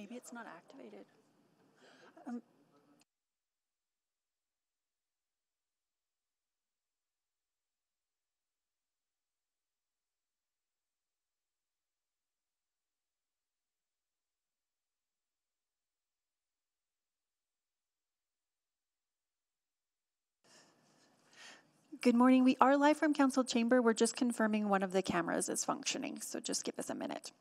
Maybe it's not activated. Um, Good morning. We are live from Council Chamber. We're just confirming one of the cameras is functioning, so just give us a minute.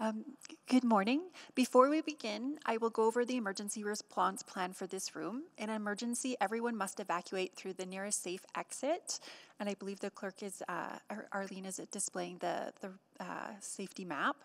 Um, good morning. Before we begin, I will go over the emergency response plan for this room. In an emergency, everyone must evacuate through the nearest safe exit. And I believe the clerk is, uh, Arlene is displaying the, the uh, safety map.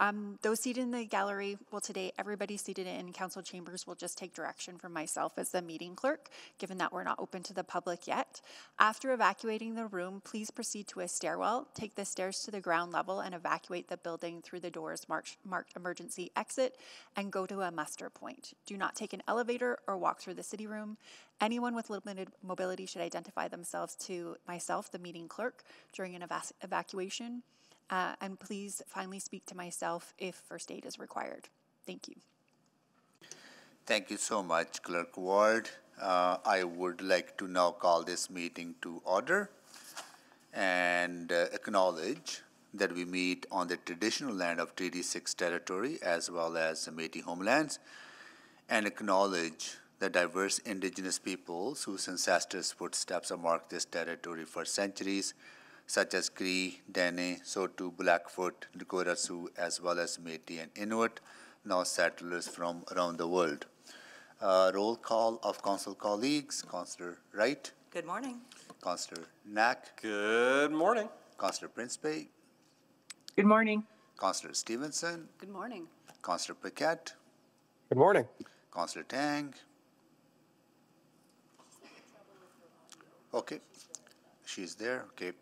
Um, those seated in the gallery, well, today everybody seated in council chambers will just take direction from myself as the meeting clerk, given that we're not open to the public yet. After evacuating the room, please proceed to a stairwell, take the stairs to the ground level, and evacuate the building through the doors marked, marked emergency exit and go to a muster point. Do not take an elevator or walk through the city room. Anyone with limited mobility should identify themselves to myself, the meeting clerk, during an evac- evacuation. Uh, and please finally speak to myself if first aid is required. Thank you. Thank you so much, Clerk Ward. Uh, I would like to now call this meeting to order and uh, acknowledge that we meet on the traditional land of Treaty 6 territory as well as the Métis homelands and acknowledge the diverse indigenous peoples whose ancestors' footsteps have marked this territory for centuries such as Cree, Dene, Saulteaux, Blackfoot, Dakota Sioux, as well as Métis and Inuit, now settlers from around the world. Uh, roll call of council colleagues, Councillor Wright. Good morning. Councillor Knack. Good morning. Councillor Principe. Good morning. Councillor Stevenson. Good morning. Councillor Paquette. Good morning. Councillor Tang. Okay, she's there. Okay.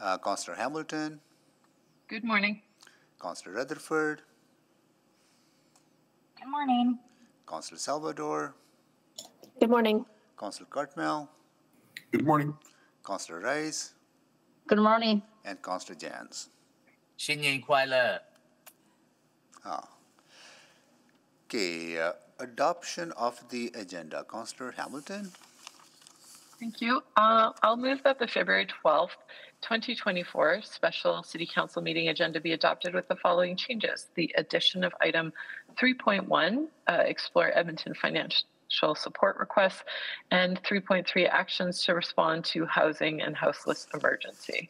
Uh, Councillor Hamilton, Good morning. Councillor Rutherford, Good morning. Councillor Salvador, Good morning. Councillor Cartmell, Good morning. Councillor Rice, Good morning. and Councillor Janz. 新年快乐！ Okay, uh, adoption of the agenda. Councillor Hamilton, Thank you. Uh, I'll move that the February 12th, 2024 special city council meeting agenda be adopted with the following changes. The addition of item 3.1, uh, explore Edmonton financial support requests, and 3.3, actions to respond to housing and houseless emergency.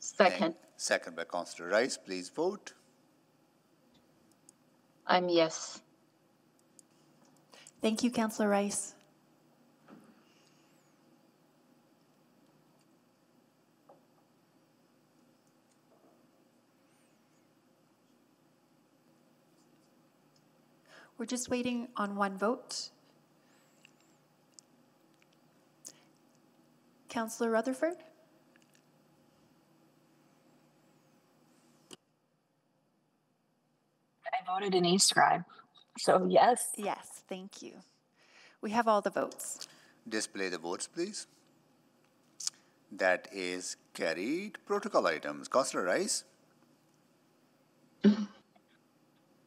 Second, second by Councillor Rice. Please vote. I'm yes. Thank you, Councillor Rice. We're just waiting on one vote. Councillor Rutherford? Voted in e-scribe. So yes. Yes, thank you. We have all the votes. Display the votes, please. That is carried. Protocol items. Councillor Rice,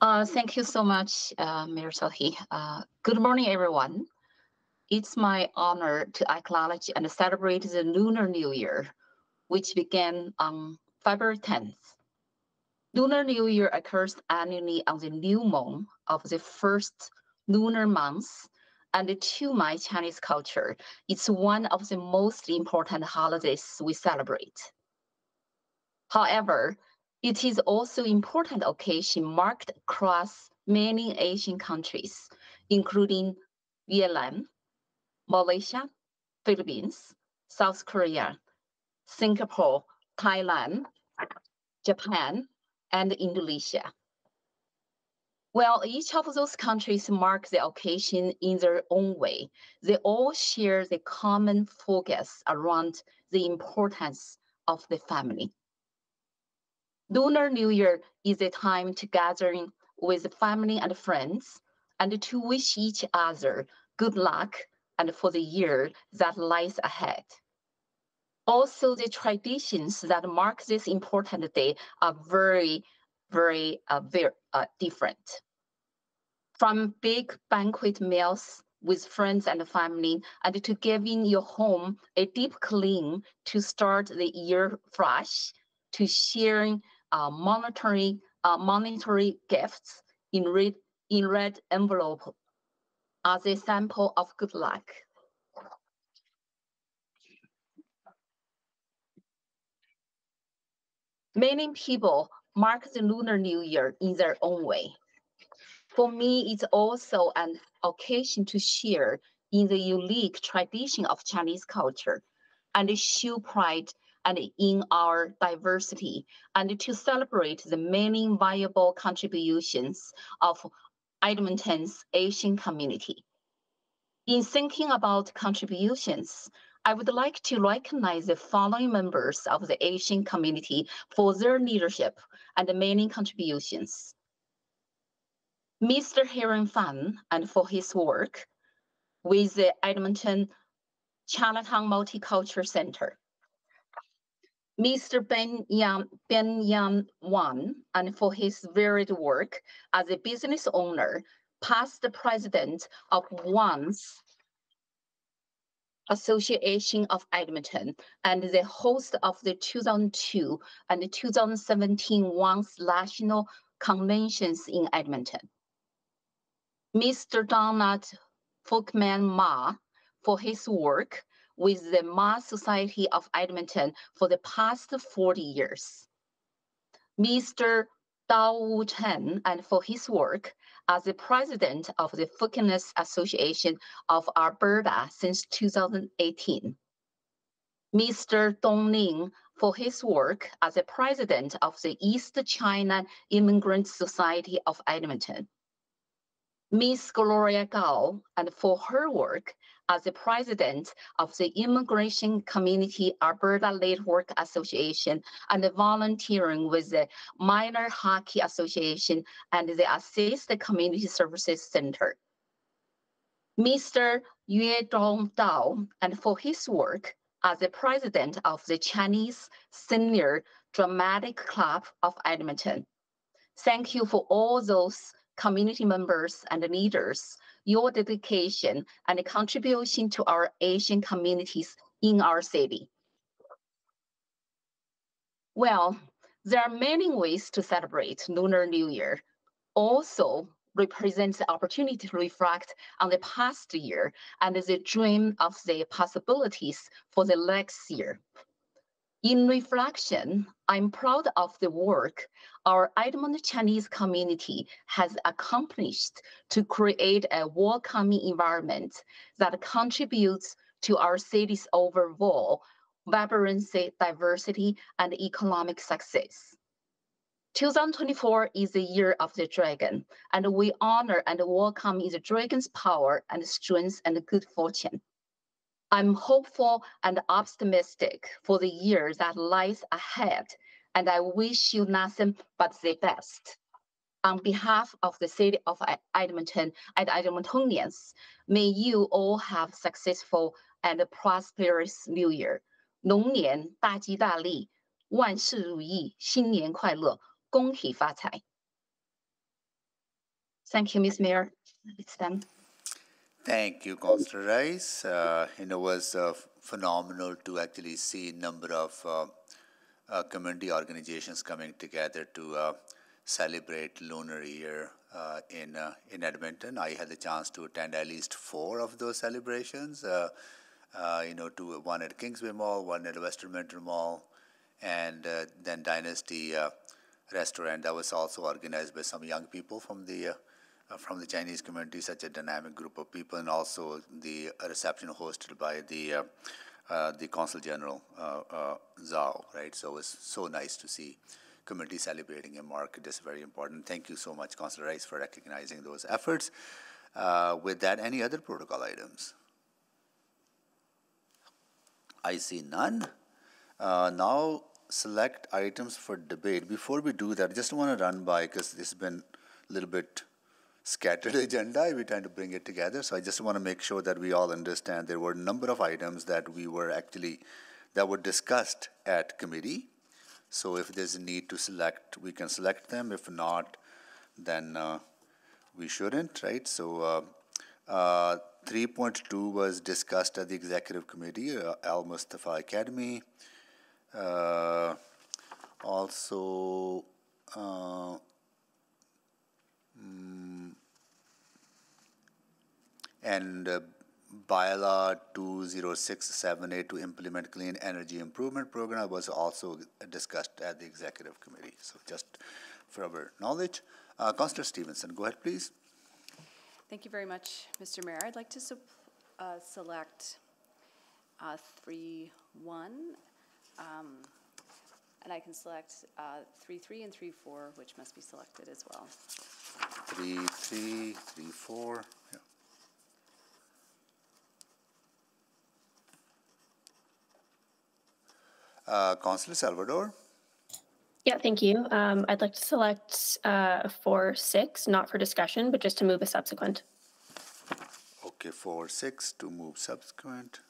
Uh, thank you so much, uh, Mayor Sohi. Uh, good morning, everyone. It's my honor to acknowledge and celebrate the Lunar New Year, which began on February 10th. Lunar New Year occurs annually on the new moon of the first lunar month, and to my Chinese culture, it's one of the most important holidays we celebrate. However, it is also important occasion marked across many Asian countries, including Vietnam, Malaysia, Philippines, South Korea, Singapore, Thailand, Japan, and Indonesia. While each of those countries mark the occasion in their own way, they all share the common focus around the importance of the family. Lunar New Year is a time to gathering with family and friends and to wish each other good luck and for the year that lies ahead. Also, the traditions that mark this important day are very, very, uh, very uh, different. From big banquet meals with friends and family, and to giving your home a deep clean to start the year fresh, to sharing uh, monetary uh, monetary gifts in red in red envelope as a sample of good luck. Many people mark the Lunar New Year in their own way. For me, it's also an occasion to share in the unique tradition of Chinese culture and show pride and in our diversity and to celebrate the many viable contributions of Edmonton's Asian community. In thinking about contributions, I would like to recognize the following members of the Asian community for their leadership and many contributions. Mr. Heron Fan and for his work with the Edmonton Chinatown Multicultural Center. Mr. Ben Yan, ben Yan Wan, and for his varied work as a business owner, past president of ONCE Association of Edmonton, and the host of the 2002 and 2017 ONCE National Conventions in Edmonton. Mr. Donald Folkman Ma, for his work with the Ma Society of Edmonton for the past 40 years. Mr. Dao Wu Chen, and for his work as the president of the Forgiveness Association of Alberta since 2018. Mr. Dong Ling, for his work as the president of the East China Immigrant Society of Edmonton. Miss Gloria Gao, and for her work as the president of the Immigration Community Alberta Network Association and volunteering with the Minor Hockey Association and the Assist Community Services Center. Mr. Yue Dongdao and for his work as the president of the Chinese Senior Dramatic Club of Edmonton. Thank you for all those community members and leaders, your dedication and contribution to our Asian communities in our city. Well, there are many ways to celebrate Lunar New Year. Also, represents the opportunity to reflect on the past year and the dream of the possibilities for the next year. In reflection, I'm proud of the work our Edmond Chinese community has accomplished to create a welcoming environment that contributes to our city's overall vibrancy, diversity, and economic success. 2024 is the year of the dragon, and we honor and welcome the dragon's power and strength and good fortune. I'm hopeful and optimistic for the year that lies ahead, and I wish you nothing but the best. On behalf of the city of Edmonton and Edmontonians, may you all have successful and prosperous New Year. 龙年大吉大利，万事如意，新年快乐！恭喜发财。Thank you, Ms. Mayor. It's done. Thank you, Councillor Rice. Uh, you know, it was uh, phenomenal to actually see a number of uh, uh community organizations coming together to uh, celebrate Lunar Year uh, in in Edmonton. I had the chance to attend at least four of those celebrations. you know, to one at Kingsway Mall, one at Westminster Mall, and then Dynasty restaurant that was also organized by some young people from the from the Chinese community, such a dynamic group of people, and also the reception hosted by the uh, uh the Consul General uh, uh, Zhao. Right, so it was so nice to see community celebrating a market is very important. Thank you so much, Consul Rice, for recognizing those efforts. with that, any other protocol items? I see none. now select items for debate. Before we do that, I just want to run by because this has been a little bit scattered agenda. We're trying to bring it together. So I just want to make sure that we all understand there were a number of items that we were actually, that were discussed at committee. So if there's a need to select, we can select them. If not, then uh, we shouldn't, right? So uh, uh, 3.2 was discussed at the executive committee, uh, Al Mustafa Academy. Uh, also, uh, mm, and uh, bylaw 20678 to implement clean energy improvement program was also discussed at the executive committee. So just for our knowledge. Uh, Councillor Stevenson, go ahead, please. Thank you very much, Mr. Mayor. I'd like to uh, select uh, 3 1 um, and I can select uh, 3, 3, and 3, 4, which must be selected as well. 3, 3, 3, 4. Yeah. Uh, Councillor Salvador? Yeah, thank you. Um, I'd like to select uh, 4, 6, not for discussion, but just to move a subsequent. Okay, 4, 6 to move subsequent.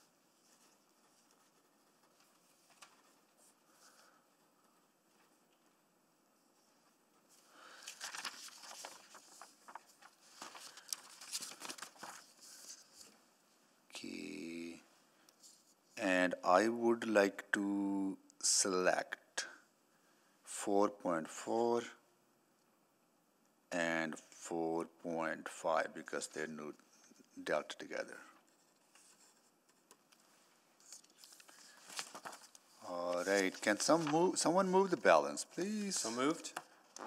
And I would like to select 4.4 and 4.5 because they're dealt together. All right, can some move, someone move the balance, please? So moved.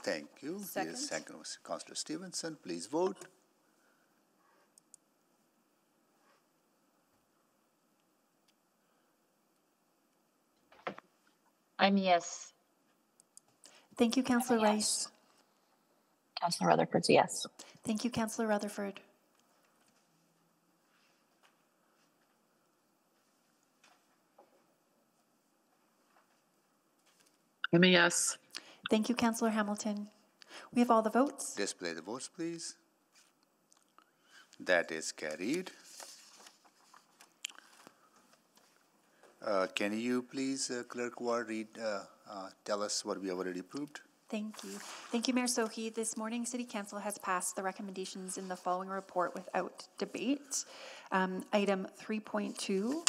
Thank you. Second. Yes, second, Councillor Stevenson, please vote. I'm yes. Thank you, Councillor Rice. Councillor Rutherford's yes. Thank you, Councillor Rutherford. I'm a yes. Thank you, Councillor Hamilton. We have all the votes. Display the votes, please. That is carried. Uh, Can you please, uh, Clerk Ward, read, uh, uh, tell us what we have already approved? Thank you. Thank you, Mayor Sohi. This morning, City Council has passed the recommendations in the following report without debate. Um, Item 3.2,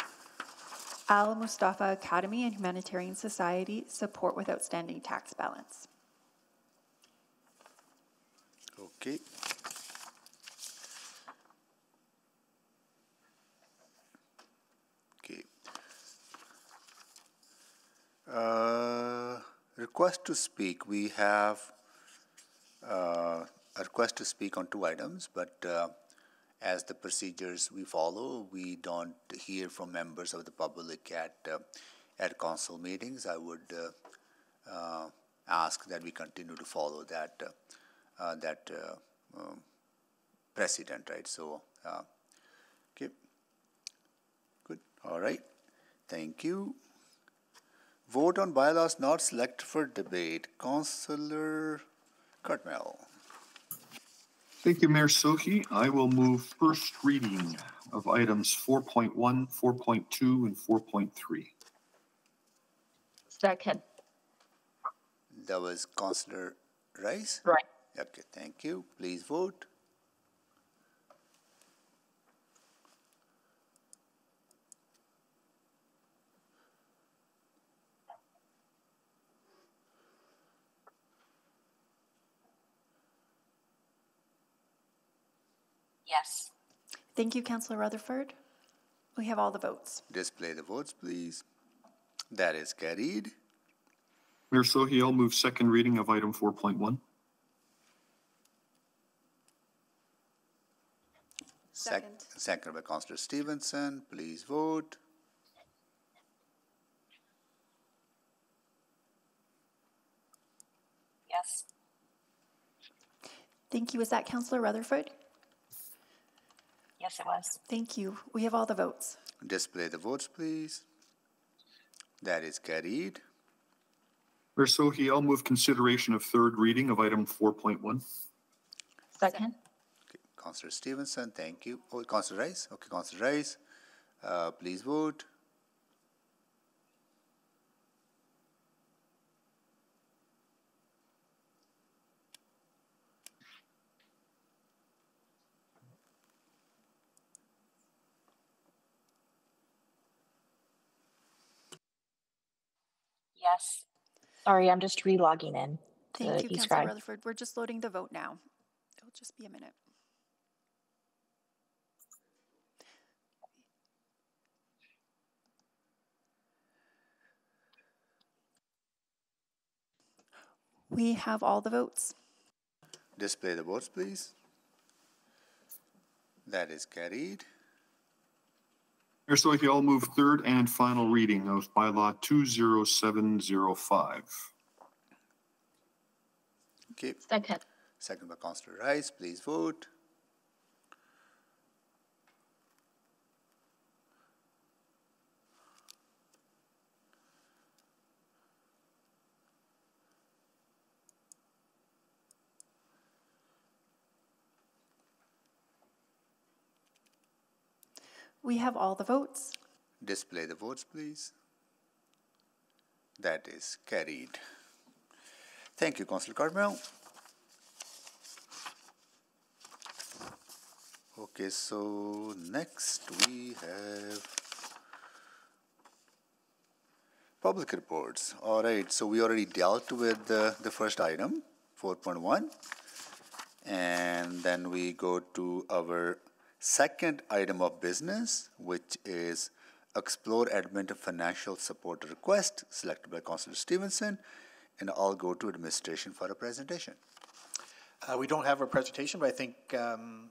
Al Mustafa Academy and Humanitarian Society, support with outstanding tax balance. Okay. Okay. Uh, Request to speak, we have uh, a request to speak on two items, but uh, as the procedures we follow, we don't hear from members of the public at, uh, at council meetings. I would uh, uh, ask that we continue to follow that, that um, precedent, right? So, okay, good, all right, thank you. Vote on bylaws not selected for debate. Councillor Cartmell. Thank you, Mayor Sohi. I will move first reading of items 4.1, 4.2, and 4.3. Second. That was Councillor Rice? Right. Okay, thank you. Please vote. Yes. Thank you, Councillor Rutherford. We have all the votes. Display the votes, please. That is carried. Mayor Sohiel I'll move second reading of item 4.1. Sec- Second. Second by Councillor Stevenson. Please vote. Yes. Thank you. Is that Councillor Rutherford? Yes, it was. Thank you. We have all the votes. Display the votes, please. That is carried. Mayor Sohi, I'll move consideration of third reading of item 4.1. Second. Okay, Councillor Stevenson, thank you. Oh, Councillor Rice? Okay, Councillor Rice, uh, please vote. Yes. Sorry, I'm just re-logging in. Thank you, Councillor eScribe. Rutherford. We're just loading the vote now. It'll just be a minute. We have all the votes. Display the votes, please. That is carried. Mayor Sohi, I'll move third and final reading of bylaw 20705. Okay, Second. second by Councillor Rice, please vote. We have all the votes. Display the votes, please. That is carried. Thank you, Councillor Cartmell. Okay, so next we have public reports. All right, so we already dealt with the, the first item, 4.1. And then we go to our second item of business, which is explore Edmonton financial support request, selected by Councillor Stevenson. And I'll go to administration for a presentation. Uh, we don't have a presentation, but I think um,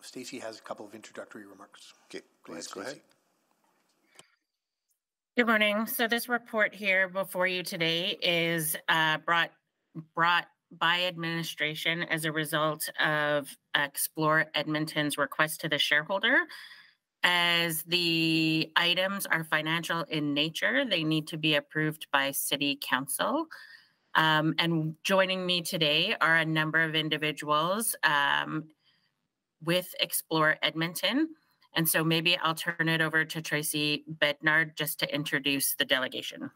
Stacy has a couple of introductory remarks. Okay, Go ahead, please go ahead. Good morning. So this report here before you today is uh, brought brought by administration as a result of Explore Edmonton's request to the shareholder. As the items are financial in nature, they need to be approved by City Council. Um, and joining me today are a number of individuals. Um, with Explore Edmonton. And so maybe I'll turn it over to Tracy Bednard just to introduce the delegation.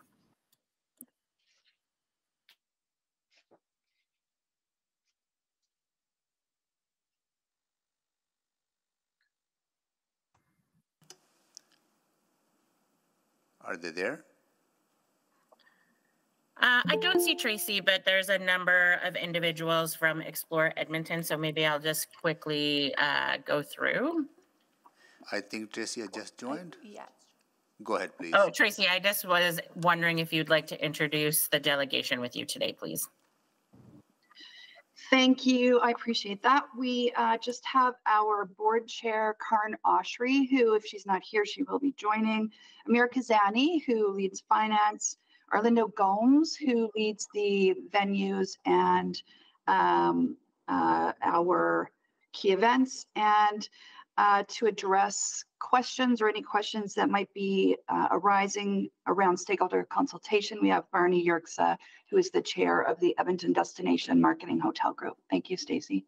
Are they there? Uh, I don't see Tracy, but there's a number of individuals from Explore Edmonton, so maybe I'll just quickly uh, go through. I think Tracy had just joined. Yes. Go ahead, please. Oh, Tracy, I just was wondering if you'd like to introduce the delegation with you today, please. Thank you. I appreciate that. We uh, just have our board chair, Karn Oshry, who, if she's not here, she will be joining. Amir Kazani, who leads finance. Arlindo Gomes, who leads the venues and um, uh, our key events. And uh, to address questions or any questions that might be uh, arising around stakeholder consultation, we have Barney Yerxa, who is the chair of the Edmonton Destination Marketing Hotel Group. Thank you, Stacy.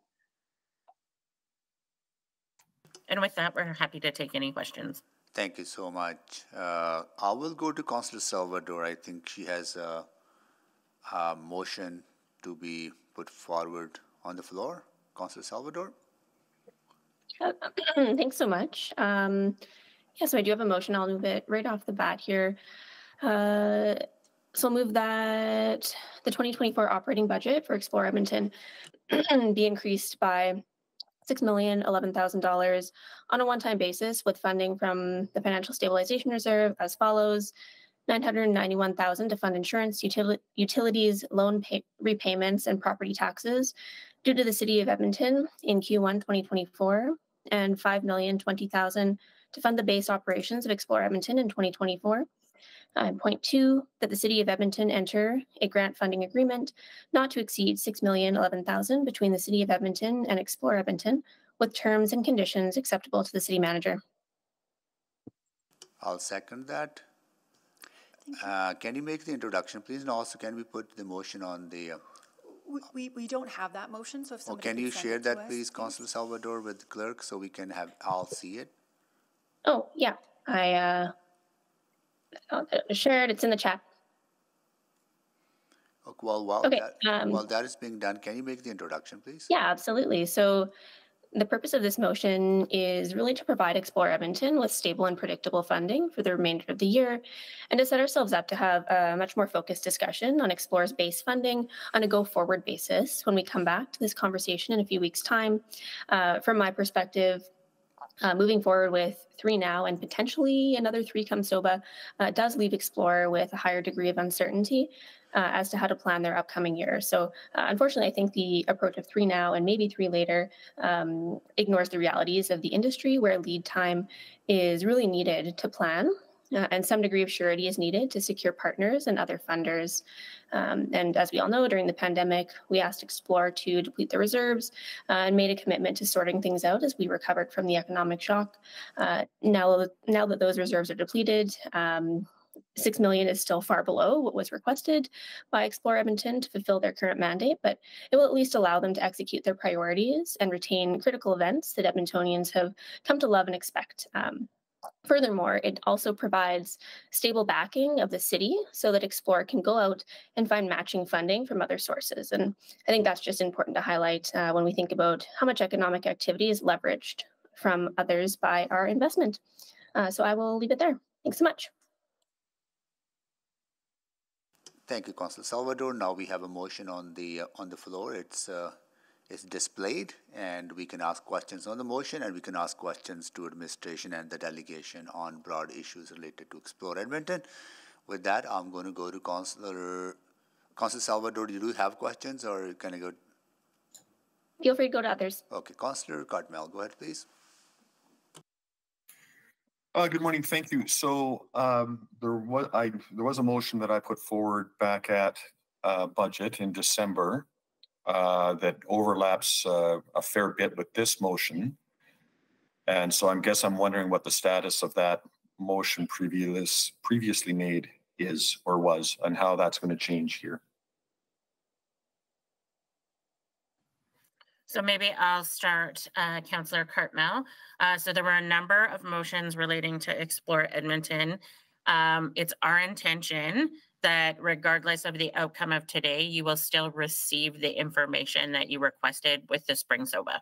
And with that, we're happy to take any questions. Thank you so much. Uh, I will go to Councillor Salvador. I think she has a, a motion to be put forward on the floor. Councillor Salvador? Thanks so much. Um, yeah, so I do have a motion. I'll move it right off the bat here. Uh, so I'll move that the 2024 operating budget for Explore Edmonton be increased by $6,011,000 on a one-time basis with funding from the Financial Stabilization Reserve as follows. 991,000 to fund insurance, util- utilities, loan pay- repayments, and property taxes due to the City of Edmonton in Q1 2024, and 5,020,000 to fund the base operations of Explore Edmonton in 2024. Uh, point two, that the City of Edmonton enter a grant funding agreement not to exceed 6,011,000 between the City of Edmonton and Explore Edmonton with terms and conditions acceptable to the City Manager. I'll second that. Uh, can you make the introduction, please? And also, can we put the motion on the, uh, We, we, we don't have that motion, so if or somebody can could you send share it to that, us, please, Councillor Salvador, with the clerk so we can have, all see it? Oh, yeah, I uh, I'll share it. It's in the chat. Okay, Well, while Okay, that, um, while that is being done, can you make the introduction, please? Yeah, absolutely. So the purpose of this motion is really to provide Explore Edmonton with stable and predictable funding for the remainder of the year and to set ourselves up to have a much more focused discussion on Explore's base funding on a go forward basis when we come back to this conversation in a few weeks' time. Uh, from my perspective, uh, moving forward with three now and potentially another three come SOBA uh, does leave Explore with a higher degree of uncertainty uh, as to how to plan their upcoming year. So, uh, unfortunately, I think the approach of three now and maybe three later um, ignores the realities of the industry where lead time is really needed to plan. Uh, and some degree of surety is needed to secure partners and other funders. Um, and as we all know, during the pandemic, we asked Explore to deplete the reserves uh, and made a commitment to sorting things out as we recovered from the economic shock. Uh, now, now that those reserves are depleted, um, six million is still far below what was requested by Explore Edmonton to fulfill their current mandate, but it will at least allow them to execute their priorities and retain critical events that Edmontonians have come to love and expect. Um, Furthermore, it also provides stable backing of the city so that Explore can go out and find matching funding from other sources. And I think that's just important to highlight uh, when we think about how much economic activity is leveraged from others by our investment. Uh, so I will leave it there. Thanks so much. Thank you, Councillor Salvador. Now we have a motion on the, uh, on the floor. It's, uh, it's displayed, and we can ask questions on the motion, and we can ask questions to administration and the delegation on broad issues related to Explore Edmonton. With that, I'm going to go to Councillor, Councillor Salvador, do you have questions, or can I go? Feel free to go to others. Okay, Councillor Cartmell, go ahead, please. Uh, good morning, thank you. So, um, there was, I, there was a motion that I put forward back at, uh, budget in December, uh, that overlaps, uh, a fair bit with this motion. And so I guess I'm wondering what the status of that motion previous, previously made is or was, and how that's going to change here. So maybe I'll start, uh, Councillor Cartmell. Uh, so there were a number of motions relating to Explore Edmonton. Um, it's our intention that regardless of the outcome of today, you will still receive the information that you requested with the spring SOBA.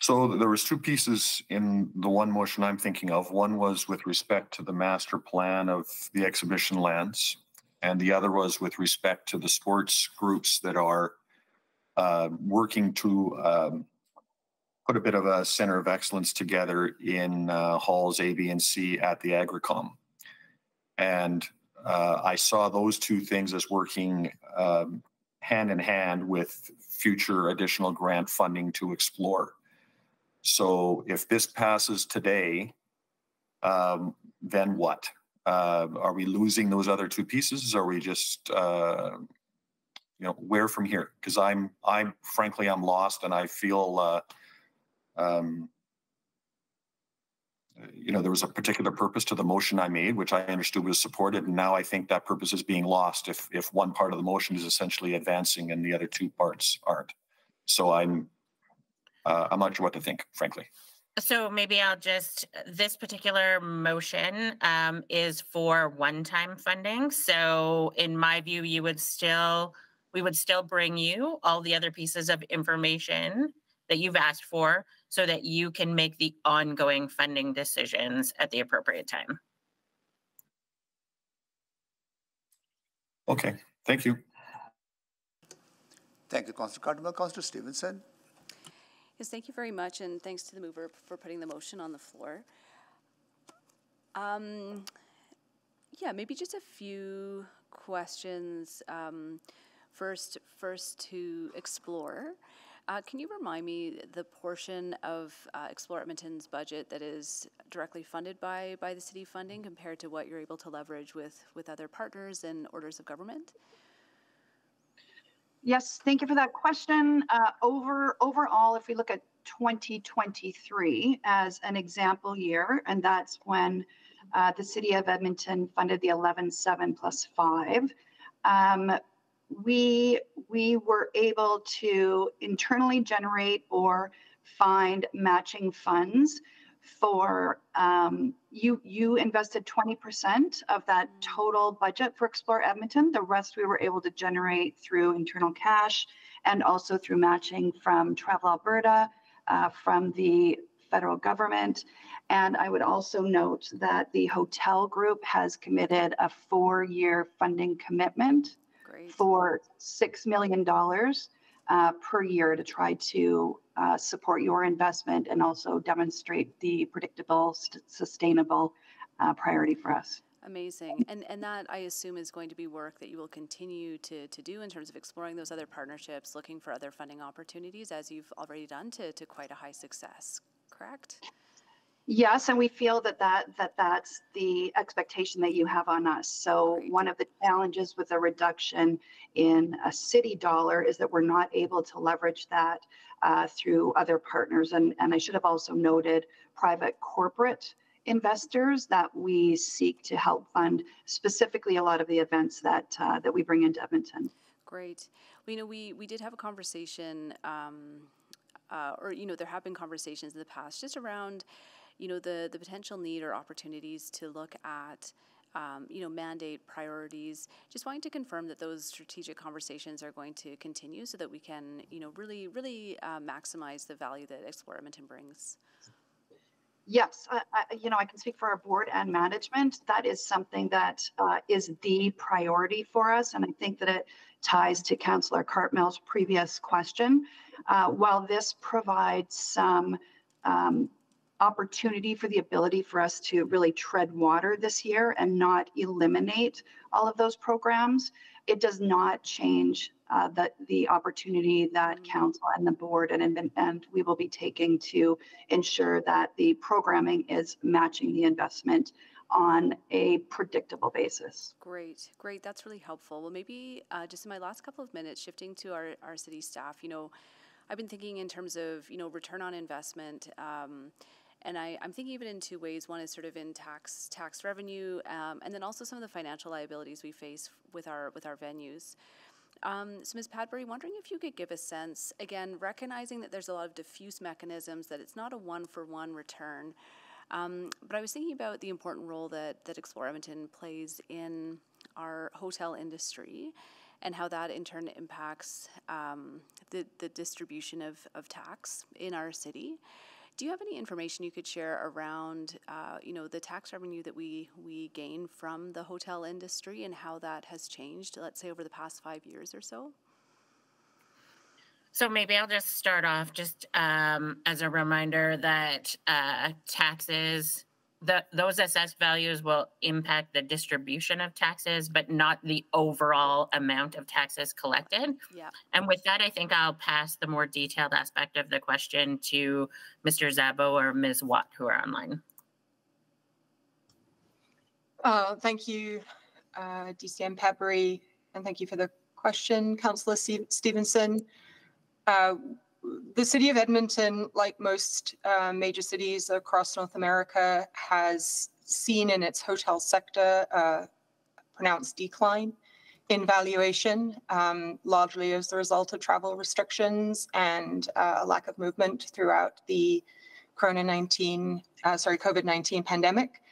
So there was two pieces in the one motion I'm thinking of. One was with respect to the master plan of the exhibition lands, and the other was with respect to the sports groups that are uh, working to um, put a bit of a center of excellence together in uh, halls A, B, and C at the Agricom. And uh, I saw those two things as working um, hand in hand with future additional grant funding to explore. So if this passes today, um, then what? Uh, are we losing those other two pieces? Are we just, uh, you know, where from here? Because I'm, I'm frankly, I'm lost, and I feel, uh, um, you know, there was a particular purpose to the motion I made, which I understood was supported, and now I think that purpose is being lost if if one part of the motion is essentially advancing and the other two parts aren't. So I'm uh, I'm not sure what to think, frankly. So maybe I'll just, this particular motion um, is for one-time funding. So in my view, you would still, we would still bring you all the other pieces of information that you've asked for so that you can make the ongoing funding decisions at the appropriate time. Okay, thank you. Thank you, Councillor Cartmell. Councillor Stevenson. Yes, thank you very much, and thanks to the mover for putting the motion on the floor. Um, yeah, maybe just a few questions. Um, first, first to explore. Uh, can you remind me the portion of uh, Explore Edmonton's budget that is directly funded by by the city funding compared to what you're able to leverage with with other partners and orders of government? Yes, thank you for that question. Uh, over overall, if we look at 2023 as an example year, and that's when uh, the city of Edmonton funded the 11.7 plus five. Um, we we were able to internally generate or find matching funds for um, you you invested 20% of that total budget for explore edmonton. The rest we were able to generate through internal cash and also through matching from travel alberta uh, from the federal government. And i would also note that the hotel group has committed a four-year funding commitment Great. for $6 million uh, per year to try to uh, support your investment and also demonstrate the predictable, st- sustainable uh, priority for us. Amazing. And and that I assume is going to be work that you will continue to, to do in terms of exploring those other partnerships, looking for other funding opportunities as you've already done to, to quite a high success, correct? Yes, and we feel that, that that that's the expectation that you have on us. So Great. one of the challenges with a reduction in a city dollar is that we're not able to leverage that uh, through other partners. And and I should have also noted private corporate investors that we seek to help fund specifically a lot of the events that uh, that we bring into Edmonton. Great. Well, you know, we we did have a conversation. Um, uh, or you know there have been conversations in the past just around you know, the, the potential need or opportunities to look at um, you know, mandate priorities. Just wanting to confirm that those strategic conversations are going to continue so that we can, you know, really, really uh, maximize the value that Explore Edmonton brings. Yes, I, I, you know, I can speak for our board and management. That is something that uh, is the priority for us, and I think that it ties to Councillor Cartmell's previous question. Uh, while this provides some um, opportunity for the ability for us to really tread water this year and not eliminate all of those programs. It does not change uh, the, the opportunity that council and the board and, and we will be taking to ensure that the programming is matching the investment on a predictable basis. Great, great. That's really helpful. Well, maybe uh, just in my last couple of minutes, shifting to our, our city staff, you know, I've been thinking in terms of, you know, return on investment. Um, and I, am thinking of it in two ways. One is sort of in tax tax revenue, um, and then also some of the financial liabilities we face with our with our venues. Um, so Ms. Padbury, wondering if you could give a sense, again, recognizing that there's a lot of diffuse mechanisms, that it's not a one-for-one return, um, but I was thinking about the important role that, that Explore Edmonton plays in our hotel industry and how that in turn impacts um, the, the distribution of, of tax in our city. Do you have any information you could share around, uh, you know, the tax revenue that we we gain from the hotel industry and how that has changed, let's say over the past five years or so? So maybe I'll just start off just um, as a reminder that uh, taxes the, those assessed values will impact the distribution of taxes, but not the overall amount of taxes collected. Yeah. And with that, I think I'll pass the more detailed aspect of the question to Mr. Zabo or Ms. Watt, who are online. Uh, thank you, uh, DCM Padbury, and thank you for the question, Councillor Stevenson. Uh, the city of Edmonton, like most uh, major cities across North America, has seen in its hotel sector a pronounced decline in valuation, um, largely as a result of travel restrictions and uh, a lack of movement throughout the Corona 19, uh, sorry, COVID 19 pandemic.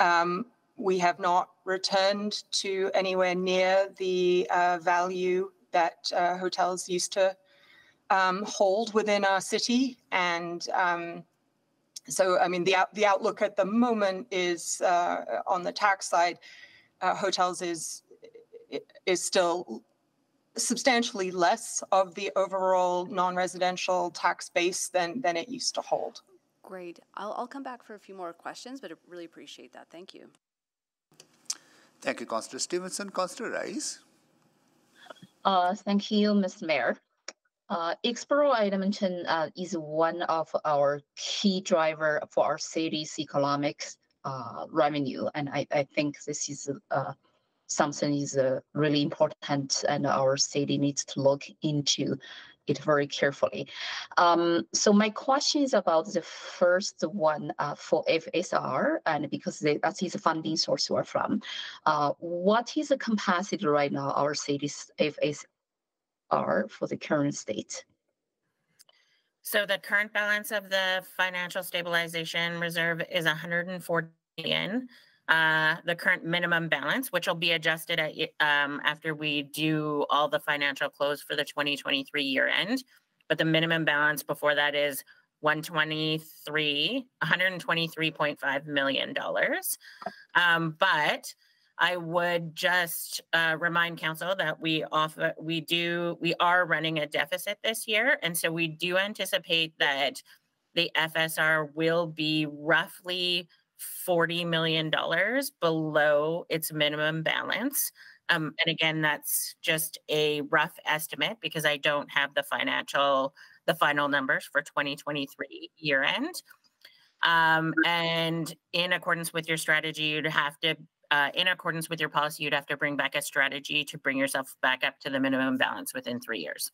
Um, we have not returned to anywhere near the uh, value that uh, hotels used to um, hold within our city. And um, so, I mean, the, the outlook at the moment is uh, on the tax side, uh, hotels is, is still substantially less of the overall non-residential tax base than, than it used to hold. Great. I'll, I'll come back for a few more questions, but I really appreciate that. Thank you. Thank you, Councillor Stevenson. Councillor Rice. Uh, thank you, Ms. Mayor. Uh, Explore Edmonton uh, is one of our key driver for our city's economic uh, revenue, and I, I think this is uh, something is uh, really important, and our city needs to look into it very carefully. Um, so my question is about the first one uh, for FSR, and because they, that is the funding source we're from. Uh, what is the capacity right now our city's FSR are for the current state? So the current balance of the financial stabilization reserve is 140 million. Uh, the current minimum balance, which will be adjusted at, um, after we do all the financial close for the 2023 year end. But the minimum balance before that is 123, 123.5 million dollars. Um, but I would just uh, remind council that we offer, we do, we are running a deficit this year. And so we do anticipate that the FSR will be roughly $40 million below its minimum balance. Um, and again, that's just a rough estimate because I don't have the financial, the final numbers for 2023 year end. Um, and in accordance with your strategy, you'd have to uh, in accordance with your policy, you'd have to bring back a strategy to bring yourself back up to the minimum balance within three years.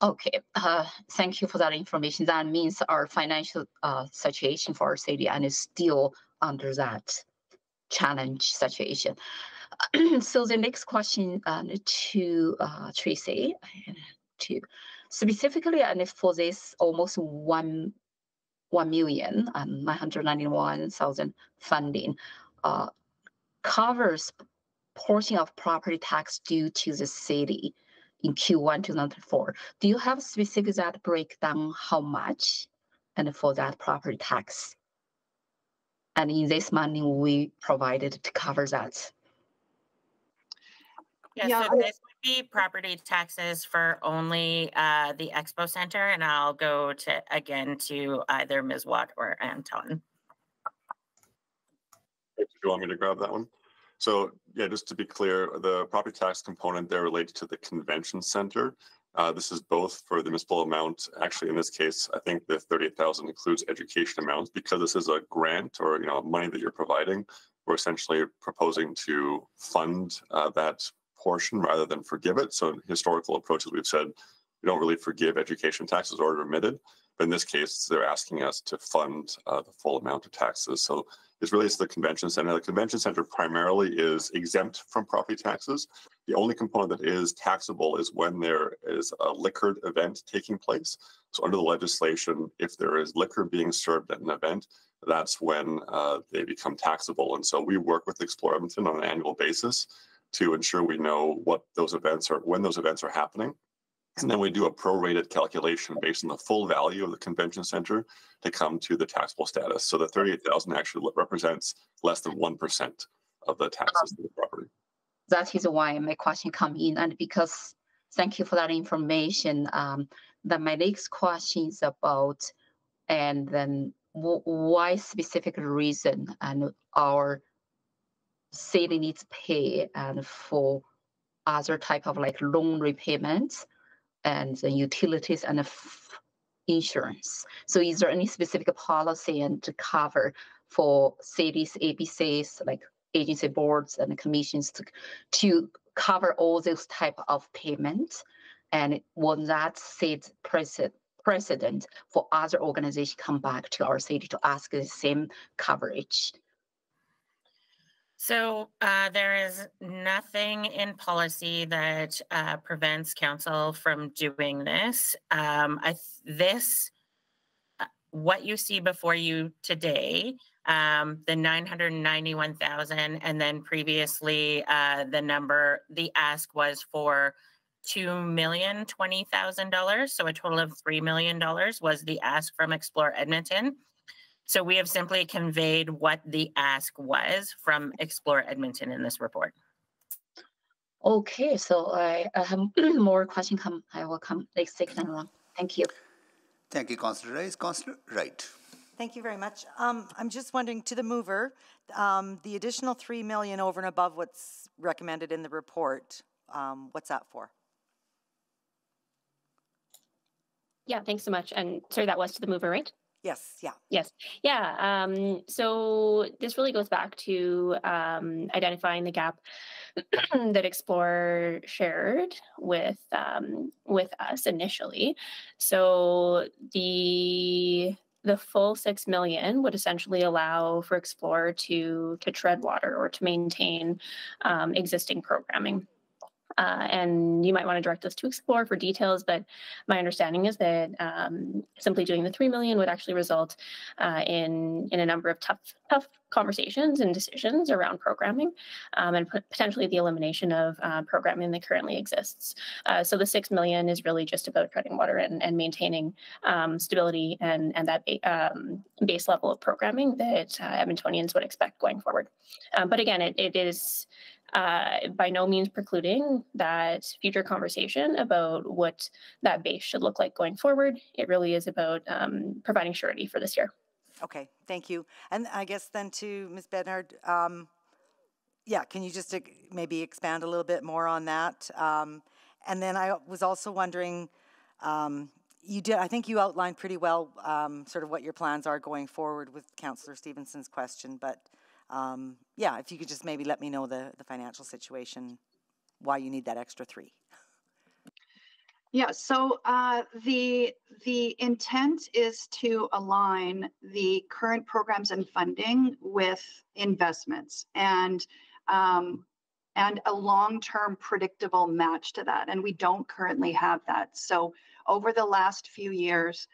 Okay, uh, thank you for that information. That means our financial uh, situation for our city and is still under that challenge situation. so the next question um, to uh, Tracy, to specifically, and for this almost one one million and nine hundred ninety one thousand funding, uh, covers portion of property tax due to the city in Q1 2004. Do you have specific that breakdown how much and for that property tax? And in this money we provided to cover that. Yeah, yeah. so this would be property taxes for only uh, the Expo Center, and I'll go to again to either Ms. Watt or Anton you want me to grab that one? So yeah, just to be clear, the property tax component there relates to the convention center. Uh, this is both for the municipal amount. Actually, in this case, I think the 38,000 includes education amounts because this is a grant or you know money that you're providing. We're essentially proposing to fund uh, that portion rather than forgive it. So historical approaches, we've said we don't really forgive education taxes or remitted. But in this case, they're asking us to fund uh, the full amount of taxes. So is really the convention center. The convention center primarily is exempt from property taxes. The only component that is taxable is when there is a liquored event taking place. So under the legislation, if there is liquor being served at an event, that's when uh, they become taxable. And so we work with Explore Edmonton on an annual basis to ensure we know what those events are, when those events are happening. And then we do a prorated calculation based on the full value of the convention center to come to the taxable status. So the 38,000 actually represents less than 1% of the taxes to the property. That is why my question come in. And because thank you for that information. Um, then my next question is about, and then why specific reason and our city needs pay and for other type of like loan repayments and the utilities and insurance. So is there any specific policy and to cover for cities, ABCs, like agency boards and commissions to, to cover all those type of payments? And will that set precedent, precedent for other organizations come back to our city to ask the same coverage? So uh, there is nothing in policy that uh, prevents council from doing this. Um, I this uh, what you see before you today, um, the nine hundred ninety-one thousand, and then previously uh, the number the ask was for two million twenty thousand dollars, so a total of three million dollars was the ask from Explore Edmonton. So we have simply conveyed what the ask was from Explore Edmonton in this report. Okay, so I, I have more question come. I will come next second along. Thank you. Thank you, Councillor Rice. Councillor Wright. Thank you very much. Um, I'm just wondering to the mover, um, the additional three million over and above what's recommended in the report, um, what's that for? Yeah, thanks so much. And sorry, that was to the mover, right? Yes, yeah. Yes. Yeah. Um, so this really goes back to um, identifying the gap that Explore shared with um, with us initially. So the the full six million would essentially allow for Explore to to tread water or to maintain um, existing programming. Uh, and you might want to direct us to explore for details, but my understanding is that um, simply doing the three million would actually result uh, in in a number of tough tough conversations and decisions around programming, um, and potentially the elimination of uh, programming that currently exists. Uh, so the six million is really just about treading water and, and maintaining um, stability and and that um, base level of programming that uh, Edmontonians would expect going forward. Um, but again, it, it is uh, by no means precluding that future conversation about what that base should look like going forward. It really is about um, providing surety for this year. Okay, thank you. And I guess then to Ms. Bednard, um, yeah, can you just maybe expand a little bit more on that? Um, and then I was also wondering, um, you did, I think you outlined pretty well um, sort of what your plans are going forward with Councillor Stevenson's question, but um, yeah, if you could just maybe let me know the, the financial situation, why you need that extra three. Yeah, so uh, the the intent is to align the current programs and funding with investments and um, and a long-term predictable match to that. And we don't currently have that. So over the last few years,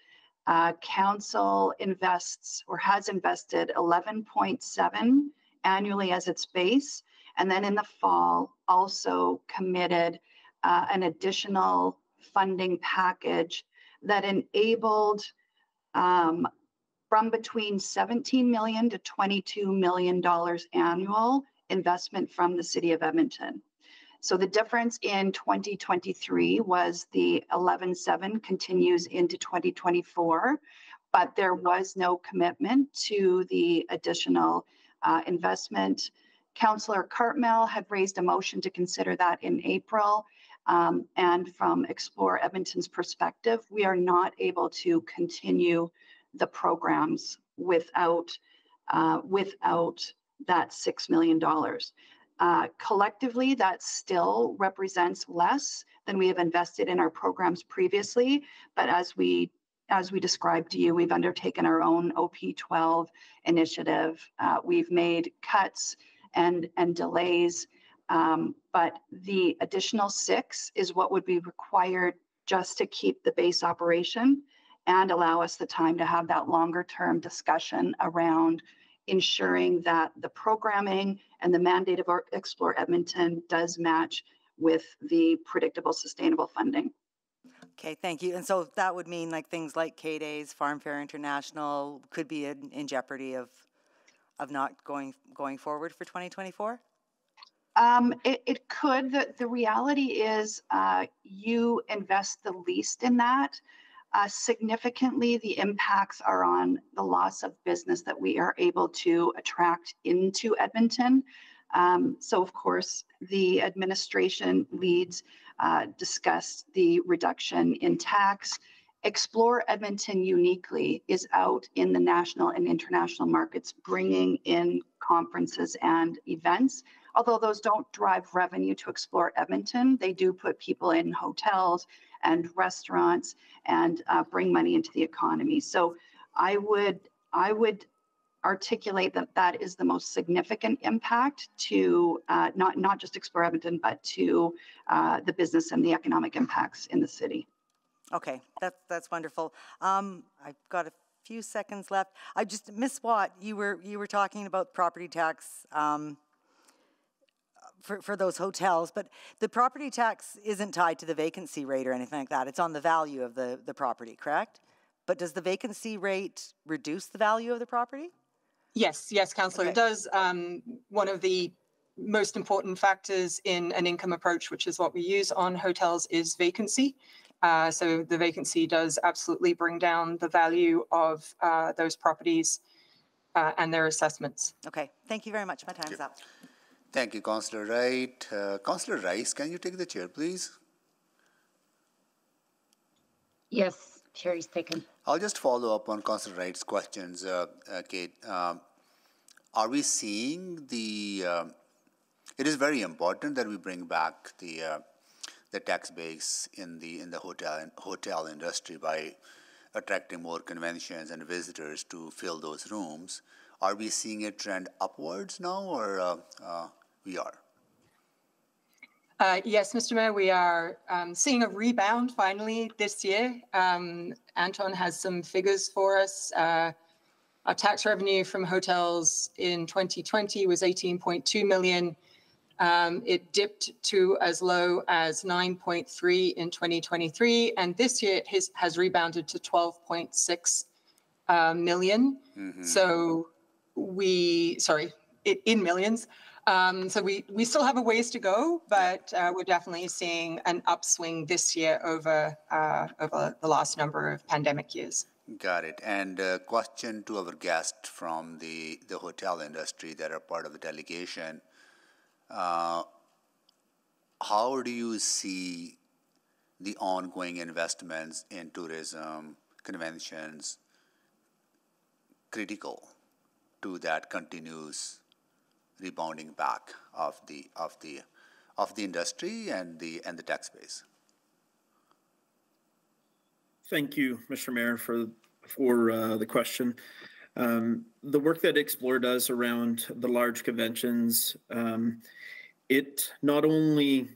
uh, council invests or has invested 11.7 annually as its base. And then in the fall, also committed uh, an additional funding package that enabled um, from between 17 million to 22 million dollars annual investment from the city of Edmonton. So the difference in 2023 was the 11.7 continues into 2024, but there was no commitment to the additional uh, investment. Councillor Cartmell had raised a motion to consider that in April. Um, and from Explore Edmonton's perspective, we are not able to continue the programs without uh, without that $6 million. Uh, collectively, that still represents less than we have invested in our programs previously. But as we as we described to you, we've undertaken our own OP12 initiative. Uh, we've made cuts and, and delays, um, but the additional six is what would be required just to keep the base operation and allow us the time to have that longer term discussion around ensuring that the programming and the mandate of our Explore Edmonton does match with the predictable sustainable funding. Okay, thank you. And so that would mean like things like K-Days, Farm Fair International could be in, in jeopardy of of not going going forward for 2024? Um, it, it could. The, the reality is uh, you invest the least in that. Uh, significantly, the impacts are on the loss of business that we are able to attract into Edmonton. Um, so, of course, the administration leads uh, discussed the reduction in tax. Explore Edmonton uniquely is out in the national and international markets, bringing in conferences and events. Although those don't drive revenue to Explore Edmonton, they do put people in hotels and restaurants and uh, bring money into the economy. So I would I would articulate that that is the most significant impact to uh, not not just Explore Edmonton, but to uh, the business and the economic impacts in the city. Okay, that's that's wonderful. Um, I've got a few seconds left. I just Miss Watt, you were you were talking about property tax. Um, for, for those hotels, but the property tax isn't tied to the vacancy rate or anything like that. It's on the value of the, the property, correct? But does the vacancy rate reduce the value of the property? Yes, yes, Councillor. Okay. It does. Um, one of the most important factors in an income approach, which is what we use on hotels, is vacancy. Uh, so the vacancy does absolutely bring down the value of uh, those properties uh, and their assessments. Okay, thank you very much. My time's up. Thank you, Councillor Wright. Uh, Councillor Rice, can you take the chair, please? Yes, chair is taken. I'll just follow up on Councillor Wright's questions, uh, uh, Kate. Um, are we seeing the? Uh, it is very important that we bring back the uh, the tax base in the in the hotel hotel industry by attracting more conventions and visitors to fill those rooms. Are we seeing a trend upwards now, or uh, uh, we are? Uh, yes, Mr. Mayor, we are um, seeing a rebound finally this year. Um, Anton has some figures for us. Uh, our tax revenue from hotels in 2020 was 18.2 million. Um, it dipped to as low as 9.3 in 2023, and this year it has, has rebounded to 12.6 uh, million. Mm-hmm. So we, sorry, it, in millions. Um, so we, we still have a ways to go, but uh, we're definitely seeing an upswing this year over, uh, over the last number of pandemic years. Got it. And a question to our guest from the, the hotel industry that are part of the delegation. Uh, how do you see the ongoing investments in tourism, conventions, critical to that continuous rebounding back of the of the of the industry and the and the tax base. Thank you, Mr. Mayor, for for uh, the question. Um, the work that Explore does around the large conventions, um, it not only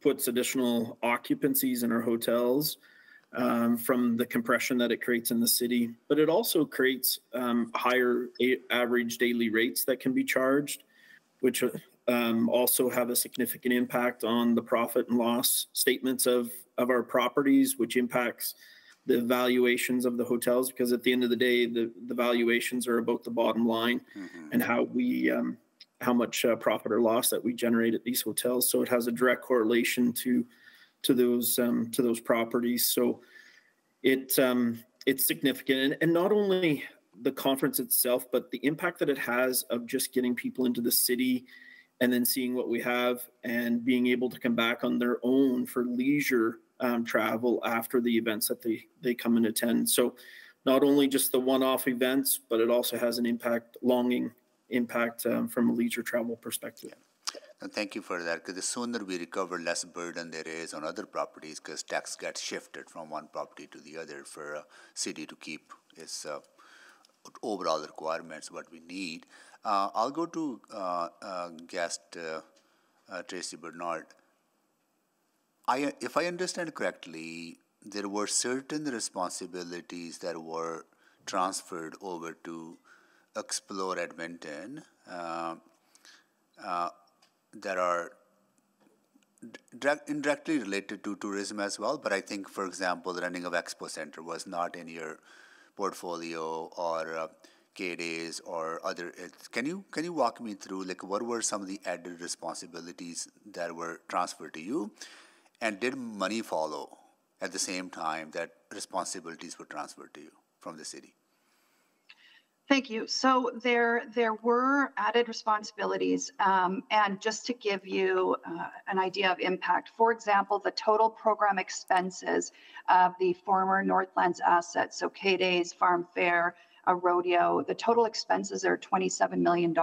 puts additional occupancies in our hotels um, from the compression that it creates in the city, but it also creates um, higher average daily rates that can be charged which um, also have a significant impact on the profit and loss statements of, of our properties, which impacts the valuations of the hotels because at the end of the day, the, the valuations are about the bottom line mm-hmm. and how we um, how much uh, profit or loss that we generate at these hotels. So it has a direct correlation to to those um, to those properties. So it um, it's significant, and, and not only the conference itself, but the impact that it has of just getting people into the city and then seeing what we have and being able to come back on their own for leisure um, travel after the events that they, they come and attend. So not only just the one-off events, but it also has an impact, longing impact um, from a leisure travel perspective. And thank you for that, because the sooner we recover, less burden there is on other properties, because tax gets shifted from one property to the other for a city to keep its uh, overall requirements, what we need. Uh, I'll go to uh, uh, guest uh, Tracy Bednard. I, if I understand correctly, there were certain responsibilities that were transferred over to Explore Edmonton uh, uh, that are indirectly related to tourism as well. But I think, for example, the running of Expo Center was not in your portfolio or uh, K days or other. Can you can you walk me through like what were some of the added responsibilities that were transferred to you, and did money follow at the same time that responsibilities were transferred to you from the city? Thank you. So there, there were added responsibilities, um, and just to give you uh, an idea of impact, for example, the total program expenses of the former Northlands assets, so K-Days, Farm Fair, a rodeo, the total expenses are $27 million.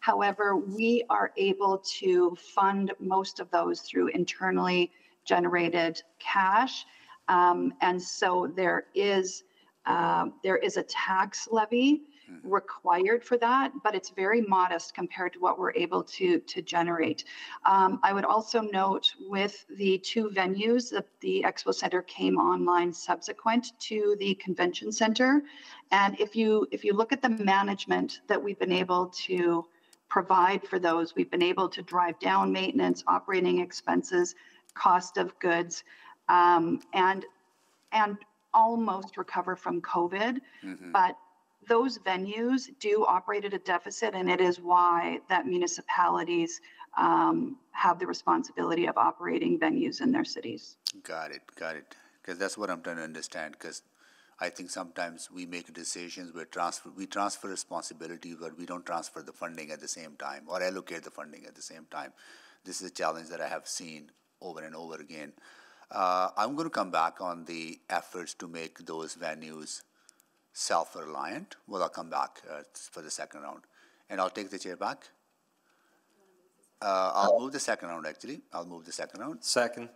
However, we are able to fund most of those through internally generated cash. Um, and so there is uh, there is a tax levy mm-hmm. required for that, but it's very modest compared to what we're able to, to generate. Um, I would also note with the two venues that the Expo Center came online subsequent to the convention center. And if you if you look at the management that we've been able to provide for those, we've been able to drive down maintenance, operating expenses, cost of goods, um, and and almost recover from COVID, mm-hmm. but those venues do operate at a deficit, and it is why that municipalities um, have the responsibility of operating venues in their cities. Got it, got it. Because that's what I'm trying to understand. Because I think sometimes we make decisions where transfer we transfer responsibility, but we don't transfer the funding at the same time or allocate the funding at the same time. This is a challenge that I have seen over and over again. Uh, I'm going to come back on the efforts to make those venues self-reliant. Well, I'll come back uh, for the second round. And I'll take the chair back. Uh, I'll move the second round, actually. I'll move the second round. Second.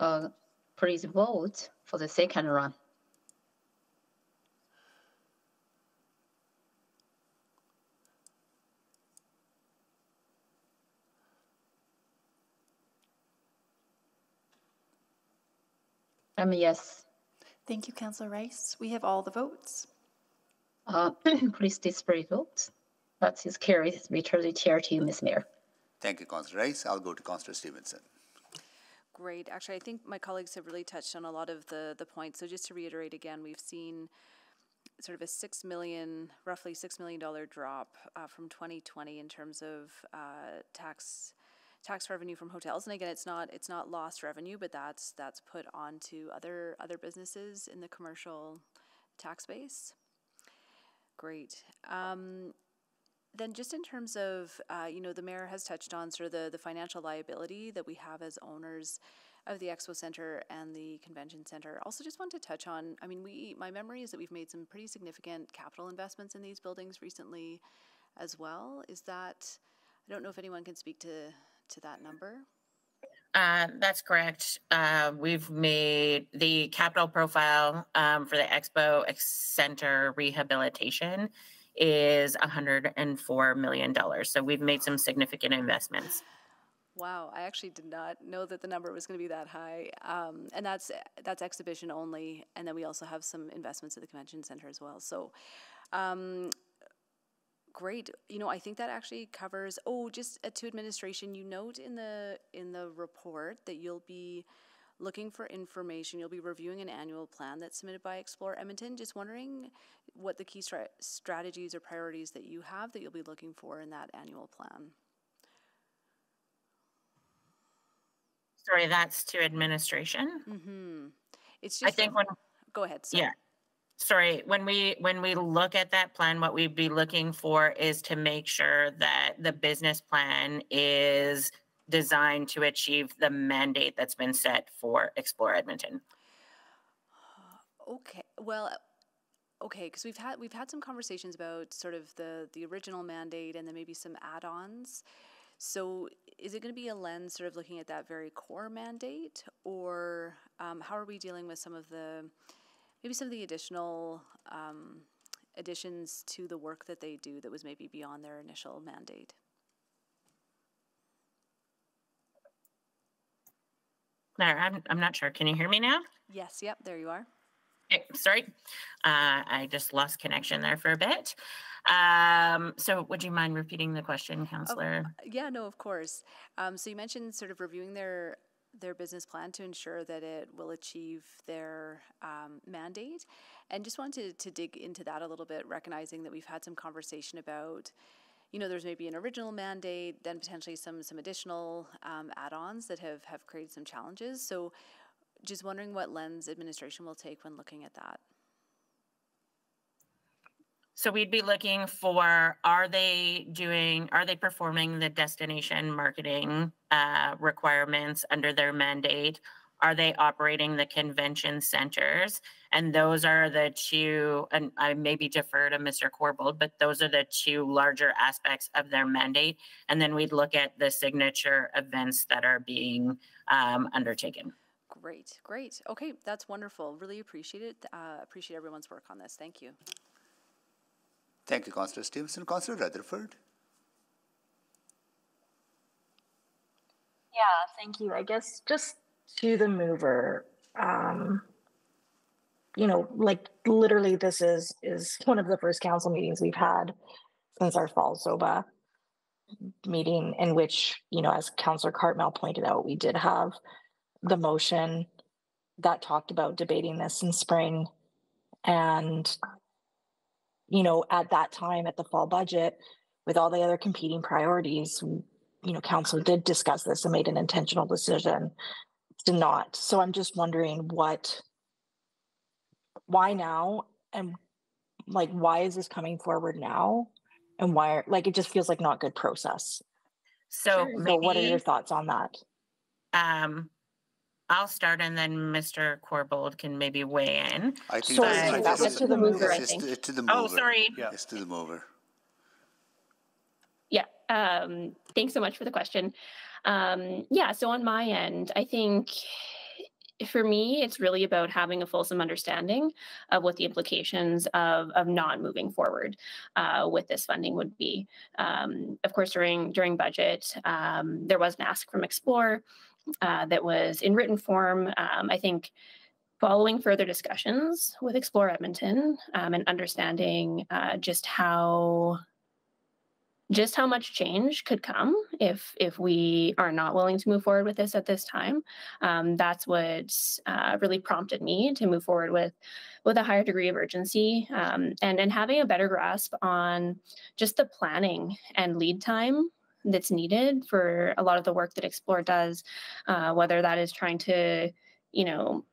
Uh, please vote for the second round. I'm a yes. Thank you, Councillor Rice. We have all the votes. Uh, please display votes. That is carried. Return the chair to you, Ms. Mayor. Thank you, Councillor Rice. I'll go to Councillor Stevenson. Great. Actually, I think my colleagues have really touched on a lot of the, the points. So just to reiterate again, we've seen sort of a six million, roughly six million dollar drop uh, from 2020 in terms of uh, tax tax revenue from hotels. And again, it's not it's not lost revenue, but that's that's put onto other other businesses in the commercial tax base. Great. Um, then just in terms of, uh, you know, the mayor has touched on sort of the, the financial liability that we have as owners of the Expo Center and the Convention Center. Also just want to touch on, I mean, we my memory is that we've made some pretty significant capital investments in these buildings recently as well. Is that, I don't know if anyone can speak to to that number? Uh, that's correct. Uh, we've made the capital profile um, for the Expo Center rehabilitation is $104 million. So we've made some significant investments. Wow, I actually did not know that the number was going to be that high, um, and that's that's exhibition only. And then we also have some investments at the convention center as well. So, um, great. You know, I think that actually covers. Oh, just uh, to administration, you note in the in the report that you'll be looking for information. You'll be reviewing an annual plan that's submitted by Explore Edmonton. Just wondering what the key stra- strategies or priorities that you have that you'll be looking for in that annual plan. Sorry, that's to administration. Mm-hmm. It's just. I think when. Go ahead. Sorry. Yeah sorry when we when we look at that plan what we'd be looking for is to make sure that the business plan is designed to achieve the mandate that's been set for explore edmonton okay well okay, because we've had we've had some conversations about sort of the the original mandate and then maybe some add-ons. So is it going to be a lens sort of looking at that very core mandate, or um, how are we dealing with some of the maybe some of the additional um, additions to the work that they do that was maybe beyond their initial mandate? There, I'm, I'm not sure. Can you hear me now? Yes, yep, there you are. Okay, sorry, uh, I just lost connection there for a bit. Um, so would you mind repeating the question, Councillor? Oh, yeah, no, of course. Um, so you mentioned sort of reviewing their their business plan to ensure that it will achieve their um, mandate, and just wanted to, to dig into that a little bit, recognizing that we've had some conversation about you know, there's maybe an original mandate, then potentially some some additional um, add-ons that have have created some challenges. So, just wondering what lens administration will take when looking at that. So we'd be looking for are they doing are they performing the destination marketing uh, requirements under their mandate? Are they operating the convention centers? And those are the two, and I maybe defer to Mr. Corbould, but those are the two larger aspects of their mandate. And then we'd look at the signature events that are being um, undertaken. Great, great. Okay, that's wonderful. Really appreciate it. Uh, appreciate everyone's work on this. Thank you. Thank you, Councillor Stevenson. Councillor Rutherford. Yeah, thank you. I guess just to the mover um you know like literally this is is one of the first council meetings we've had since our fall soba meeting in which you know as councillor cartmell pointed out we did have the motion that talked about debating this in spring and you know at that time at the fall budget with all the other competing priorities you know council did discuss this and made an intentional decision to not. So I'm just wondering what, why now? And like, why is this coming forward now? And why, are, like, it just feels like not good process. So, so what are your thoughts on that? Um, I'll start and then Mr. Corbould can maybe weigh in. I think Sorry, that's, that was to the mover, I it's, think. it's to the mover. Oh, sorry. Yeah. It's to the mover. Yeah, um, thanks so much for the question. Um, yeah, so on my end, I think for me, it's really about having a fulsome understanding of what the implications of, of not moving forward uh, with this funding would be. Um, of course, during during budget, um, there was an ask from Explore uh, that was in written form. Um, I think following further discussions with Explore Edmonton um, and understanding uh, just how just how much change could come if if we are not willing to move forward with this at this time. Um, that's what uh, really prompted me to move forward with with a higher degree of urgency um, and and having a better grasp on just the planning and lead time that's needed for a lot of the work that Explore does, uh, whether that is trying to you know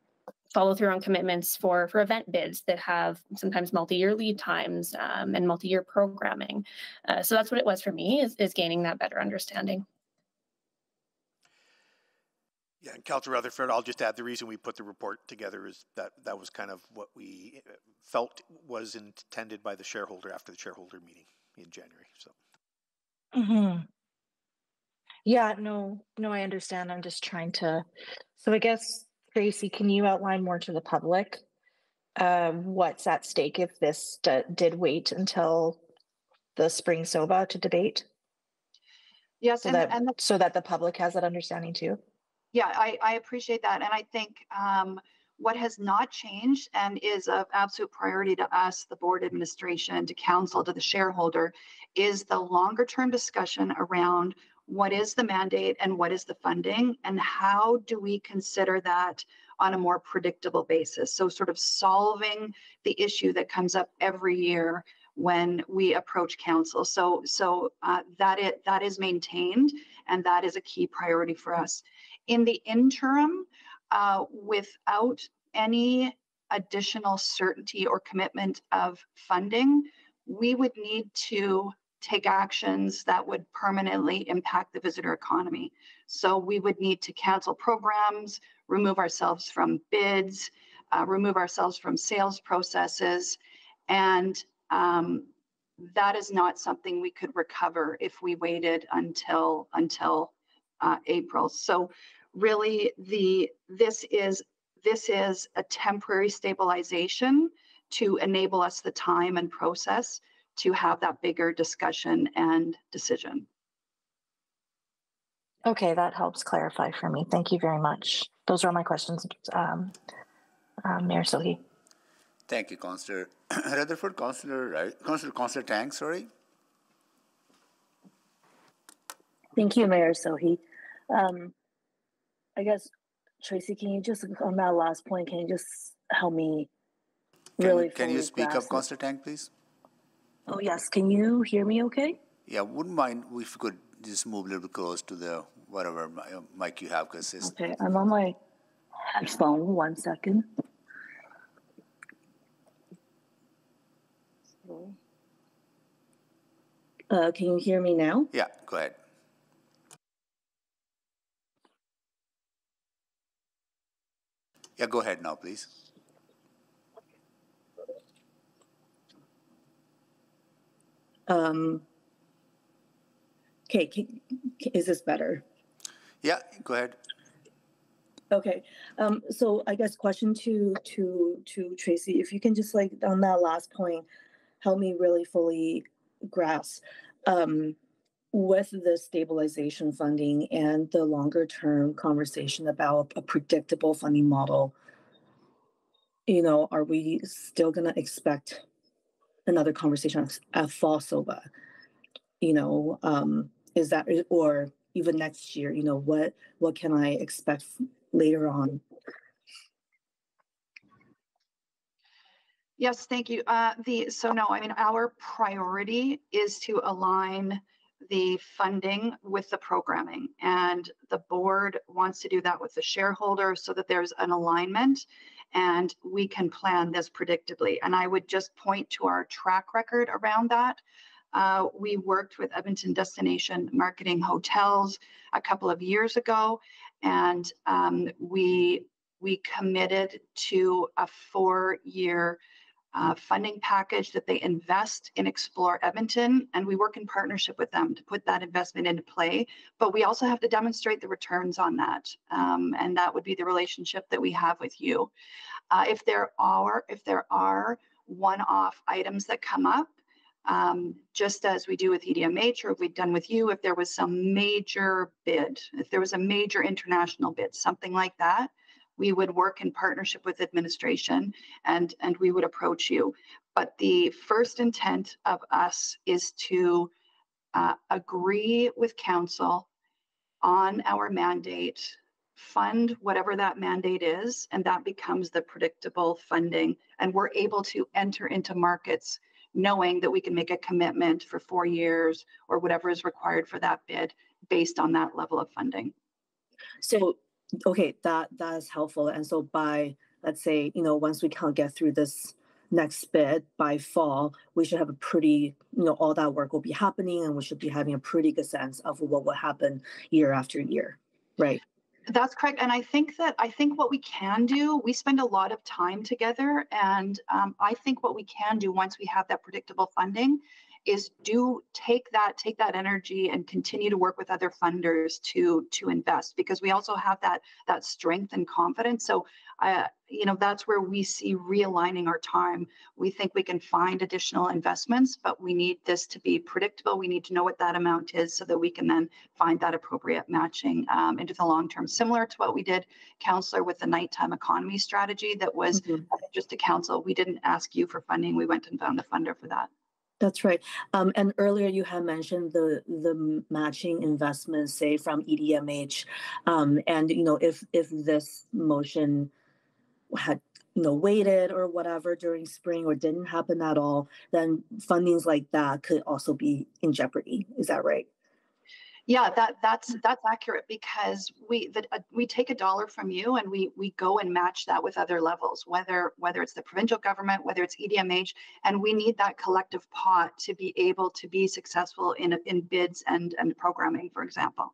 follow through on commitments for for event bids that have sometimes multi-year lead times um, and multi-year programming. Uh, so that's what it was for me is, is gaining that better understanding. Yeah, and Councillor Rutherford, I'll just add the reason we put the report together is that that was kind of what we uh, felt was intended by the shareholder after the shareholder meeting in January. So. Mm-hmm. Yeah, no, no, I understand. I'm just trying to. So I guess Tracy, can you outline more to the public uh, what's at stake if this d- did wait until the spring SOBA to debate? Yes, so and, that and the, so that the public has that understanding too. yeah, I, I appreciate that. And I think um, what has not changed and is of absolute priority to us, the board administration, to council, to the shareholder, is the longer term discussion around what is the mandate and what is the funding and how do we consider that on a more predictable basis? So sort of solving the issue that comes up every year when we approach council. So so uh, that it that is maintained and that is a key priority for us. In the interim uh, without any additional certainty or commitment of funding we would need to take actions that would permanently impact the visitor economy. So we would need to cancel programs, remove ourselves from bids, uh, remove ourselves from sales processes, And um, that is not something we could recover if we waited until until uh, April. So really the this is this is a temporary stabilization to enable us the time and process to have that bigger discussion and decision. Okay, that helps clarify for me. Thank you very much. Those are my questions, um, uh, Mayor Sohi. Thank you, Councillor Rutherford. Councillor, right? Councillor, Councillor Tang, sorry. Thank you, Mayor Sohi. Um, I guess, Tracy, can you just, on that last point, can you just help me Can, really can you speak up, grasp it? Councillor Tang, please? Oh, yes. Can you hear me okay? Yeah, wouldn't mind if you could just move a little bit close to the whatever uh, mic you have, because it's Okay, I'm on my headphone. One second. Uh, can you hear me now? yeah. Go ahead. Yeah, go ahead now, please. Um, okay, can, is this better? Yeah, go ahead. Okay, um, so I guess question to to to Tracy, if you can just like on that last point, help me really fully grasp um, with the stabilization funding and the longer term conversation about a predictable funding model. You know, are we still gonna expect another conversation at fall SOBA? You know, um, is that or even next year? You know, what what can I expect later on? Yes, thank you. Uh, the, so no, I mean, our priority is to align the funding with the programming. And the board wants to do that with the shareholders so that there's an alignment and we can plan this predictably. And I would just point to our track record around that. Uh, we worked with Edmonton Destination Marketing Hotels a couple of years ago, and um, we we committed to a four-year uh, funding package that they invest in Explore Edmonton, and we work in partnership with them to put that investment into play. But we also have to demonstrate the returns on that, um, and that would be the relationship that we have with you. Uh, if there are if there are one-off items that come up, um, just as we do with EDMH or we've done with you, if there was some major bid, if there was a major international bid, something like that, we would work in partnership with administration and, and we would approach you. But the first intent of us is to uh, agree with council on our mandate, fund whatever that mandate is, and that becomes the predictable funding. And we're able to enter into markets knowing that we can make a commitment for four years or whatever is required for that bid based on that level of funding. So, okay, that that is helpful. And so by let's say, you know, once we of get through this next bit by fall, we should have a pretty, you know, all that work will be happening and we should be having a pretty good sense of what will happen year after year. Right. That's correct. And I think that I think what we can do, we spend a lot of time together. And um, I think what we can do once we have that predictable funding is do take that take that energy and continue to work with other funders to to invest because we also have that that strength and confidence. So uh, you know that's where we see realigning our time. We think we can find additional investments but we need this to be predictable. We need to know what that amount is so that we can then find that appropriate matching um, into the long term. Similar to what we did counselor with the nighttime economy strategy that was Mhm. just a council we didn't ask you for funding. We went and found a funder for that That's right. Um, and earlier you had mentioned the the matching investments, say from EDMH, um, and you know if if this motion had you know waited or whatever during spring or didn't happen at all, then fundings like that could also be in jeopardy. Is that right? Yeah, that that's that's accurate because we uh, we take a dollar from you and we we go and match that with other levels, whether whether it's the provincial government, whether it's EDMH, and we need that collective pot to be able to be successful in in bids and and programming, for example.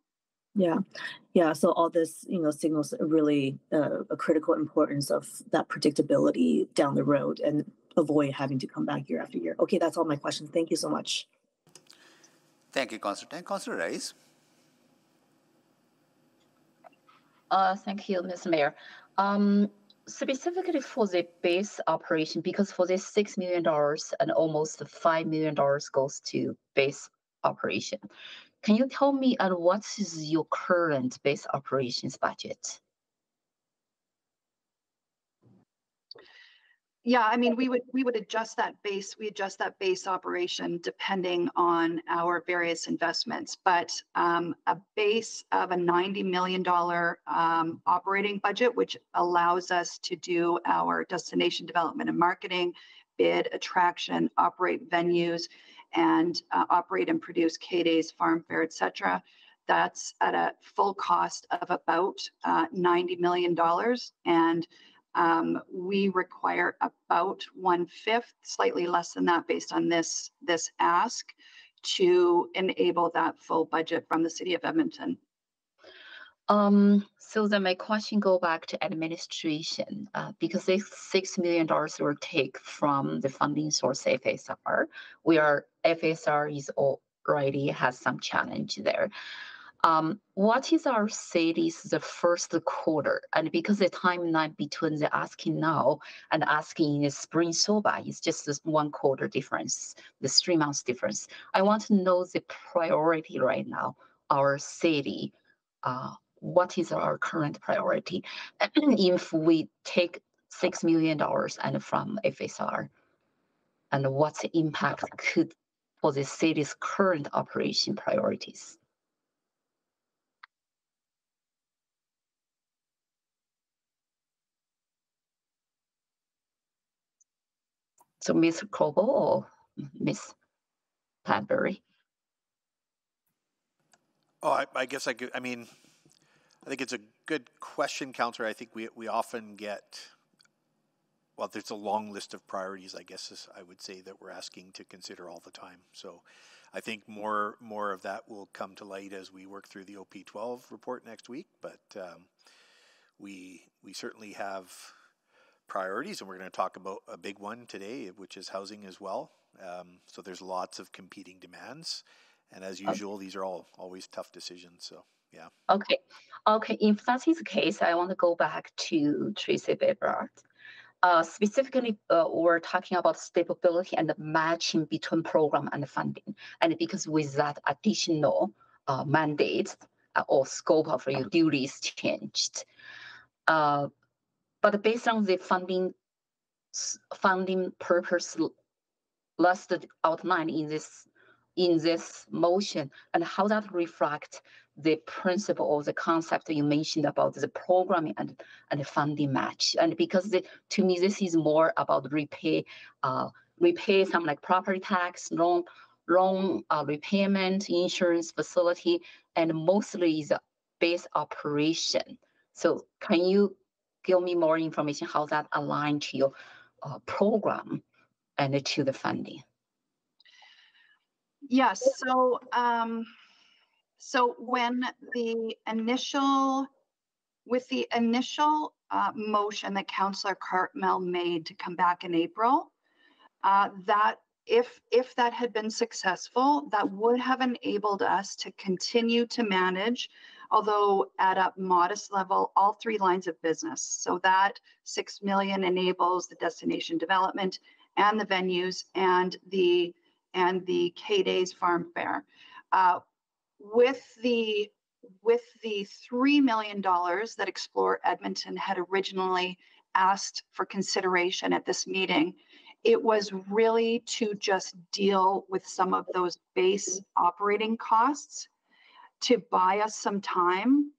Yeah, yeah. So all this, you know, signals really uh, a critical importance of that predictability down the road, and avoid having to come back year after year. Okay, that's all my questions. Thank you so much. Thank you. Councillor Rice. Uh, thank you, Ms. Mayor. Um, specifically for the base operation, because for this $6 million and almost $5 million goes to base operation, can you tell me uh, what is your current base operations budget? Yeah, I mean, we would we would adjust that base. We adjust that base operation depending on our various investments. But um, a base of a ninety million dollar um, operating budget, which allows us to do our destination development and marketing, bid, attraction, operate venues, and uh, operate and produce K days, farm fair, etc. That's at a full cost of about uh, ninety million dollars and um, we require about one fifth, slightly less than that based on this, this ask to enable that full budget from the city of Edmonton. Um, so then my question go back to administration, uh, because this six million dollars will take from the funding source FSR. We are FSR is already has some challenge there. Um, what is our city's the first quarter? And because the timeline between the asking now and asking in the spring SOBA is just this one quarter difference, the three months difference. I want to know the priority right now, our city. Uh, what is our current priority? if we take $6 million and from FSR, and what's the impact could for the city's current operation priorities? So Ms. Coble or Ms. Padbury? Oh, I, I, guess I could, I mean, I think it's a good question, Counselor. I think we, we often get, well, there's a long list of priorities, I guess, I would say, that we're asking to consider all the time. So I think more, more of that will come to light as we work through the OP12 report next week. But um, we, we certainly have priorities, and we're going to talk about a big one today, which is housing as well. Um, so there's lots of competing demands, and as usual, these are all always tough decisions. So yeah. Okay, okay. If that is the case, I want to go back to Tracy Bednard. Uh, specifically, uh, we're talking about stability and the matching between program and funding, and because with that additional uh, mandate uh, or scope of your duties changed. Uh, but based on the funding funding purpose listed outlined in this in this motion and how that reflect the principle or the concept you mentioned about the programming and, and the funding match. And because the, to me, this is more about repay, uh, repay some like property tax, loan, loan uh, repayment, insurance facility, and mostly the base operation. So can you give me more information how that align to your uh, program and to the funding. Yes, so um, so when the initial, with the initial uh, motion that Councillor Cartmell made to come back in April, uh, that if if that had been successful, that would have enabled us to continue to manage although at a modest level, all three lines of business. So that 6 million enables the destination development and the venues and the and the K-Days Farm Fair. Uh, with the with the $3 million that Explore Edmonton had originally asked for consideration at this meeting, it was really to just deal with some of those base operating costs to buy us some time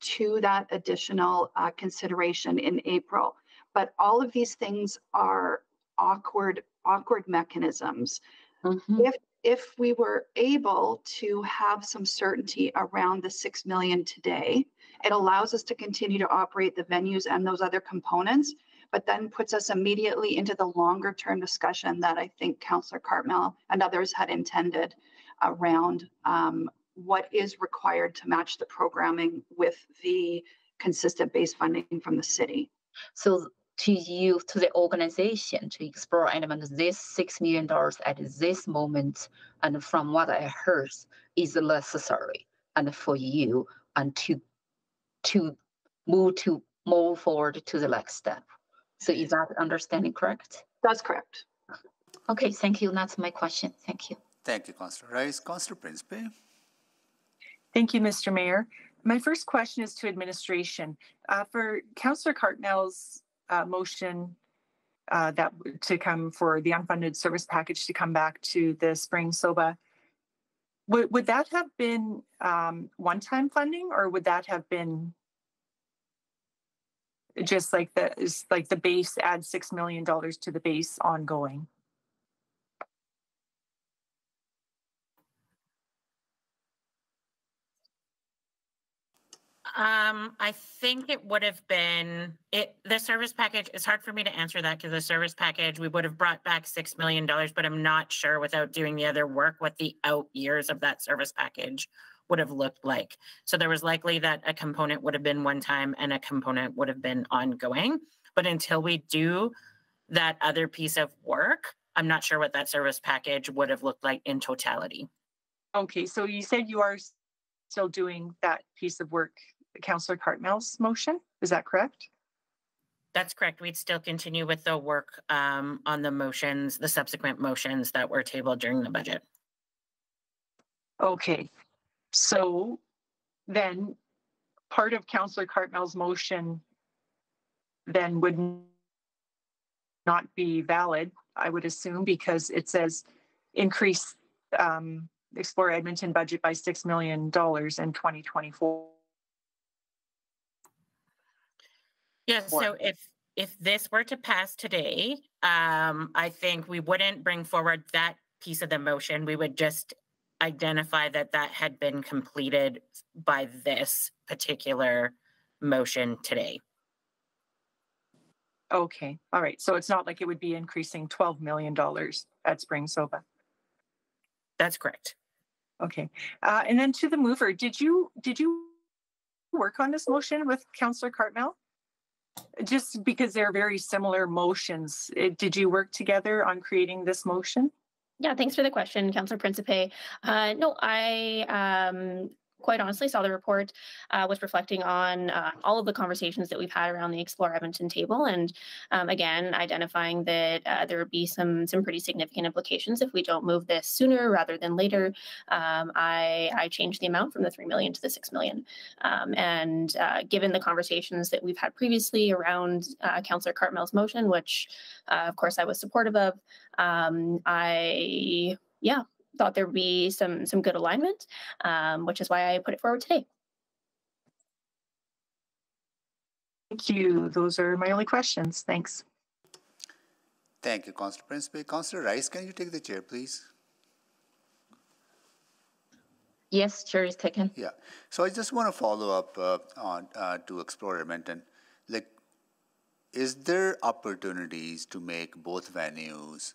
to that additional uh, consideration in April. But all of these things are awkward, awkward mechanisms. Mm-hmm. If if we were able to have some certainty around the six million today, it allows us to continue to operate the venues and those other components, but then puts us immediately into the longer term discussion that I think Councillor Cartmell and others had intended around um, what is required to match the programming with the consistent base funding from the city. So to you, to the organization to Explore Edmonton this $6 million at this moment. And from what I heard is necessary and for you and to, to move to move forward to the next step. So is that understanding correct? That's correct. Okay, thank you. That's my question. Thank you. Thank you, Councillor Rice. Councillor Principe. Thank you, Mr. Mayor. My first question is to administration. Uh, for Councillor Cartmell's uh, motion uh, that to come for the unfunded service package to come back to the spring SOBA, would, would that have been um, one-time funding or would that have been just like the like the base add six million dollars to the base ongoing? Um, I think it would have been it. The service package. It's hard for me to answer that because the service package we would have brought back six million dollars, but I'm not sure without doing the other work what the out years of that service package would have looked like. So there was likely that a component would have been one time and a component would have been ongoing. But until we do that other piece of work, I'm not sure what that service package would have looked like in totality. Okay, so you said you are still doing that piece of work Councillor Cartmell's motion. Is that correct? That's correct. We'd still continue with the work um, on the motions, the subsequent motions that were tabled during the budget. Okay. So then part of Councillor Cartmell's motion then would not be valid, I would assume, because it says increase um, Explore Edmonton budget by $6 million in 2024. Yes. So if if this were to pass today, um, I think we wouldn't bring forward that piece of the motion. We would just identify that that had been completed by this particular motion today. Okay. All right. So it's not like it would be increasing $12 million at Spring SOBA. That's correct. Okay. Uh, and then to the mover, did you did you work on this motion with Councillor Cartmell? Just because they're very similar motions, eh, did you work together on creating this motion? Yeah, thanks for the question, Councillor Principe. Uh, no, I um, quite honestly saw the report uh, was reflecting on uh, all of the conversations that we've had around the Explore Edmonton table, and um, again identifying that uh, there would be some some pretty significant implications if we don't move this sooner rather than later. Um, I I changed the amount from the three million to the six million, um, and uh, given the conversations that we've had previously around uh, Councillor Cartmell's motion, which uh, of course I was supportive of, um, I yeah thought there would be some some good alignment, um, which is why I put it forward today. Thank you. Those are my only questions. Thanks. Thank you, Councillor Principe. Councillor Rice, can you take the chair, please? Yes, chair is taken. Yeah. So I just want to follow up uh, on uh, to Explore Edmonton. Like, is there opportunities to make both venues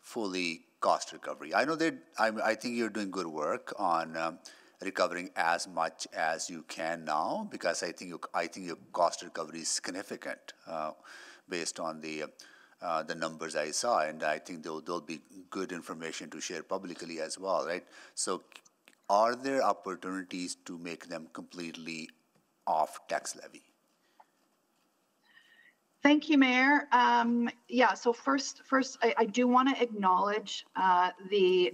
fully cost recovery. I know that I, I think you're doing good work on um, recovering as much as you can now because I think you, I think your cost recovery is significant uh, based on the uh, the numbers I saw, and I think there'll, there'll be good information to share publicly as well, right? So, are there opportunities to make them completely off tax levy? Thank you, Mayor. Um, yeah, so first, first, I, I do want to acknowledge uh, the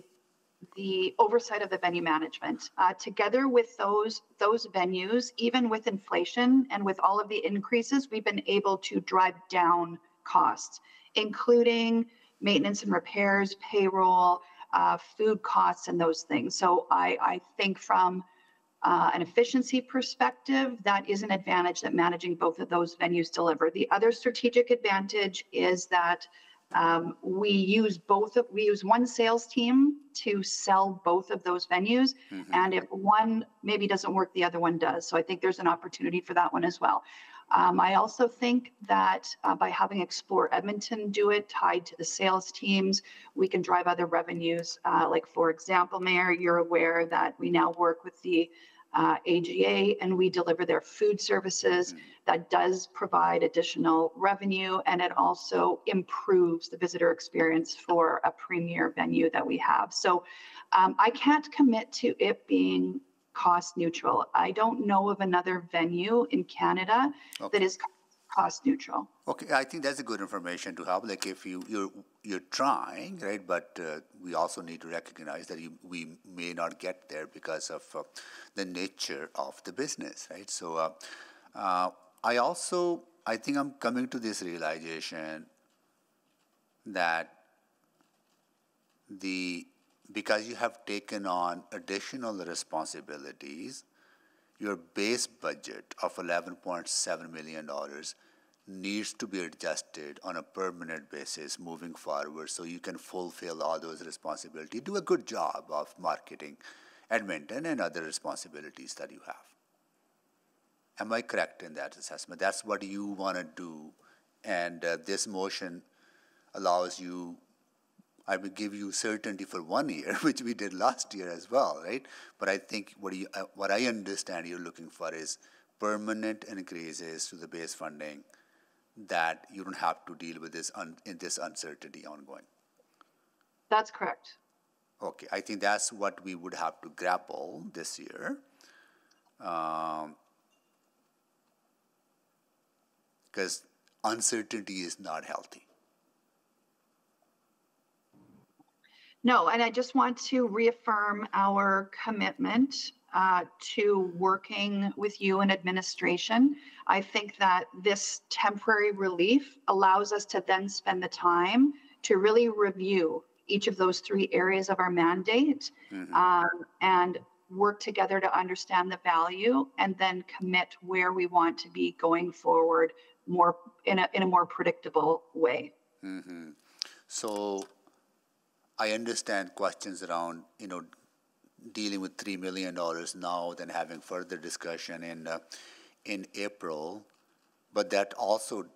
the oversight of the venue management. Uh, together with those those venues, even with inflation and with all of the increases, we've been able to drive down costs, including maintenance and repairs, payroll, uh, food costs, and those things. So I, I think from uh, an efficiency perspective, that is an advantage that managing both of those venues deliver. The other strategic advantage is that um, we use both of, we use one sales team to sell both of those venues mm-hmm. and if one maybe doesn't work the other one does so i think there's an opportunity for that one as well um, i also think that uh, by having explore edmonton do it tied to the sales teams we can drive other revenues uh, like for example mayor you're aware that we now work with the uh, AGA and we deliver their food services. That does provide additional revenue and it also improves the visitor experience for a premier venue that we have. So um, I can't commit to it being cost neutral. I don't know of another venue in Canada that is cost neutral. Okay, I think that's a good information to have. Like if you you're you're trying, right? But uh, we also need to recognize that you, we may not get there because of uh, the nature of the business, right? So uh, uh I also I think I'm coming to this realization that the because you have taken on additional responsibilities, your base budget of $11.7 million needs to be adjusted on a permanent basis moving forward so you can fulfill all those responsibilities. Do a good job of marketing Edmonton and other responsibilities that you have. Am I correct in that assessment? That's what you want to do, and uh, this motion allows you I will give you certainty for one year, which we did last year as well, right? But I think what you, uh, what I understand you're looking for is permanent increases to the base funding that you don't have to deal with this un, in this uncertainty ongoing. That's correct. Okay, I think that's what we would have to grapple this year. Because um, uncertainty is not healthy. No, and I just want to reaffirm our commitment uh, to working with you and administration. I think that this temporary relief allows us to then spend the time to really review each of those three areas of our mandate mm-hmm. um, and work together to understand the value and then commit where we want to be going forward more in a, in a more predictable way. Mm-hmm. So I understand questions around, you know, dealing with $3 million now, than having further discussion in, uh, in April, but that also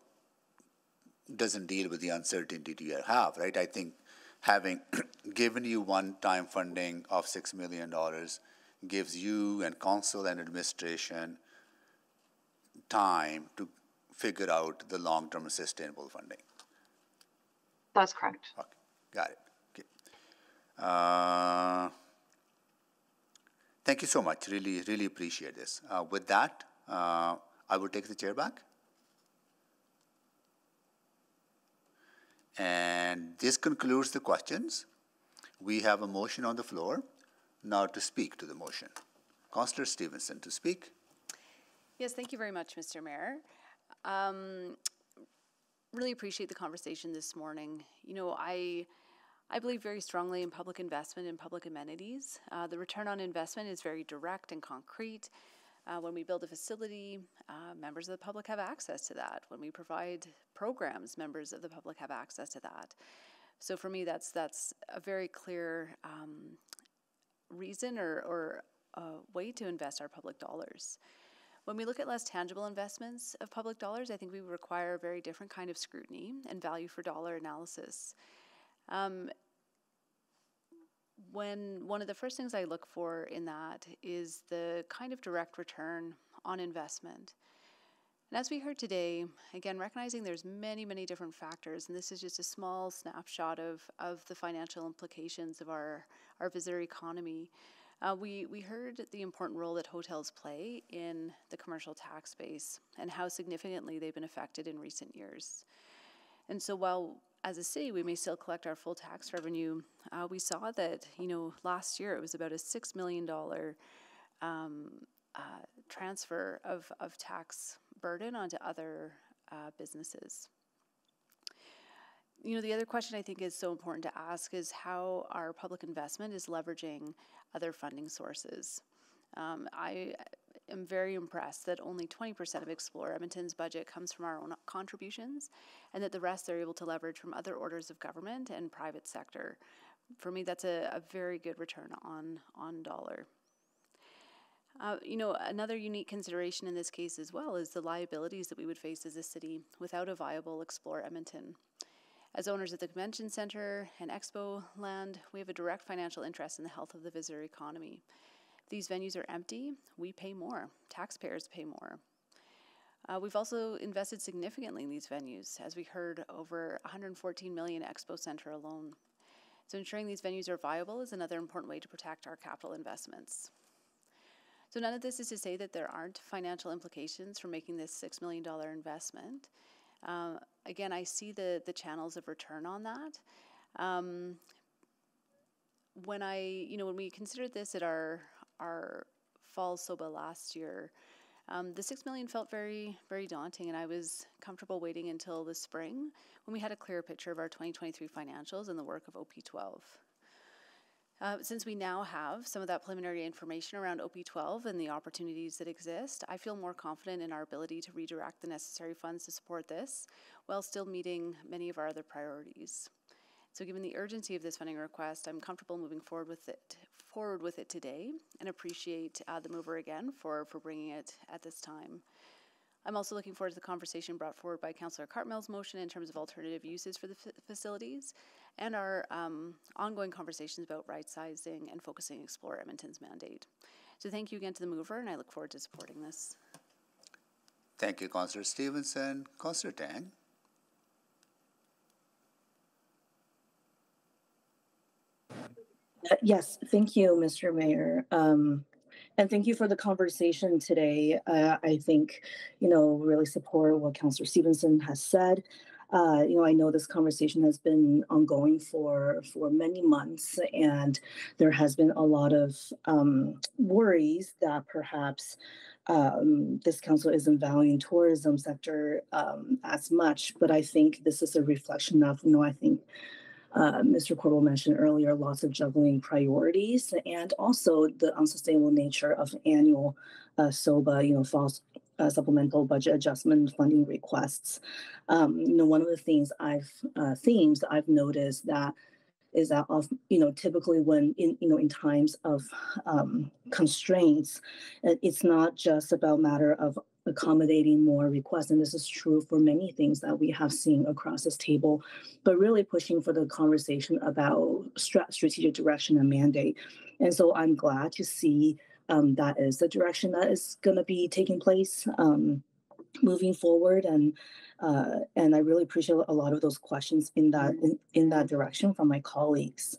doesn't deal with the uncertainty you have, right? I think having given you one-time funding of $6 million gives you and council and administration time to figure out the long-term sustainable funding. That's correct. Okay, got it. Uh, thank you so much. Really, really appreciate this. Uh, with that, uh, I will take the chair back. And this concludes the questions. We have a motion on the floor. Now to speak to the motion. Councillor Stevenson to speak. Yes, thank you very much, Mr. Mayor. Um, really appreciate the conversation this morning. You know, I I believe very strongly in public investment in public amenities. Uh, the return on investment is very direct and concrete. Uh, when we build a facility, uh, members of the public have access to that. When we provide programs, members of the public have access to that. So for me, that's that's a very clear um, reason or, or way to invest our public dollars. When we look at less tangible investments of public dollars, I think we require a very different kind of scrutiny and value for dollar analysis. Um, when one of the first things I look for in that is the kind of direct return on investment. And as we heard today, again, recognizing there's many, many different factors, and this is just a small snapshot of, of the financial implications of our, our visitor economy. Uh, we, we heard the important role that hotels play in the commercial tax base and how significantly they've been affected in recent years. And so while as a city, we may still collect our full tax revenue. Uh, we saw that, you know, last year it was about a $6 million um, uh, transfer of, of tax burden onto other uh, businesses. You know, the other question I think is so important to ask is how our public investment is leveraging other funding sources. Um, I am very impressed that only 20% of Explore Edmonton's budget comes from our own contributions and that the rest they're able to leverage from other orders of government and private sector. For me, that's a, a very good return on, on dollar. Uh, you know, another unique consideration in this case as well is the liabilities that we would face as a city without a viable Explore Edmonton. As owners of the convention center and expo land, we have a direct financial interest in the health of the visitor economy these venues are empty, we pay more, taxpayers pay more. Uh, we've also invested significantly in these venues, as we heard over 114 million Expo Center alone. So ensuring these venues are viable is another important way to protect our capital investments. So none of this is to say that there aren't financial implications for making this $6 million investment. Um, again, I see the, the channels of return on that. Um, when I, you know, when we considered this at our, our fall SOBA last year, um, the six million felt very, very daunting, and I was comfortable waiting until the spring when we had a clearer picture of our 2023 financials and the work of OP12. Uh, since we now have some of that preliminary information around OP12 and the opportunities that exist, I feel more confident in our ability to redirect the necessary funds to support this while still meeting many of our other priorities. So given the urgency of this funding request, I'm comfortable moving forward with it forward with it today and appreciate uh, the mover again for, for bringing it at this time. I'm also looking forward to the conversation brought forward by Councillor Cartmell's motion in terms of alternative uses for the facilities and our um, ongoing conversations about right sizing and focusing Explore Edmonton's mandate. So thank you again to the mover, and I look forward to supporting this. Thank you, Councillor Stevenson. Councillor Tang. Yes, thank you, Mr. Mayor. Um, and thank you for the conversation today. Uh, I think, you know, really support what Councillor Stevenson has said. Uh, you know, I know this conversation has been ongoing for for many months, and there has been a lot of um, worries that perhaps um, this council isn't valuing tourism sector um, as much. But I think this is a reflection of, you know, I think uh, Mr. Corbould mentioned earlier, lots of juggling priorities and also the unsustainable nature of annual uh, SOBA, you know, false uh, supplemental budget adjustment funding requests. Um, you know, one of the things I've uh, themes I've noticed that is that of you know typically when in you know in times of um, constraints, it's not just about matter of accommodating more requests. And this is true for many things that we have seen across this table, but really pushing for the conversation about strategic direction and mandate. And so I'm glad to see um, that is the direction that is going to be taking place um, moving forward. And uh, and I really appreciate a lot of those questions in that in, in that direction from my colleagues.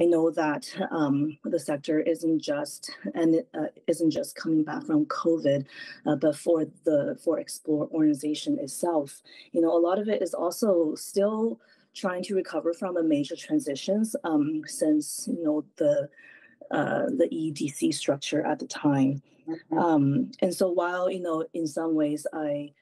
I know that um, the sector isn't just and uh, isn't just coming back from COVID, uh, but for the for Explore organization itself, you know, a lot of it is also still trying to recover from the major transitions um, since you know the uh, the EDC structure at the time. Mm-hmm. Um, and so while you know in some ways I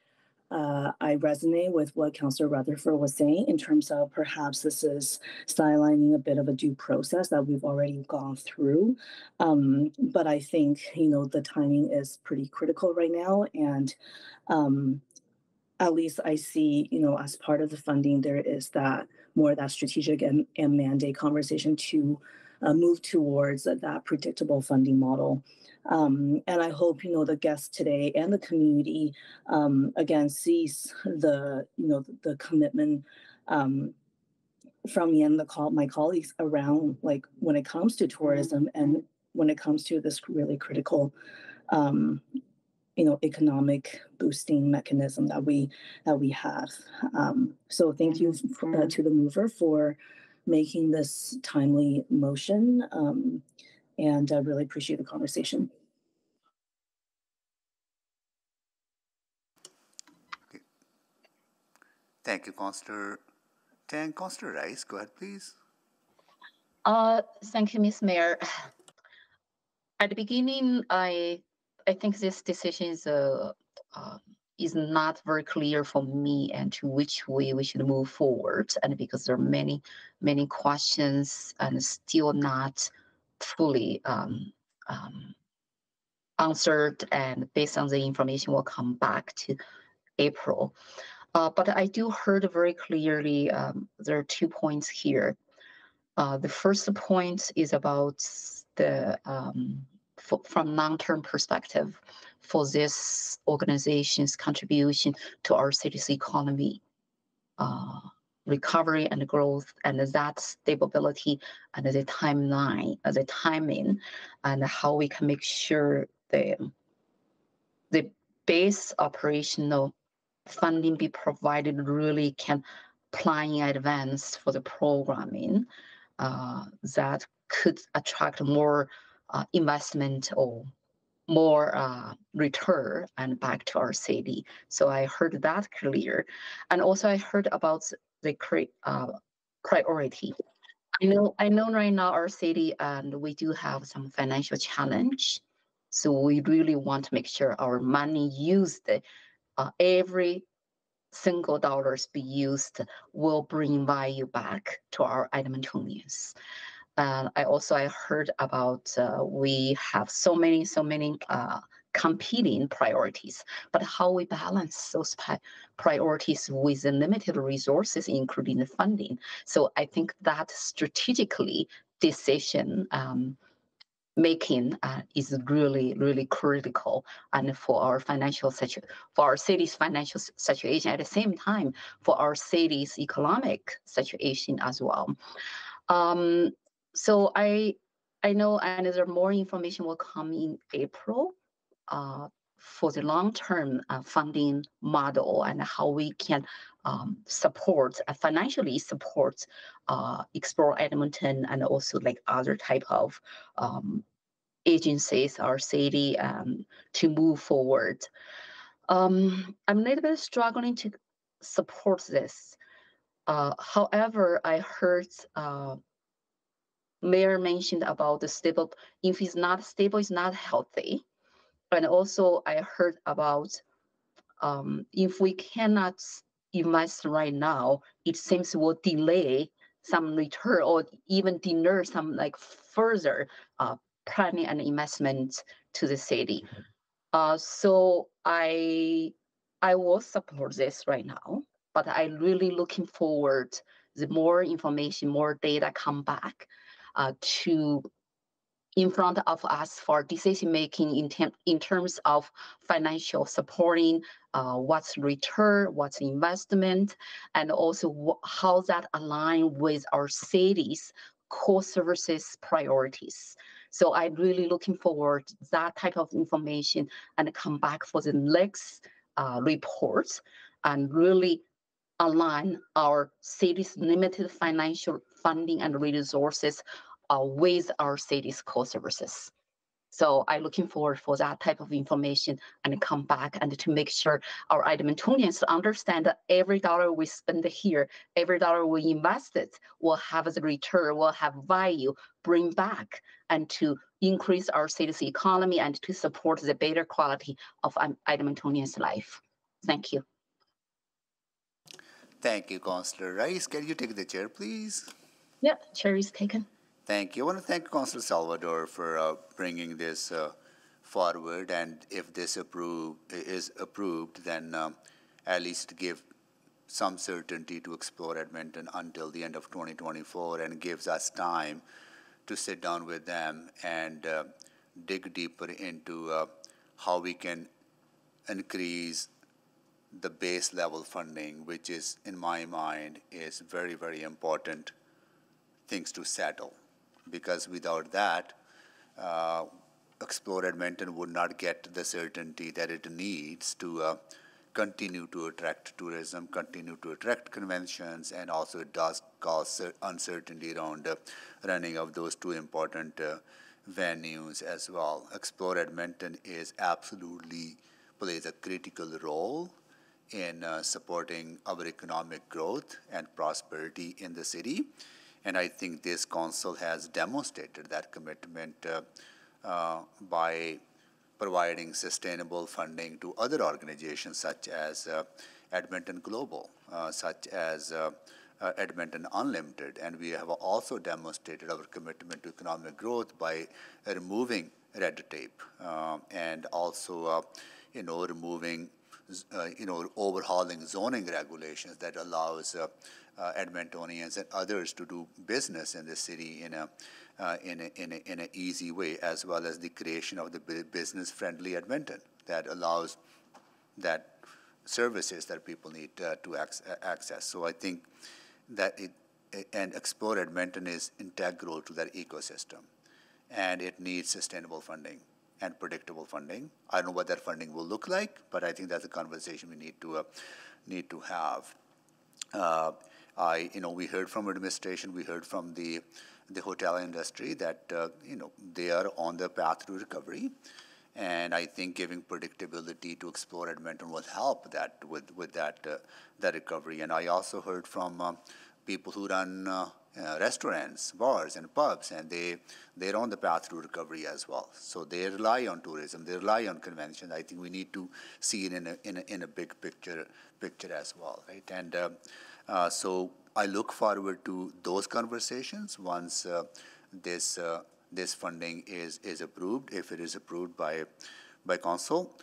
uh, I resonate with what Councillor Rutherford was saying in terms of perhaps this is stylining a bit of a due process that we've already gone through. Um, but I think, you know, the timing is pretty critical right now. And um, at least I see, you know, as part of the funding, there is that more that strategic and, and mandate conversation to uh, move towards that predictable funding model. Um, and I hope you know the guests today and the community um, again sees the you know the, the commitment um, from me and the call my colleagues around like when it comes to tourism and when it comes to this really critical um, you know economic boosting mechanism that we that we have. Um, so thank you for, uh, to the mover for making this timely motion. Um, and I really appreciate the conversation. Thank you, Councillor Tang. Councillor Rice, go ahead, please. Uh, thank you, Ms. Mayor. At the beginning, I I think this decision is uh, uh, is not very clear for me and to which way we should move forward. And because there are many many questions and still not fully um, um, answered, and based on the information, we'll come back to April. Uh, but I do heard very clearly um, there are two points here. Uh, the first point is about the um, from long-term perspective for this organization's contribution to our city's economy. Uh, recovery and growth and that stability and the timeline, uh, the timing, and how we can make sure the the base operational funding be provided really can plan in advance for the programming uh, that could attract more uh, investment or more uh, return and back to our city. So I heard that clear. And also I heard about the uh, priority. I know, I know right now our city and we do have some financial challenge. So we really want to make sure our money used, uh, every single dollars be used will bring value back to our Edmontonians. And I also I heard about uh, we have so many so many uh, competing priorities, but how we balance those priorities with the limited resources, including the funding. So I think that strategically decision um, making uh, is really, really critical and for our financial situ- for our city's financial situation at the same time for our city's economic situation as well. Um, so I I know and there more information will come in April uh, for the long-term uh, funding model and how we can um, support uh, financially support uh, Explore Edmonton and also like other type of um, agencies or city um, to move forward. Um, I'm a little bit struggling to support this. Uh, however, I heard uh, Mayor mentioned about the stable, if it's not stable, it's not healthy. And also I heard about um, if we cannot invest right now, it seems will delay some return or even deny some like further uh, planning and investment to the city. Uh, so I I will support this right now, but I'm really looking forward the more information, more data come back uh, to in front of us for decision making in, tem- in terms of financial supporting, uh, what's return, what's investment, and also wh- how that align with our city's core services priorities. So I'm really looking forward that type of information and come back for the next uh, report and really align our city's limited financial funding and resources uh, with our city's core services. So I'm looking forward for that type of information and come back and to make sure our Edmontonians understand that every dollar we spend here, every dollar we invested will have the return, will have value, bring back, and to increase our city's economy and to support the better quality of Edmontonians' life. Thank you. Thank you, Councillor Rice. Can you take the chair, please? Yeah, chair is taken. Thank you. I want to thank Councillor Salvador for uh, bringing this uh, forward, and if this approve, is approved, then um, at least give some certainty to explore Edmonton until the end of 2024 and gives us time to sit down with them and uh, dig deeper into uh, how we can increase the base level funding, which is, in my mind, is very, very important things to settle because without that, uh, Explore Edmonton would not get the certainty that it needs to uh, continue to attract tourism, continue to attract conventions, and also it does cause uncertainty around the running of those two important uh, venues as well. Explore Edmonton is absolutely plays a critical role in uh, supporting our economic growth and prosperity in the city. And I think this council has demonstrated that commitment uh, uh, by providing sustainable funding to other organizations such as uh, Edmonton Global, uh, such as uh, uh, Edmonton Unlimited. And we have also demonstrated our commitment to economic growth by removing red tape and also, you know, removing, you know, overhauling zoning regulations that allows uh, Edmontonians and others to do business in the city in a, uh, in, a, in, a, in an easy way, as well as the creation of the business friendly Edmonton that allows that services that people need uh, to ac- access. So I think that it, and Explore Edmonton is integral to that ecosystem, and it needs sustainable funding and predictable funding. I don't know what that funding will look like, but I think that's a conversation we need to uh, need to have. Uh, I, you know, we heard from administration, we heard from the the hotel industry that uh, you know they are on the path to recovery, and I think giving predictability to Explore Edmonton will help that with with that uh, that recovery. And I also heard from uh, people who run uh, uh, restaurants, bars, and pubs, and they they're on the path to recovery as well. So they rely on tourism, they rely on convention. I think we need to see it in a in a, in a big picture picture as well, right? And uh, uh, so I look forward to those conversations once uh, this uh, this funding is is approved, if it is approved by by council.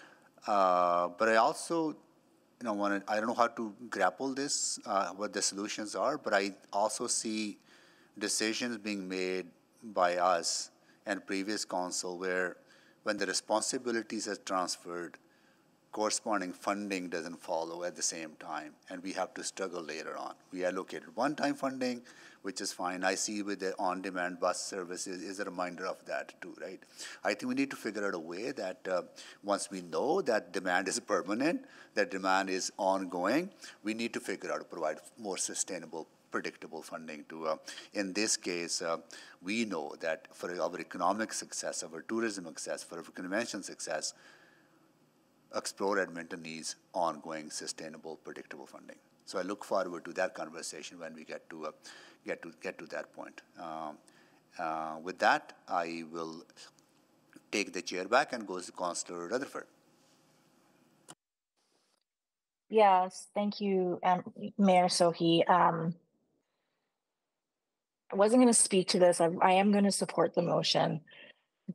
Uh, but I also, you know, want I don't know how to grapple this, uh, what the solutions are, but I also see decisions being made by us and previous council where when the responsibilities are transferred, corresponding funding doesn't follow at the same time, and we have to struggle later on. We allocated one-time funding, which is fine. I see with the on-demand bus services is a reminder of that too, right? I think we need to figure out a way that uh, once we know that demand is permanent, that demand is ongoing, we need to figure out to provide more sustainable predictable funding to, uh, in this case, uh, we know that for our economic success, our tourism success, for our convention success, Explore Edmonton needs ongoing, sustainable, predictable funding. So I look forward to that conversation when we get to uh, get to get to that point. Um, uh, with that, I will take the chair back and goes to Councillor Rutherford. Yes, thank you, um, Mayor Sohi. Um, I wasn't going to speak to this. I, I am going to support the motion,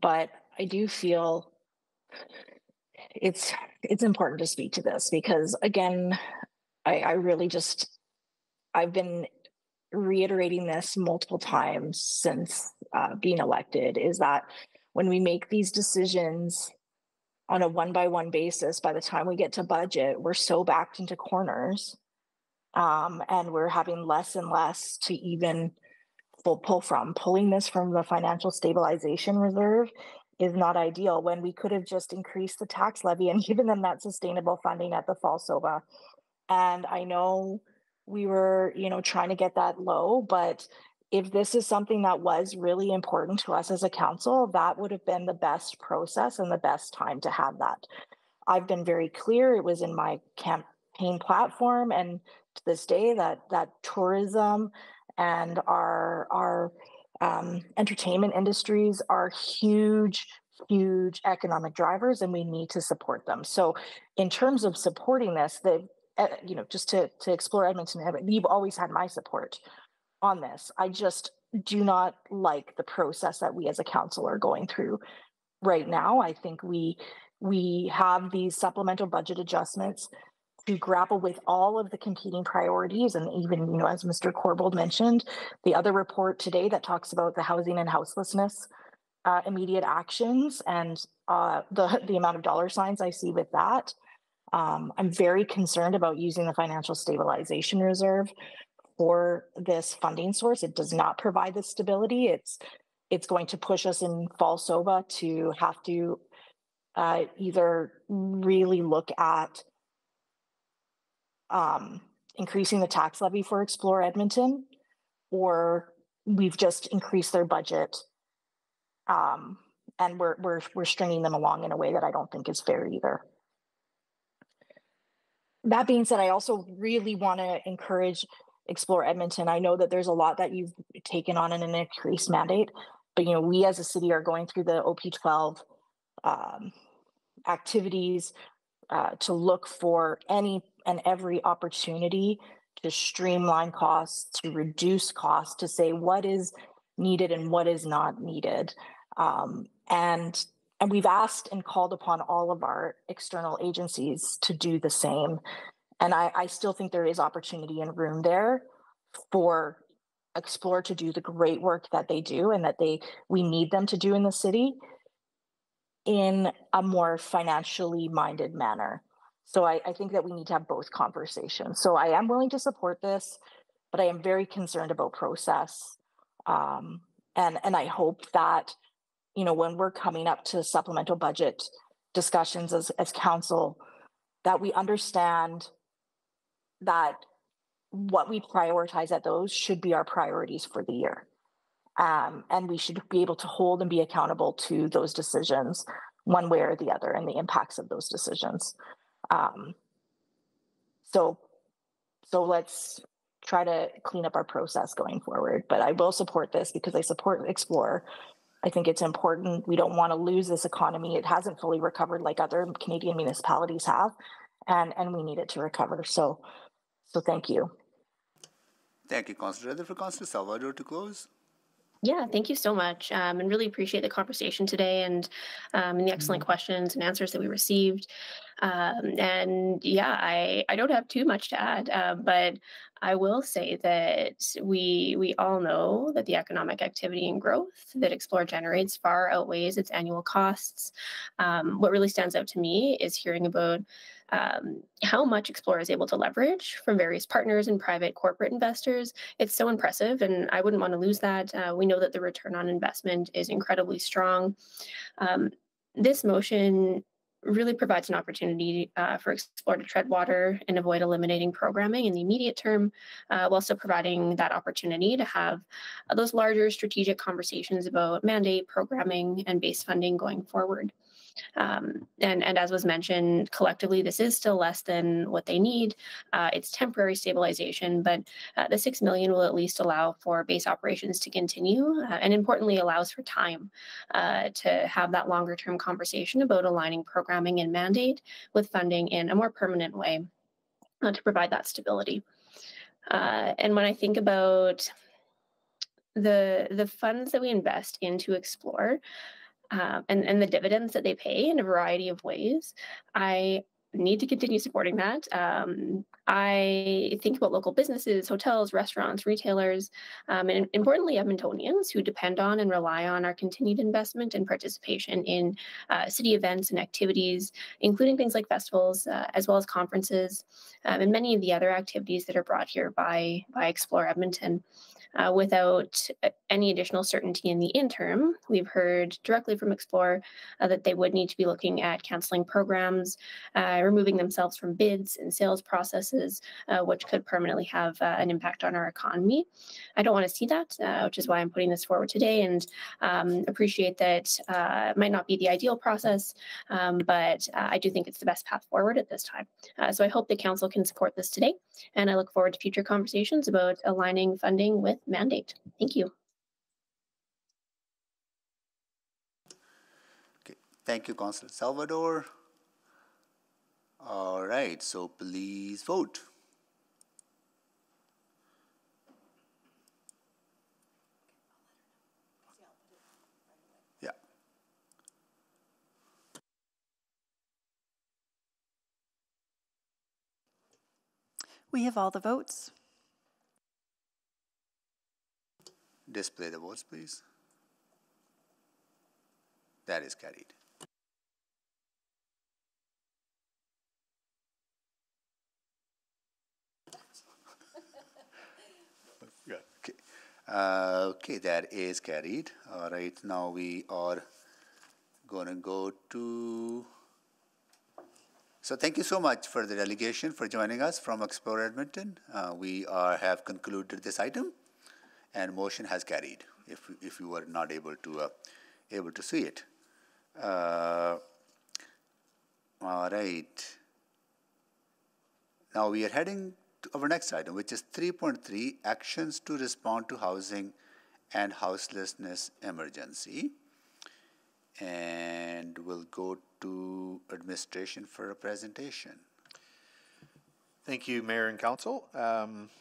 but I do feel it's it's important to speak to this because again, I, I really just I've been reiterating this multiple times since uh, being elected is that when we make these decisions on a one by one basis, by the time we get to budget, we're so backed into corners um, and we're having less and less to even pull, pull from. Pulling this from the financial stabilization reserve is not ideal when we could have just increased the tax levy and given them that sustainable funding at the fall SOBA. And I know we were, you know, trying to get that low, but if this is something that was really important to us as a council, that would have been the best process and the best time to have that. I've been very clear, it was in my campaign platform and to this day that that tourism and our our um, entertainment industries are huge huge economic drivers and we need to support them. So in terms of supporting this the uh, you know just to to explore edmonton you've always had my support on this. I just do not like the process that we as a council are going through right now. I think we we have these supplemental budget adjustments to grapple with all of the competing priorities and even you know as mr corbould mentioned the other report today that talks about the housing and houselessness uh, immediate actions and uh, the the amount of dollar signs i see with that. Um, i'm very concerned about using the financial stabilization reserve for this funding source. It does not provide the stability. It's it's going to push us in fall soba to have to uh, either really look at um, increasing the tax levy for Explore Edmonton, or we've just increased their budget, um, and we're we're we're stringing them along in a way that I don't think is fair either. That being said, I also really want to encourage Explore Edmonton. I know that there's a lot that you've taken on in an increased mandate, but you know we as a city are going through the OP12 um, activities uh, to look for any and every opportunity to streamline costs, to reduce costs, to say what is needed and what is not needed. Um, and and we've asked and called upon all of our external agencies to do the same. And I, I still think there is opportunity and room there for Explore to do the great work that they do and that they we need them to do in the city in a more financially minded manner. So I, I, think that we need to have both conversations. So I am willing to support this. but I am very concerned about process. Um, and and I hope that, you know, when we're coming up to supplemental budget discussions as as council, that we understand that what we prioritize at those should be our priorities for the year. Um, and we should be able to hold and be accountable to those decisions one way or the other and the impacts of those decisions. Um, so, so let's try to clean up our process going forward. But I will support this because I support Explore. I think it's important. We don't want to lose this economy. It hasn't fully recovered like other Canadian municipalities have, and and we need it to recover. So, so thank you. Thank you, Councillor. For Councillor Salvador to close. Yeah, thank you so much, um, and really appreciate the conversation today and um, and the excellent questions and answers that we received. Um, and yeah, I I don't have too much to add, uh, but I will say that we we all know that the economic activity and growth that Explore generates far outweighs its annual costs. Um, what really stands out to me is hearing about um, how much Explore is able to leverage from various partners and private corporate investors. It's so impressive, and I wouldn't want to lose that. Uh, we know that the return on investment is incredibly strong. Um, this motion really provides an opportunity uh, for Explore to tread water and avoid eliminating programming in the immediate term, uh, while still providing that opportunity to have uh, those larger strategic conversations about mandate, programming, and base funding going forward. Um, and, and as was mentioned, collectively, this is still less than what they need. Uh, it's temporary stabilization, but uh, the six million will at least allow for base operations to continue, uh, and importantly, allows for time uh, to have that longer term conversation about aligning programming and mandate with funding in a more permanent way uh, to provide that stability. Uh, and when I think about the the funds that we invest into explore um, and, and the dividends that they pay in a variety of ways. I need to continue supporting that. Um, I think about local businesses, hotels, restaurants, retailers, um, and importantly, Edmontonians who depend on and rely on our continued investment and participation in uh, city events and activities, including things like festivals, uh, as well as conferences, um, and many of the other activities that are brought here by, by Explore Edmonton uh, without uh, any additional certainty in the interim. We've heard directly from Explore uh, that they would need to be looking at canceling programs, uh, removing themselves from bids and sales processes, uh, which could permanently have uh, an impact on our economy. I don't want to see that, which is why I'm putting this forward today and um, appreciate that it might not be the ideal process, um, but I do think it's the best path forward at this time. so I hope the council can support this today, and I look forward to future conversations about aligning funding with mandate. Thank you. Okay. Thank you, Councillor Salvador. All right, so please vote. Yeah. We have all the votes. Display the votes, please. That is carried. okay. Uh, okay, that is carried. All right, now we are going to go to. So thank you so much for the delegation for joining us from Explore Edmonton. Uh, we are, have concluded this item and motion has carried if, if you were not able to, uh, able to see it. Uh, all right. Now we are heading to our next item, which is 3.3 Actions to Respond to Housing and Houselessness Emergency. And we'll go to administration for a presentation. Thank you, Mayor and Council. Um,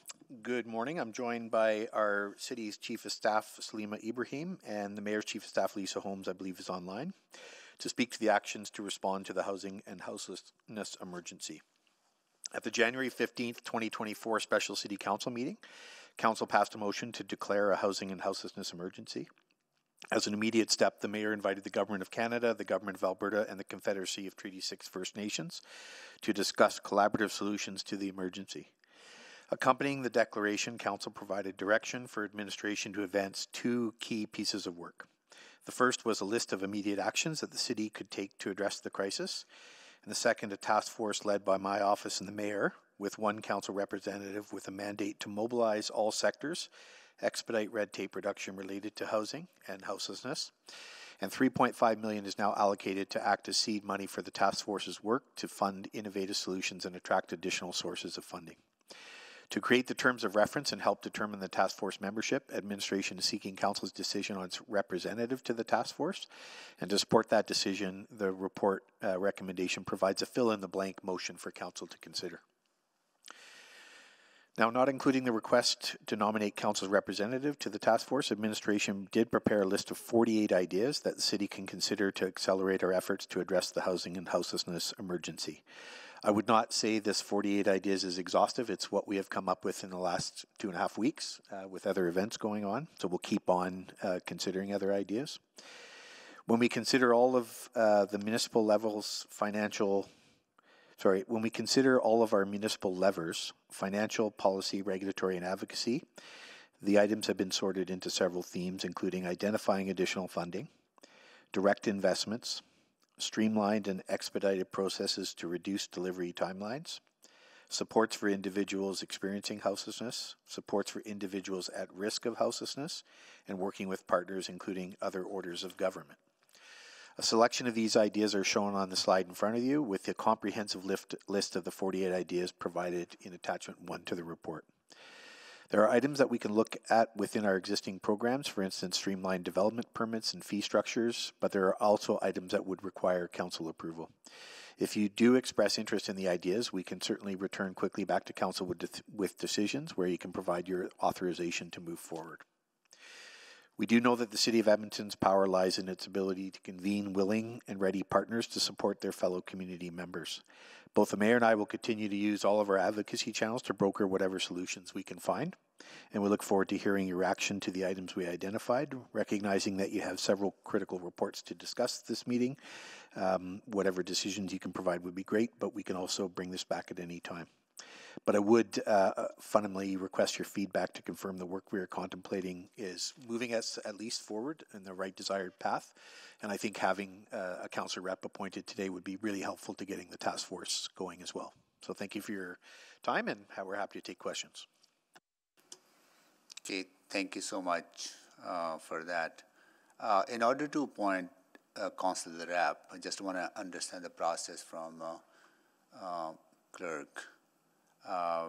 Good morning. I'm joined by our city's Chief of Staff, Salima Ibrahim, and the Mayor's Chief of Staff, Lisa Holmes, I believe, is online to speak to the actions to respond to the housing and houselessness emergency. At the January 15th, 2024 Special City Council meeting, Council passed a motion to declare a housing and houselessness emergency. As an immediate step, the Mayor invited the Government of Canada, the Government of Alberta, and the Confederacy of Treaty 6 First Nations to discuss collaborative solutions to the emergency. Accompanying the declaration, Council provided direction for administration to advance two key pieces of work. The first was a list of immediate actions that the city could take to address the crisis, and the second, a task force led by my office and the mayor, with one council representative with a mandate to mobilize all sectors, expedite red tape reduction related to housing and houselessness. And 3.5 million is now allocated to act as seed money for the task force's work to fund innovative solutions and attract additional sources of funding. To create the terms of reference and help determine the task force membership, administration is seeking council's decision on its representative to the task force. And to support that decision, the report uh, recommendation provides a fill in the blank motion for council to consider. Now, not including the request to nominate council's representative to the task force, administration did prepare a list of 48 ideas that the city can consider to accelerate our efforts to address the housing and houselessness emergency. I would not say this 48 ideas is exhaustive. It's what we have come up with in the last two and a half weeks uh, with other events going on. So we'll keep on uh, considering other ideas. When we consider all of uh, the municipal levels financial, sorry, when we consider all of our municipal levers, financial, policy, regulatory, and advocacy, the items have been sorted into several themes, including identifying additional funding, direct investments, streamlined and expedited processes to reduce delivery timelines, supports for individuals experiencing houselessness, supports for individuals at risk of houselessness, and working with partners, including other orders of government. A selection of these ideas are shown on the slide in front of you, with a comprehensive list of the 48 ideas provided in attachment 1 to the report. There are items that we can look at within our existing programs, for instance, streamlined development permits and fee structures, but there are also items that would require council approval. If you do express interest in the ideas, we can certainly return quickly back to council with, with decisions where you can provide your authorization to move forward. We do know that the City of Edmonton's power lies in its ability to convene willing and ready partners to support their fellow community members. Both the mayor and I will continue to use all of our advocacy channels to broker whatever solutions we can find. And we look forward to hearing your reaction to the items we identified, recognizing that you have several critical reports to discuss this meeting. Um, whatever decisions you can provide would be great, but we can also bring this back at any time. But I would uh, uh, fundamentally request your feedback to confirm the work we are contemplating is moving us at least forward in the right desired path. And I think having uh, a council rep appointed today would be really helpful to getting the task force going as well. So thank you for your time, and we're happy to take questions. Okay, thank you so much uh, for that. Uh, in order to appoint a council rep, I just want to understand the process from uh, clerk uh,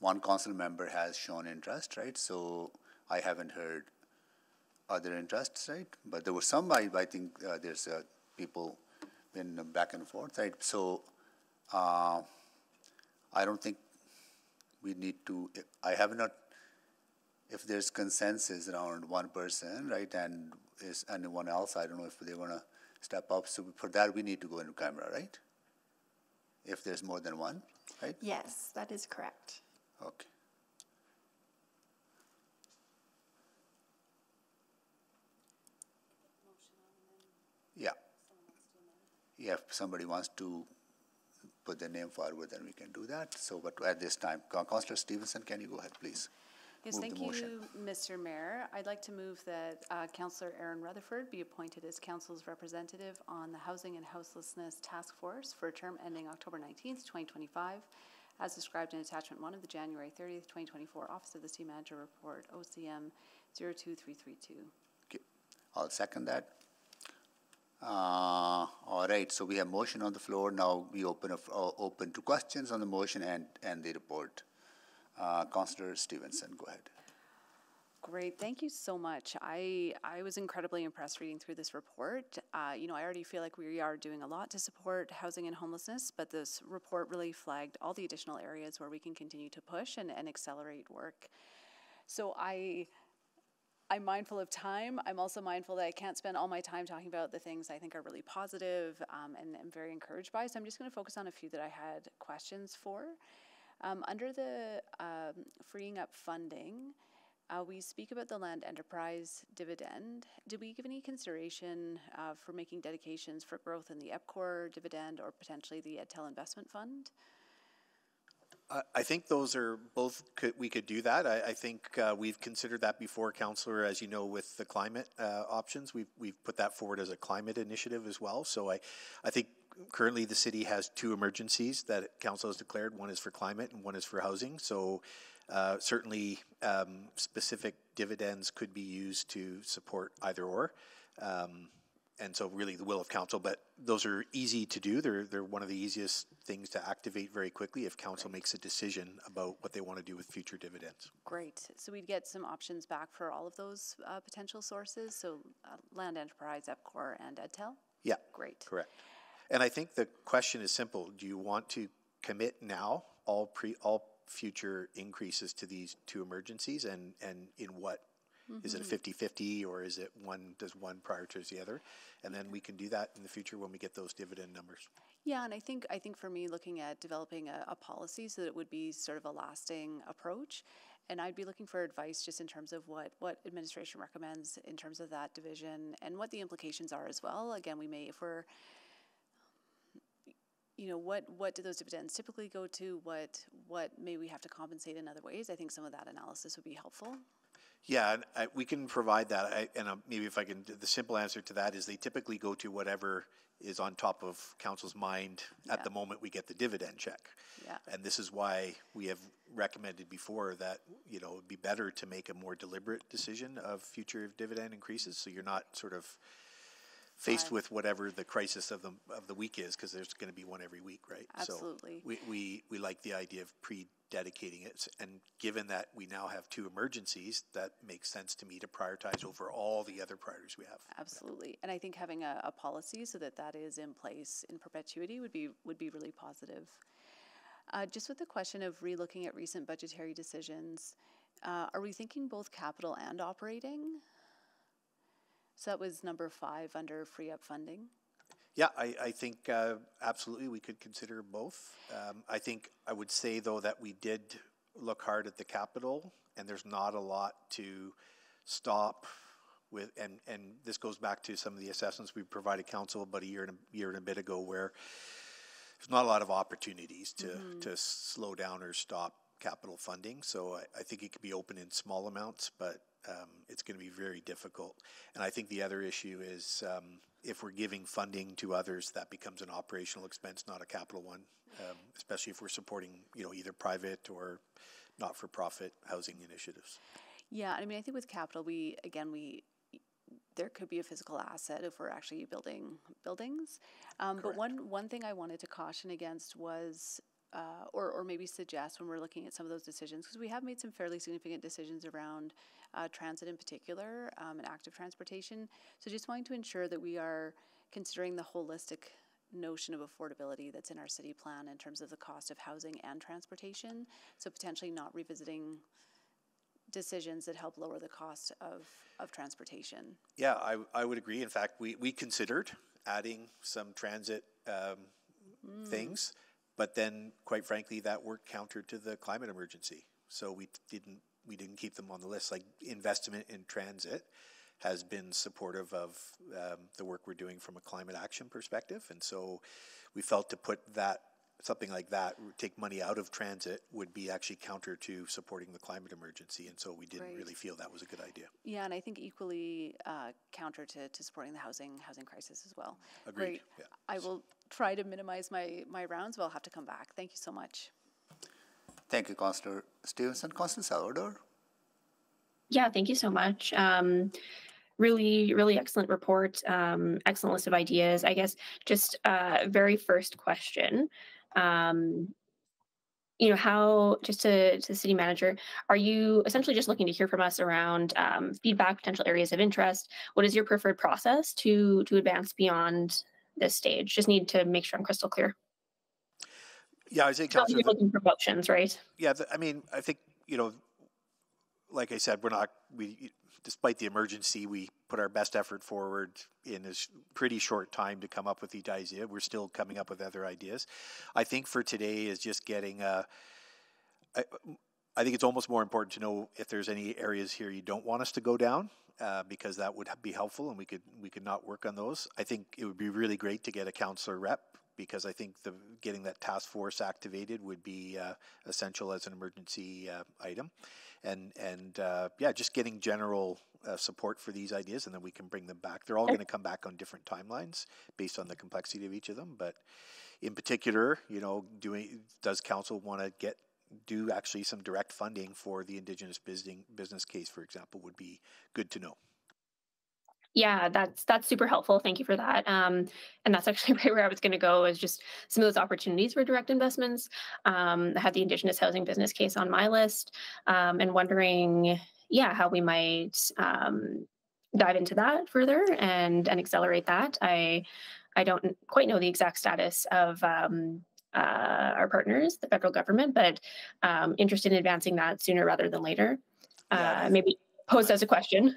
one council member has shown interest, right? So I haven't heard other interests, right? But there were some, I, I think uh, there's uh, people been back and forth, right? So uh, I don't think we need to, I have not, if there's consensus around one person, right, and is anyone else, I don't know if they want to step up. So for that, we need to go into camera, right? If there's more than one right? Yes, that is correct. Okay. Yeah. Yeah, if somebody wants to put their name forward, then we can do that. So, but at this time, Councillor Stevenson, can you go ahead, please? Yes, thank you, Mr. Mayor. I'd like to move that uh, Councillor Erin Rutherford be appointed as Council's representative on the Housing and Houselessness Task Force for a term ending October 19th, 2025, as described in Attachment 1 of the January 30th, 2024 Office of the City Manager Report, OCM 02332. Okay. I'll second that. Uh, all right, so we have motion on the floor. Now we open, uh, open to questions on the motion and, and the report. Uh, Stevenson, go ahead. Great, thank you so much. I I was incredibly impressed reading through this report. Uh, you know, I already feel like we are doing a lot to support housing and homelessness, but this report really flagged all the additional areas where we can continue to push and, and accelerate work. So I. I'm mindful of time. I'm also mindful that I can't spend all my time talking about the things I think are really positive um, and am very encouraged by. So I'm just going to focus on a few that I had questions for. Um, under the um, freeing up funding, uh, we speak about the land enterprise dividend. Did we give any consideration uh, for making dedications for growth in the EPCOR dividend or potentially the EdTel investment fund? I, think those are both, could, we could do that. I, I think uh, we've considered that before, Councillor, as you know, with the climate uh, options. We've, we've put that forward as a climate initiative as well. So I, I think currently the city has two emergencies that council has declared. One is for climate and one is for housing. So uh, certainly um, specific dividends could be used to support either or. Um, and so really the will of council, but those are easy to do. They're, they're one of the easiest things to activate very quickly if council makes a decision about what they want to do with future dividends. Great. So we'd get some options back for all of those uh, potential sources. So uh, Land Enterprise, EPCOR, and EDTEL. Yeah. Great. Correct. And I think the question is simple. Do you want to commit now all pre, all future increases to these two emergencies and, and in what is it a Mhm. 50-50 or is it one, does one prioritize the other? And then we can do that in the future when we get those dividend numbers. Yeah, and I think I think for me, looking at developing a, a policy so that it would be sort of a lasting approach, and I'd be looking for advice just in terms of what what administration recommends in terms of that division and what the implications are as well. Again, we may if we're you know what what do those dividends typically go to what what may we have to compensate in other ways i think some of that analysis would be helpful Yeah, I, we can provide that. I, and uh, maybe if I can, the simple answer to that is they typically go to whatever is on top of council's mind at Yeah. the moment we get the dividend check. Yeah. And this is why we have recommended before that, you know, it'd be better to make a more deliberate decision of future dividend increases, so you're not sort of faced with whatever the crisis of the, of the week is, because there's gonna be one every week, right? Absolutely. So we, we, we like the idea of pre-dedicating it, and given that we now have two emergencies, that makes sense to me to prioritize over all the other priorities we have. absolutely and i think having a, a policy so that that is in place in perpetuity would be would be really positive uh, just with the question of relooking at recent budgetary decisions uh, are we thinking both capital and operating so that was number five under free up funding Yeah, I, I think uh, absolutely we could consider both. Um, I think I would say though that we did look hard at the capital, and there's not a lot to stop with. And and this goes back to some of the assessments we provided council about a year and a year and a bit ago, where there's not a lot of opportunities to Mhm. to slow down or stop capital funding. So I, I think it could be open in small amounts, but um, it's going to be very difficult. And I think the other issue is um, if we're giving funding to others, that becomes an operational expense, not a capital one. Um, especially if we're supporting, you know, either private or not-for-profit housing initiatives. Yeah, I mean, I think with capital, we, again, we, there could be a physical asset if we're actually building buildings. Um, but one, one thing I wanted to caution against was, uh, or, or maybe suggest when we're looking at some of those decisions, because we have made some fairly significant decisions around uh, transit in particular um, and active transportation. So just wanting to ensure that we are considering the holistic notion of affordability that's in our city plan in terms of the cost of housing and transportation. So potentially not revisiting decisions that help lower the cost of, of transportation. Yeah, I, I would agree. In fact, we, we considered adding some transit um, Mm. things, but then, quite frankly, that worked counter to the climate emergency. So we didn't we didn't keep them on the list. Like investment in transit has been supportive of um, the work we're doing from a climate action perspective, and so we felt to put that something like that, take money out of transit, would be actually counter to supporting the climate emergency, and so we didn't Right. really feel that was a good idea. Yeah, and I think equally uh, counter to, to supporting the housing housing crisis as well. Agreed, Great. yeah. I will try to minimize my, my rounds, but I'll have to come back. Thank you so much. Thank you, Councillor Stevenson. Councillor Salvador? Yeah, thank you so much. Um, really, really excellent report. Um, excellent list of ideas. I guess just uh, very first question. Um, you know, how just to, to the city manager, are you essentially just looking to hear from us around um, feedback, potential areas of interest? What is your preferred process to to advance beyond this stage? Just need to make sure I'm crystal clear. Yeah, I Councillor. you're looking for motions, right? Yeah, the, I mean, I think you know, like I said, we're not. We, despite the emergency, we put our best effort forward in this pretty short time to come up with each idea. We're still coming up with other ideas. I think for today is just getting a. I, I think it's almost more important to know if there's any areas here you don't want us to go down, uh, because that would be helpful, and we could we could not work on those. I think it would be really great to get a councillor rep because I think the getting that task force activated would be uh, essential as an emergency uh, item, and and uh, yeah, just getting general uh, support for these ideas, and then we can bring them back. They're all going to come back on different timelines based on the complexity of each of them, but in particular, you know, doing does council want to get do actually some direct funding for the indigenous business business case, for example, would be good to know. Yeah, that's that's super helpful. Thank you for that. Um, and that's actually right where I was going to go is just some of those opportunities for direct investments. Um, I had the Indigenous housing business case on my list, um, and wondering, yeah, how we might um, dive into that further and and accelerate that. I I don't quite know the exact status of um, uh, our partners, the federal government, but um, interested in advancing that sooner rather than later. Uh, maybe posed as a question.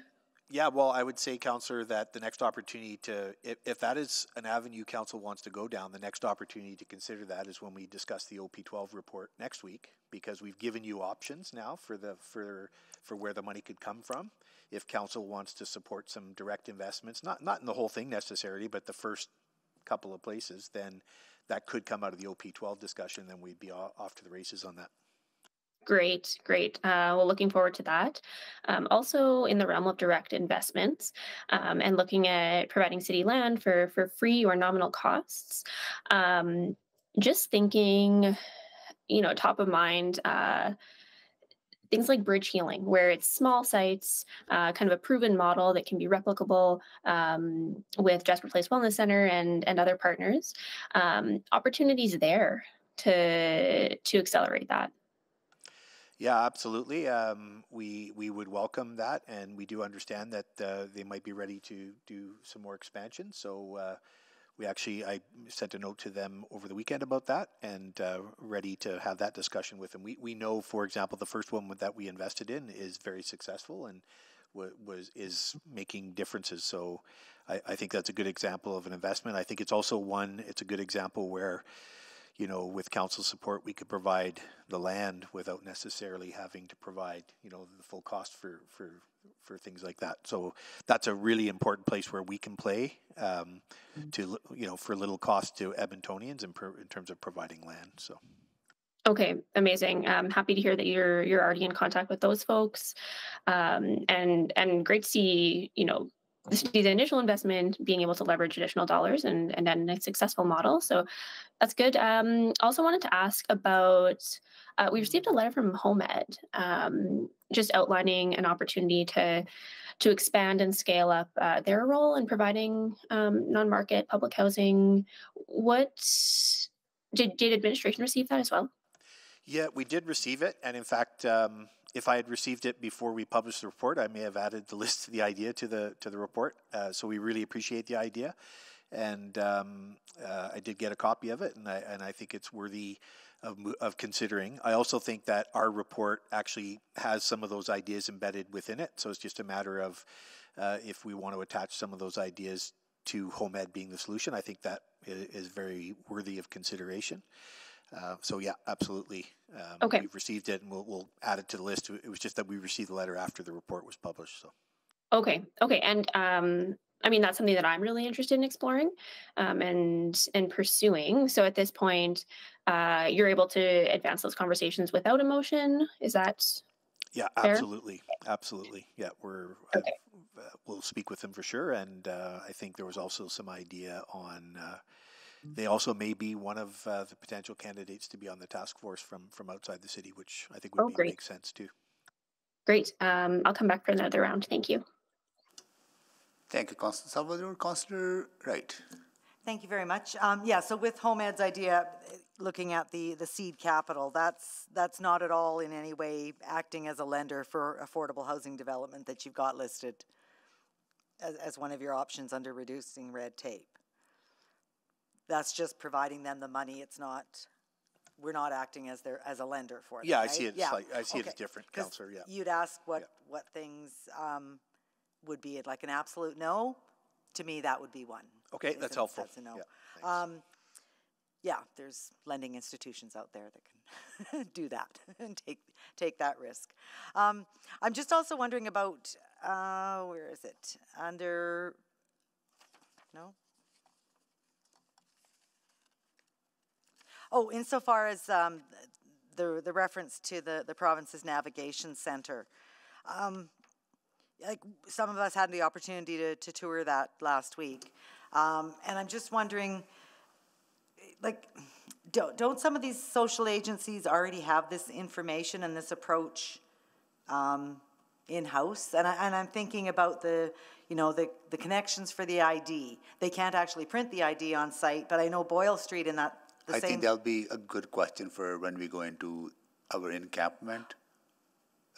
Yeah, well, I would say, Councillor, that the next opportunity to, if, if that is an avenue Council wants to go down, the next opportunity to consider that is when we discuss the OP12 report next week, because we've given you options now for the for for where the money could come from. If Council wants to support some direct investments, not not in the whole thing necessarily, but the first couple of places, then that could come out of the OP12 discussion. Then we'd be off to the races on that. Great, great. Uh, well, looking forward to that. Um, also, in the realm of direct investments um, and looking at providing city land for for free or nominal costs. Um, just thinking, you know, top of mind. Uh, things like bridge healing, where it's small sites, uh, kind of a proven model that can be replicable um, with Jasper Place Wellness Center and and other partners. Um, opportunities there to to accelerate that. Yeah, absolutely. Um, we we would welcome that, and we do understand that uh, they might be ready to do some more expansion. So uh, we actually I sent a note to them over the weekend about that, and uh, ready to have that discussion with them. We we know, for example, the first one that we invested in is very successful and was is making differences. So I, I think that's a good example of an investment. I think it's also one. It's a good example where you know, with council support, we could provide the land without necessarily having to provide, you know, the full cost for for for things like that. So that's a really important place where we can play um, mm-hmm. to, you know, for little cost to Edmontonians in, per, in terms of providing land. So. Okay, amazing. I'm happy to hear that you're you're already in contact with those folks, um, and and great to see you know the initial investment being able to leverage additional dollars and, and then a successful model. So that's good. Um, also wanted to ask about, uh, we received a letter from HomeEd um, just outlining an opportunity to to expand and scale up uh, their role in providing um, non-market public housing. What did, did administration receive that as well? Yeah, we did receive it, and in fact, um, if I had received it before we published the report, I may have added the list to the idea to the to the report. Uh, so we really appreciate the idea, and um, uh, I did get a copy of it, and I and I think it's worthy of of considering. I also think that our report actually has some of those ideas embedded within it. So it's just a matter of uh, if we want to attach some of those ideas to HomeEd being the solution. I think that is very worthy of consideration. Uh, so yeah, absolutely. Um, okay. We've received it, and we'll, we'll add it to the list. It was just that we received the letter after the report was published. So. Okay. Okay. And um, I mean, that's something that I'm really interested in exploring um, and and pursuing. So at this point, uh, you're able to advance those conversations without emotion. Is that? Yeah, fair? absolutely, absolutely. Yeah, we're okay. uh, we'll speak with them for sure. And uh, I think there was also some idea on uh, they also may be one of uh, the potential candidates to be on the task force from from outside the city, which I think would oh, be, great. make sense too. Great. Um, I'll come back for another round. Thank you. Thank you, Councillor Salvador. Councillor Wright. Thank you very much. Um, yeah, so with Home HomeEd's idea, looking at the, the seed capital, that's that's not at all in any way acting as a lender for affordable housing development that you've got listed as, as one of your options under reducing red tape. That's just providing them the money. It's not, we're not acting as their, as a lender for them, Yeah, I see it. Yeah. Like, I see it as Okay. different, Councillor. Yeah. You'd ask what, what things, um, would be like an absolute no. To me, that would be one. Okay, that's helpful. That's a no. Yeah, Um, yeah, there's lending institutions out there that can do that and take, take that risk. Um, I'm just also wondering about, uh, where is it? Under, no? Oh, insofar as um, the, the reference to the, the province's navigation center, um, like some of us had the opportunity to, to tour that last week. Um, and I'm just wondering, like, don't, don't some of these social agencies already have this information and this approach um, in-house? And, I, and I'm thinking about the, you know, the, the connections for the ID. They can't actually print the ID on site, but I know Boyle Street in that, the I same. think that'll be a good question for when we go into our encampment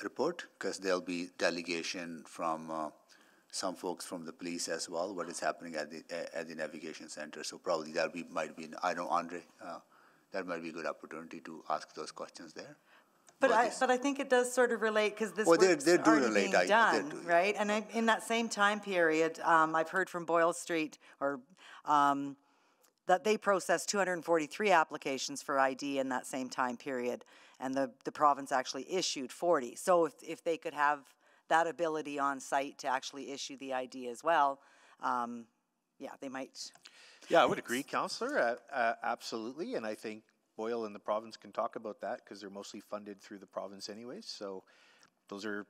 report, because there'll be delegation from uh, some folks from the police as well, what is happening at the, at the navigation center. So probably that be, might be, I know Andre, uh, that might be a good opportunity to ask those questions there. But I, but I think it does sort of relate, because this Well, they're- they do already relate, being I- done, do, right? And I, in that same time period, um, I've heard from Boyle Street, or, um, that they processed two hundred and forty-three applications for ID in that same time period, and the, the province actually issued forty. So if, if they could have that ability on site to actually issue the ID as well, um, yeah, they might, Yeah, I would agree, Councillor. Uh, uh, absolutely, and I think Boyle and the province can talk about that because they're mostly funded through the province anyways. So those are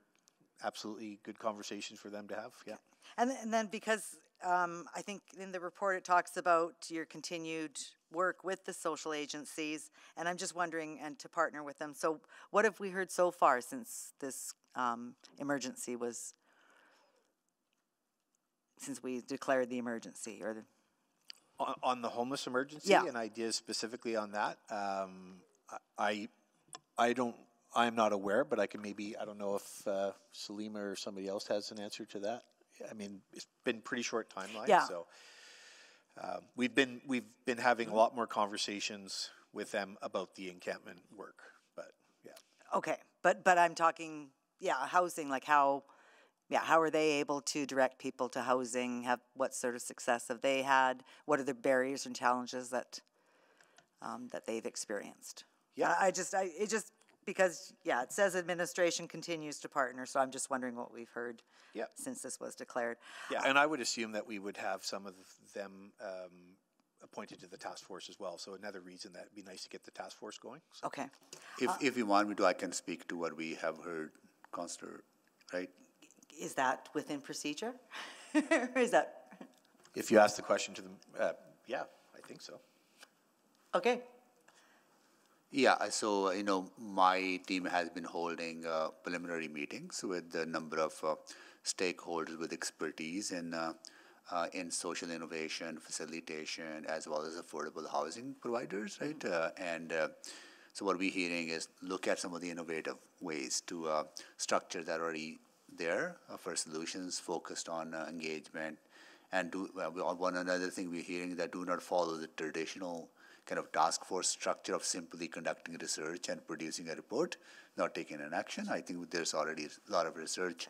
absolutely good conversations for them to have. Yeah. And, and then because um, I think in the report it talks about your continued work with the social agencies, and I'm just wondering, and to partner with them. So, what have we heard so far since this um, emergency was, since we declared the emergency, or the, On, on the homeless emergency Yeah. and ideas specifically on that, um, I, I don't, I'm not aware, but I can maybe, I don't know if uh, Salima or somebody else has an answer to that. I mean, it's been pretty short timeline, Yeah. so. Uh, we've been, we've been having a lot more conversations with them about the encampment work, but yeah. okay, but but I'm talking, yeah, housing. Like how, yeah, how are they able to direct people to housing? Have what sort of success have they had? What are the barriers and challenges that um, that they've experienced? Yeah, I, I just, I it just because yeah, it says administration continues to partner, so I'm just wondering what we've heard. Yeah. Since this was declared. Yeah, and I would assume that we would have some of them um, appointed to the task force as well. So another reason that it'd be nice to get the task force going. So. Okay. If, Uh, if you want me to, I can speak to what we have heard, Councillor, right? Is that within procedure? or is that If you ask the question to them, uh, yeah, I think so. okay? Yeah, so, you know, my team has been holding uh, preliminary meetings with a number of uh, stakeholders with expertise in, uh, uh, in social innovation, facilitation, as well as affordable housing providers, right? Uh, and uh, so what we're hearing is look at some of the innovative ways to uh, structure that already there uh, for solutions focused on uh, engagement and do uh, one another thing we're hearing that do not follow the traditional kind of task force structure of simply conducting research and producing a report, not taking an action. I think there's already a lot of research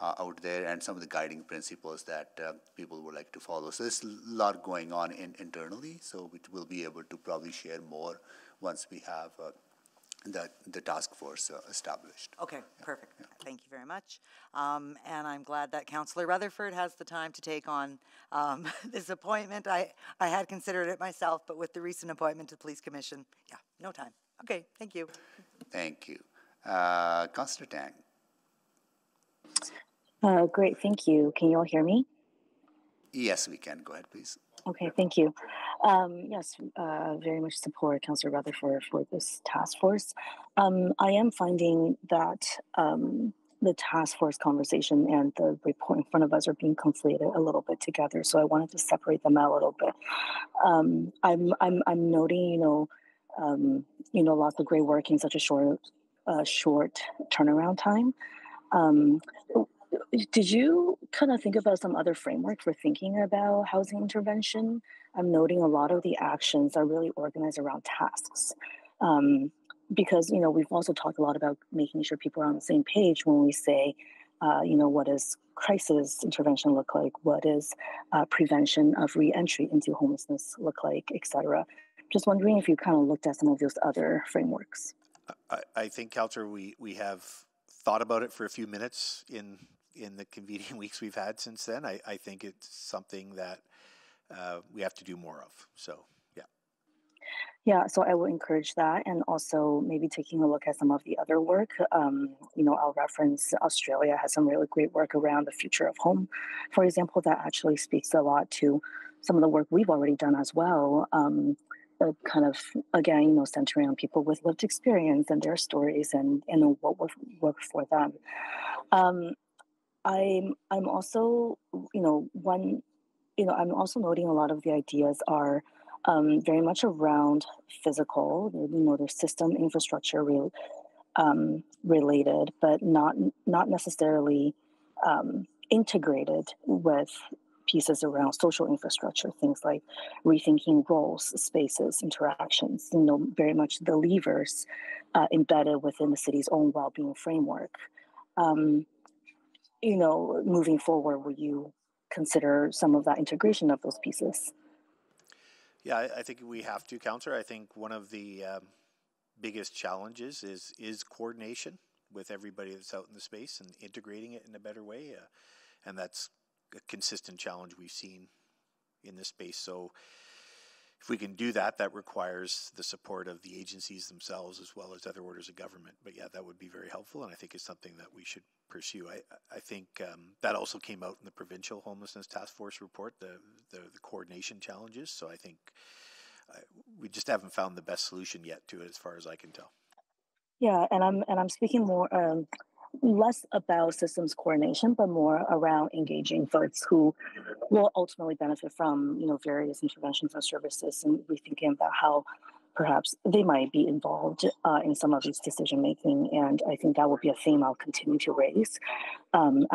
uh, out there and some of the guiding principles that uh, people would like to follow. So there's a lot going on in, internally. So we will be able to probably share more once we have uh, the the task force uh, established. Okay, perfect. Thank you very much. Um, and I'm glad that Councillor Rutherford has the time to take on um, this appointment. I, I had considered it myself, but with the recent appointment to the Police Commission, yeah, no time. Okay, thank you. Thank you. Uh, Councillor Tang. Uh, great, thank you. Can you all hear me? Yes, we can. Go ahead, please. Okay, thank you. Um, yes, uh, very much support Councillor Rutherford for this task force. Um, I am finding that um, the task force conversation and the report in front of us are being conflated a little bit together. So I wanted to separate them out a little bit. Um, I'm, I'm, I'm noting, you know, um, you know, lots of great work in such a short, uh, short turnaround time. Um, did you kind of think about some other framework for thinking about housing intervention? I'm noting a lot of the actions are really organized around tasks. Um, because, you know, we've also talked a lot about making sure people are on the same page when we say, uh, you know, what does crisis intervention look like? What does uh, prevention of reentry into homelessness look like, et cetera? Just wondering if you kind of looked at some of those other frameworks. I, I think, Councillor, we, we have thought about it for a few minutes in in the convenient weeks we've had since then. I, I think it's something that uh, we have to do more of. So, yeah. Yeah, so I will encourage that, and also maybe taking a look at some of the other work. Um, you know, I'll reference Australia has some really great work around the future of home, for example, that actually speaks a lot to some of the work we've already done as well. Um, kind of again, you know, centering on people with lived experience and their stories and and what would work for them. Um, I'm I'm also you know one you know I'm also noting a lot of the ideas are um, very much around physical, you know, their system infrastructure um, related, but not not necessarily um, integrated with pieces around social infrastructure, things like rethinking roles, spaces, interactions. You know, very much the levers uh, embedded within the city's own well-being framework. Um, you know, moving forward, will you consider some of that integration of those pieces? Yeah, I, I think we have to, counter. I think one of the um, biggest challenges is is coordination with everybody that's out in the space and integrating it in a better way, uh, and that's a consistent challenge we've seen in this space. So if we can do that, that requires the support of the agencies themselves as well as other orders of government. But yeah, that would be very helpful, and I think it's something that we should pursue. I, I think um, that also came out in the provincial homelessness task force report, the the, the coordination challenges. So I think uh, we just haven't found the best solution yet to it, as far as I can tell. Yeah, and I'm and I'm speaking more um, less about systems coordination, but more around engaging folks who will ultimately benefit from you know various interventions and services, and rethinking about how perhaps they might be involved uh, in some of these decision making. And I think that will be a theme I'll continue to raise um,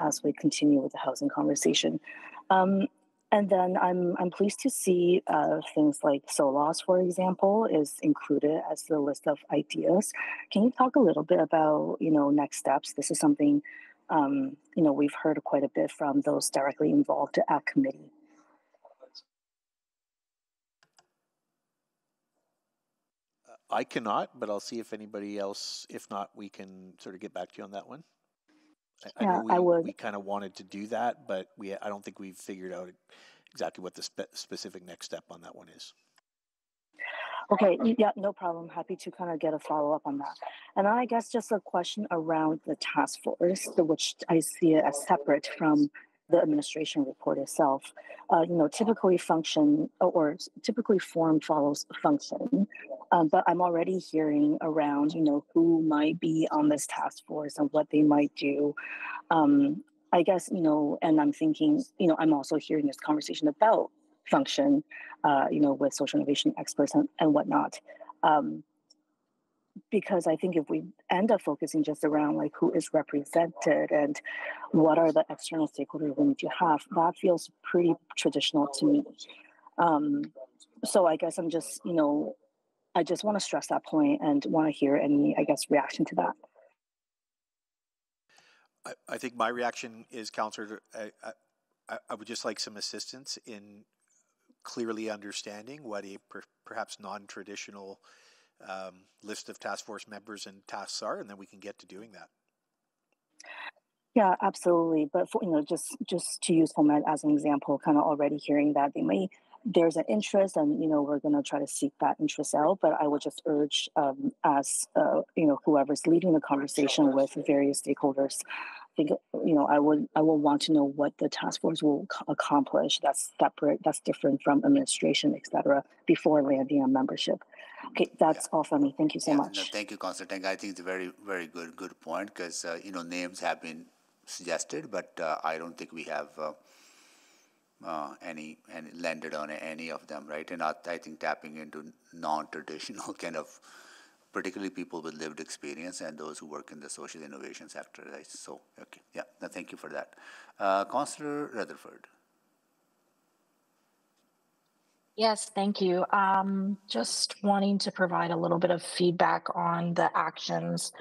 as we continue with the housing conversation. Um, and then I'm I'm pleased to see uh, things like SOLAS, for example, is included as the list of ideas. Can you talk a little bit about you know next steps? This is something um, you know we've heard quite a bit from those directly involved at committee. I cannot, but I'll see if anybody else. If not, we can sort of get back to you on that one. I, yeah, I we, I would. we kind of wanted to do that, but we I don't think we've figured out exactly what the spe- specific next step on that one is. Okay, yeah, no problem. Happy to kind of get a follow up on that. And I guess just a question around the task force, which I see it as separate from the administration report itself. Uh, you know, typically function or typically form follows function, um, but I'm already hearing around, you know, who might be on this task force and what they might do. Um, I guess, you know, and I'm thinking, you know, I'm also hearing this conversation about function, uh, you know, with social innovation experts and, and whatnot. Um, because I think if we end up focusing just around like who is represented and what are the external stakeholders we need to have, that feels pretty traditional to me. Um, so I guess I'm just, you know, I just want to stress that point and want to hear any, I guess, reaction to that. I, I think my reaction is, Councillor, I, I, I, would just like some assistance in clearly understanding what a per, perhaps non-traditional um, list of task force members and tasks are, and then we can get to doing that. Yeah, absolutely. But for, you know, just just to use FOMED as an example, kind of already hearing that they may there's an interest, and you know, we're going to try to seek that interest out. But I would just urge, um, as uh, you know, whoever's leading the conversation with various stakeholders, I think you know, I would I will want to know what the task force will accomplish. That's separate. That's different from administration, etc. Before landing on membership. Okay, that's yeah. all for me. Thank you so yeah, much. No, thank you, Councillor Tang. I think it's a very, very good, good point because uh, you know names have been suggested, but uh, I don't think we have uh, uh any any landed on any of them, right? And I, I think tapping into non-traditional kind of, particularly people with lived experience and those who work in the social innovation sector. Right? So, okay, yeah. No, thank you for that, uh, Councillor Rutherford. Yes, thank you. Um, just wanting to provide a little bit of feedback on the actions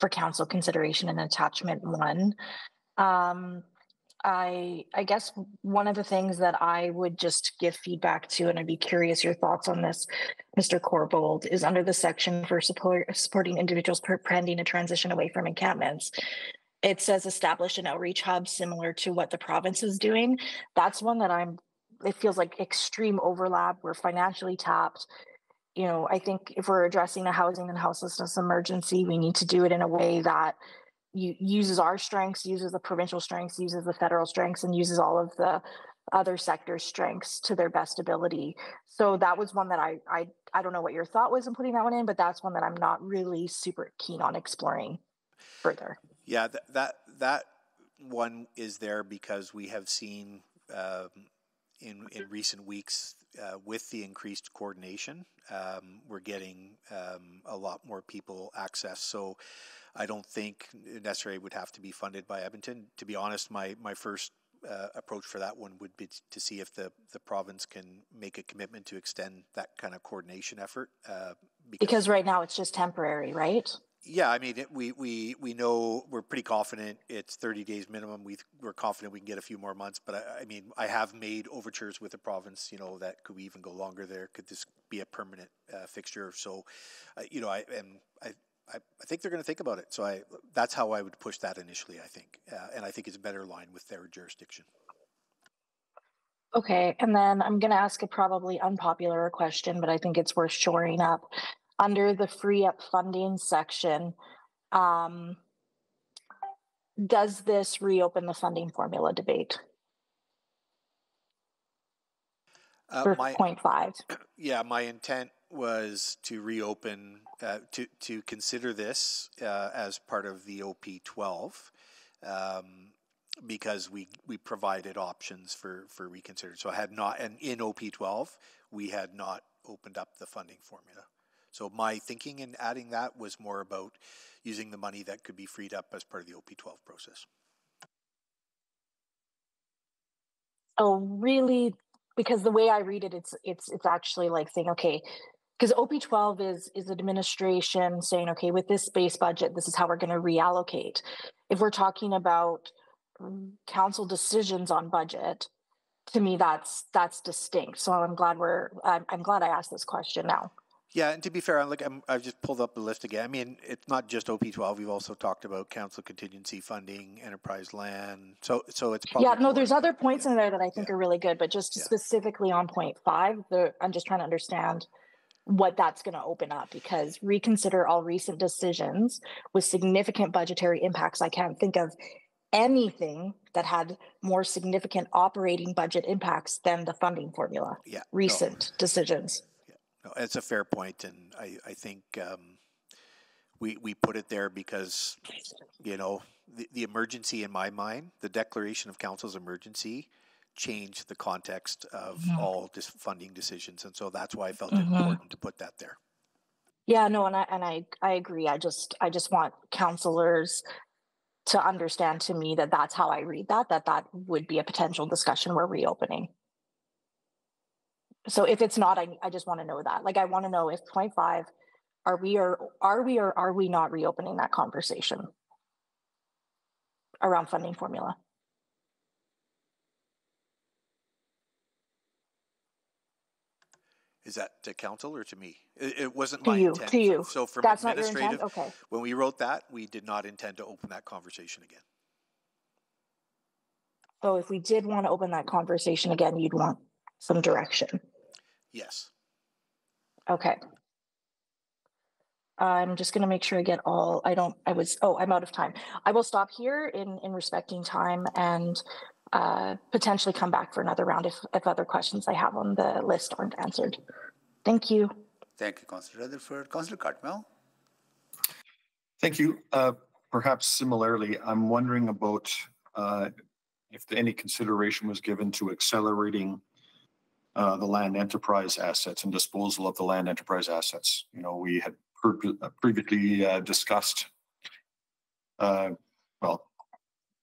for council consideration in attachment one. Um, I I guess one of the things that I would just give feedback to, and I'd be curious your thoughts on this, Mr. Corbould, is under the section for support, supporting individuals preventing a transition away from encampments. It says establish an outreach hub similar to what the province is doing. That's one that I'm it feels like extreme overlap. We're financially tapped. you know, I think if we're addressing a housing and houselessness emergency, we need to do it in a way that uses our strengths, uses the provincial strengths, uses the federal strengths, and uses all of the other sectors' strengths to their best ability. So that was one that I I I don't know what your thought was in putting that one in, but that's one that I'm not really super keen on exploring further. Yeah, th- that that one is there because we have seen um, in in recent weeks uh, with the increased coordination, um, we're getting um, a lot more people access. So I don't think necessarily would have to be funded by Edmonton. To be honest, my my first uh, approach for that one would be to see if the, the province can make a commitment to extend that kind of coordination effort. Uh, because, because, right now it's just temporary, right? Yeah, I mean, it, we, we, we know we're pretty confident it's 30 days minimum. We, we're confident we can get a few more months, but I, I mean, I have made overtures with the province, you know, that could we even go longer there? Could this be a permanent uh, fixture? So, uh, you know, I, and I, I, I think they're going to think about it. So I that's how I would push that initially. I think, uh, and I think it's better aligned with their jurisdiction. Okay, and then I'm going to ask a probably unpopular question, but I think it's worth shoring up. Under the free up funding section, um, does this reopen the funding formula debate? Uh, for my, point five. Yeah, my intent was to reopen, uh, to, to consider this uh, as part of the OP 12 um, because we, we provided options for, for reconsider. So I had not, and in OP 12, we had not opened up the funding formula. So my thinking in adding that was more about using the money that could be freed up as part of the OP 12 process. Oh, really? Because the way I read it, it's it's it's actually like saying, okay, because OP12 is is administration saying, okay, with this base budget, this is how we're going to reallocate. If we're talking about council decisions on budget, to me that's that's distinct. So I'm glad we're I'm, I'm glad I asked this question now. Yeah, and to be fair, I'm like I'm, I've just pulled up the list again. I mean, it's not just OP12. We've also talked about council contingency funding, enterprise land. So, so it's yeah. No, there's other points yeah. in there that I think yeah. are really good, but just yeah. specifically on point five, the, I'm just trying to understand what that's going to open up because reconsider all recent decisions with significant budgetary impacts. I can't think of anything that had more significant operating budget impacts than the funding formula. Yeah, recent no. decisions. Yeah, no, it's a fair point, and I I think um, we we put it there because you know the, the emergency in my mind, the declaration of council's emergency changed the context of mm-hmm. all this funding decisions, and so that's why I felt mm-hmm. it important to put that there. Yeah, no, and I and I I agree. I just I just want counselors to understand to me that that's how I read that that that would be a potential discussion we're reopening. So if it's not, I I just want to know that. Like I want to know if 25 are we or are we or are we not reopening that conversation around funding formula? Is that to council or to me? It, wasn't to my you, intent. To you. So from That's administrative, Okay. when we wrote that, we did not intend to open that conversation again. So if we did want to open that conversation again, you'd want some direction. Yes. Okay. I'm just going to make sure I get all, I don't, I was, oh, I'm out of time. I will stop here in, in respecting time and uh, potentially come back for another round if, if other questions I have on the list aren't answered. Thank you. Thank you, Councillor Rutherford. Councillor Cartmell. Thank you. Uh, perhaps similarly, I'm wondering about uh, if any consideration was given to accelerating uh, the land enterprise assets and disposal of the land enterprise assets. You know, we had previously uh, discussed, uh, well,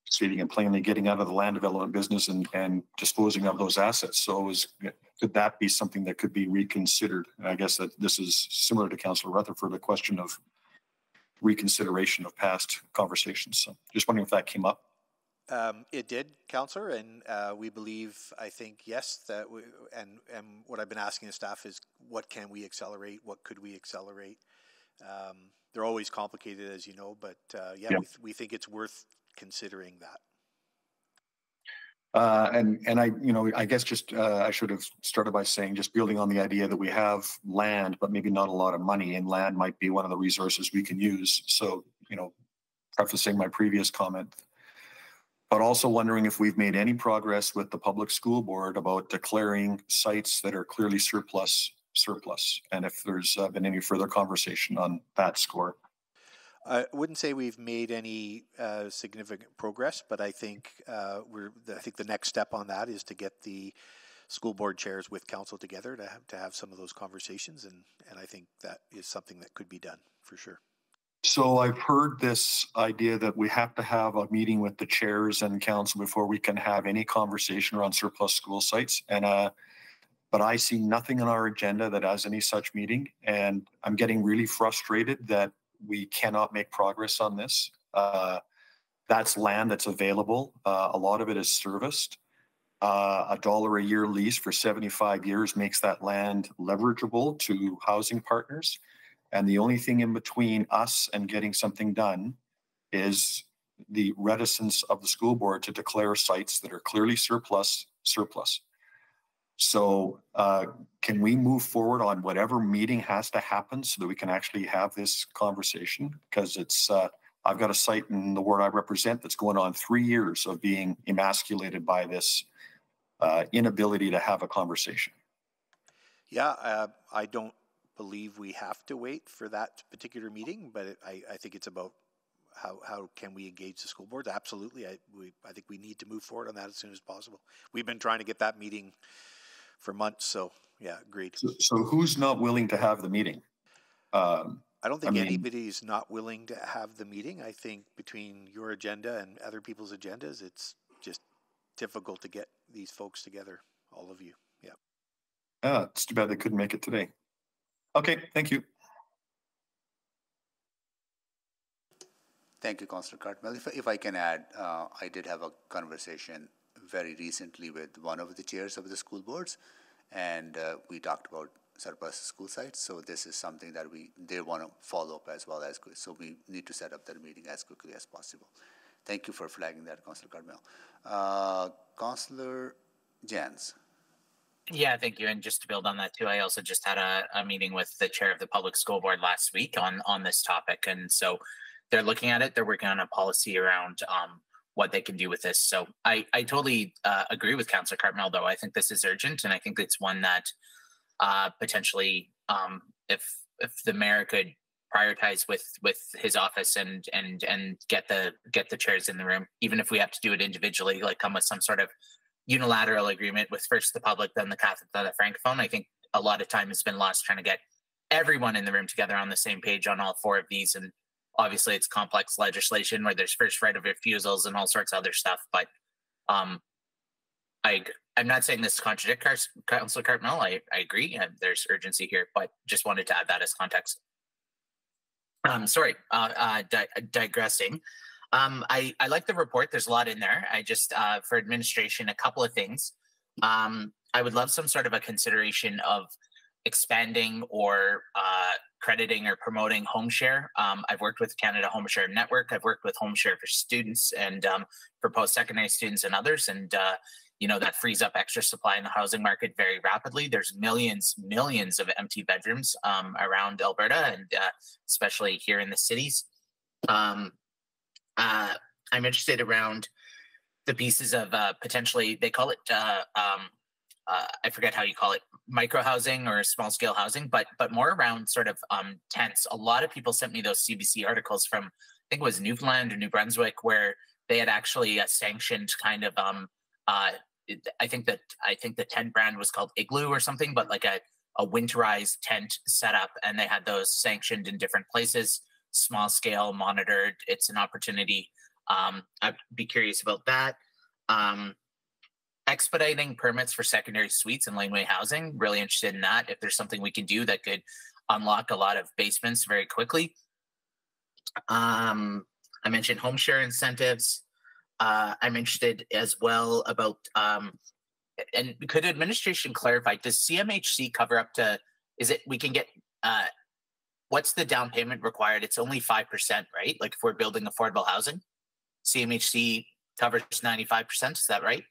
stating and plainly, getting out of the land development business and, and disposing of those assets. So could that be something that could be reconsidered? And I guess that this is similar to Councillor Rutherford, a question of reconsideration of past conversations. So just wondering if that came up. Um, it did, Councillor, and uh, we believe, I think, yes, that we, and and what I've been asking the staff is, what can we accelerate? What could we accelerate? Um, they're always complicated, as you know, but uh, yeah, yeah. We, th- we think it's worth considering that. Uh, and and I, you know, I guess just uh, I should have started by saying just building on the idea that we have land, but maybe not a lot of money, and land might be one of the resources we can use. So, you know, prefacing my previous comment, but also wondering if we've made any progress with the public school board about declaring sites that are clearly surplus surplus, and if there's uh, been any further conversation on that score. I wouldn't say we've made any uh, significant progress, but I think uh, we're. I think the next step on that is to get the school board chairs with council together to have, to have some of those conversations, and and I think that is something that could be done for sure. So I've heard this idea that we have to have a meeting with the chairs and council before we can have any conversation around surplus school sites, and uh, but I see nothing on our agenda that has any such meeting, and I'm getting really frustrated that we cannot make progress on this. Uh, that's land that's available. Uh, a lot of it is serviced. Uh, a dollar a year lease for 75 years makes that land leverageable to housing partners. And the only thing in between us and getting something done is the reticence of the school board to declare sites that are clearly surplus surplus. So uh, can we move forward on whatever meeting has to happen so that we can actually have this conversation? Because it's, uh, I've got a site in the ward I represent that's going on three years of being emasculated by this uh, inability to have a conversation. Yeah, uh, I don't believe we have to wait for that particular meeting, but it, I, I think it's about how, how can we engage the school boards? Absolutely. I, we, I think we need to move forward on that as soon as possible. We've been trying to get that meeting for months. So yeah, agreed. So, so who's not willing to have the meeting? Um, I don't think I mean- anybody is not willing to have the meeting. I think between your agenda and other people's agendas, it's just difficult to get these folks together, all of you. Yeah. ah, it's too bad they couldn't make it today. Okay, thank you. Thank you, Councillor Cartmell. If, if I can add, uh, I did have a conversation very recently with one of the chairs of the school boards, and uh, we talked about surplus school sites. So this is something that we they want to follow up as well as quick. So we need to set up that meeting as quickly as possible. Thank you for flagging that, Councillor Cartmell. Uh, Councillor Janz. Yeah, thank you. And just to build on that too, I also just had a, a meeting with the chair of the public school board last week on on this topic, and so they're looking at it. They're working on a policy around um, what they can do with this. So I I totally uh, agree with Councillor Cartmell, though. I think this is urgent, and I think it's one that uh, potentially, um, if if the mayor could prioritize with with his office and and and get the get the chairs in the room, even if we have to do it individually, like come with some sort of unilateral agreement with first the public, then the Catholic, then the Francophone. I think a lot of time has been lost trying to get everyone in the room together on the same page on all four of these. And obviously, it's complex legislation where there's first right of refusals and all sorts of other stuff. But um, I I'm not saying this to contradict Car- Councilor Cartmell. I I agree. There's urgency here, but just wanted to add that as context. Um, sorry, uh, uh, di- digressing. Um, I, I like the report. There's a lot in there. I just, uh, for administration, a couple of things. Um, I would love some sort of a consideration of expanding or uh, crediting or promoting home share. Um, I've worked with Canada Home Share Network. I've worked with home share for students and um, for post-secondary students and others. And, uh, you know, that frees up extra supply in the housing market very rapidly. There's millions, millions of empty bedrooms um, around Alberta and uh, especially here in the cities. Uh, I'm interested around the pieces of uh, potentially they call it uh, um, uh, I forget how you call it micro housing or small scale housing, but but more around sort of um, tents. A lot of people sent me those CBC articles from I think it was Newfoundland or New Brunswick where they had actually uh, sanctioned kind of um, uh, I think that I think the tent brand was called Igloo or something, but like a a winterized tent setup, and they had those sanctioned in different places small scale monitored. It's an opportunity. Um, I'd be curious about that. Um, expediting permits for secondary suites and laneway housing. Really interested in that. If there's something we can do that could unlock a lot of basements very quickly. Um, I mentioned home share incentives. Uh, I'm interested as well about um, and could administration clarify? Does CMHC cover up to? Is it we can get uh, what's the down payment required? It's only 5%, right? Like if we're building affordable housing, CMHC covers 95%. Is that right?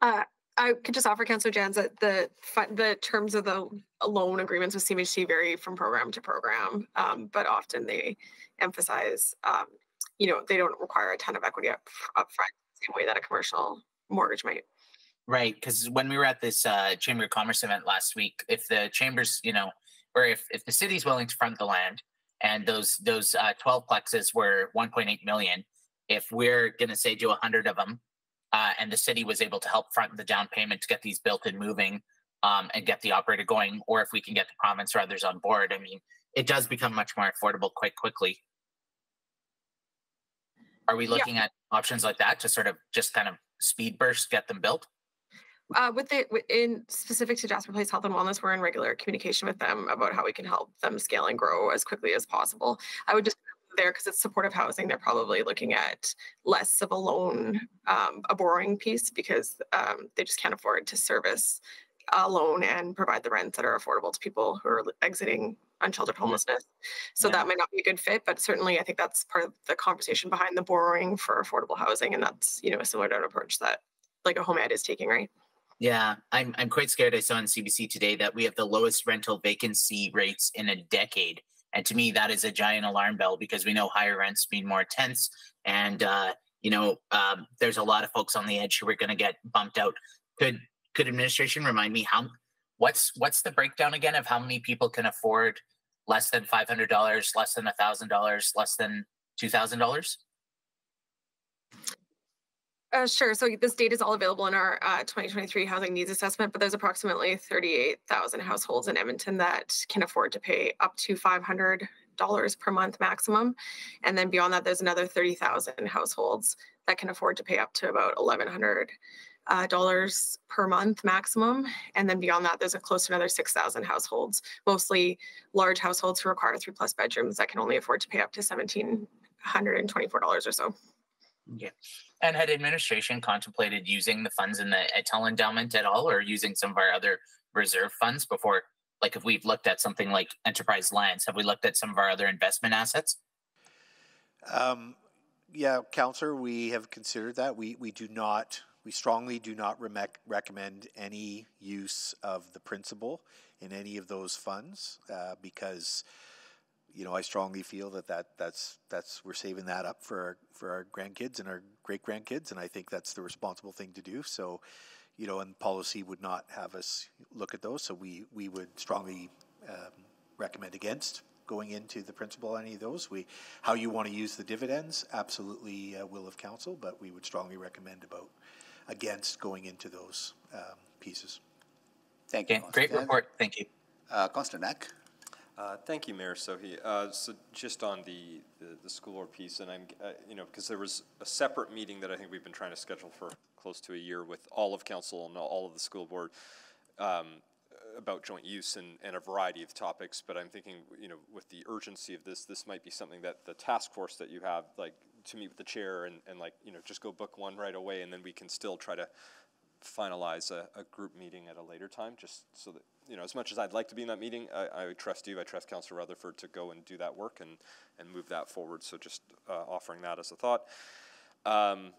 Uh, I could just offer Councillor Janz that the the terms of the loan agreements with CMHC vary from program to program, um, but often they emphasize, um, you know, they don't require a ton of equity up, up front, the same way that a commercial mortgage might. Right, because when we were at this uh, Chamber of Commerce event last week, if the chambers, you know, or if if the city's willing to front the land, and those those uh, 12 plexes were 1.8 million, if we're going to say do a 100 of them uh, and the city was able to help front the down payment to get these built and moving um, and get the operator going, or if we can get the province or others on board, I mean, it does become much more affordable quite quickly. Are we looking yeah. at options like that to sort of just kind of speed burst get them built? Uh, with the in specific to Jasper Place Health and Wellness, we're in regular communication with them about how we can help them scale and grow as quickly as possible. I would just there because it's supportive housing. They're probably looking at less of a loan, um, a borrowing piece because um, they just can't afford to service a loan and provide the rents that are affordable to people who are exiting unsheltered homelessness. So yeah. that might not be a good fit, but certainly I think that's part of the conversation behind the borrowing for affordable housing, and that's you know a similar to an approach that like a HomeEd is taking, right? Yeah, I'm I'm quite scared. I saw on CBC today that we have the lowest rental vacancy rates in a decade and to me, that is a giant alarm bell because we know higher rents mean more tense. And, uh, you know, um, there's a lot of folks on the edge who are going to get bumped out. Could could administration remind me how what's what's the breakdown again of how many people can afford less than five hundred dollars, less than a thousand dollars, less than two thousand dollars? Uh, sure. So this data is all available in our uh, 2023 housing needs assessment, but there's approximately 38,000 households in Edmonton that can afford to pay up to $500 per month maximum. And then beyond that, there's another 30,000 households that can afford to pay up to about 1,100 uh, dollars per month maximum. And then beyond that, there's a close to another 6,000 households, mostly large households who require three plus bedrooms that can only afford to pay up to $1,724 or so. Yeah. And had administration contemplated using the funds in the Ed Tel endowment at all, or using some of our other reserve funds before? Like, if we've looked at something like enterprise lands, have we looked at some of our other investment assets? Um, yeah, Councillor, we have considered that. We we do not. We strongly do not re- recommend any use of the principal in any of those funds uh, because you know, I strongly feel that, that that's that's we're saving that up for our, for our grandkids and our great grandkids, and I think that's the responsible thing to do. So, you know, and policy would not have us look at those, so we we would strongly um, recommend against going into the principal any of those. We how you want to use the dividends, absolutely uh, will of council, but we would strongly recommend about against going into those um, pieces. Thank you. Okay, great report. Thank you. Uh, Constantine. Uh, thank you, Mayor Sohi. Uh, so just on the, the, the, school board piece, and I'm, uh, you know, because there was a separate meeting that I think we've been trying to schedule for close to a year with all of council and all of the school board um, about joint use and, and a variety of topics. But I'm thinking, you know, with the urgency of this, this might be something that the task force that you have, like, to meet with the chair and, and like, you know, just go book one right away, and then we can still try to finalize a, a group meeting at a later time, just so that you know, as much as I'd like to be in that meeting, I, I trust you. I trust Councillor Rutherford to go and do that work and, and move that forward. So just uh, offering that as a thought. Um,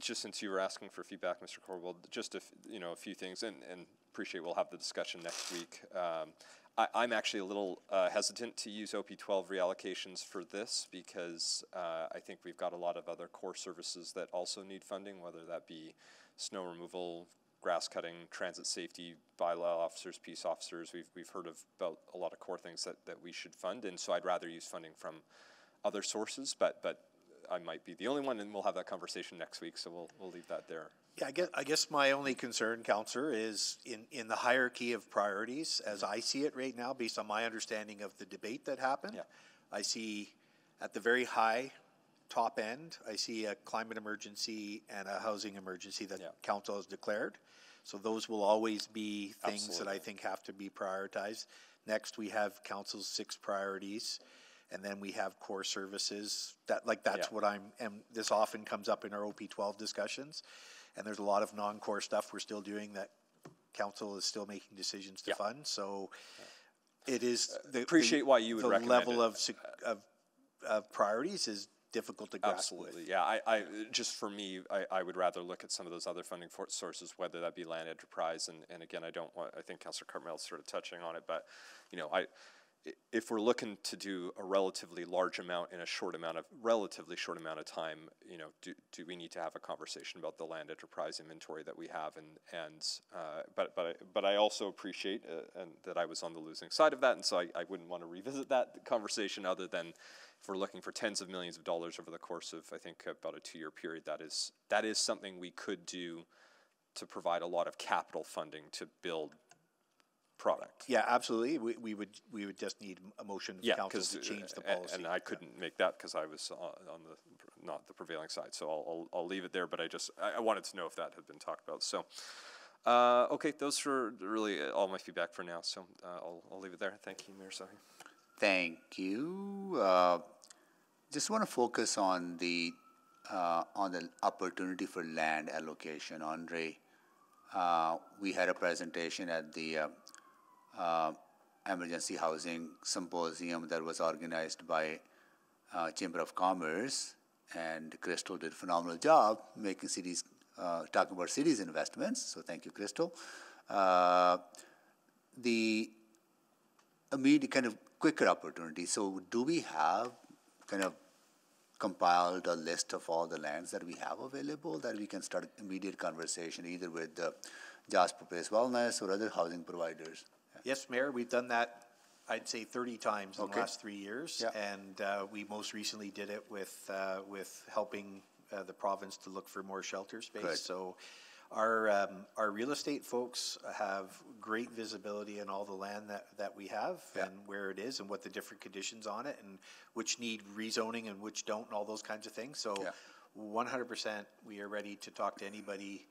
just since you were asking for feedback, Mr. Corbould, just a you know a few things, and, and appreciate we'll have the discussion next week. Um, I, am actually a little uh, hesitant to use OP12 reallocations for this because uh, I think we've got a lot of other core services that also need funding, whether that be snow removal, grass cutting, transit safety, bylaw officers, peace officers. We've, we've heard of about a lot of core things that, that we should fund. And so I'd rather use funding from other sources, but, but I might be the only one and we'll have that conversation next week. So we'll, we'll leave that there. Yeah, I guess, I guess my only concern, Councillor, is in, in the hierarchy of priorities, as mm-hmm. I see it right now, based on my understanding of the debate that happened, yeah. I see at the very high top end, I see a climate emergency and a housing emergency that yeah. council has declared. So those will always be things Absolutely. that I think have to be prioritized. Next, we have council's six priorities, and then we have core services. That like that's yeah. what I'm. And this often comes up in our OP twelve discussions, and there's a lot of non-core stuff we're still doing that council is still making decisions to yeah. fund. So it is uh, the, appreciate the, why you would the level it. of, of of priorities is difficult to Absolutely, with. yeah. I, I, just for me, I, I would rather look at some of those other funding sources, whether that be land enterprise, and, and again, I don't want, I think Councillor Cartmell's sort of touching on it, but, you know, i- if we're looking to do a relatively large amount in a short amount of, relatively short amount of time, you know, do, do we need to have a conversation about the land enterprise inventory that we have? And, and, uh, but, but, I- but I also appreciate, uh, and that I was on the losing side of that, and so I, I wouldn't want to revisit that conversation other than if we're looking for tens of millions of dollars over the course of, I think, about a two-year period, that is, that is something we could do to provide a lot of capital funding to build product. Yeah, absolutely. We, we would, we would just need a motion of Yeah, council to change the and, policy. and I couldn't make that because I was on, on the not the prevailing side. So I'll, I'll I'll leave it there. But I just I, I wanted to know if that had been talked about. So. Uh, okay, those are really all my feedback for now. So uh, I'll, I'll leave it there. Thank you, Mayor Sohi. Thank you. Uh, just want to focus on the uh, on the opportunity for land allocation, Andre. Uh, we had a presentation at the uh, uh, emergency housing symposium that was organized by uh, Chamber of Commerce, and Crystal did a phenomenal job making cities uh, talking about cities investments. So thank you, Crystal. Uh, the immediate kind of quicker opportunity. So do we have kind of compiled a list of all the lands that we have available that we can start immediate conversation either with the Jasper Place Wellness or other housing providers? Yes, Mayor, we've done that, I'd say thirty times in the last three years. Yeah. And uh, we most recently did it with, uh, with helping uh, the province to look for more shelter space. Good. So our, um, our real estate folks have great visibility in all the land that, that we have Yeah. and where it is and what the different conditions on it and which need rezoning and which don't and all those kinds of things. So Yeah. one hundred percent, we are ready to talk to anybody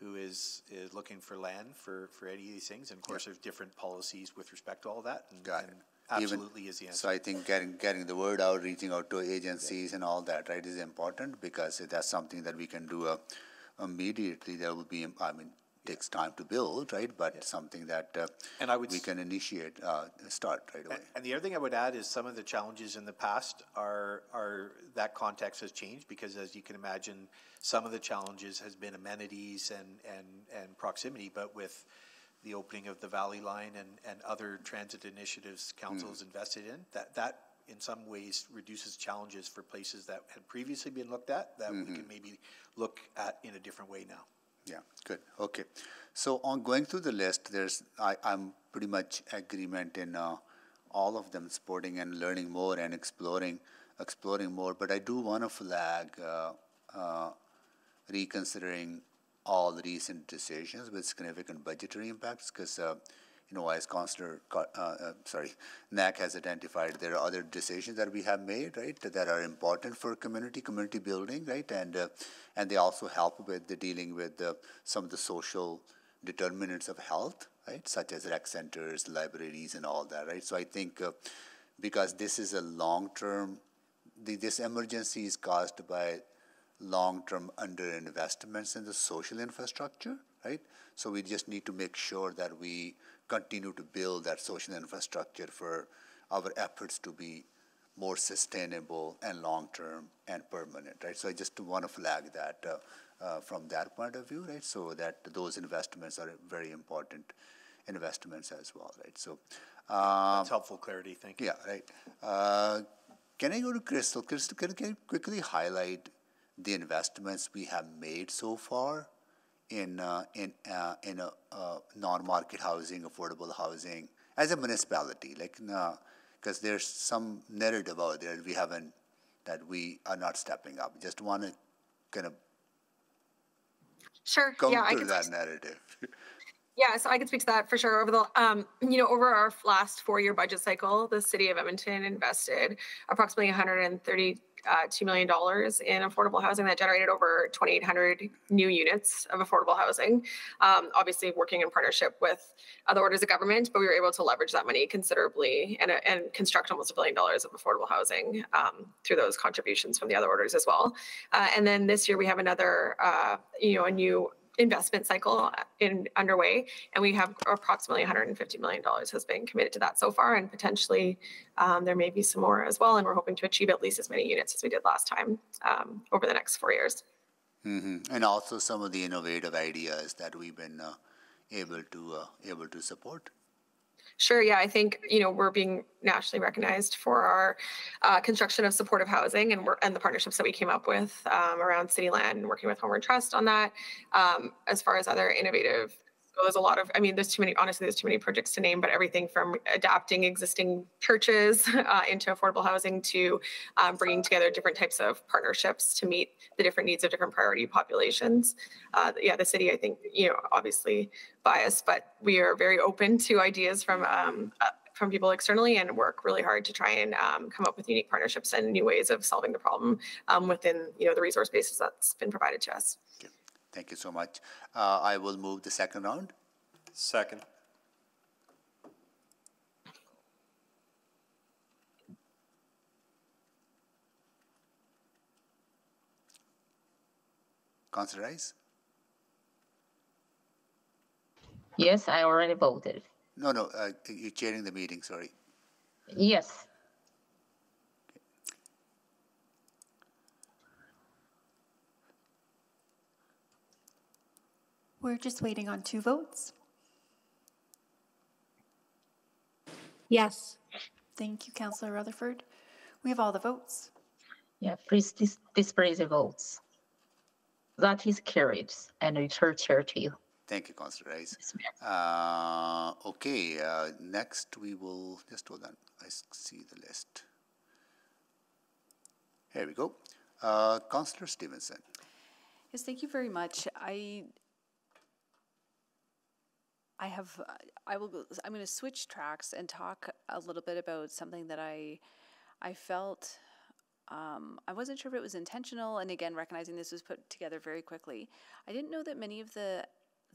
who is, is looking for land for, for any of these things. And of course, there's different policies with respect to all that. and- Got it. and Even- Absolutely is the answer. So I think getting, getting the word out, reaching out to agencies and all that, right, is important because that's something that we can do uh, immediately. That will be, I mean, takes time to build, right? But something that uh, And I would we can initiate, uh, start right away. And the other thing I would add is some of the challenges in the past are, are, that context has changed because as you can imagine, some of the challenges has been amenities and, and, and proximity, but with the opening of the Valley Line and, and other transit initiatives council has invested in, that, that in some ways reduces challenges for places that had previously been looked at, that we can maybe look at in a different way now. Yeah, good, okay. So on going through the list, there's, I, I'm pretty much agreement in, uh, all of them supporting and learning more and exploring, exploring more, but I do want to flag, uh, uh, reconsidering all recent decisions with significant budgetary impacts, because, uh, you know, as Councillor, uh, uh, sorry, Knack has identified, there are other decisions that we have made, right, that are important for community, community building, right, and uh, and they also help with the dealing with the, some of the social determinants of health, right, such as rec centers, libraries, and all that, right. So I think uh, because this is a long-term, this emergency is caused by long-term underinvestments in the social infrastructure, right? So we just need to make sure that we continue to build that social infrastructure for our efforts to be more sustainable and long-term and permanent, right? So I just want to flag that uh, uh, from that point of view, right? So that those investments are very important investments as well, right? So um, That's helpful clarity, thank you. yeah, right. Uh, Can I go to Crystal? Crystal, can can you quickly highlight the investments we have made so far in, uh, in, uh, in uh, uh, non-market housing, affordable housing, as a municipality? Like, because there's some narrative out there we haven't, that we are not stepping up. Just want to kind of Sure. yeah, I can that narrative. Yeah, so I could speak to that for sure. Over the, um, you know, over our last four-year budget cycle, the city of Edmonton invested approximately 132 million dollars in affordable housing that generated over 2,800 new units of affordable housing. Um, obviously, working in partnership with other orders of government, but we were able to leverage that money considerably and, and construct almost a billion dollars of affordable housing um, through those contributions from the other orders as well. Uh, and then this year we have another, uh, you know, a new investment cycle in underway, and we have approximately 150 million dollars has been committed to that so far, and potentially um, there may be some more as well. And we're hoping to achieve at least as many units as we did last time um, over the next four years. Mm-hmm. And also some of the innovative ideas that we've been uh, able to uh, able to support. Sure. Yeah, I think you know we're being nationally recognized for our uh, construction of supportive housing and and the partnerships that we came up with um, around City Land and working with Homeward Trust on that. Um, as far as other innovative there's a lot of, I mean, there's too many, honestly, there's too many projects to name, but everything from adapting existing churches uh, into affordable housing to um, bringing together different types of partnerships to meet the different needs of different priority populations. Uh, yeah, the city, I think, you know, obviously biased, but we are very open to ideas from um, uh, from people externally and work really hard to try and um, come up with unique partnerships and new ways of solving the problem um, within you know the resource bases that's been provided to us. Thank you so much. Uh, I will move the second round. Second. Councilor Rice? Yes, I already voted. No, no, uh, you're chairing the meeting, sorry. Yes. We're just waiting on two votes. Yes. Thank you, Councillor Rutherford. We have all the votes. Yeah, please dis- display the votes. That is carried and return chair to you. Thank you, Councillor Rice. Uh, okay, uh, next we will, just hold on, I see the list. Here we go. Uh, Councillor Stevenson. Yes, thank you very much. I I have, uh, I will, I'm going to switch tracks and talk a little bit about something that I, I felt, um, I wasn't sure if it was intentional, and again, recognizing this was put together very quickly. I didn't know that many of the,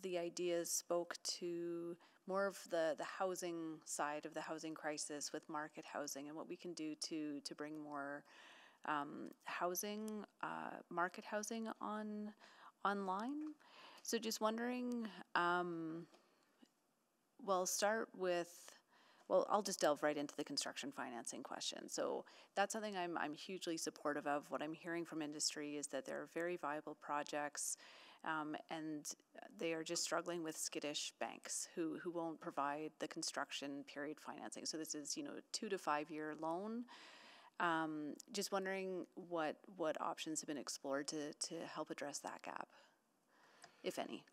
the ideas spoke to more of the, the housing side of the housing crisis with market housing and what we can do to, to bring more um, housing, uh, market housing on online. So just wondering, um, well, start with, well, I'll just delve right into the construction financing question. So that's something I'm, I'm hugely supportive of. What I'm hearing from industry is that there are very viable projects. Um, and they are just struggling with skittish banks who, who won't provide the construction period financing. So this is, you know, two to five year loan. Um, just wondering what what options have been explored to to help address that gap, if any.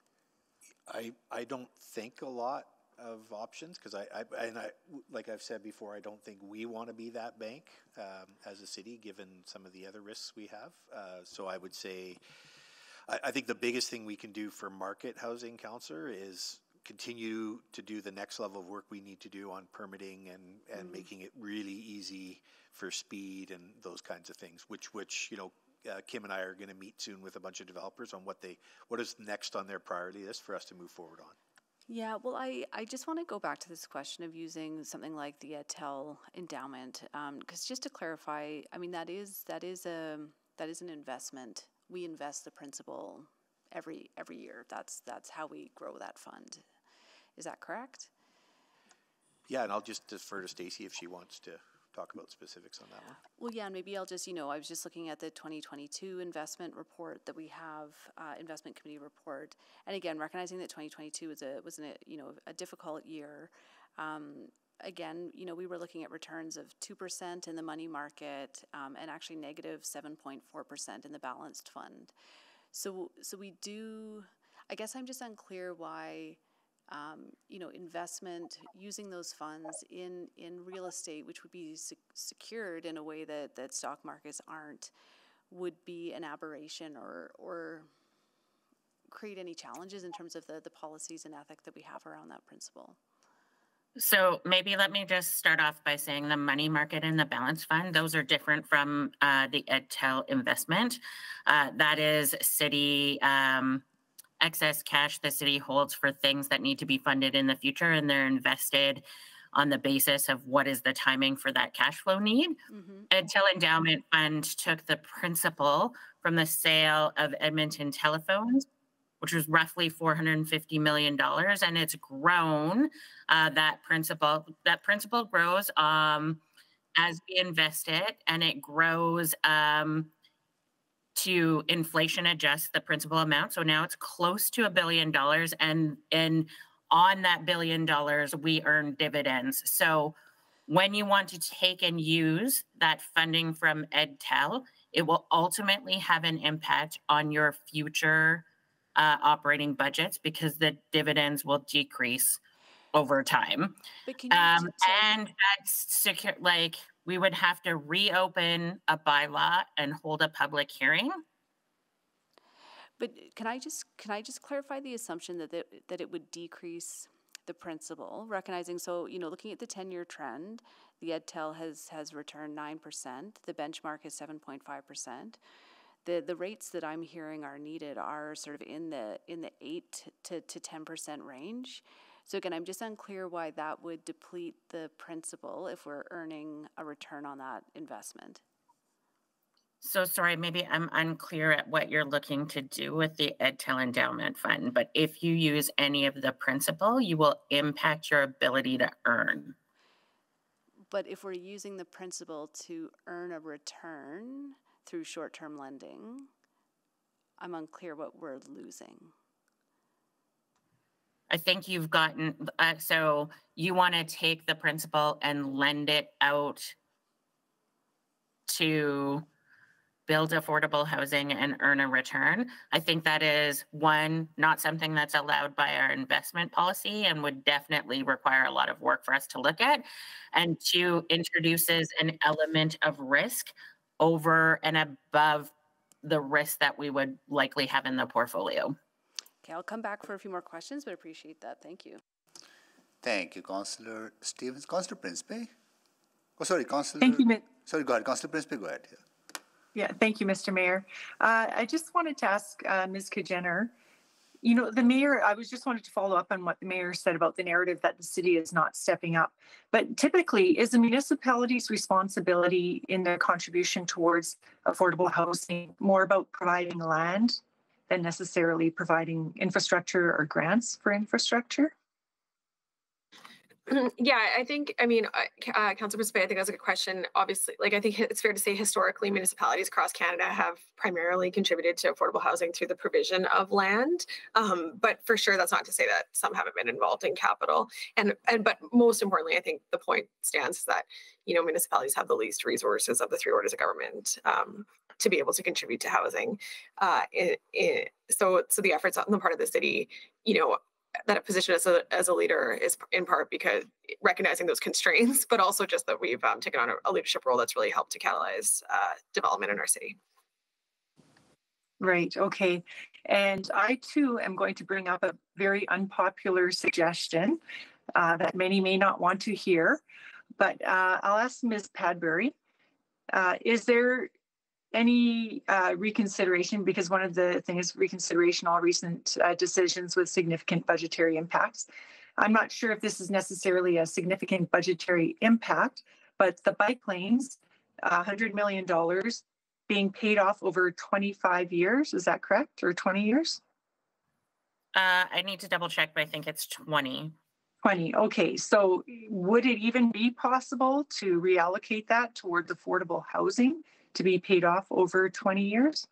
I I don't think a lot of options because I, I, and I like I've said before I don't think we want to be that bank um, as a city given some of the other risks we have uh, so I would say I, I, think the biggest thing we can do for market housing councilor is continue to do the next level of work we need to do on permitting and and mm-hmm. making it really easy for speed and those kinds of things which which you know uh, Kim and I are going to meet soon with a bunch of developers on what they what is next on their priority list for us to move forward on. Yeah, well, I, I just want to go back to this question of using something like the Ed Tel endowment, because um, just to clarify, I mean that is that is a that is an investment. We invest the principal every every year. That's that's how we grow that fund. Is that correct? Yeah, and I'll just defer to Stacey if she wants to talk about specifics on that one. Well, yeah, and maybe I'll just, you know, I was just looking at the 2022 investment report that we have, uh, investment committee report, and again, recognizing that 2022 was a was a you know a difficult year. Um, again, you know, we were looking at returns of 2% in the money market um, and actually negative 7.4% in the balanced fund. So, so we do, I guess I'm just unclear why um, you know, investment using those funds in, in real estate, which would be sec- secured in a way that, that stock markets aren't, would be an aberration or, or create any challenges in terms of the, the policies and ethic that we have around that principle. So maybe let me just start off by saying the money market and the balance fund, those are different from uh, the EdTel investment. Uh, that is city um, excess cash the city holds for things that need to be funded in the future and they're invested on the basis of what is the timing for that cash flow need. Mm-hmm. Ed Tel Endowment Fund took the principal from the sale of Edmonton telephones which was roughly $450 million, and it's grown. Uh, that principal that principal grows um, as we invest it, and it grows um, to inflation adjust the principal amount. So now it's close to a billion dollars, and and on that billion dollars, we earn dividends. So when you want to take and use that funding from EdTel, it will ultimately have an impact on your future uh, operating budgets because the dividends will decrease over time. Um, and that's secure, like we would have to reopen a bylaw and hold a public hearing. But uh, can I just can I just clarify the assumption that that, that it would decrease the principal, recognizing so you know looking at the ten year trend, the EdTel has has returned nine percent. The benchmark is seven point five percent. The the rates that I'm hearing are needed are sort of in the in the eight to to ten percent range. So again, I'm just unclear why that would deplete the principal if we're earning a return on that investment. So sorry, maybe I'm unclear at what you're looking to do with the EdTel Endowment Fund, but if you use any of the principal, you will impact your ability to earn. But if we're using the principal to earn a return through short-term lending, I'm unclear what we're losing. I think you've gotten, uh, so you want to take the principal and lend it out to build affordable housing and earn a return. I think that is one, not something that's allowed by our investment policy and would definitely require a lot of work for us to look at. And two, introduces an element of risk over and above the risk that we would likely have in the portfolio. Okay, I'll come back for a few more questions, but appreciate that. Thank you. Thank you, Councillor Stevens. Councillor Principe? Oh, sorry, Councillor. Thank you. Sorry, go ahead. Councillor Principe, go ahead. Yeah. Yeah, thank you, Mr. Mayor. Uh, I just wanted to ask uh, Ms. Kjenner, you know, the mayor, I was just wanted to follow up on what the mayor said about the narrative that the city is not stepping up. But typically, is the municipality's responsibility in their contribution towards affordable housing more about providing land than necessarily providing infrastructure or grants for infrastructure? yeah, I think, I mean, uh, uh Councilor Principe, I think that's a good question. Obviously, like, I think it's fair to say historically, municipalities across Canada have primarily contributed to affordable housing through the provision of land. Um, but for sure, that's not to say that some haven't been involved in capital. And, and, but most importantly, I think the point stands that, you know, municipalities have the least resources of the three orders of government. Um, to be able to contribute to housing. Uh, so, so the efforts on the part of the city, you know, that position as a as a leader is in part because recognizing those constraints, but also just that we've um, taken on a, a, leadership role that's really helped to catalyze uh, development in our city. Right. Okay. And I too am going to bring up a very unpopular suggestion uh, that many may not want to hear, but uh, I'll ask Ms. Padbury. Uh, is there any uh, reconsideration because one of the things reconsideration all recent uh, decisions with significant budgetary impacts. I'm not sure if this is necessarily a significant budgetary impact, but the bike lanes, $100 million being paid off over 25 years. Is that correct? Or 20 years? Uh, I need to double check, but I think it's 20. 20. Okay. So would it even be possible to reallocate that towards affordable housing? To be paid off over 20 years?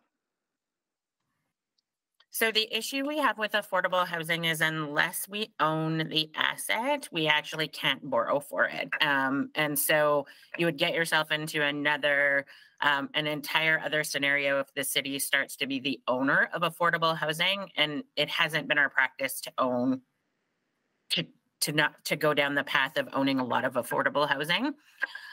So the issue we have with affordable housing is unless we own the asset, we actually can't borrow for it. Um, and so you would get yourself into another, um, an entire other scenario if the city starts to be the owner of affordable housing. And it hasn't been our practice to own, to, to not, to go down the path of owning a lot of affordable housing.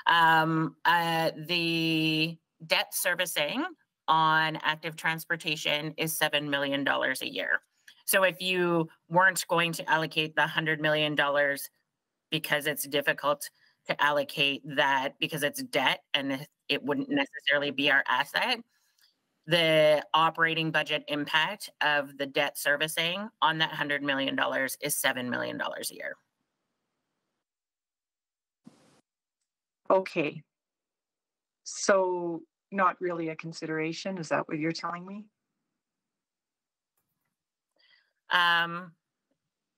Um, uh, the debt servicing on active transportation is $7 million a year. So if you weren't going to allocate the $100 million because it's difficult to allocate that because it's debt and it wouldn't necessarily be our asset, the operating budget impact of the debt servicing on that $100 million is $7 million a year. Okay. So not really a consideration. Is that what you're telling me? um,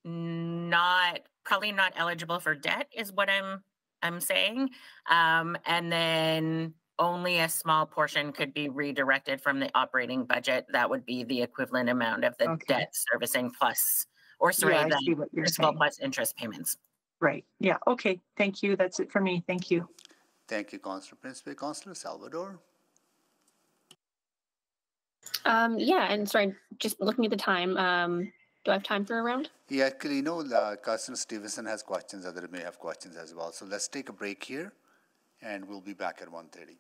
not probably not eligible for debt is what I'm I'm saying. Um, and then only a small portion could be redirected from the operating budget. That would be the equivalent amount of the Okay. debt servicing plus, or sorry, Yeah, I the principal plus interest payments. Right, yeah, okay, thank you. That's it for me. Thank you. Thank you, Councillor Principe. Councillor Salvador? Um, yeah, and sorry, just looking at the time, um, do I have time for a round? Yeah, actually, you know, uh, Councillor Stevenson has questions, others may have questions as well. So let's take a break here and we'll be back at 1:30.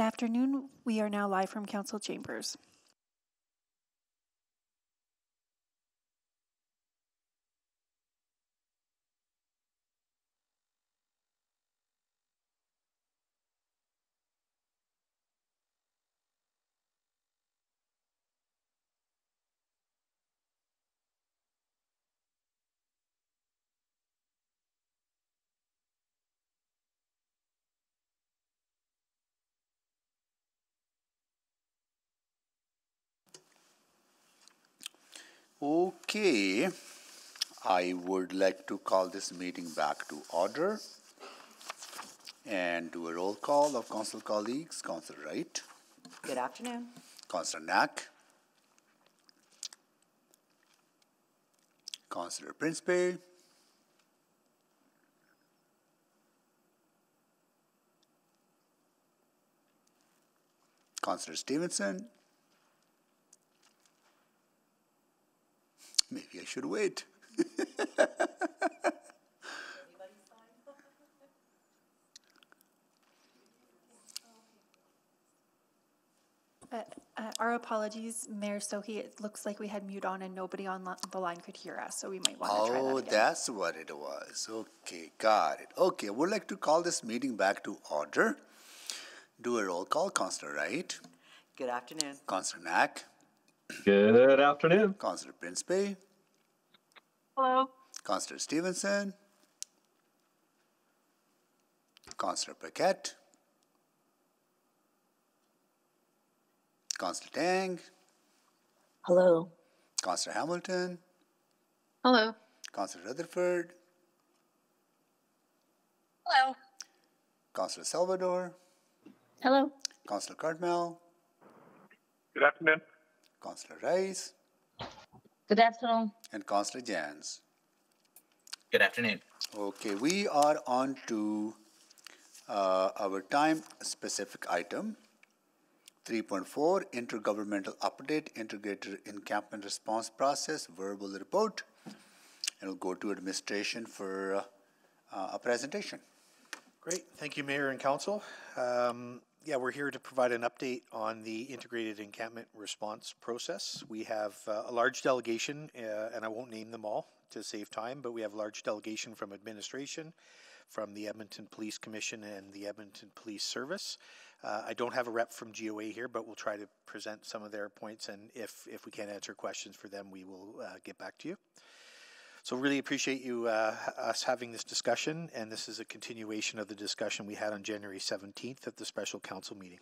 Good afternoon. We are now live from council chambers. Okay, I would like to call this meeting back to order and do a roll call of council colleagues. Council Wright, Good afternoon. Councilor Knack, Councilor Principe, Councilor Stevenson. Maybe I should wait. Uh, uh, Our apologies, Mayor Sohi. It looks like we had mute on and nobody on the line could hear us, so we might want to try that Oh, again. that's what it was. Okay, got it. Okay, I would like to call this meeting back to order. Do a roll call. Councilor Wright, Good afternoon. Councilor Knack, Good afternoon. Constable Principe, Hello. Constable Stevenson, Constable Paquette, Constable Tang, Hello. Constable Hamilton, Hello. Constable Rutherford, Hello. Constable Salvador, Hello. Constable Cartmell, Good afternoon. Councilor Rice, Good afternoon. and Councilor Janz. Good afternoon. Okay, we are on to uh, our time-specific item. 3.4, intergovernmental update, integrated encampment response process, verbal report. And we'll go to administration for uh, uh, a presentation. Great, thank you, Mayor and Council. Um, Yeah, we're here to provide an update on the integrated encampment response process. We have uh, a large delegation, uh, and I won't name them all to save time, but we have a large delegation from administration, from the Edmonton Police Commission and the Edmonton Police Service. Uh, I don't have a rep from GOA here, but we'll try to present some of their points, and if, if we can't answer questions for them, we will uh, get back to you. So really appreciate you, uh, us having this discussion, and this is a continuation of the discussion we had on January 17th at the special council meeting.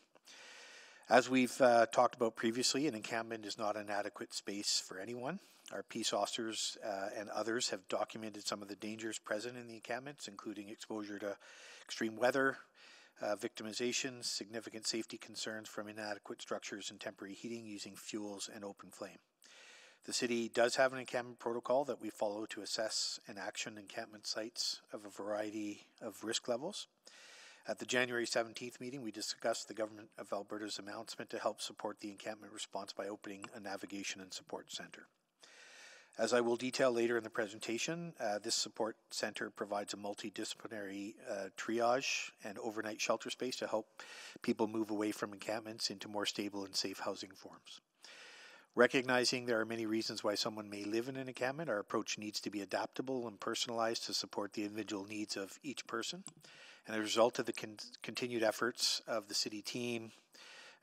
As we've uh, talked about previously, an encampment is not an adequate space for anyone. Our peace officers uh, and others have documented some of the dangers present in the encampments, including exposure to extreme weather, uh, victimization, significant safety concerns from inadequate structures and temporary heating using fuels and open flame. The city does have an encampment protocol that we follow to assess and action encampment sites of a variety of risk levels. At the January 17th meeting, we discussed the Government of Alberta's announcement to help support the encampment response by opening a navigation and support center. As I will detail later in the presentation, uh, this support center provides a multidisciplinary uh, triage and overnight shelter space to help people move away from encampments into more stable and safe housing forms. Recognizing there are many reasons why someone may live in an encampment, our approach needs to be adaptable and personalized to support the individual needs of each person. And as a result of the con- continued efforts of the city team,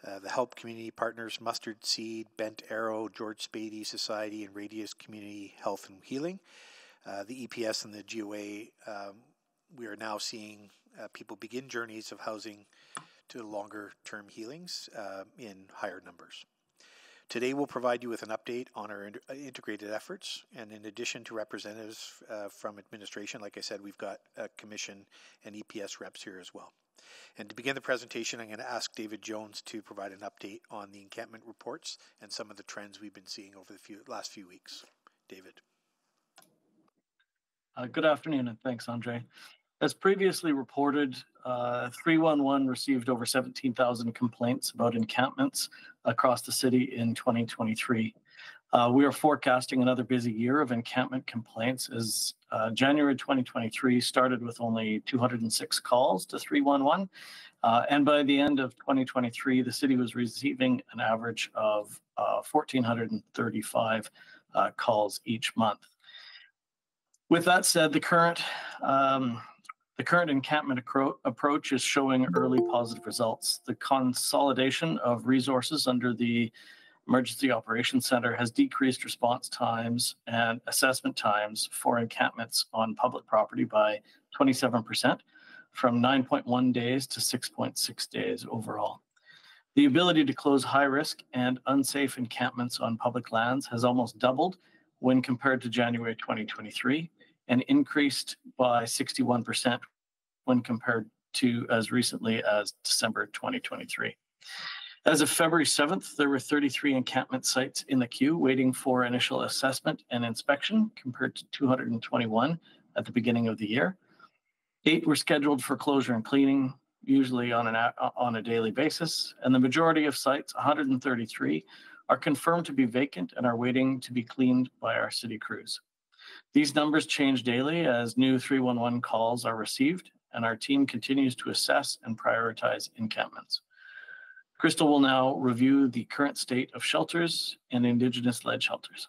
uh, the Help Community Partners, Mustard Seed, Bent Arrow, George Spady Society, and Radius Community Health and Healing, uh, the EPS and the GOA, um, we are now seeing uh, people begin journeys of housing to longer term healings uh, in higher numbers. Today, we'll provide you with an update on our uh, integrated efforts. And in addition to representatives uh, from administration, like I said, we've got a commission and EPS reps here as well. And to begin the presentation, I'm going to ask David Jones to provide an update on the encampment reports and some of the trends we've been seeing over the few, last few weeks. David. Uh, Good afternoon, and thanks, Andre. As previously reported, uh, 311 received over 17,000 complaints about encampments across the city in 2023. Uh, we are forecasting another busy year of encampment complaints as uh, January 2023 started with only 206 calls to 311. Uh, and by the end of 2023, the city was receiving an average of 1,435 uh, uh, calls each month. With that said, the current um, the current encampment approach is showing early positive results. The consolidation of resources under the Emergency Operations Center has decreased response times and assessment times for encampments on public property by 27%, from 9.1 days to 6.6 days overall. The ability to close high risk and unsafe encampments on public lands has almost doubled when compared to January 2023 and increased by 61% when compared to as recently as December 2023. As of February 7th, there were 33 encampment sites in the queue waiting for initial assessment and inspection compared to 221 at the beginning of the year. Eight were scheduled for closure and cleaning, usually on, an, on a daily basis, and the majority of sites, 133, are confirmed to be vacant and are waiting to be cleaned by our city crews. These numbers change daily as new 311 calls are received, and our team continues to assess and prioritize encampments. Crystal will now review the current state of shelters and Indigenous-led shelters.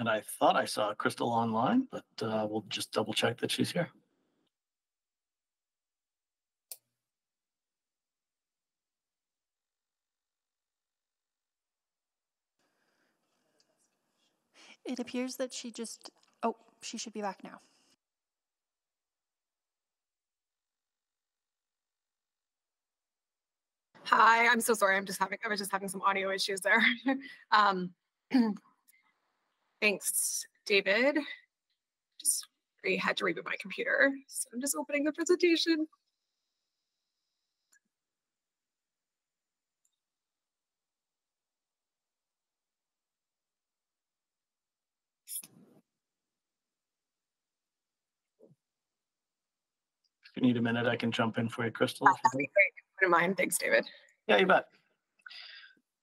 And I thought I saw Crystal online, but uh, we'll just double check that she's here. It appears that she just, oh, she should be back now. Hi, I'm so sorry. I'm just having, I was just having some audio issues there. um, thanks, David. Just I had to reboot my computer. So I'm just opening the presentation. If you need a minute, I can jump in for you, Crystal. Oh, that'd be great. Wouldn't mind. Thanks, David. Yeah, you bet.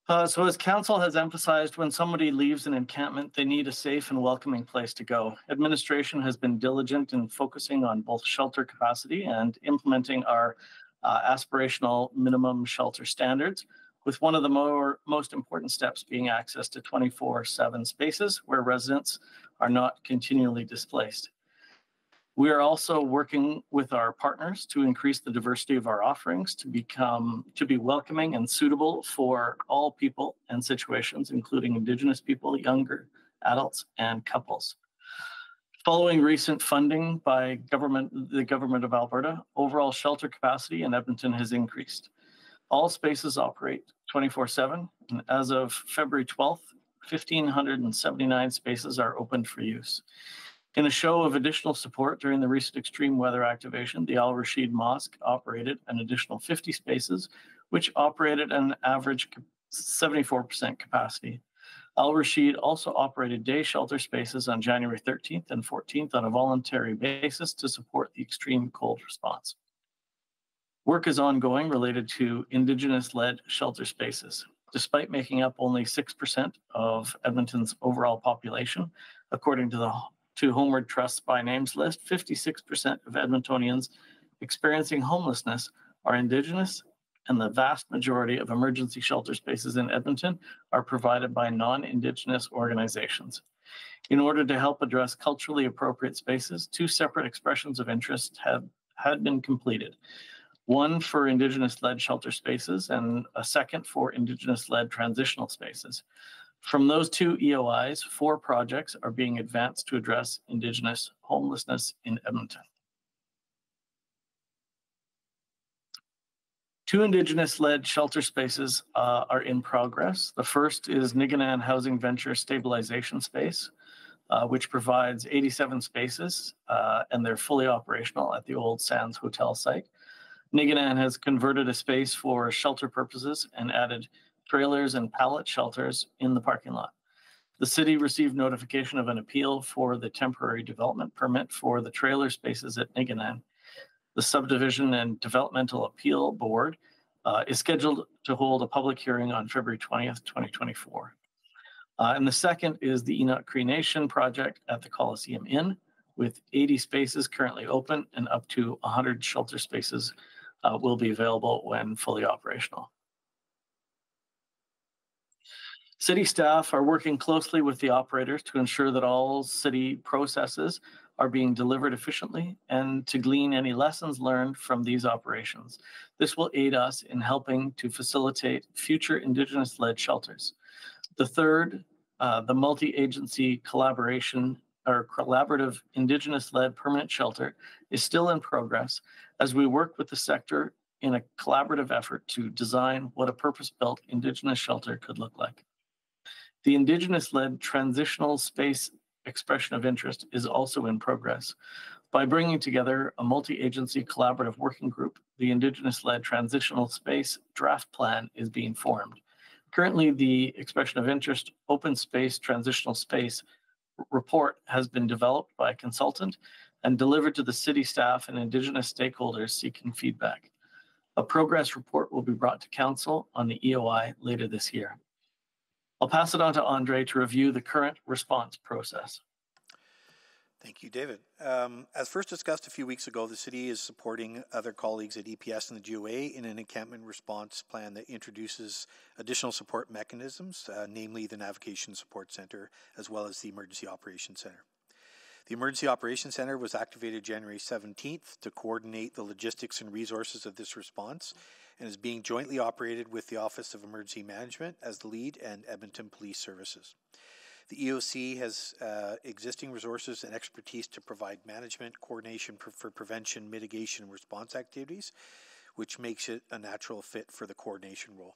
Uh, so as council has emphasized, when somebody leaves an encampment, they need a safe and welcoming place to go. Administration has been diligent in focusing on both shelter capacity and implementing our uh, aspirational minimum shelter standards, with one of the more most important steps being access to 24-7 spaces where residents are not continually displaced. We are also working with our partners to increase the diversity of our offerings to become to be welcoming and suitable for all people and situations, including Indigenous people, younger adults, and couples. Following recent funding by government, the government of Alberta, overall shelter capacity in Edmonton has increased. All spaces operate 24-7, and as of February 12th, 1,579 spaces are open for use. In a show of additional support during the recent extreme weather activation, the Al Rashid Mosque operated an additional 50 spaces, which operated an average 74% capacity. Al Rashid also operated day shelter spaces on January 13th and 14th on a voluntary basis to support the extreme cold response. Work is ongoing related to Indigenous led shelter spaces. Despite making up only 6% of Edmonton's overall population, according to the to Homeward Trust by names list, 56% of Edmontonians experiencing homelessness are Indigenous, and the vast majority of emergency shelter spaces in Edmonton are provided by non Indigenous organizations. In order to help address culturally appropriate spaces, two separate expressions of interest have had been completed. One for Indigenous led shelter spaces and a second for Indigenous led transitional spaces. From those two EOIs, four projects are being advanced to address Indigenous homelessness in Edmonton. Two Indigenous-led shelter spaces uh, are in progress. The first is Niginan Housing Venture Stabilization Space, uh, which provides 87 spaces, uh, and they're fully operational at the old Sands Hotel site. Niginan has converted a space for shelter purposes and added trailers and pallet shelters in the parking lot. The city received notification of an appeal for the temporary development permit for the trailer spaces at Niginan. The Subdivision and Developmental Appeal Board uh, is scheduled to hold a public hearing on February 20th, 2024. Uh, and the second is the Enoch Cree Nation project at the Coliseum Inn, with 80 spaces currently open and up to 100 shelter spaces uh, will be available when fully operational. City staff are working closely with the operators to ensure that all city processes are being delivered efficiently and to glean any lessons learned from these operations. This will aid us in helping to facilitate future Indigenous led shelters. The third, uh, the multi agency collaboration or collaborative Indigenous led permanent shelter, is still in progress as we work with the sector in a collaborative effort to design what a purpose built Indigenous shelter could look like. The Indigenous led transitional space expression of interest is also in progress. By bringing together a multi agency collaborative working group, the Indigenous led transitional space draft plan is being formed. Currently, the expression of interest open space transitional space report has been developed by a consultant and delivered to the city staff and Indigenous stakeholders seeking feedback. A progress report will be brought to Council on the EOI later this year. I'll pass it on to Andre to review the current response process. Thank you, David. Um, as first discussed a few weeks ago, the city is supporting other colleagues at EPS and the GOA in an encampment response plan that introduces additional support mechanisms, uh, namely the Navigation Support Center as well as the Emergency Operations Center. The Emergency Operations Center was activated January 17th to coordinate the logistics and resources of this response and is being jointly operated with the Office of Emergency Management as the lead and Edmonton Police Services. The EOC has uh, existing resources and expertise to provide management, coordination for, for prevention, mitigation, and response activities, which makes it a natural fit for the coordination role.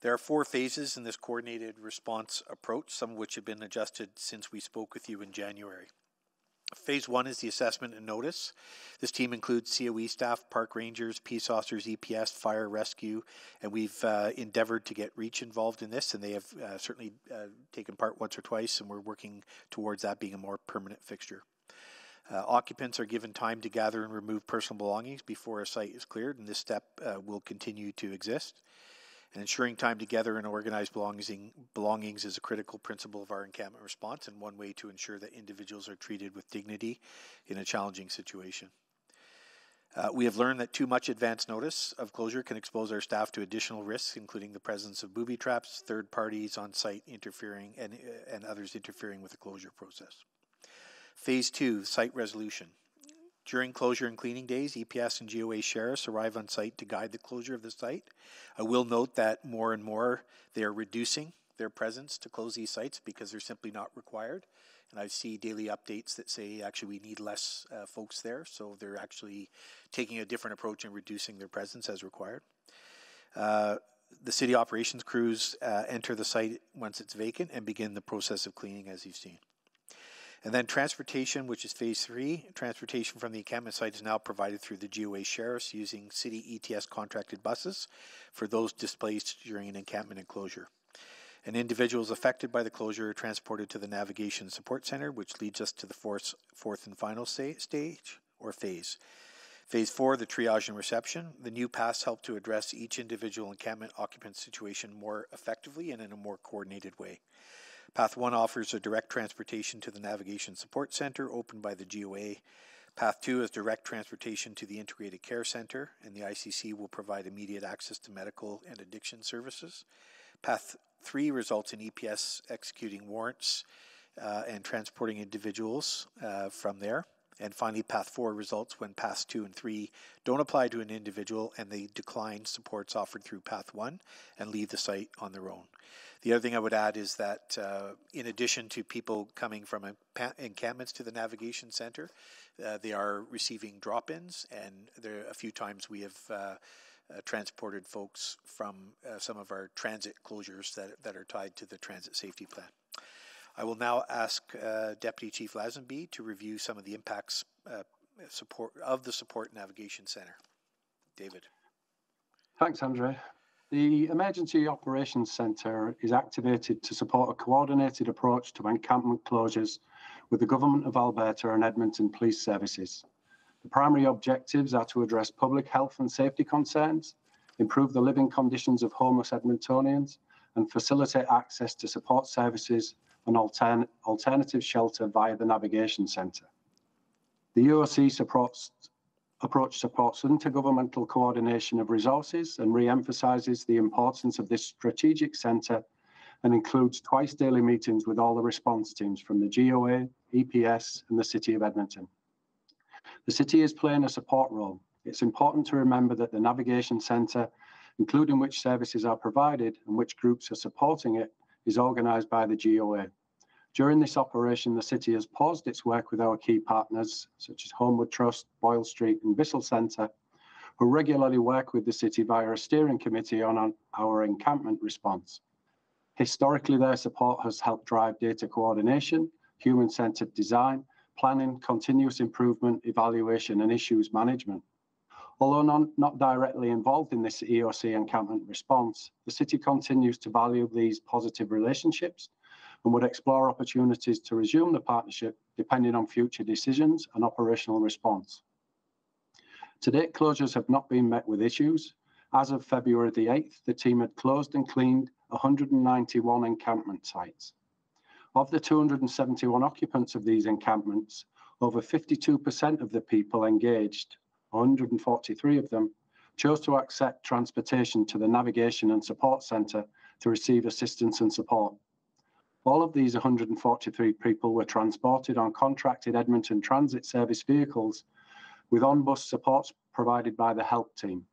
There are four phases in this coordinated response approach, some of which have been adjusted since we spoke with you in January. Phase one is the assessment and notice. This team includes COE staff, park rangers, peace officers, EPS, fire rescue, and we've uh, endeavored to get REACH involved in this, and they have uh, certainly uh, taken part once or twice, and we're working towards that being a more permanent fixture. Uh, occupants are given time to gather and remove personal belongings before a site is cleared, and this step uh, will continue to exist. And ensuring time together and organized belongings, belongings is a critical principle of our encampment response and one way to ensure that individuals are treated with dignity in a challenging situation. Uh, we have learned that too much advance notice of closure can expose our staff to additional risks, including the presence of booby traps, third parties on site interfering, and, and others interfering with the closure process. Phase two, site resolution. During closure and cleaning days, EPS and GOA sheriffs arrive on site to guide the closure of the site. I will note that more and more they are reducing their presence to close these sites because they're simply not required. And I see daily updates that say actually we need less uh, folks there, so they're actually taking a different approach and reducing their presence as required. Uh, the city operations crews uh, enter the site once it's vacant and begin the process of cleaning as you've seen. And then transportation, which is phase three, transportation from the encampment site is now provided through the GOA sheriffs using city ETS contracted buses for those displaced during an encampment enclosure. And individuals affected by the closure are transported to the Navigation Support Center, which leads us to the fourth, fourth and final stage or phase. Phase four, the triage and reception. The new paths help to address each individual encampment occupant situation more effectively and in a more coordinated way. Path 1 offers a direct transportation to the Navigation Support Center opened by the GOA. Path 2 is direct transportation to the Integrated Care Center, and the ICC will provide immediate access to medical and addiction services. Path 3 results in EPS executing warrants uh, and transporting individuals uh, from there. And finally, path four results when paths two and three don't apply to an individual and they decline supports offered through path one and leave the site on their own. The other thing I would add is that uh, in addition to people coming from encampments to the navigation center, uh, they are receiving drop ins, and there are a few times we have. Uh, uh transported folks from uh, some of our transit closures that, that are tied to the transit safety plan. I will now ask uh, Deputy Chief Lazenby to review some of the impacts support of the Support Navigation Center. David. Thanks, Andre. The Emergency Operations Centre is activated to support a coordinated approach to encampment closures with the Government of Alberta and Edmonton Police Services. The primary objectives are to address public health and safety concerns, improve the living conditions of homeless Edmontonians, and facilitate access to support services and altern alternative shelter via the Navigation Centre. The EOC supports approach supports intergovernmental coordination of resources and re-emphasises the importance of this strategic centre and includes twice daily meetings with all the response teams from the GOA, EPS and the City of Edmonton. The City is playing a support role. It's important to remember that the Navigation Centre, including which services are provided and which groups are supporting it, is organised by the GOA. During this operation, the City has paused its work with our key partners, such as Homeward Trust, Boyle Street and Bissell Centre, who regularly work with the City via a steering committee on our encampment response. Historically, their support has helped drive data coordination, human-centred design, planning, continuous improvement, evaluation and issues management. Although non, not directly involved in this EOC encampment response, the City continues to value these positive relationships and would explore opportunities to resume the partnership depending on future decisions and operational response. To date, closures have not been met with issues. As of February the 8th, the team had closed and cleaned 191 encampment sites. Of the 271 occupants of these encampments, over 52% of the people engaged, 143 of them, chose to accept transportation to the Navigation and Support Centre to receive assistance and support. All of these 143 people were transported on contracted Edmonton Transit Service vehicles with on-bus supports provided by the help team.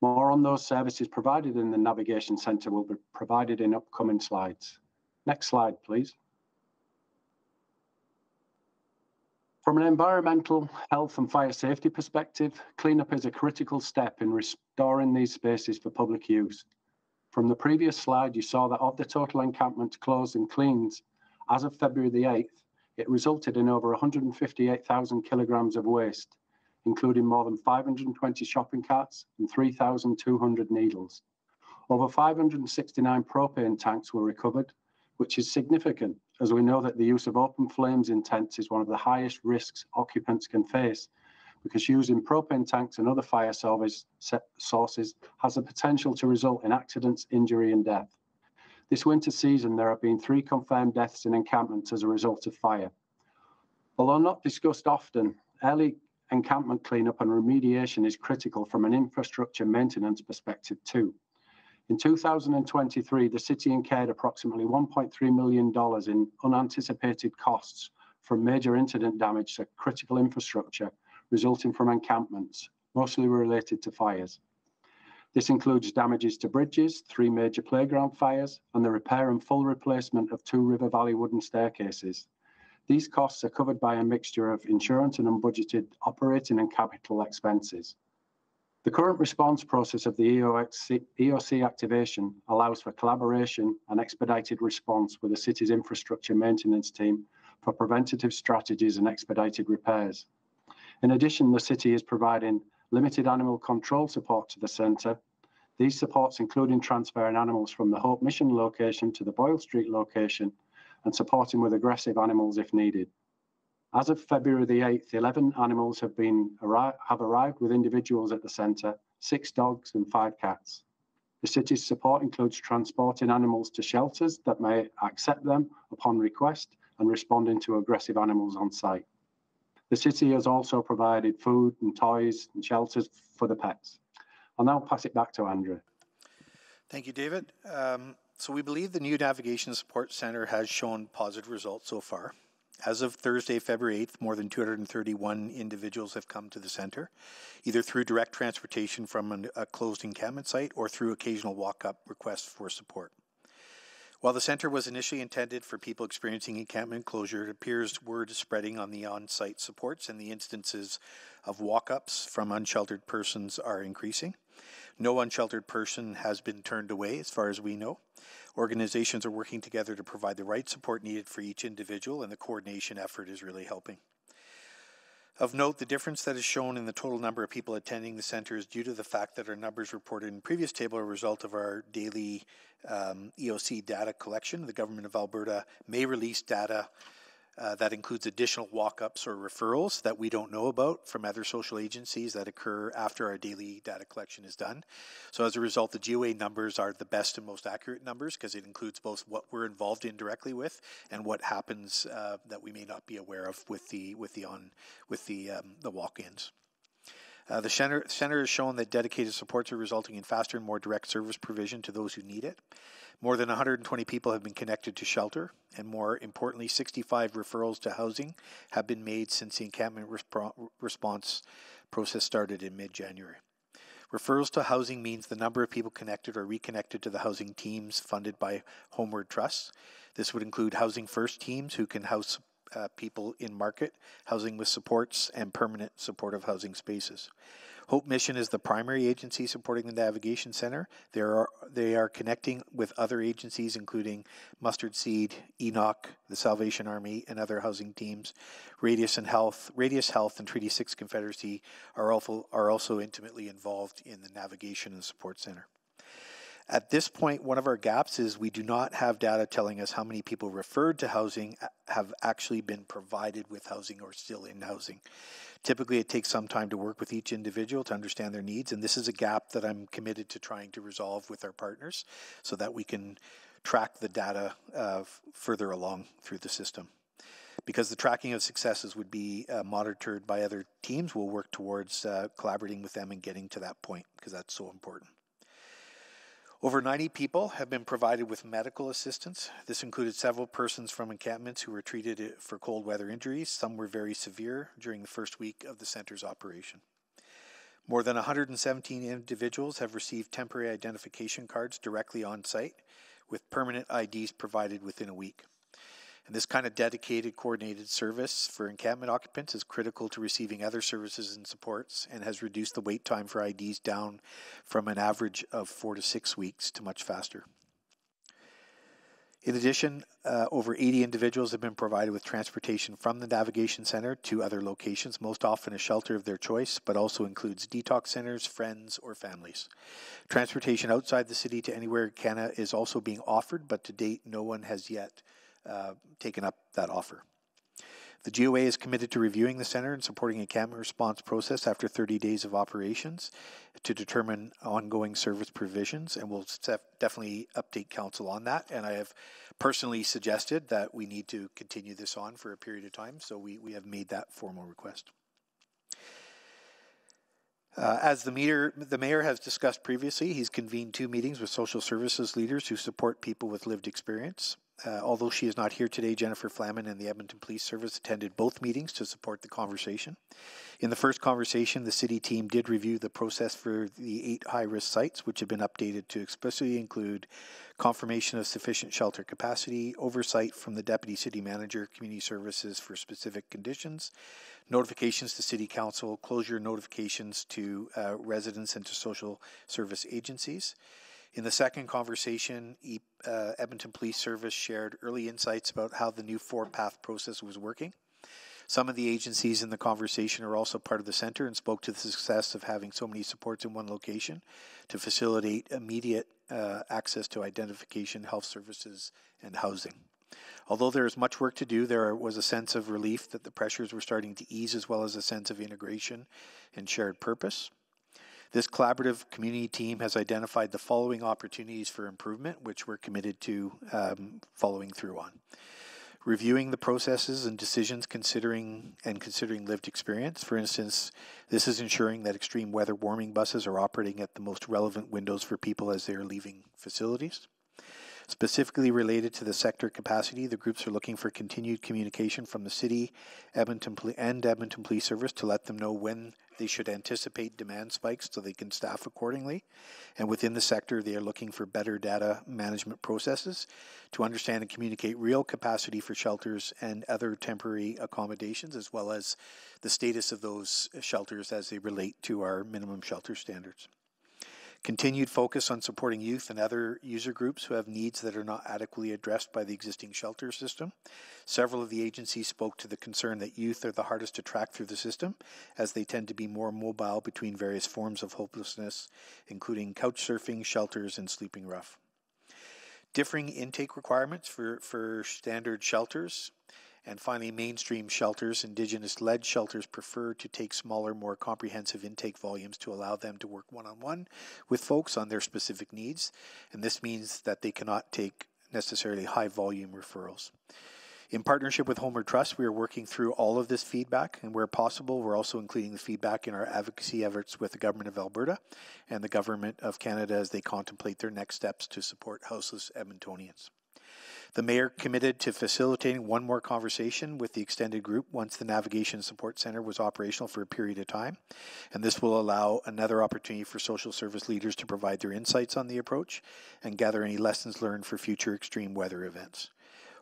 More on those services provided in the Navigation Centre will be provided in upcoming slides. Next slide, please. From an environmental, health and fire safety perspective, cleanup is a critical step in restoring these spaces for public use. From the previous slide, you saw that of the total encampments closed and cleaned, as of February the 8th, it resulted in over 158,000 kilograms of waste, including more than 520 shopping carts and 3,200 needles. Over 569 propane tanks were recovered, which is significant as we know that the use of open flames in tents is one of the highest risks occupants can face because using propane tanks and other fire service sources has the potential to result in accidents, injury and death. This winter season, there have been three confirmed deaths in encampments as a result of fire. Although not discussed often, early encampment cleanup and remediation is critical from an infrastructure maintenance perspective too. In 2023, the city incurred approximately $1.3 million in unanticipated costs from major incident damage to critical infrastructure resulting from encampments, mostly related to fires. This includes damages to bridges, three major playground fires, and the repair and full replacement of two River Valley wooden staircases. These costs are covered by a mixture of insurance and unbudgeted operating and capital expenses. The current response process of the EOC, EOC activation allows for collaboration and expedited response with the city's infrastructure maintenance team for preventative strategies and expedited repairs. In addition, the city is providing limited animal control support to the centre. These supports including transferring animals from the Hope Mission location to the Boyle Street location and supporting with aggressive animals if needed. As of February the 8th, 11 animals have, been have arrived with individuals at the centre, six dogs and five cats. The city's support includes transporting animals to shelters that may accept them upon request and responding to aggressive animals on site. The city has also provided food and toys and shelters for the pets. I'll now pass it back to Andrew. Thank you, David. Um, so we believe the new Navigation Support Center has shown positive results so far. As of Thursday, February 8th, more than 231 individuals have come to the center, either through direct transportation from an, a closed encampment site or through occasional walk-up requests for support. While the center was initially intended for people experiencing encampment closure, it appears word is spreading on the on site supports and the instances of walk ups from unsheltered persons are increasing. No unsheltered person has been turned away, as far as we know. Organizations are working together to provide the right support needed for each individual, and the coordination effort is really helping. Of note, the difference that is shown in the total number of people attending the center is due to the fact that our numbers reported in previous table are a result of our daily um, EOC data collection. The Government of Alberta may release data uh, that includes additional walk-ups or referrals that we don't know about from other social agencies that occur after our daily data collection is done. So as a result, the GOA numbers are the best and most accurate numbers because it includes both what we're involved in directly with and what happens uh, that we may not be aware of with the with the on with the um, the walk-ins. Uh, the center, center has shown that dedicated supports are resulting in faster and more direct service provision to those who need it. More than 120 people have been connected to shelter, and more importantly, 65 referrals to housing have been made since the encampment response process started in mid January. Referrals to housing means the number of people connected or reconnected to the housing teams funded by Homeward Trusts. This would include Housing First teams who can house uh, people in market, housing with supports, and permanent supportive housing spaces. Hope Mission is the primary agency supporting the Navigation Center. They are, they are connecting with other agencies, including Mustard Seed, Enoch, the Salvation Army, and other housing teams. Radius and Health, Radius Health, and Treaty Six Confederacy are also are also intimately involved in the Navigation and Support Center. At this point, one of our gaps is we do not have data telling us how many people referred to housing have actually been provided with housing or still in housing. Typically, it takes some time to work with each individual to understand their needs, and this is a gap that I'm committed to trying to resolve with our partners so that we can track the data uh, further along through the system. Because the tracking of successes would be uh, monitored by other teams, we'll work towards uh, collaborating with them and getting to that point because that's so important. Over 90 people have been provided with medical assistance. This included several persons from encampments who were treated for cold weather injuries. Some were very severe during the first week of the center's operation. More than 117 individuals have received temporary identification cards directly on site, with permanent IDs provided within a week. And this kind of dedicated, coordinated service for encampment occupants is critical to receiving other services and supports and has reduced the wait time for IDs down from an average of four to six weeks to much faster. In addition, uh, over 80 individuals have been provided with transportation from the Navigation Center to other locations, most often a shelter of their choice, but also includes detox centers, friends, or families. Transportation outside the city to anywhere in Canada is also being offered, but to date, no one has yet uh, taken up that offer. The GOA is committed to reviewing the center and supporting a encampment response process after 30 days of operations to determine ongoing service provisions, and we'll definitely update council on that. And I have personally suggested that we need to continue this on for a period of time, so we, we have made that formal request. Uh, as the mayor, the mayor has discussed previously, he's convened two meetings with social services leaders who support people with lived experience. Uh, although she is not here today, Jennifer Flamin and the Edmonton Police Service attended both meetings to support the conversation. In the first conversation, the city team did review the process for the eight high risk sites, which have been updated to explicitly include confirmation of sufficient shelter capacity, oversight from the Deputy City Manager, Community Services for specific conditions, notifications to City Council, closure notifications to uh, residents and to social service agencies. In the second conversation, uh, Edmonton Police Service shared early insights about how the new four path process was working. Some of the agencies in the conversation are also part of the center and spoke to the success of having so many supports in one location to facilitate immediate uh, access to identification, health services, and housing. Although there is much work to do, there was a sense of relief that the pressures were starting to ease, as well as a sense of integration and shared purpose. This collaborative community team has identified the following opportunities for improvement, which we're committed to um, following through on. Reviewing the processes and decisions considering and considering lived experience. For instance, this is ensuring that extreme weather warming buses are operating at the most relevant windows for people as they are leaving facilities. Specifically related to the sector capacity, the groups are looking for continued communication from the city Edmonton and Edmonton Police Service to let them know when they should anticipate demand spikes so they can staff accordingly. And within the sector, they are looking for better data management processes to understand and communicate real capacity for shelters and other temporary accommodations, as well as the status of those shelters as they relate to our minimum shelter standards. Continued focus on supporting youth and other user groups who have needs that are not adequately addressed by the existing shelter system. Several of the agencies spoke to the concern that youth are the hardest to track through the system, as they tend to be more mobile between various forms of hopelessness, including couch surfing, shelters, and sleeping rough. Differing intake requirements for, for standard shelters and finally, mainstream shelters, Indigenous led shelters prefer to take smaller, more comprehensive intake volumes to allow them to work one on one with folks on their specific needs. And this means that they cannot take necessarily high volume referrals. In partnership with Homeward Trust, we are working through all of this feedback, and where possible, we're also including the feedback in our advocacy efforts with the Government of Alberta and the Government of Canada as they contemplate their next steps to support houseless Edmontonians. The mayor committed to facilitating one more conversation with the extended group once the Navigation Support Center was operational for a period of time. And this will allow another opportunity for social service leaders to provide their insights on the approach and gather any lessons learned for future extreme weather events.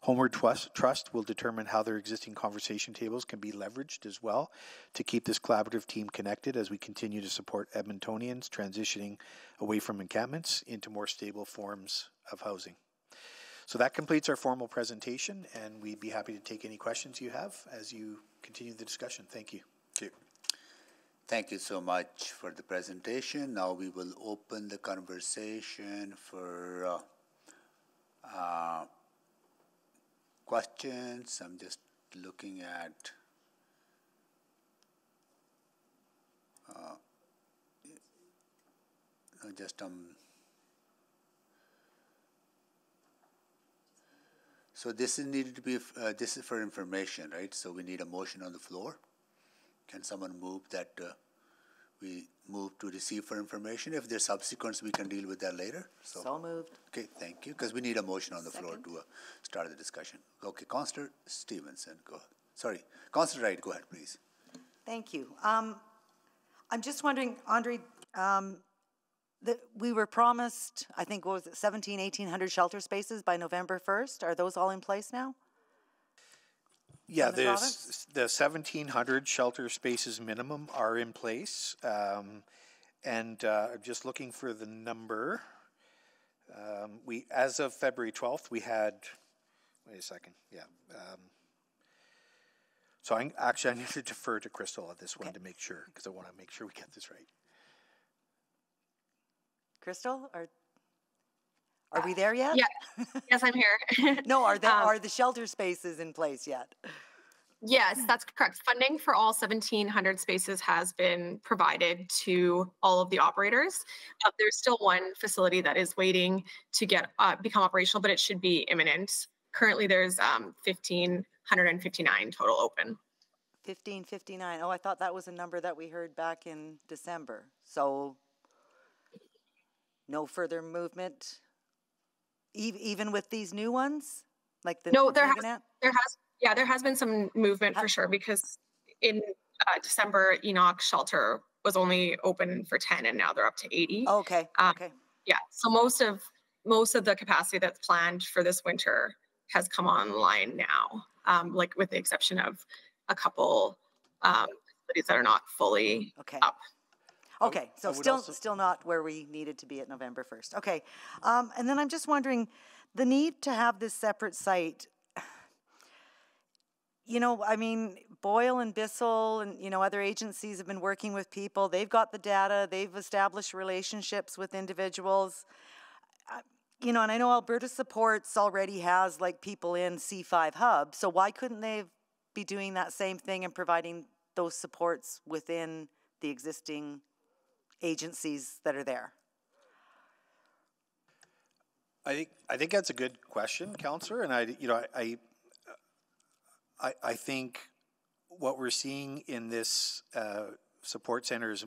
Homeward Trust will determine how their existing conversation tables can be leveraged as well to keep this collaborative team connected as we continue to support Edmontonians transitioning away from encampments into more stable forms of housing. So that completes our formal presentation, and we'd be happy to take any questions you have as you continue the discussion. Thank you. Thank you. Thank you so much for the presentation. Now we will open the conversation for uh, uh, questions. I'm just looking at uh, just um, So this is needed to be, uh, this is for information, right? So we need a motion on the floor. Can someone move that uh, we move to receive for information? If there's subsequents, we can deal with that later. So, so moved. Okay, thank you. Because we need a motion on the Second. floor to uh, start the discussion. Okay, Councillor Stevenson, go. Ahead. Sorry, Councillor Wright, go ahead, please. Thank you. Um, I'm just wondering, Andre, um, the, we were promised, I think, what was it, 17, 1800 shelter spaces by November 1st. Are those all in place now? Yeah, the, the 1,700 shelter spaces minimum are in place. Um, and uh, I'm just looking for the number. Um, we, as of February 12th, we had, wait a second, yeah. Um, so I actually I need to defer to Christel on this one okay. to make sure because I want to make sure we get this right. Christel, are are we there yet? Yeah. yes, I'm here. no, are there um, are the shelter spaces in place yet? Yes, that's correct. Funding for all 1,700 spaces has been provided to all of the operators. Uh, there's still one facility that is waiting to get uh, become operational, but it should be imminent. Currently, there's um, 1,559 total open. 1559. Oh, I thought that was a number that we heard back in December. So no further movement, even with these new ones, like the no, there has, there has, yeah, there has been some movement for sure because in uh, December, Enoch Shelter was only open for ten, and now they're up to eighty. Okay. Um, okay. Yeah. So most of most of the capacity that's planned for this winter has come online now, um, like with the exception of a couple um, that are not fully okay. up. Okay, so still, also- still not where we needed to be at November 1st. Okay, um, and then I'm just wondering, the need to have this separate site, you know, I mean, Boyle and Bissell and, you know, other agencies have been working with people. They've got the data, they've established relationships with individuals. Uh, You know, and I know Alberta Supports already has like people in C5 Hub, so why couldn't they be doing that same thing and providing those supports within the existing agencies that are there? I think I think that's a good question, Counselor, and I you know I I, I think what we're seeing in this uh, support center is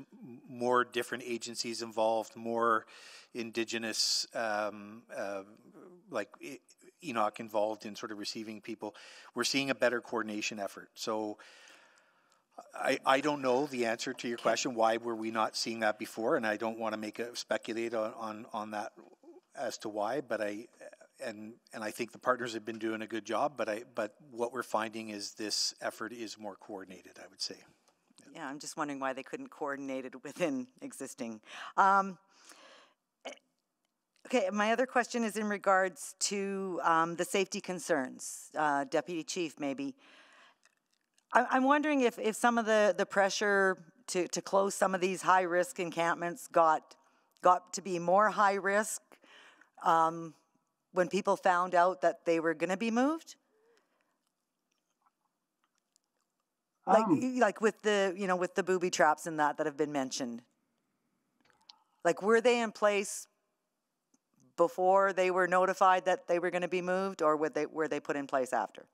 more different agencies involved, more Indigenous um, uh, like Enoch involved in sort of receiving people. We're seeing a better coordination effort. So I, I don't know the answer to your question. Why were we not seeing that before? And I don't want to make a speculate on, on, on that as to why, but I and and I think the partners have been doing a good job. But I but what we're finding is this effort is more coordinated. I would say. Yeah, I'm just wondering why they couldn't coordinate it within existing. Um, Okay, my other question is in regards to um, the safety concerns, uh, Deputy Chief, maybe. I'm wondering if, if some of the, the pressure to, to close some of these high-risk encampments got, got to be more high risk um, when people found out that they were going to be moved? Like, Um, like with the, you know, with the booby traps and that that have been mentioned. Like, were they in place before they were notified that they were going to be moved, or were they were they put in place after?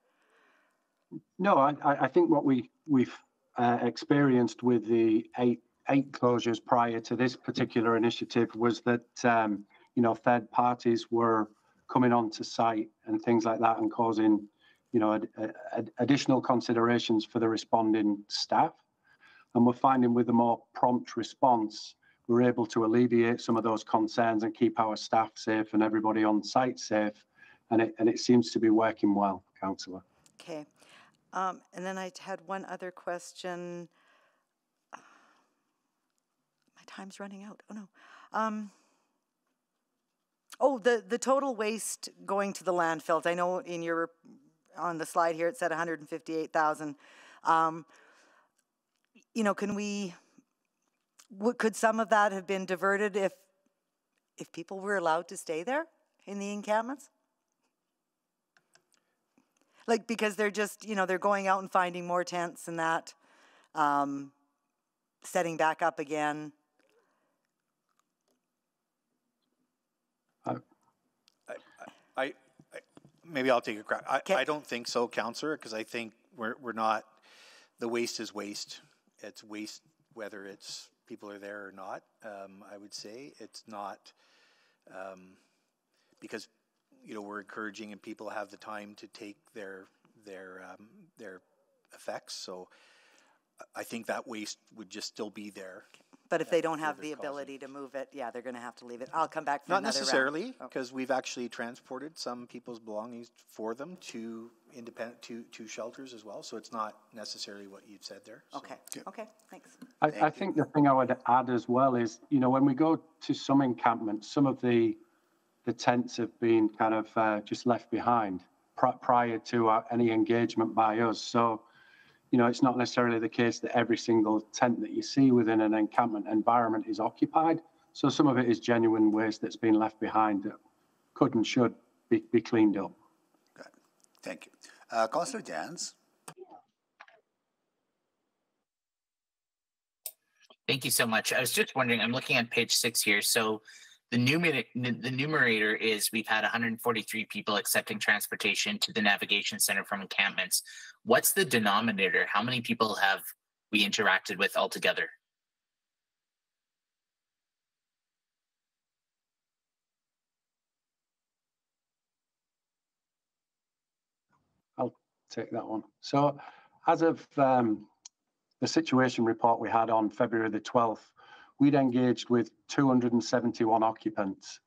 No, I, I think what we, we've uh, experienced with the eight, eight closures prior to this particular initiative was that, um, you know, third parties were coming onto site and things like that and causing, you know, ad, ad, additional considerations for the responding staff. And we're finding with a more prompt response, we're able to alleviate some of those concerns and keep our staff safe and everybody on site safe. And it, and it seems to be working well, Councillor. Okay. Um, and then I had one other question. My time's running out. Oh no. Um, oh, the the total waste going to the landfills. I know in your on the slide here it said 158,000. Um, you know, can we? What, could some of that have been diverted if if people were allowed to stay there in the encampments? Like because they're just you know they're going out and finding more tents and that um, setting back up again I, I, maybe I'll take a crack. I, I don't think so, Counselor, because I think we're, we're not, the waste is waste. It's waste whether it's people are there or not. Um, I would say it's not, um, because, you know, we're encouraging and people have the time to take their, their, um, their effects. So I think that waste would just still be there. but if they don't have the ability to move it yeah they're going to have to leave it i'll come back for Not another necessarily, because we've actually transported some people's belongings for them to independent, to, to shelters as well, so it's not necessarily what you've said there. so. okay okay thanks I, I think the thing I would add as well is, you know, when we go to some encampments, some of the the tents have been kind of uh, just left behind pri- prior to uh, any engagement by us. So, you know, it's not necessarily the case that every single tent that you see within an encampment environment is occupied. So some of it is genuine waste that's been left behind that could and should be, be cleaned up. Good. Thank you. Uh, Councillor Janz? Thank you so much. I was just wondering, I'm looking at page six here. So the numerator, the numerator is we've had 143 people accepting transportation to the navigation center from encampments. What's the denominator? How many people have we interacted with altogether? I'll take that one. So as of um, the situation report we had on February the 12th, we'd engaged with 271 occupants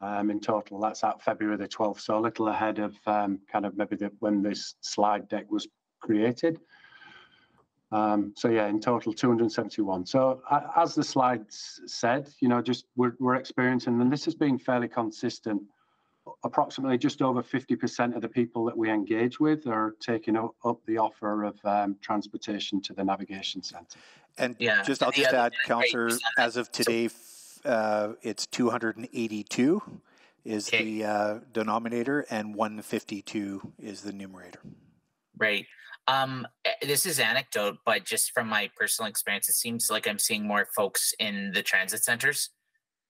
um, in total. That's at February the 12th, so a little ahead of um, kind of maybe the, when this slide deck was created. Um, so yeah, in total 271. So uh, as the slides said, you know, just we're, we're experiencing, and this has been fairly consistent. Approximately just over 50% of the people that we engage with are taking up, up the offer of um, transportation to the navigation centre. And Yeah, just, I'll just add, Counselor, as of today, uh, it's two hundred and eighty-two is the, uh, denominator and one fifty-two is the numerator. Right. Um, eh, this is anecdote, but just from my personal experience, it seems like I'm seeing more folks in the transit centers,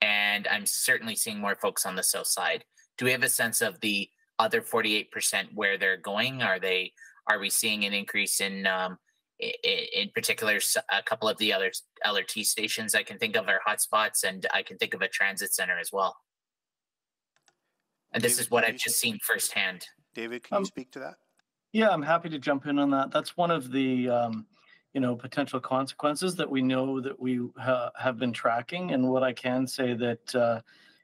and I'm certainly seeing more folks on the south side. Do we have a sense of the other 48% where they're going? Are they? Are we seeing an increase in, um, in particular, a couple of the other LRT stations I can think of are hotspots, and I can think of a transit center as well. And this David, is what I've just seen firsthand. David, can Um, you speak to that? Yeah, I'm happy to jump in on that. That's one of the, um, you know, potential consequences that we know that we ha- have been tracking. And what I can say that, uh,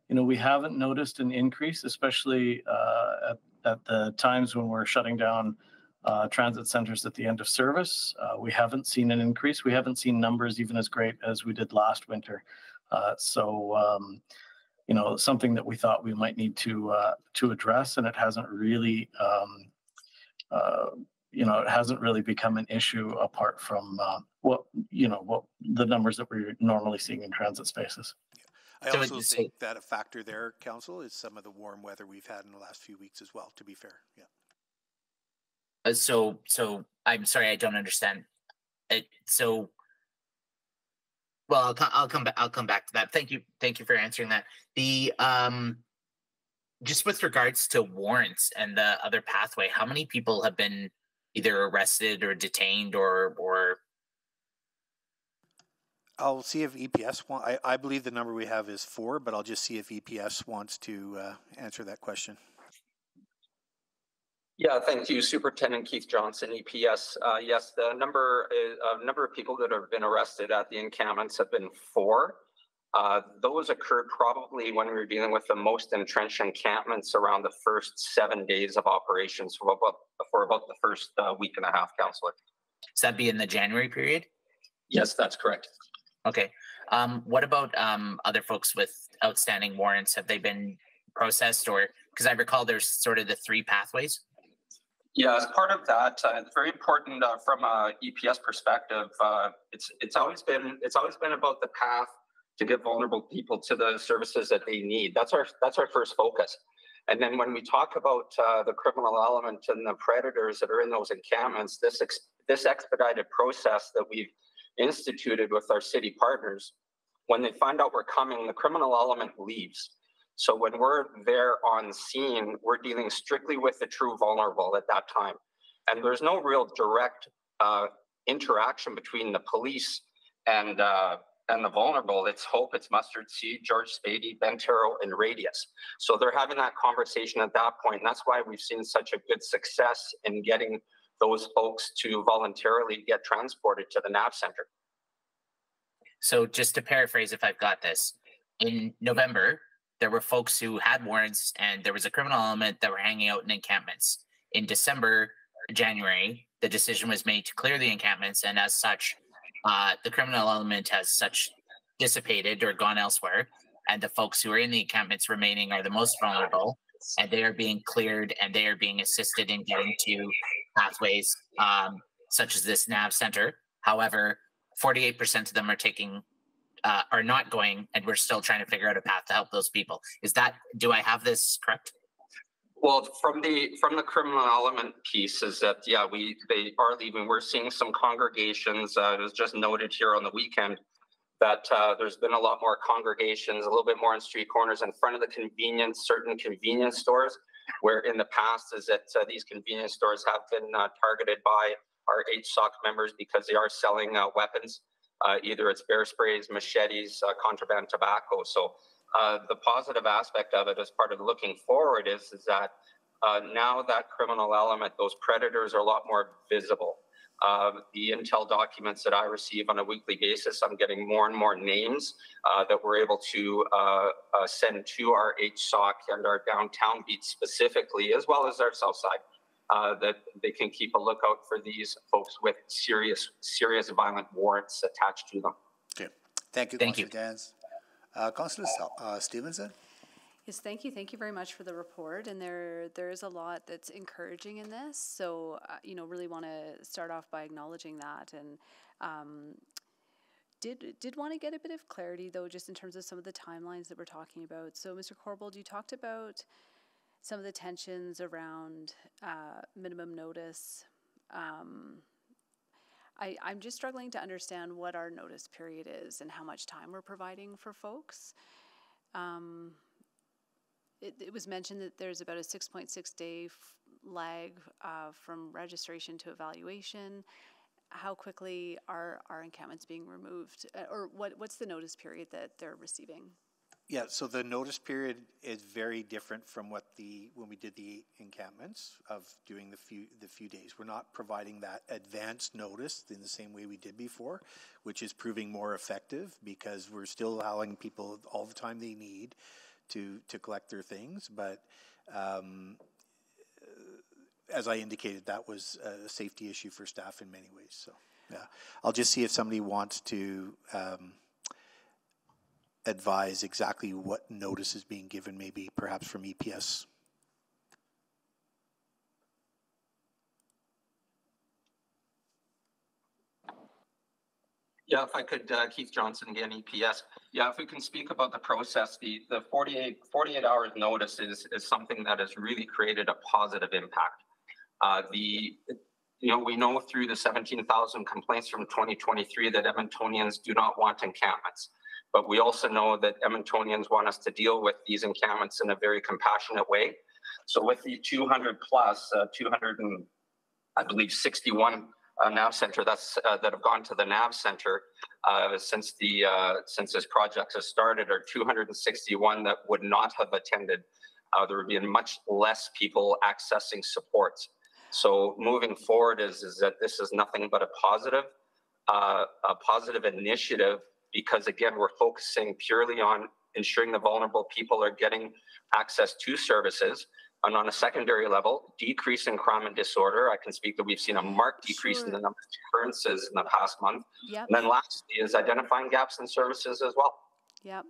you know, we haven't noticed an increase, especially uh, at, at the times when we're shutting down uh, transit centers at the end of service. Uh, we haven't seen an increase. We haven't seen numbers even as great as we did last winter. Uh, so, um, you know, something that we thought we might need to uh, to address, and it hasn't really, um, uh, you know, it hasn't really become an issue apart from uh, what you know what the numbers that we're normally seeing in transit spaces. I So also it's- think that a factor there, council, is some of the warm weather we've had in the last few weeks as well, to be fair, yeah. Uh, so, so I'm sorry, I don't understand. It, so, well, I'll, I'll come back. I'll come back to that. Thank you. Thank you for answering that. The um, just with regards to warrants and the other pathway, how many people have been either arrested or detained or or I'll see if EPS want, I, I believe the number we have is four, but I'll just see if EPS wants to uh, answer that question. Yeah, thank you, Superintendent Keith Johnson, EPS. Uh, yes, the number is, uh, number of people that have been arrested at the encampments have been four. Uh, those occurred probably when we were dealing with the most entrenched encampments around the first seven days of operations for about, for about the first uh, week and a half, Councillor. does that be in the January period? Yes, that's correct. Okay. Um, what about um, other folks with outstanding warrants? Have they been processed or because I recall there's sort of the three pathways? Yeah, as part of that, uh, it's very important uh, from a EPS perspective. Uh, it's it's always been it's always been about the path to get vulnerable people to the services that they need. That's our that's our first focus. And then when we talk about uh, the criminal element and the predators that are in those encampments, this ex- this expedited process that we've instituted with our city partners, when they find out we're coming, the criminal element leaves. So when we're there on scene, we're dealing strictly with the true vulnerable at that time. And there's no real direct uh, interaction between the police and uh, and the vulnerable. It's Hope, it's Mustard Seed, George Spady, Bent Arrow, and Radius. So they're having that conversation at that point, and that's why we've seen such a good success in getting those folks to voluntarily get transported to the NAV center. So just to paraphrase, if I've got this, in November there were folks who had warrants and there was a criminal element that were hanging out in encampments. In December, January, the decision was made to clear the encampments, and as such, uh, the criminal element has such dissipated or gone elsewhere, and the folks who are in the encampments remaining are the most vulnerable, and they are being cleared and they are being assisted in getting to pathways um, such as this nav center. However, 48% of them are taking uh, are not going, and we're still trying to figure out a path to help those people. Is that do I have this correct? Well, from the from the criminal element piece is that yeah, we they are leaving. We're seeing some congregations. Uh, it was just noted here on the weekend that uh, there's been a lot more congregations, a little bit more on street corners in front of the convenience, certain convenience stores, where in the past is that uh, these convenience stores have been uh, targeted by our HSOC members because they are selling uh, weapons. Uh, either it's bear sprays, machetes, uh, contraband tobacco. So uh, the positive aspect of it as part of looking forward is, is that uh, now that criminal element, those predators are a lot more visible. Uh, the intel documents that I receive on a weekly basis, I'm getting more and more names uh, that we're able to uh, send to our HSOC and our downtown beats specifically, as well as our south side, uh, that they can keep a lookout for these folks with serious, serious violent warrants attached to them. Okay. Thank you, Thank Councillor Janz. Uh, Councillor Sel- uh, Stevenson? Yes, thank you. Thank you very much for the report. And there, there is a lot that's encouraging in this. So, uh, you know, really want to start off by acknowledging that. And um, did did want to get a bit of clarity though, just in terms of some of the timelines that we're talking about. So, Mr. Corbould, you talked about some of the tensions around uh, minimum notice. Um, I, I'm just struggling to understand what our notice period is and how much time we're providing for folks. Um, it, it was mentioned that there's about a 6.6 day lag uh, from registration to evaluation. How quickly are our encampments being removed, uh, or what, what's the notice period that they're receiving? Yeah, so the notice period is very different from what the, when we did the encampments of doing the few, the few days. We're not providing that advanced notice in the same way we did before, which is proving more effective because we're still allowing people all the time they need to, to collect their things. But um, as I indicated, that was a safety issue for staff in many ways. So, yeah, I'll just see if somebody wants to um, advise exactly what notice is being given, maybe perhaps from EPS? Yeah, if I could, uh, Keith Johnson again, EPS. Yeah, if we can speak about the process, the, the 48, 48 hours notice is, is something that has really created a positive impact. Uh, the, you know, we know through the 17,000 complaints from 2023 that Edmontonians do not want encampments. But we also know that Edmontonians want us to deal with these encampments in a very compassionate way. So with the 200 plus, uh, 200 and I believe 61 uh, nav center that's uh, that have gone to the nav center uh, since the uh, since this project has started are 261 that would not have attended. Uh, there would be much less people accessing supports. So moving forward is is that this is nothing but a positive, uh, a positive initiative because again we're focusing purely on ensuring the vulnerable people are getting access to services and on a secondary level, decrease in crime and disorder. I can speak that we've seen a marked decrease sure. in the number of occurrences in the past month. Yep. And then lastly is identifying gaps in services as well. Yep.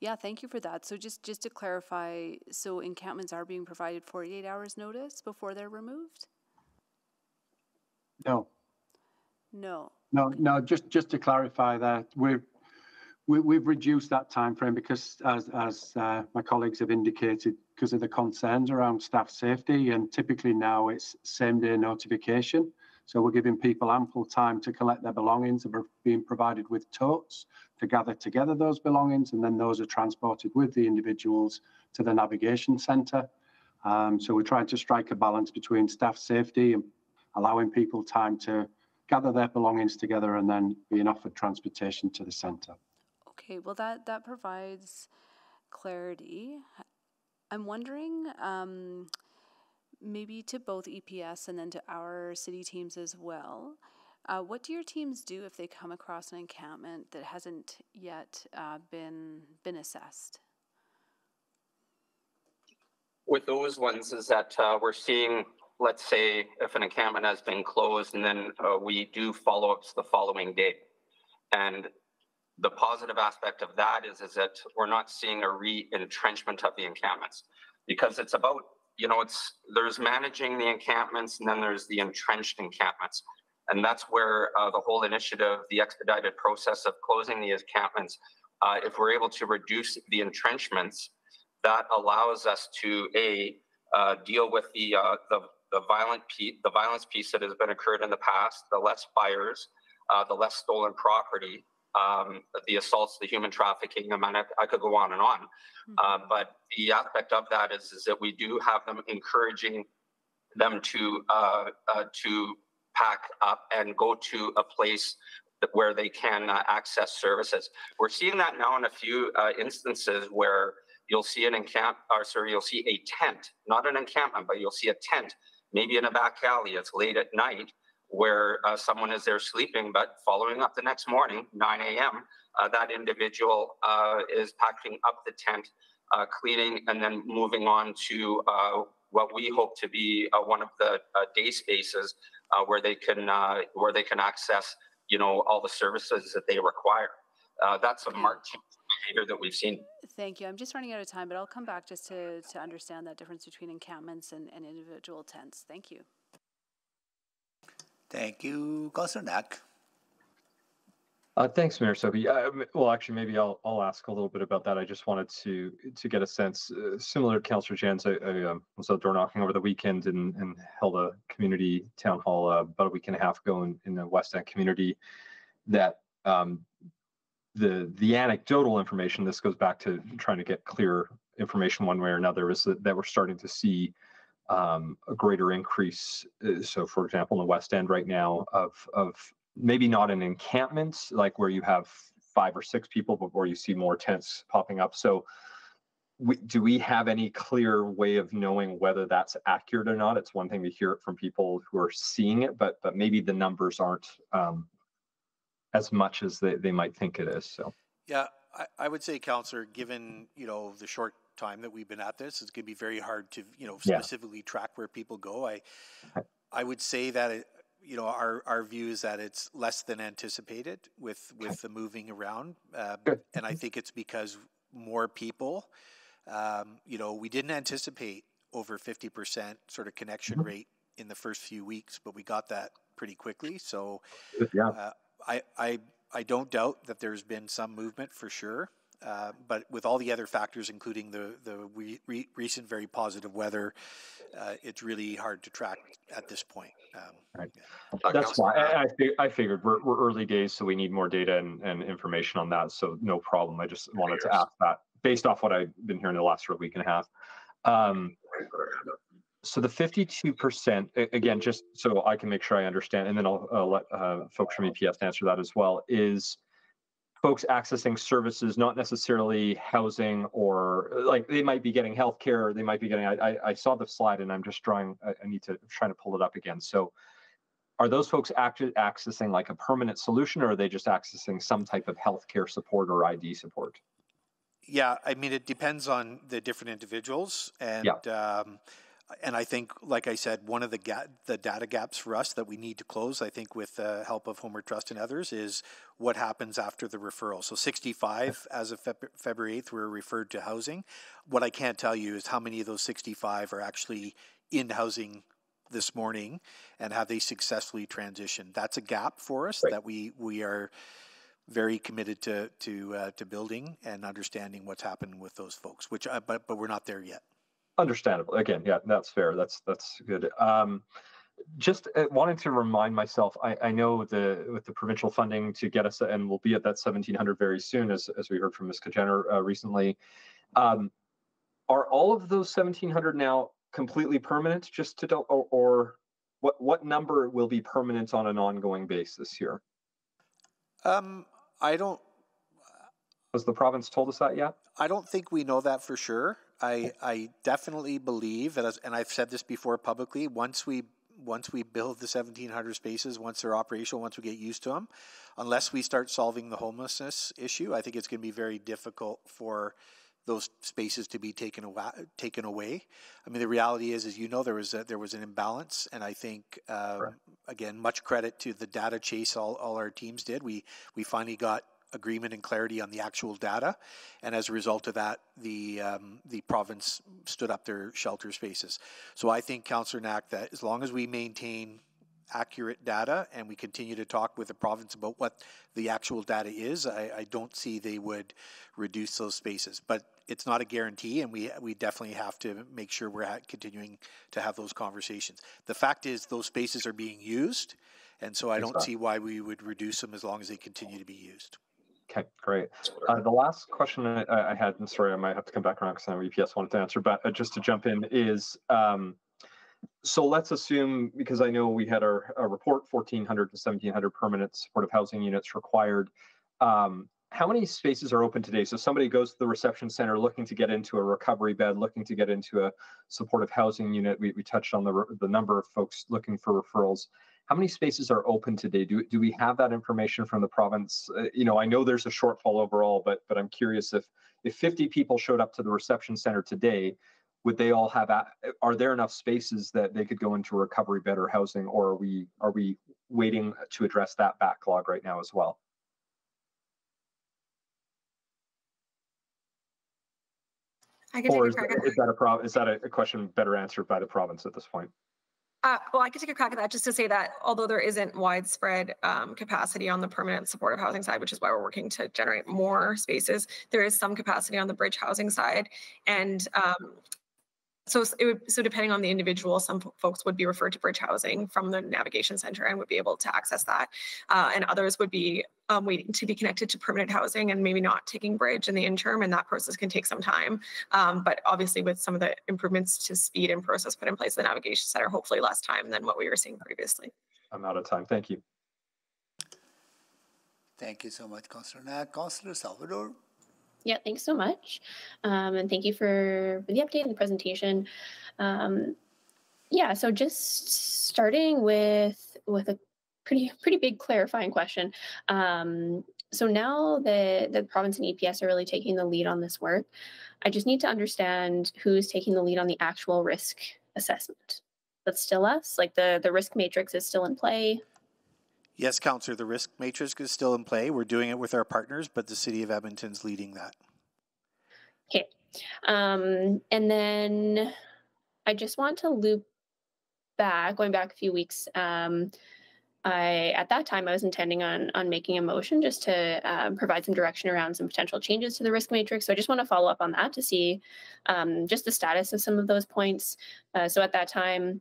Yeah, thank you for that. So just just to clarify, so encampments are being provided 48 hours notice before they're removed? No. No. No, no, just just to clarify that we're we, have reduced that time frame because, as, as uh, my colleagues have indicated, because of the concerns around staff safety, and typically now it's same day notification. So we're giving people ample time to collect their belongings and being provided with totes to gather together those belongings, and then those are transported with the individuals to the navigation centre. Um, so we're trying to strike a balance between staff safety and allowing people time to gather their belongings together and then being offered transportation to the centre. Okay, well that that provides clarity. I'm wondering, um, maybe to both EPS and then to our city teams as well. Uh, what do your teams do if they come across an encampment that hasn't yet uh, been been assessed? With those ones, is that uh, we're seeing, let's say, if an encampment has been closed, and then uh, we do follow ups the following day, and the positive aspect of that is, is that we're not seeing a re-entrenchment of the encampments because it's about, you know, it's there's managing the encampments and then there's the entrenched encampments. And that's where uh, the whole initiative, the expedited process of closing the encampments, uh, if we're able to reduce the entrenchments, that allows us to a uh, deal with the, uh, the the violent piece, the violence piece that has been occurred in the past, the less fires, uh, the less stolen property, um, the assaults, the human trafficking. I mean, I, I could go on and on. Mm-hmm. Uh, but the aspect of that is, is that we do have them encouraging them to uh, uh, to pack up and go to a place where they can uh, access services. We're seeing that now in a few uh, instances where you'll see an encamp, or sorry, you'll see a tent, not an encampment, but you'll see a tent, maybe in a back alley. It's late at night, where uh, someone is there sleeping, but following up the next morning, 9 a.m., uh, that individual uh, is packing up the tent, uh, cleaning, and then moving on to uh, what we hope to be uh, one of the day spaces where they can where they can access, you know, all the services that they require. that's a marked behavior that we've seen. Thank you. I'm just running out of time, but I'll come back just to, to understand that difference between encampments and, and individual tents. Thank you. Thank you, Councillor Knack. Uh, thanks, Mayor Sohi. Uh, well, actually, maybe I'll I'll ask a little bit about that. I just wanted to to get a sense, uh, similar to Councillor Janz. I, I um, was out door knocking over the weekend and, and held a community town hall uh, about a week and a half ago in, in the West End community. That um, the the anecdotal information. This goes back to trying to get clear information one way or another. Is that, that we're starting to see um, a greater increase. Uh, so, for example, in the West End right now, of of maybe not an encampment like where you have five or six people, but where you see more tents popping up. So, we, do we have any clear way of knowing whether that's accurate or not? It's one thing to hear it from people who are seeing it, but but maybe the numbers aren't um, as much as they, they might think it is. So, yeah, I, I would say, Councillor, given you know the short time that we've been at this, it's going to be very hard to you know specifically yeah. track where people go. I I would say that it, you know, our, our view is that it's less than anticipated with, with the moving around. Uh, and I think it's because more people, um, you know, we didn't anticipate over 50% sort of connection rate in the first few weeks, but we got that pretty quickly. So Yeah. uh, I, I, I don't doubt that there's been some movement for sure. Uh, but with all the other factors, including the the re- re- recent very positive weather, uh, it's really hard to track at this point. Um, Right. That's why I, I, fig- I figured we're, we're early days, so we need more data and, and information on that. So no problem. I just wanted to ask that based off what I've been hearing the last sort of week and a half. Um, so the 52%, again, just so I can make sure I understand, and then I'll, uh let uh, folks from EPS answer that as well, is folks accessing services, not necessarily housing or like they might be getting healthcare, they might be getting, I, I, I saw the slide and I'm just drawing, I, need to, I'm trying to pull it up again. So are those folks actually accessing like a permanent solution or are they just accessing some type of healthcare support or ID support? Yeah, I mean, it depends on the different individuals, and um, and I think, like I said, one of the ga- the data gaps for us that we need to close, I think, with the help of Homeward Trust and others, is what happens after the referral. So 65 as of Feb- February 8th were referred to housing. What I can't tell you is how many of those 65 are actually in housing this morning, and have they successfully transitioned? That's a gap for us that we we are very committed to to uh, to building and understanding what's happening with those folks. Which, uh, but but we're not there yet. Understandable. Again, yeah, that's fair. That's that's good. Um, just uh, wanting to remind myself, I, I know the with the provincial funding to get us, and we'll be at that 1700 very soon, as as we heard from Ms. Kjenner uh, recently. Um, are all of those 1700 now completely permanent? Just to do, or, or what what number will be permanent on an ongoing basis here? Um, I don't. Has the province told us that yet? I don't think we know that for sure. I I definitely believe that, and I've said this before publicly. Once we once we build the 1700 spaces, once they're operational, once we get used to them, unless we start solving the homelessness issue, I think it's going to be very difficult for those spaces to be taken away. Taken away. I mean, the reality is, as you know, there was a, there was an imbalance, and I think um, again, much credit to the data chase all, all our teams did. We we finally got agreement and clarity on the actual data, and as a result of that, the um, the province stood up their shelter spaces. So I think, Councillor Knack, that as long as we maintain accurate data and we continue to talk with the province about what the actual data is, I, I don't see they would reduce those spaces. But it's not a guarantee, and we we definitely have to make sure we're continuing to have those conversations. The fact is, those spaces are being used, and so I don't see why we would reduce them as long as they continue to be used. Okay, great. Uh, the last question I, I had, and sorry, I might have to come back around because I know EPS wanted to answer, but uh, just to jump in is, um, so let's assume, because I know we had our, our report, 1,400 to 1,700 permanent supportive housing units required. Um, how many spaces are open today? So somebody goes to the reception center looking to get into a recovery bed, looking to get into a supportive housing unit. We, we touched on the, the number of folks looking for referrals. How many spaces are open today? Do, do we have that information from the province? Uh, you know, I know there's a shortfall overall, but but I'm curious if if 50 people showed up to the reception center today, would they all have? Are there enough spaces that they could go into recovery bed or housing, or are we are we waiting to address that backlog right now as well? I can take Or a is, is that a pro, is that a question better answered by the province at this point? Uh, well, I could take a crack at that just to say that although there isn't widespread um, capacity on the permanent supportive housing side, which is why we're working to generate more spaces, there is some capacity on the bridge housing side. And um, so it would, so depending on the individual, some folks would be referred to bridge housing from the navigation center and would be able to access that. Uh, and others would be um, waiting to be connected to permanent housing and maybe not taking bridge in the interim. And that process can take some time. Um, but obviously with some of the improvements to speed and process put in place the navigation center, hopefully less time than what we were seeing previously. I'm out of time. Thank you. Thank you so much, Councillor Knack. Councillor Salvador. Yeah, thanks so much. Um, and thank you for, the update and the presentation. Um, yeah, so just starting with with a pretty pretty big clarifying question. Um, so now that the province and EPS are really taking the lead on this work, I just need to understand who's taking the lead on the actual risk assessment. that's still us? Like the the risk matrix is still in play. Yes, Councillor, the risk matrix is still in play. We're doing it with our partners, but the City of Edmonton's leading that. Okay. Um, and then I just want to loop back, going back a few weeks. Um, I at that time I was intending on on making a motion just to um, provide some direction around some potential changes to the risk matrix. So I just want to follow up on that to see um, just the status of some of those points. Uh, so at that time,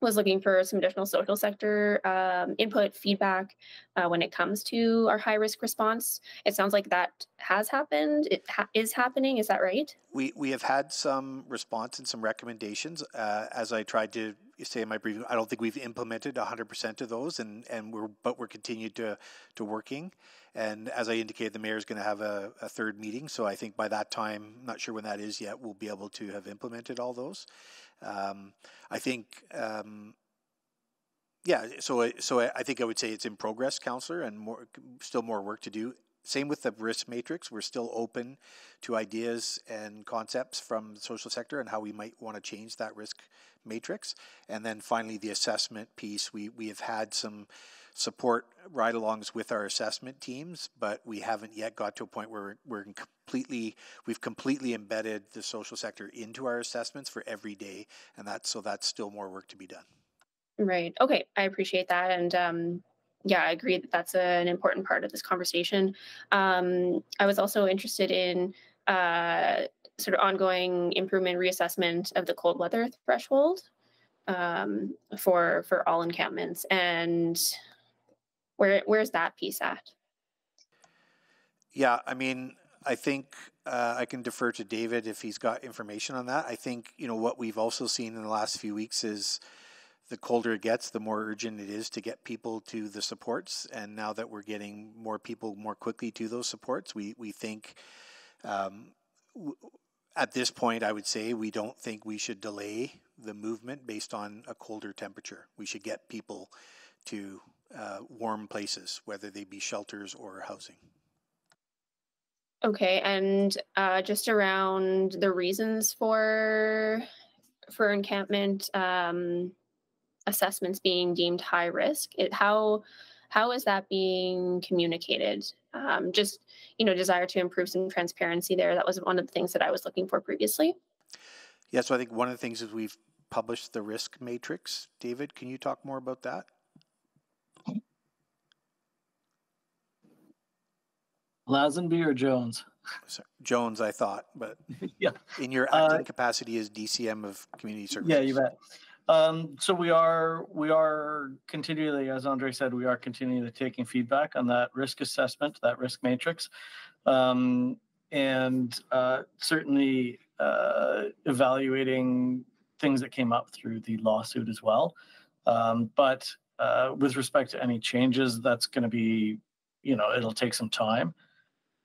was looking for some additional social sector um, input feedback uh, when it comes to our high risk response. It sounds like that has happened. It ha- is happening. Is that right? We we have had some response and some recommendations. Uh, as I tried to say in my briefing, I don't think we've implemented 100% of those, and and we're but we're continued to to working. And as I indicated, the mayor is going to have a, a third meeting, so I think by that time, not sure when that is yet, we'll be able to have implemented all those. Um, I think, um, yeah. So, so I think I would say it's in progress, Councillor, and more, still more work to do. Same with the risk matrix. We're still open to ideas and concepts from the social sector and how we might want to change that risk matrix. And then finally, the assessment piece. We we have had some support ride-alongs with our assessment teams, but we haven't yet got to a point where we're, completely we've completely embedded the social sector into our assessments for every day, and that's so that's still more work to be done. Right. Okay. I appreciate that, and um, yeah, I agree that that's a, an important part of this conversation. Um, I was also interested in uh, sort of ongoing improvement reassessment of the cold weather threshold um, for for all encampments and where where's that piece at? Yeah, I mean, I think uh, I can defer to David if he's got information on that. I think you know what we've also seen in the last few weeks is the colder it gets, the more urgent it is to get people to the supports. And now that we're getting more people more quickly to those supports, we we think. Um, w- at this point, I would say we don't think we should delay the movement based on a colder temperature. We should get people to uh, warm places, whether they be shelters or housing. Okay, and uh, just around the reasons for for encampment um, assessments being deemed high risk, it, how how is that being communicated? Um, just you know, desire to improve some transparency there. That was one of the things that I was looking for previously. Yeah, so I think one of the things is we've published the risk matrix. David, can you talk more about that? Lazenby or Jones? Sorry, Jones, I thought, but yeah. in your Uh, acting capacity as DCM of Community Services. Yeah, you bet. Um, so we are we are continually, as Andre said, we are continually taking feedback on that risk assessment, that risk matrix, um, and uh, certainly uh, evaluating things that came up through the lawsuit as well. Um, but uh, with respect to any changes, that's going to be, you know, it'll take some time.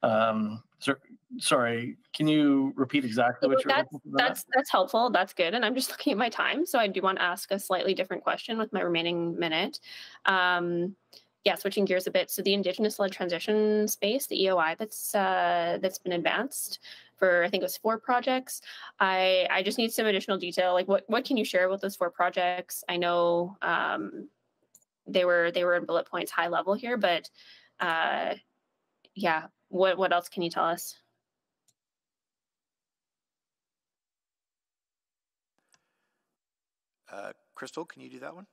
Um, so, sorry, can you repeat exactly what you're that's that's that's helpful. That's good. And I'm just looking at my time, so I do want to ask a slightly different question with my remaining minute. Um, yeah, switching gears a bit. So the Indigenous-led transition space, the EOI, that's uh, that's been advanced for I think it was four projects. I I just need some additional detail. Like what what can you share about those four projects? I know um, they were they were in bullet points high level here, but uh, yeah, what what else can you tell us? Uh, Christel, can you do that one?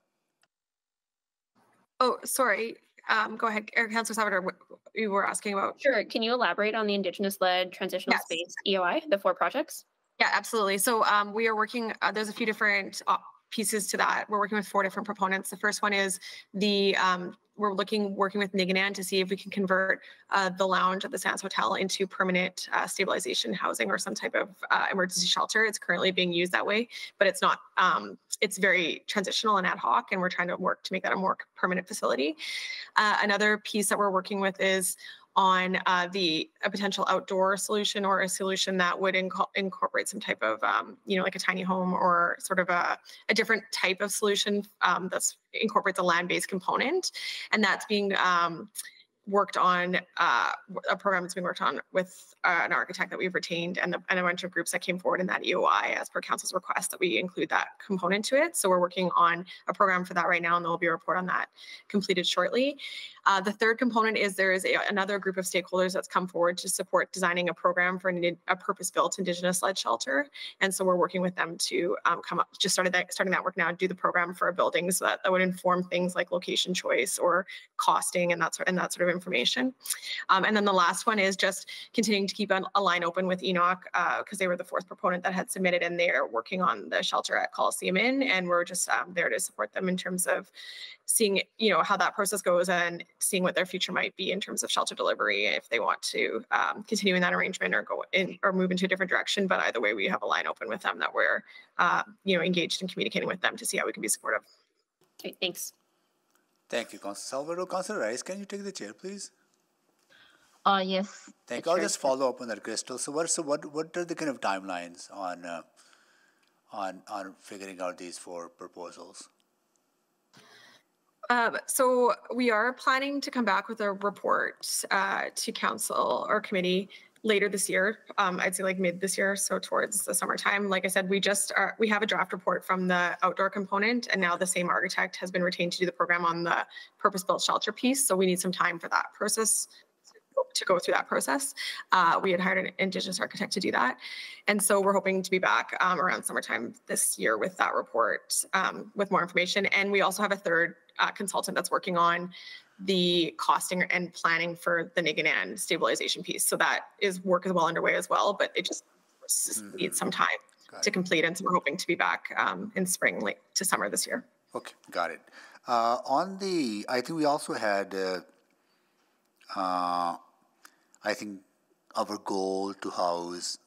Oh, sorry. Um, go ahead, Eric Councillor Salvador. What you were asking about? Sure. Can you elaborate on the Indigenous-led transitional Yes. space EOI, the four projects? Yeah, absolutely. So um, we are working. Uh, there's a few different uh, pieces to that. We're working with four different proponents. The first one is the um, we're looking working with Niginan to see if we can convert uh, the lounge at the Sands Hotel into permanent uh, stabilization housing or some type of uh, emergency shelter. It's currently being used that way, but it's not. Um, it's very transitional and ad hoc, and we're trying to work to make that a more permanent facility. Uh, another piece that we're working with is on uh, the a potential outdoor solution or a solution that would inco- incorporate some type of um, you know like a tiny home or sort of a, a different type of solution um, that's incorporates a land-based component. And that's being um, worked on uh, a program that's being worked on with uh, an architect that we've retained and, the, and a bunch of groups that came forward in that EOI as per council's request that we include that component to it. So we're working on a program for that right now and there will be a report on that completed shortly. Uh, the third component is there is a, another group of stakeholders that's come forward to support designing a program for an, a purpose-built Indigenous-led shelter. And so we're working with them to um, come up, just started that, starting that work now, do the program for a building so that, that would inform things like location choice or costing and that sort, and that sort of information. Um, and then the last one is just continuing to keep a, a line open with Enoch because uh, they were the fourth proponent that had submitted and they're working on the shelter at Coliseum Inn and we're just um, there to support them in terms of seeing you know how that process goes and seeing what their future might be in terms of shelter delivery if they want to um, continue in that arrangement or go in or move into a different direction. But either way we have a line open with them that we're uh, you know engaged in communicating with them to see how we can be supportive. Okay thanks thank you council salvador councilor rice can you take the chair please uh, yes. Thank you. I'll just follow up on that, Christel. So what, so what, what are the kind of timelines on, uh, on, on figuring out these four proposals? Um, so we are planning to come back with a report uh, to council or committee later this year. Um, I'd say like mid this year, so towards the summertime. Like I said, we just are, we have a draft report from the outdoor component, and now the same architect has been retained to do the program on the purpose-built shelter piece. So we need some time for that process to go through that process. Uh, we had hired an Indigenous architect to do that. And so we're hoping to be back um, around summertime this year with that report um, with more information. And we also have a third uh, consultant that's working on the costing and planning for the Niginan stabilization piece. So that is work is well underway as well, but it just mm-hmm. needs some time got to it. complete. And so we're hoping to be back um, in spring, late to summer this year. Okay, got it. Uh, on the, I think we also had, uh, uh, I think our goal to house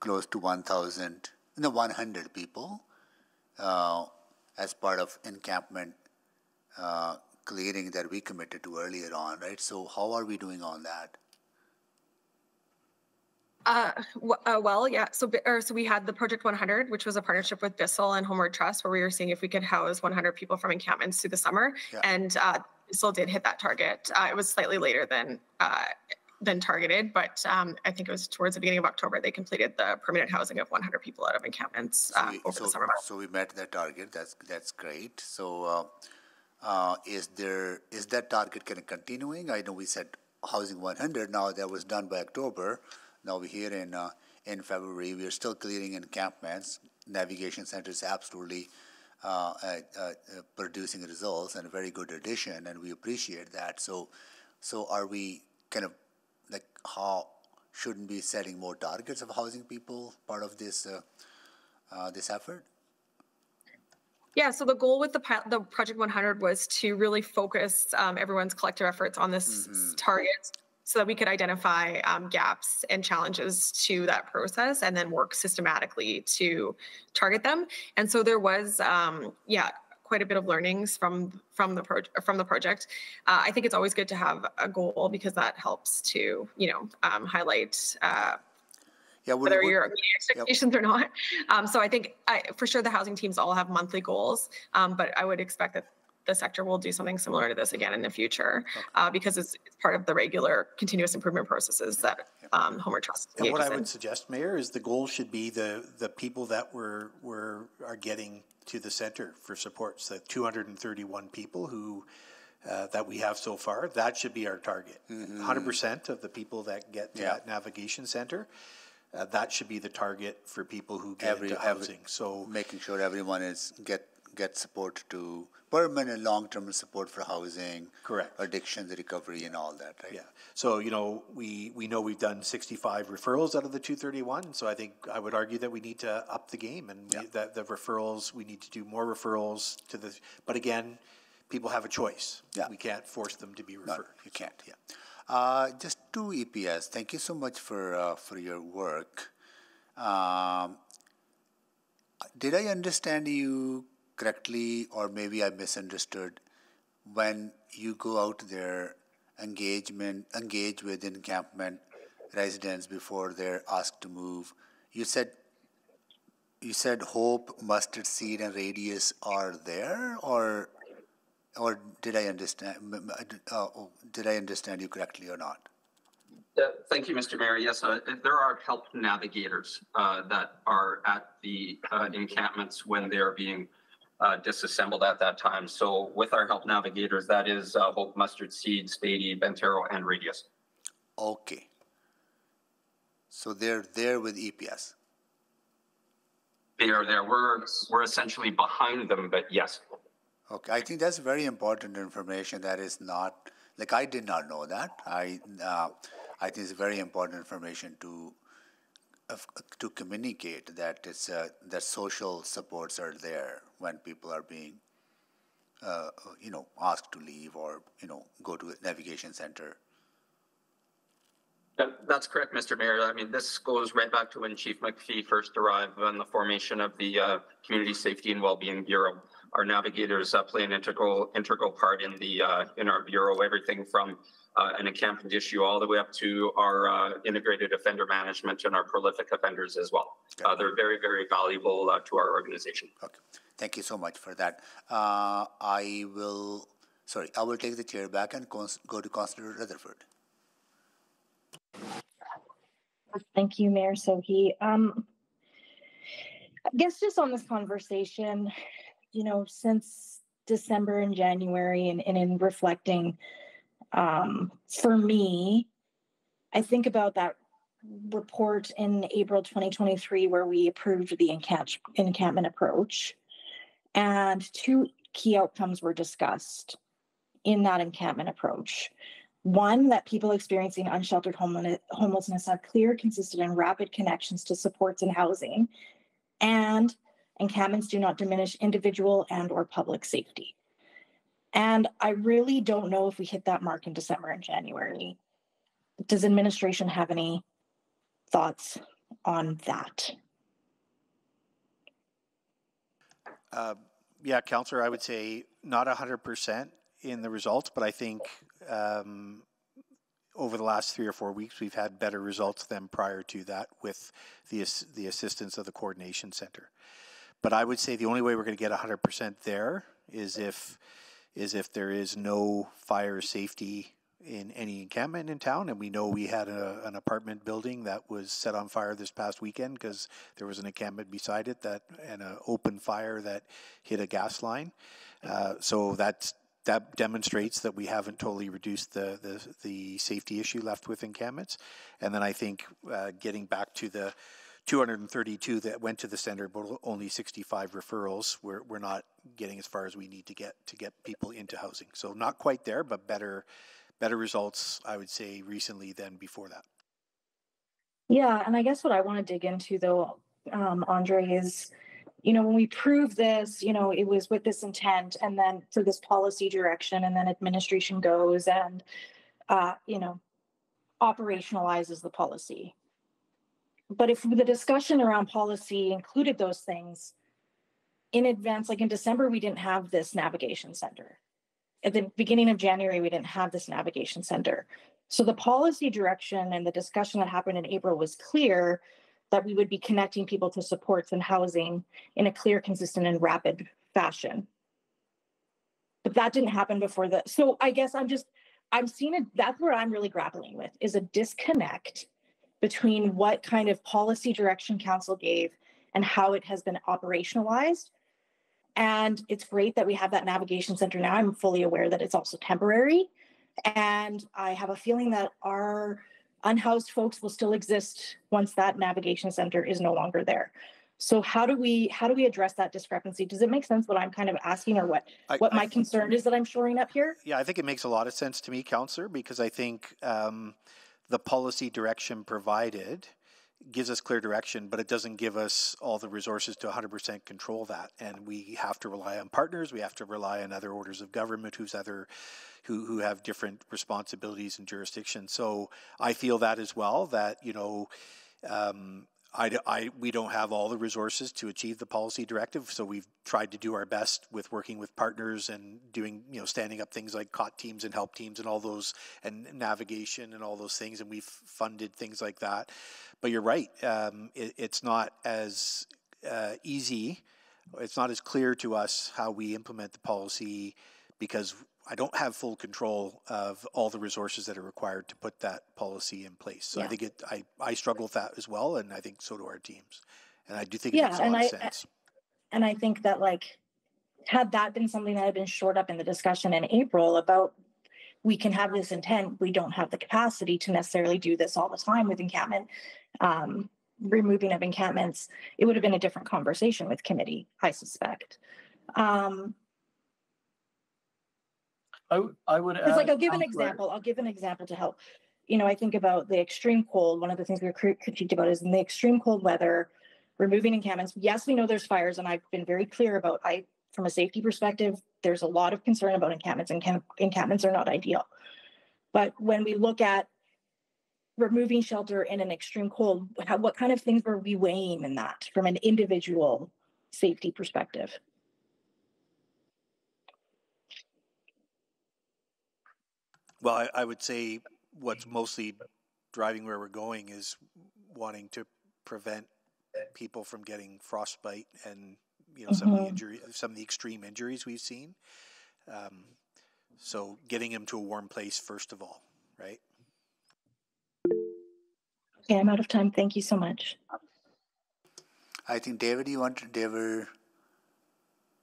close to 1,000, no, 100 people uh, as part of encampment uh, clearing that we committed to earlier on, right? So how are we doing on that? Uh, uh, well, yeah. So, or, so we had the Project 100, which was a partnership with Bissell and Homeward Trust, where we were seeing if we could house 100 people from encampments through the summer. Yeah. And uh, Bissell did hit that target. Uh, it was slightly later than uh, than targeted, but um, I think it was towards the beginning of October they completed the permanent housing of 100 people out of encampments uh, so we, over so, the summer. So we met that target. That's that's great. So uh, uh, is there is that target kind of continuing? I know we said housing 100. Now that was done by October. Now we're here in uh, in February. We are still clearing encampments. Navigation center is absolutely. Uh, uh, producing results and a very good addition, and we appreciate that. So, so are we kind of like how shouldn't be setting more targets of housing people part of this uh, uh, this effort? Yeah, so the goal with the the Project 100 was to really focus um, everyone's collective efforts on this mm-hmm. target so that we could identify um, gaps and challenges to that process and then work systematically to target them. And so there was, um, yeah, quite a bit of learnings from from the pro- from the project. Uh, I think it's always good to have a goal because that helps to you know um, highlight. Uh, yeah, what, whether what, you're meeting expectations yep. or not. Um, so I think I, for sure the housing teams all have monthly goals, um, but I would expect that the sector will do something similar to this again in the future okay. uh, because it's, it's, part of the regular continuous improvement processes that um, Homeward Trust. And what I would suggest, Mayor, is the goal should be the the people that were were are getting to the center for supports, the 231 people who uh, that we have so far, that should be our target. Mm-hmm. 100% of the people that get to yeah. that navigation center, uh, that should be the target for people who get Every, into housing. Every, so making sure everyone is get get support to permanent long-term support for housing, correct, addictions recovery, and all that, right? Yeah. So you know, we we know we've done 65 referrals out of the 231. So I think I would argue that we need to up the game, and yeah. we, that the referrals we need to do more referrals to the. But again, people have a choice. Yeah. We can't force them to be referred. No, you can't. Yeah. Uh, just two EPS. Thank you so much for uh, for your work. Um, did I understand you correctly, or maybe I misunderstood, when you go out there, engagement, engage with encampment residents before they're asked to move. You said you said hope, mustard seed, and radius are there, or or did I understand, uh, did I understand you correctly or not? Uh, thank you, Mr. Mayor. Yes, uh, there are help navigators uh, that are at the uh, encampments when they're being uh, disassembled at that time. So with our help navigators, that is uh, Hope Mustard Seed, Spady, Bent Arrow, and Radius. Okay. So they're there with EPS. They are there. We're we're essentially behind them, but yes. Okay, I think that's very important information. That is not like I did not know that. I uh, I think it's very important information to uh, to communicate that it's uh, that social supports are there when people are being uh, you know asked to leave or you know go to a navigation center. That's correct, Mr. Mayor. I mean, this goes right back to when Chief McFee first arrived on the formation of the uh, Community Safety and Wellbeing Bureau. Our navigators uh, play an integral integral part in the uh, in our bureau. Everything from uh, an encampment issue all the way up to our uh, integrated offender management and our prolific offenders as well. Uh, they're very, very valuable uh, to our organization. Okay, thank you so much for that. Uh, I will, sorry, I will take the chair back and cons- go to Councillor Rutherford. Thank you, Mayor Sohi. Um, I guess just on this conversation, you know, since December and January and, and in reflecting um, for me, I think about that report in April 2023 where we approved the encamp- encampment approach. And two key outcomes were discussed in that encampment approach. One, that people experiencing unsheltered homelessness have clear, consistent, and rapid connections to supports and housing. And encampments do not diminish individual and or public safety. And I really don't know if we hit that mark in December and January. Does administration have any thoughts on that? Uh, yeah, Councillor, I would say not 100% in the results, but I think um, over the last three or four weeks, we've had better results than prior to that with the, the assistance of the coordination center. But I would say the only way we're going to get 100% there is if is if there is no fire safety in any encampment in town. And we know we had a, an apartment building that was set on fire this past weekend because there was an encampment beside it that and an open fire that hit a gas line. Uh, so that's that demonstrates that we haven't totally reduced the, the, the safety issue left with encampments. And then I think uh, getting back to the 232 that went to the center, but only 65 referrals. We're, we're not getting as far as we need to get to get people into housing. So not quite there, but better better results, I would say, recently than before that. Yeah, and I guess what I want to dig into though, um, Andre, is you know when we prove this, you know it was with this intent, and then for this policy direction, and then administration goes and uh, you know operationalizes the policy but if the discussion around policy included those things in advance, like in December, we didn't have this navigation center. At the beginning of January, we didn't have this navigation center. So the policy direction and the discussion that happened in April was clear that we would be connecting people to supports and housing in a clear, consistent, and rapid fashion. But that didn't happen before the. So I guess I'm just, I'm seeing it. That's where I'm really grappling with is a disconnect between what kind of policy direction council gave and how it has been operationalized. And it's great that we have that navigation center now. I'm fully aware that it's also temporary. And I have a feeling that our unhoused folks will still exist once that navigation center is no longer there. So how do we how do we address that discrepancy? Does it make sense what I'm kind of asking or what I, what my I, concern is that I'm shoring up here? Yeah, I think it makes a lot of sense to me, counselor, because I think um, the policy direction provided gives us clear direction, but it doesn't give us all the resources to 100% control that. And we have to rely on partners. We have to rely on other orders of government who's other, who, who have different responsibilities and jurisdictions. So I feel that as well, that, you know, um, I, I, we don't have all the resources to achieve the policy directive, so we've tried to do our best with working with partners and doing, you know, standing up things like COT teams and help teams and all those, and navigation and all those things, and we've funded things like that. But you're right, um, it, it's not as uh, easy, it's not as clear to us how we implement the policy because I don't have full control of all the resources that are required to put that policy in place. So I think it, I, I struggle with that as well, and I think so do our teams. And I do think it Yeah, makes a and lot of I- sense. And I think that like, had that been something that had been shored up in the discussion in April about we can have this intent, we don't have the capacity to necessarily do this all the time with encampment, um, removing of encampments, it would have been a different conversation with committee, I suspect. Um, I, I would It's like, I'll give an example, I'll give an example to help. You know, I think about the extreme cold, one of the things we were crit- critiqued about is in the extreme cold weather, removing encampments. Yes, we know there's fires and I've been very clear about, I, from a safety perspective, there's a lot of concern about encampments and camp- encampments are not ideal. But when we look at removing shelter in an extreme cold, how, what kind of things were we weighing in that from an individual safety perspective? Well, I, I would say what's mostly driving where we're going is wanting to prevent people from getting frostbite and you know some of the Mhm. injury, some of the extreme injuries we've seen. Um, so getting them to a warm place first of all, right? Okay, I'm out of time. Thank you so much. I think David, you want to, David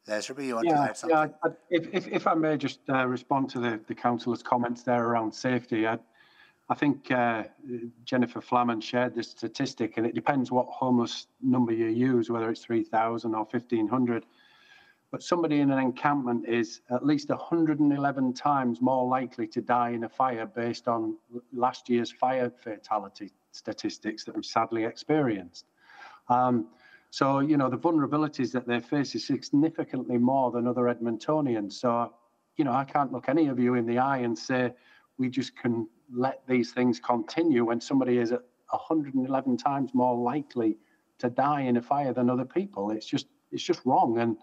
You want to Yeah, add something? yeah. If, if, if I may just uh, respond to the, the councillor's comments there around safety, I, I think uh, Jennifer Flaman shared this statistic, and it depends what homeless number you use, whether it's 3,000 or 1,500. But somebody in an encampment is at least 111 times more likely to die in a fire based on last year's fire fatality statistics that we've sadly experienced. Um, so, you know, the vulnerabilities that they face is significantly more than other Edmontonians. So, you know, I can't look any of you in the eye and say we just can let these things continue when somebody is 111 times more likely to die in a fire than other people. It's just, it's just wrong. And,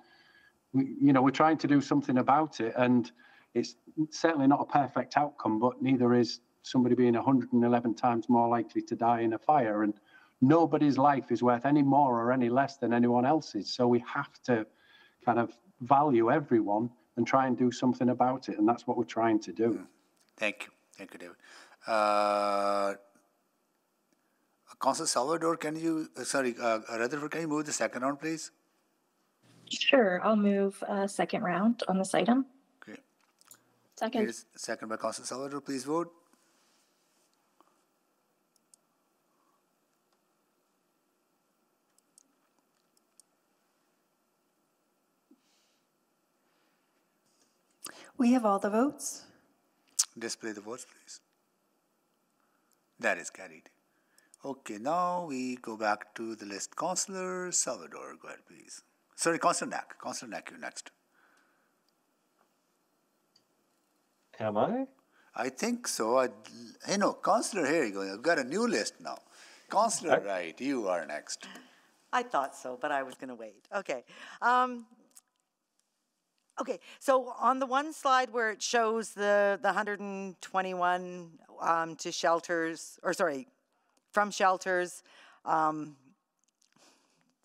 we, you know, we're trying to do something about it. And it's certainly not a perfect outcome, but neither is somebody being 111 times more likely to die in a fire. And nobody's life is worth any more or any less than anyone else's. So we have to kind of value everyone and try and do something about it. And that's what we're trying to do. Thank you. Thank you, David. Uh, Council Salvador, can you, uh, sorry, uh, Rutherford, can you move the second round, please? Sure, I'll move uh, second round on this item. Second. Here's second by Council Salvador, please vote. We have all the votes. Display the votes, please. That is carried. Okay, now we go back to the list. Councillor Salvador, go ahead, please. Sorry, Councillor Knack. Councillor Knack, you next. Am I? I think so. I, you know, Councillor, here you go. I've got a new list now. Councillor Wright, you are next. I thought so, but I was going to wait. Okay. Um, okay. So on the one slide where it shows the the 121 um, to shelters, or sorry, from shelters. Um,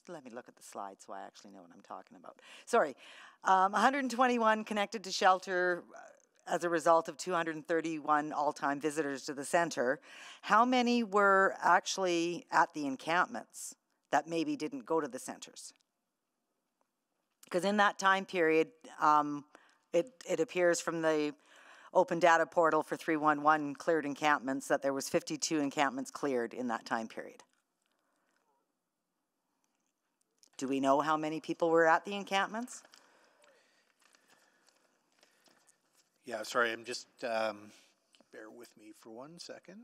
let me look at the slide so I actually know what I'm talking about. Sorry, um, 121 connected to shelter uh, as a result of 231 all-time visitors to the center. How many were actually at the encampments that maybe didn't go to the centers? Because in that time period, um, it, it appears from the open data portal for 311 cleared encampments that there was 52 encampments cleared in that time period. Do we know how many people were at the encampments? Yeah, sorry, I'm just, um, bear with me for one second.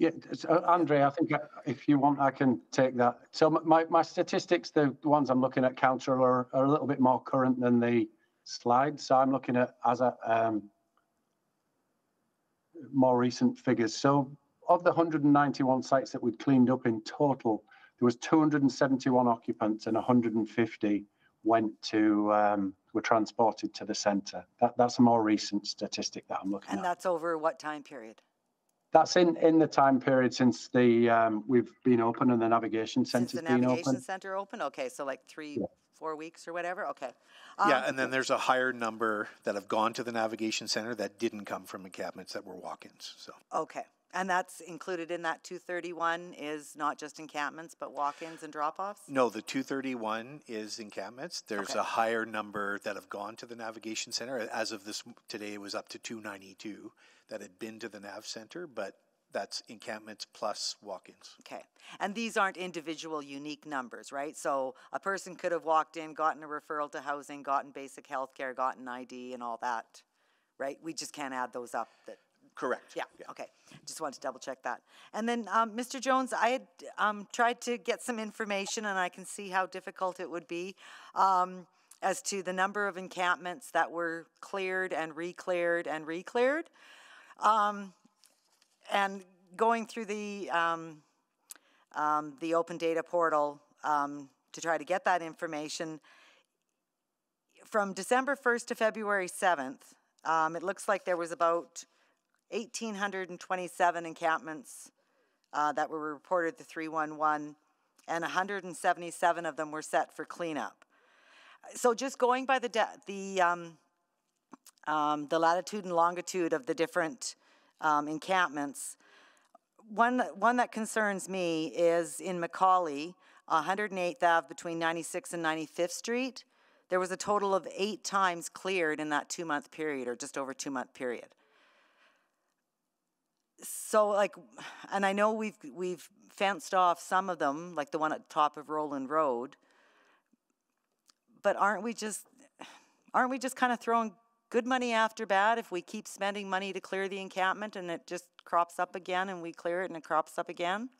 Yeah, it's, uh, Andre, I think uh, if you want, I can take that. So my, my statistics, the ones I'm looking at, Councillor, are, are a little bit more current than the slide. So I'm looking at as a um, more recent figures. So of the 191 sites that we'd cleaned up in total, there was 271 occupants and 150 went to um, were transported to the centre. That that's a more recent statistic that I'm looking And at. And that's over what time period? That's in, in the time period since the, um, we've been open and the navigation center Since centre's the been navigation open. center open? Okay, so like three, Yeah. four weeks or whatever? Okay. Yeah, Um, and then there's a higher number that have gone to the navigation center that didn't come from encampments that were walk-ins, so. Okay, and that's included in that 231 is not just encampments, but walk-ins and drop-offs? No, the two thirty-one is encampments. There's Okay. a higher number that have gone to the navigation center. As of this, today, it was up to two ninety-two that had been to the nav center, but that's encampments plus walk-ins. Okay, and these aren't individual unique numbers, right? So a person could have walked in, gotten a referral to housing, gotten basic health care, gotten ID and all that, right? We just can't add those up that, Correct. yeah, okay. Just wanted to double check that. And then, um, Mr. Jones, I had, um, tried to get some information and I can see how difficult it would be, um, as to the number of encampments that were cleared and re-cleared and re-cleared. Um, and going through the, um, um, the open data portal, um, to try to get that information, from December first to February seventh, um, it looks like there was about eighteen hundred and twenty-seven encampments, uh, that were reported to three-one-one, and hundred and seventy-seven of them were set for cleanup. So just going by the, the, um, the latitude and longitude of the different, um, encampments, one, that- one that concerns me is in McCauley, 108th Ave between 96th and 95th Street. There was a total of eight times cleared in that two-month period, or just over two-month period. So like, and I know we've, we've fenced off some of them, like the one at the top of Rowland Road. But aren't we just, aren't we just kind of throwing good money after bad if we keep spending money to clear the encampment and it just crops up again and we clear it and it crops up again?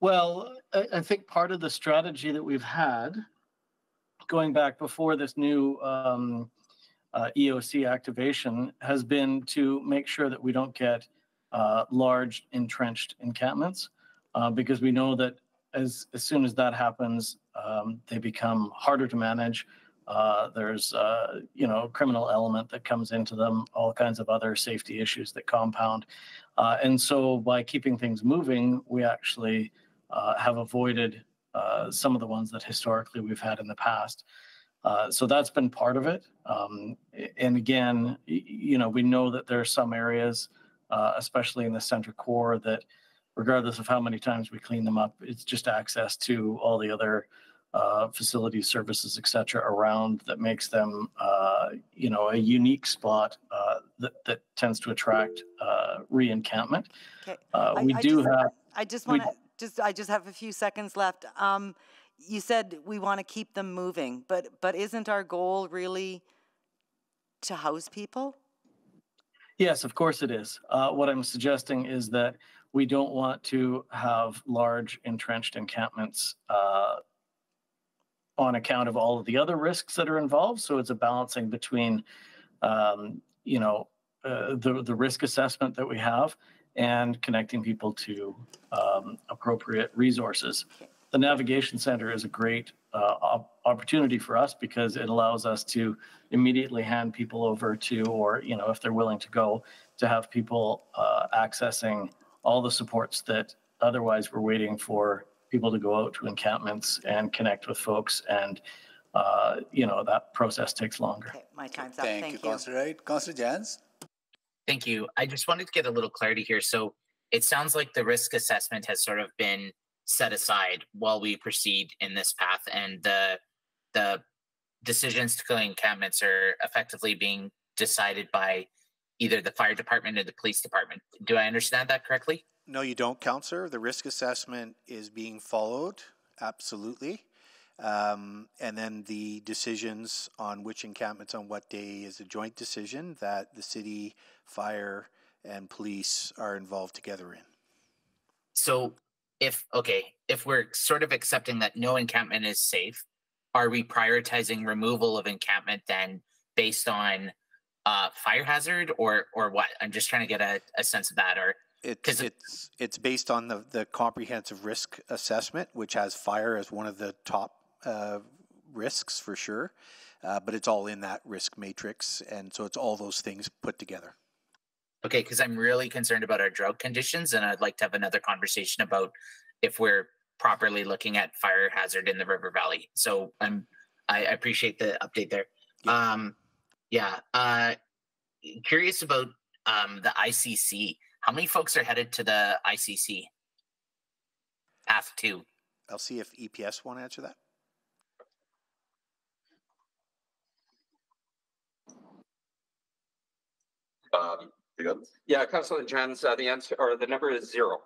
Well, I, think part of the strategy that we've had, going back before this new um, uh, EOC activation, has been to make sure that we don't get uh, large entrenched encampments, uh, because we know that as as soon as that happens, um, they become harder to manage. Uh, there's uh, you know criminal element that comes into them, all kinds of other safety issues that compound, uh, and so by keeping things moving, we actually uh, have avoided uh, some of the ones that historically we've had in the past. Uh, so that's been part of it. Um, and again, you know, we know that there are some areas, especially in the center core, that regardless of how many times we clean them up, it's just access to all the other uh, facilities, services, et cetera, around that makes them, uh, you know, a unique spot uh, that, that tends to attract uh, re-encampment. Okay. Uh, I- we I do just- have. I just want to, just, I just have a few seconds left. Um, you said we want to keep them moving, but, but isn't our goal really to house people? Yes, of course it is. Uh, what I'm suggesting is that we don't want to have large entrenched encampments uh, on account of all of the other risks that are involved. So it's a balancing between, um, you know, uh, the the risk assessment that we have and connecting people to um, appropriate resources. The navigation center is a great uh, op- opportunity for us because it allows us to immediately hand people over to, or you know, if they're willing to go, to have people uh, accessing all the supports that otherwise we're waiting for people to go out to encampments and connect with folks, and uh, you know that process takes longer. My time's up. Thank you, Councillor Wright. Councillor Janz? Thank you. I just wanted to get a little clarity here. So it sounds like the risk assessment has sort of been set aside while we proceed in this path, and the the decisions to kill encampments are effectively being decided by either the fire department or the police department. Do I understand that correctly? No, you don't, Counselor. The risk assessment is being followed, absolutely. Um, and then the decisions on which encampments on what day is a joint decision that the city, fire, and police are involved together in. So if okay, if we're sort of accepting that no encampment is safe, are we prioritizing removal of encampment then based on uh, fire hazard or or what? I'm just trying to get a, a sense of that. Or It's, it's, it's based on the, the comprehensive risk assessment, which has fire as one of the top uh, risks for sure. Uh, but it's all in that risk matrix. And so it's all those things put together. Okay, because I'm really concerned about our drought conditions, and I'd like to have another conversation about if we're properly looking at fire hazard in the river valley. So I'm I, appreciate the update there. Yeah. Um, yeah. Uh, curious about um, the ICC. How many folks are headed to the ICC? Path two. I'll see if EPS want to answer that. Um, yeah, Councilor Janz, uh, the answer or the number is zero.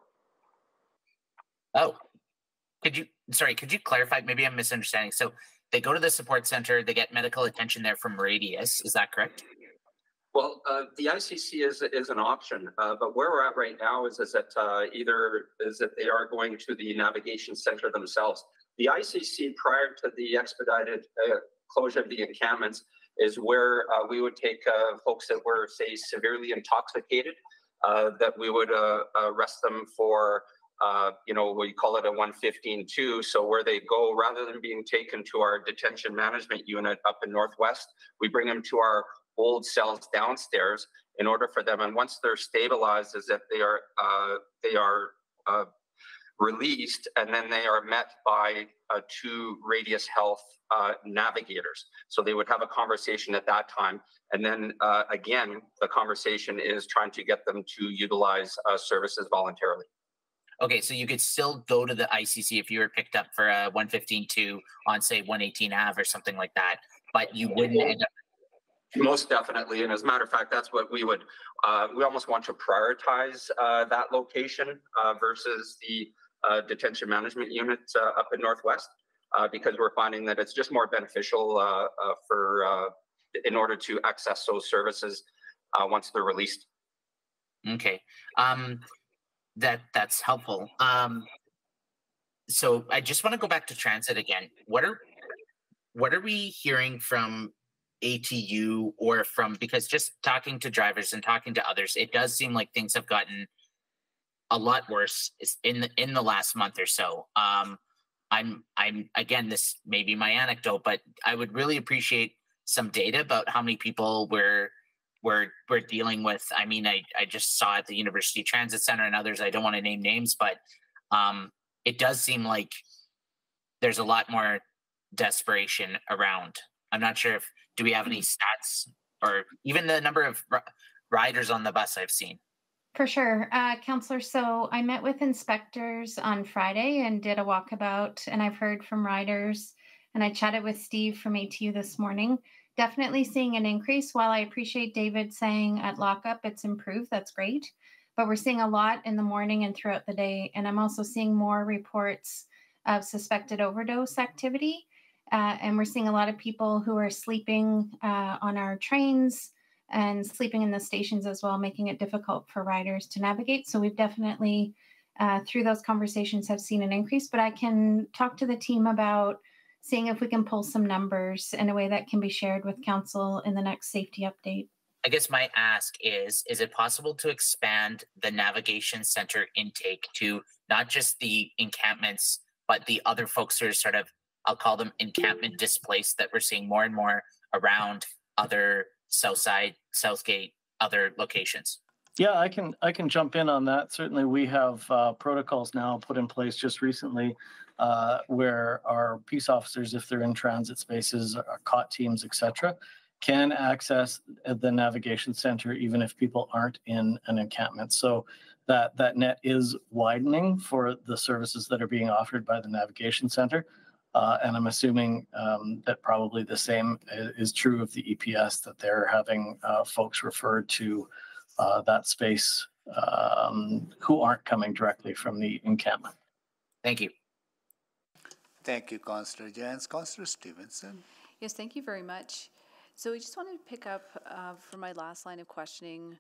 Oh, could you? Sorry, could you clarify? Maybe I'm misunderstanding. So they go to the support center, they get medical attention there from Radius. Is that correct? Well, uh, the ICC is is an option, uh, but where we're at right now is is that uh, either is that they are going to the navigation center themselves. The ICC prior to the expedited uh, closure of the encampments is where uh, we would take uh, folks that were say severely intoxicated, that we would arrest them for you know, we call it a 115-2. So where they go, rather than being taken to our detention management unit up in Northwest, we bring them to our old cells downstairs in order for them. And once they're stabilized, is that they are uh, they are uh, released, and then they are met by uh, two Radius Health uh, navigators. So they would have a conversation at that time, and then uh, again, the conversation is trying to get them to utilize uh, services voluntarily. Okay, so you could still go to the ICC if you were picked up for a 115.2 on say 118 Ave or something like that, but you wouldn't end most definitely, and as a matter of fact, that's what we would. Uh, we almost want to prioritize uh, that location uh, versus the uh, detention management unit uh, up in Northwest, uh, because we're finding that it's just more beneficial for in order to access those services once they're released. Okay. Um, that that's helpful. Um, so I just want to go back to transit again. What are what are we hearing from ATU or from because just talking to drivers and talking to others, it does seem like things have gotten a lot worse in the in the last month or so. Um, I'm I'm again this may be my anecdote, but I would really appreciate some data about how many people were we're we're dealing with. I mean, I I just saw at the University Transit Center and others. I don't want to name names, but um, it does seem like there's a lot more desperation around. I'm not sure if do we have any stats or even the number of riders on the bus I've seen. For sure, uh, counselor. So I met with inspectors on Friday and did a walkabout, and I've heard from riders. And I chatted with Steve from ATU this morning definitely seeing an increase. While I appreciate David saying at lockup it's improved, that's great. But we're seeing a lot in the morning and throughout the day. And I'm also seeing more reports of suspected overdose activity. Uh, and we're seeing a lot of people who are sleeping uh, on our trains and sleeping in the stations as well, making it difficult for riders to navigate. So we've definitely, uh, through those conversations, have seen an increase. But I can talk to the team about seeing if we can pull some numbers in a way that can be shared with council in the next safety update. I guess my ask is is it possible to expand the navigation center intake to not just the encampments, but the other folks who are sort of, I'll call them encampment displaced that we're seeing more and more around other Southside, Southgate, other locations? Yeah, I can I can jump in on that. Certainly, we have uh, protocols now put in place just recently uh, where our peace officers, if they're in transit spaces, our COT teams, etc., can access the navigation center even if people aren't in an encampment. So that that net is widening for the services that are being offered by the navigation center. Uh, and I'm assuming um, that probably the same is true of the EPS, that they're having uh, folks referred to uh, that space um, who aren't coming directly from the encampment. Thank you. Thank you, Councillor Janz. Councillor Stevenson. Yes, thank you very much. So we just wanted to pick up uh, for my last line of questioning.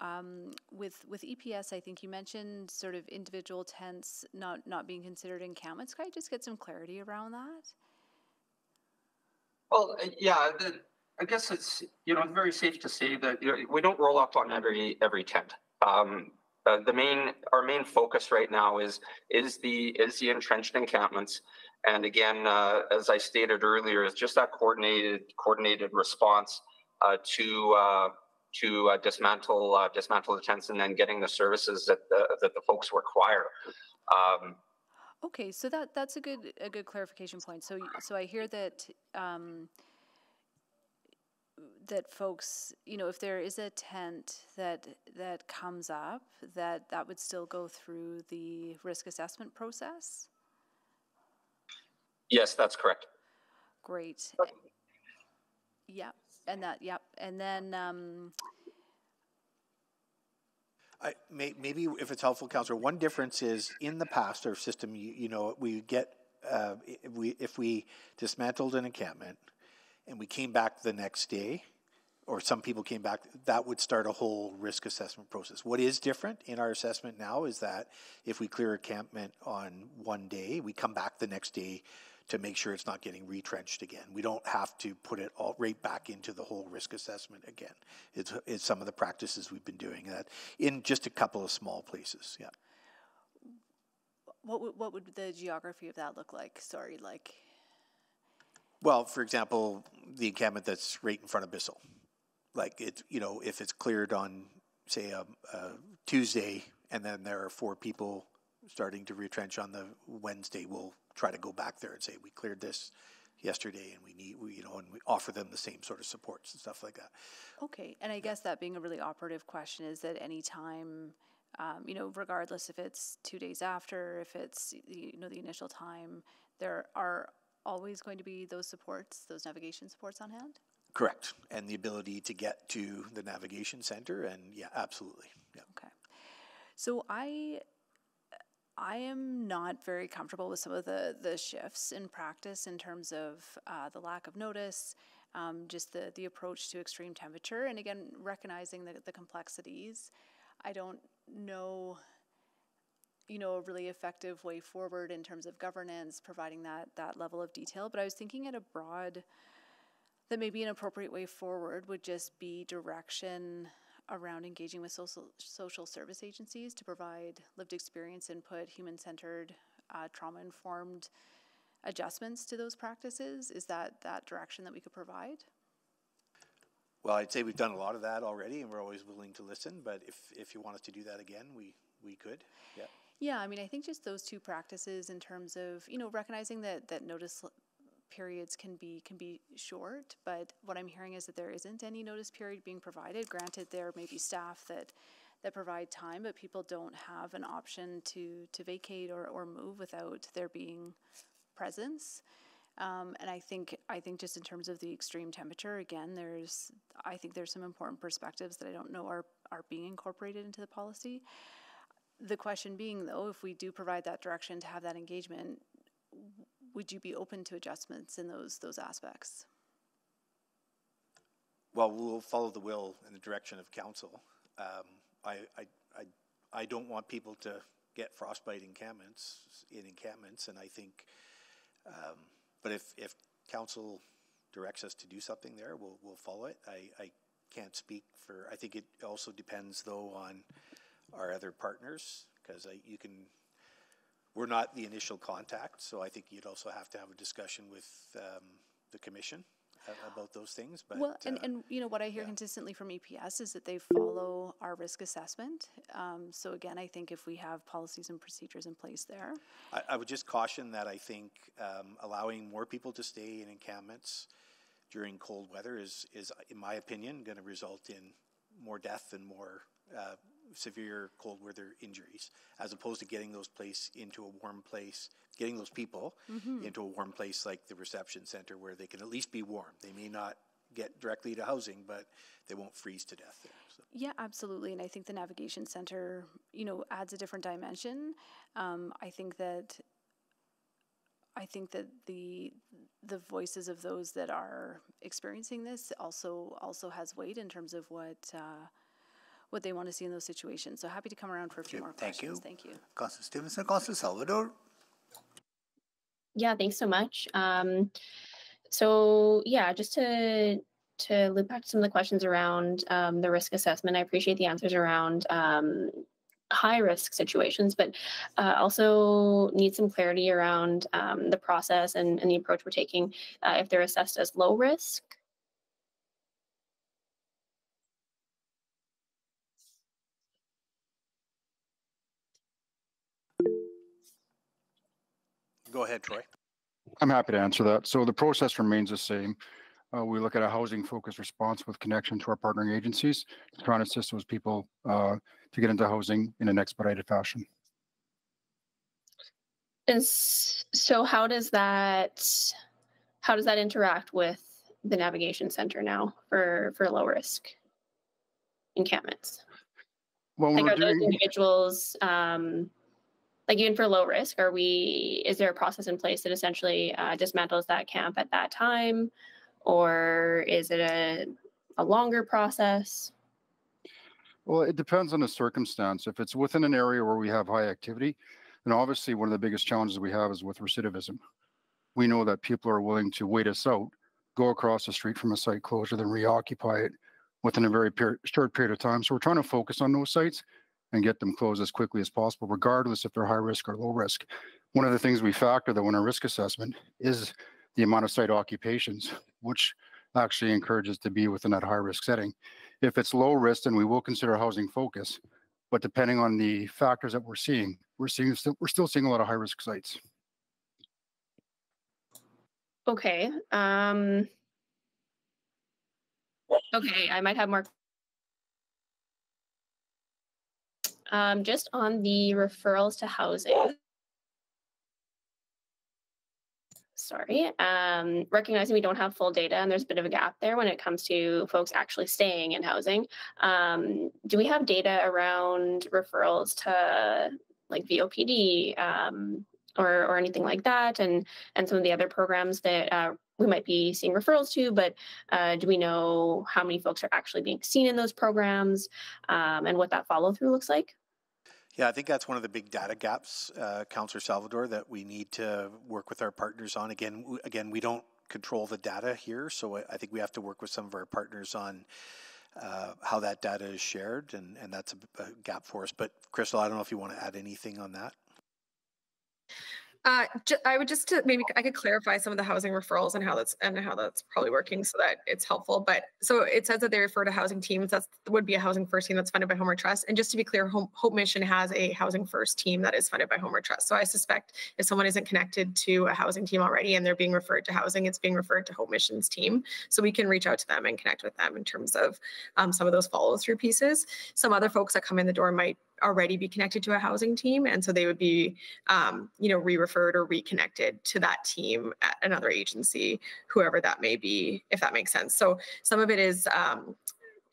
Um, with with EPS, I think you mentioned sort of individual tents not not being considered encampments. Could I just get some clarity around that? Well, uh, yeah, the, I guess it's you know very safe to say that you know, we don't roll up on every every tent. Um, uh, the main our main focus right now is is the is the entrenched encampments and again uh, as i stated earlier is just that coordinated coordinated response uh, to uh, to uh, dismantle uh, dismantle the tents and then getting the services that the, that the folks require. Um, Okay, so that, that's a good, a good clarification point. So, so I hear that, um, that folks, you know, if there is a tent that, that comes up, that that would still go through the risk assessment process? yes, that's correct. Great. Yep, and that, yep, and then, um, I, may, maybe if it's helpful, Counselor, one difference is in the past, our system, you, you know, we get, uh, if we, if we dismantled an encampment and we came back the next day, or some people came back, that would start a whole risk assessment process. What is different in our assessment now is that if we clear a encampment on one day, we come back the next day to make sure it's not getting retrenched again. We don't have to put it all right back into the whole risk assessment again. It's, it's some of the practices we've been doing that in just a couple of small places. Yeah. what would, what would the geography of that look like? Sorry, like, Well, for example, the encampment that's right in front of Bissell, like it's you know if it's cleared on say a, a Tuesday and then there are four people starting to retrench on the Wednesday, we'll try to go back there and say we cleared this yesterday and we need we, you know and we offer them the same sort of supports and stuff like that. Okay, and I guess that being a really operative question is that any time, um, you know, regardless if it's two days after, if it's you know the initial time, there are always going to be those supports, those navigation supports on hand. Correct, and the ability to get to the navigation center and yeah, absolutely. Yeah. Okay, so I. I am not very comfortable with some of the, the shifts in practice in terms of uh, the lack of notice, um, just the, the approach to extreme temperature, and again, recognizing the, the complexities. I don't know, you know, a really effective way forward in terms of governance, providing that, that level of detail. But I was thinking at a broad, that maybe an appropriate way forward would just be direction around engaging with social, social service agencies to provide lived experience input, human centered, uh, trauma informed adjustments to those practices. Is that that direction that we could provide? Well, I'd say we've done a lot of that already, and we're always willing to listen. But if if you want us to do that again, we we could. Yeah. Yeah, I mean, I think just those two practices in terms of you know recognizing that that notice periods can be can be short, but what I'm hearing is that there isn't any notice period being provided. Granted, there may be staff that that provide time, but people don't have an option to to vacate or, or move without there being presence. Um, and I think I think just in terms of the extreme temperature, again, there's I think there's some important perspectives that I don't know are are being incorporated into the policy. The question being, though, if we do provide that direction to have that engagement, would you be open to adjustments in those those aspects? Well, we'll follow the will and the direction of council. Um, I, I, I, I don't want people to get frostbite encampments, in encampments, and I think, um, but if, if council directs us to do something there, we'll, we'll follow it. I, I can't speak for, I think it also depends though on our other partners, because you can, we're not the initial contact, so I think you'd also have to have a discussion with, um, the commission about those things, but. well, and, uh, and you know what I hear consistently from EPS is that they follow our risk assessment. Um, so again, I think if we have policies and procedures in place there, I, I would just caution that I think um, allowing more people to stay in encampments during cold weather is, is in my opinion, going to result in more death and more uh, severe cold weather injuries, as opposed to getting those place into a warm place, getting those people Mhm. into a warm place like the reception center where they can at least be warm. They may not get directly to housing, but they won't freeze to death there. So. Yeah, absolutely. And I think the navigation center, you know, adds a different dimension. Um, I think that I think that the the voices of those that are experiencing this also also has weight in terms of what uh, what they want to see in those situations. So happy to come around for a few more Thank you. Thank you. Councillor Stevenson, Councillor Salvador. Yeah, thanks so much. Um, so yeah, just to to loop back to some of the questions around um, the risk assessment, I appreciate the answers around um, high risk situations, but uh, also need some clarity around um, the process and, and the approach we're taking uh, if they're assessed as low risk. Go ahead, Troy. I'm happy to answer that. So the process remains the same. Uh, we look at a housing focused response with connection to our partnering agencies to try and assist those people uh, to get into housing in an expedited fashion. And so how does that how does that interact with the navigation center now for for low risk encampments? Well, like we're are those doing- individuals um like even for low risk are we is there a process in place that essentially uh, dismantles that camp at that time or is it a a longer process Well, it depends on the circumstance. If it's within an area where we have high activity, then obviously one of the biggest challenges we have is with recidivism. We know that people are willing to wait us out, go across the street from a site closure, then reoccupy it within a very per- short period of time. So we're trying to focus on those sites and get them closed as quickly as possible, regardless if they're high risk or low risk. One of the things we factor though in our risk assessment is the amount of site occupations, which actually encourages to be within that high risk setting. If it's low risk, then we will consider housing focus. But depending on the factors that we're seeing, we're seeing still, we're still seeing a lot of high risk sites. okay um okay i might have more um just on the referrals to housing. Sorry um recognizing we don't have full data and there's a bit of a gap there when it comes to folks actually staying in housing. Um do we have data around referrals to like vopd um or or anything like that and and some of the other programs that uh, we might be seeing referrals to but uh, do we know how many folks are actually being seen in those programs um, and what that follow through looks like Yeah, I think that's one of the big data gaps, uh, Councillor Salvador, that we need to work with our partners on. Again, w- again, we don't control the data here, so I, I think we have to work with some of our partners on uh, how that data is shared, and, and that's a gap for us. But Christel, I don't know if you want to add anything on that. Uh, ju- I would just to maybe I could clarify some of the housing referrals and how that's and how that's probably working so that it's helpful. But so it says that they refer to housing teams. That would be a housing first team that's funded by Homeward Trust. And just to be clear, Home, Hope Mission has a housing first team that is funded by Homeward Trust. So I suspect if someone isn't connected to a housing team already and they're being referred to housing, it's being referred to Hope Mission's team. So we can reach out to them and connect with them in terms of um, some of those follow through pieces. Some other folks that come in the door might already be connected to a housing team and so they would be um, you know re-referred or reconnected to that team at another agency whoever that may be if that makes sense. So some of it is um,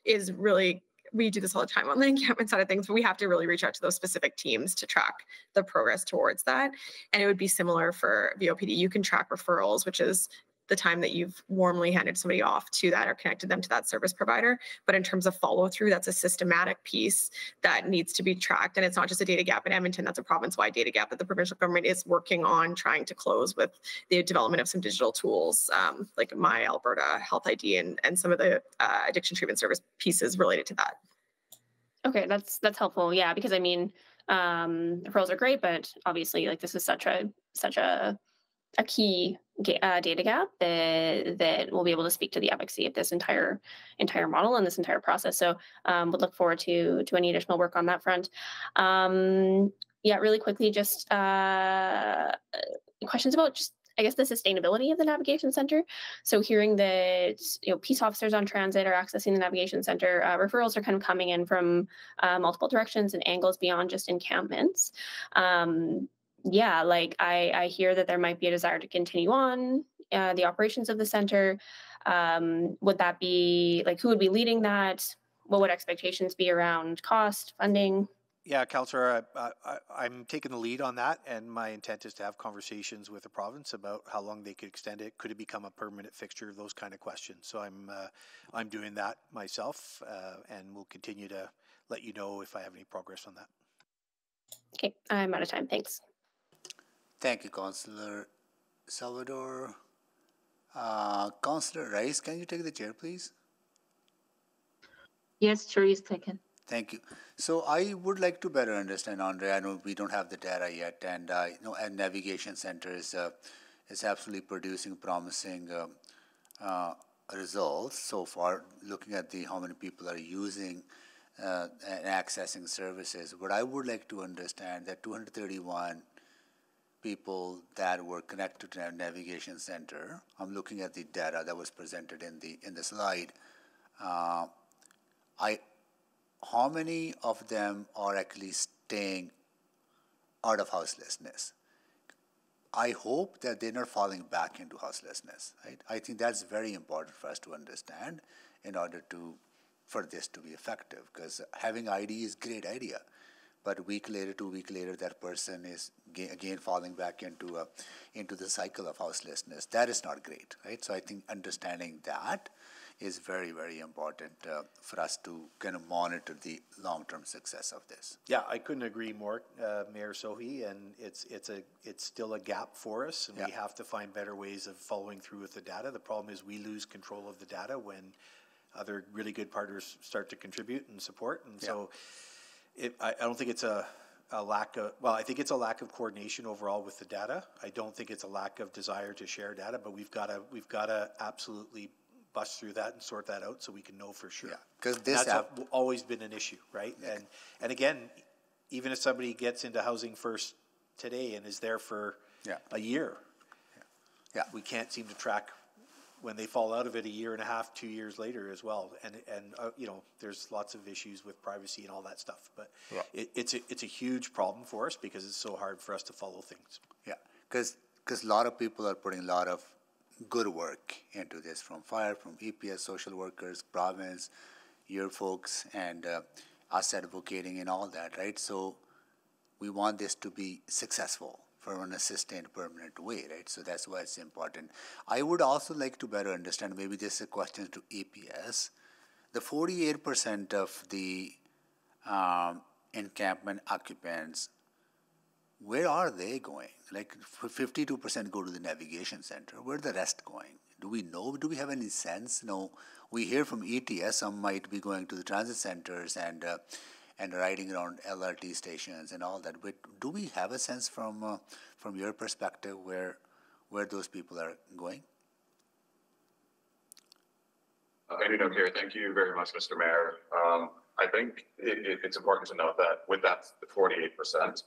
is really we do this all the time on the encampment side of things but we have to really reach out to those specific teams to track the progress towards that. And it would be similar for vopd you can track referrals which is the time that you've warmly handed somebody off to that or connected them to that service provider. But in terms of follow through, that's a systematic piece that needs to be tracked. And it's not just a data gap in Edmonton, that's a province wide data gap that the provincial government is working on trying to close with the development of some digital tools um, like My Alberta Health ID and, and some of the uh, addiction treatment service pieces related to that. okay that's that's helpful yeah because i mean um referrals are great but obviously like this is such a such a a key uh, data gap that that will be able to speak to the efficacy of this entire entire model and this entire process. So um, would look forward to to any additional work on that front. Um, yeah, really quickly, just uh, questions about just I guess the sustainability of the navigation center. So hearing that you know peace officers on transit are accessing the navigation center, uh, referrals are kind of coming in from uh, multiple directions and angles beyond just encampments. Um, yeah, like I, I hear that there might be a desire to continue on uh, the operations of the center. Um, would that be like who would be leading that? What would expectations be around cost, funding? Yeah, Councillor, I, I, I'm taking the lead on that, and my intent is to have conversations with the province about how long they could extend it. Could it become a permanent fixture? Those kind of questions. So I'm uh, I'm doing that myself, uh, and we'll continue to let you know if I have any progress on that. Okay, I'm out of time. Thanks. Thank you, Councillor Salvador. Uh, Councillor Rice, can you take the chair, please? Yes, chair is taken. Thank you. So I would like to better understand, Andre. I know we don't have the data yet, and uh, you know, and navigation center is uh, is absolutely producing promising uh, uh, results so far. Looking at the how many people are using uh, and accessing services, but I would like to understand that 231 people that were connected to our navigation center. I'm looking at the data that was presented in the in the slide. Uh, I, how many of them are actually staying out of houselessness? I hope that they're not falling back into houselessness. Right? I think that's very important for us to understand in order to for this to be effective. Because having ID is great idea, but a week later, two week later, that person is again falling back into a, into the cycle of houselessness. That is not great, right? So I think understanding that is very, very important uh, for us to kind of monitor the long-term success of this. Yeah, I couldn't agree more, uh, Mayor Sohi, and it's it's a it's still a gap for us, and yeah. we have to find better ways of following through with the data. The problem is we lose control of the data when other really good partners start to contribute and support, and yeah. so it, I, I don't think it's a a lack of well i think it's a lack of coordination overall with the data i don't think it's a lack of desire to share data but we've got to we've got to absolutely bust through that and sort that out so we can know for sure. Yeah, because this that's always been an issue, right? Yeah. And and again, even if somebody gets into housing first today and is there for yeah. a year, yeah. yeah, we can't seem to track when they fall out of it a year and a half, two years later as well. And and uh, you know, there's lots of issues with privacy and all that stuff. But yeah. it, it's a it's a huge problem for us because it's so hard for us to follow things. Yeah, because because a lot of people are putting a lot of good work into this from fire, from EPS, social workers, province, your folks, and uh, us advocating and all that, right? So we want this to be successful for in a sustained permanent way, right? So that's why it's important. I would also like to better understand, maybe this is a question to EPS, the 48% of the um, encampment occupants where are they going? Like 52% go to the navigation center. Where are the rest going? Do we know? Do we have any sense? No. We hear from ETS some might be going to the transit centers and uh, and riding around LRT stations and all that. But do we have a sense from uh, from your perspective where where those people are going? Uh, Nook here. Thank you very much, Mr. Mayor. Um, I think it, it, it's important to note that with that 48 percent,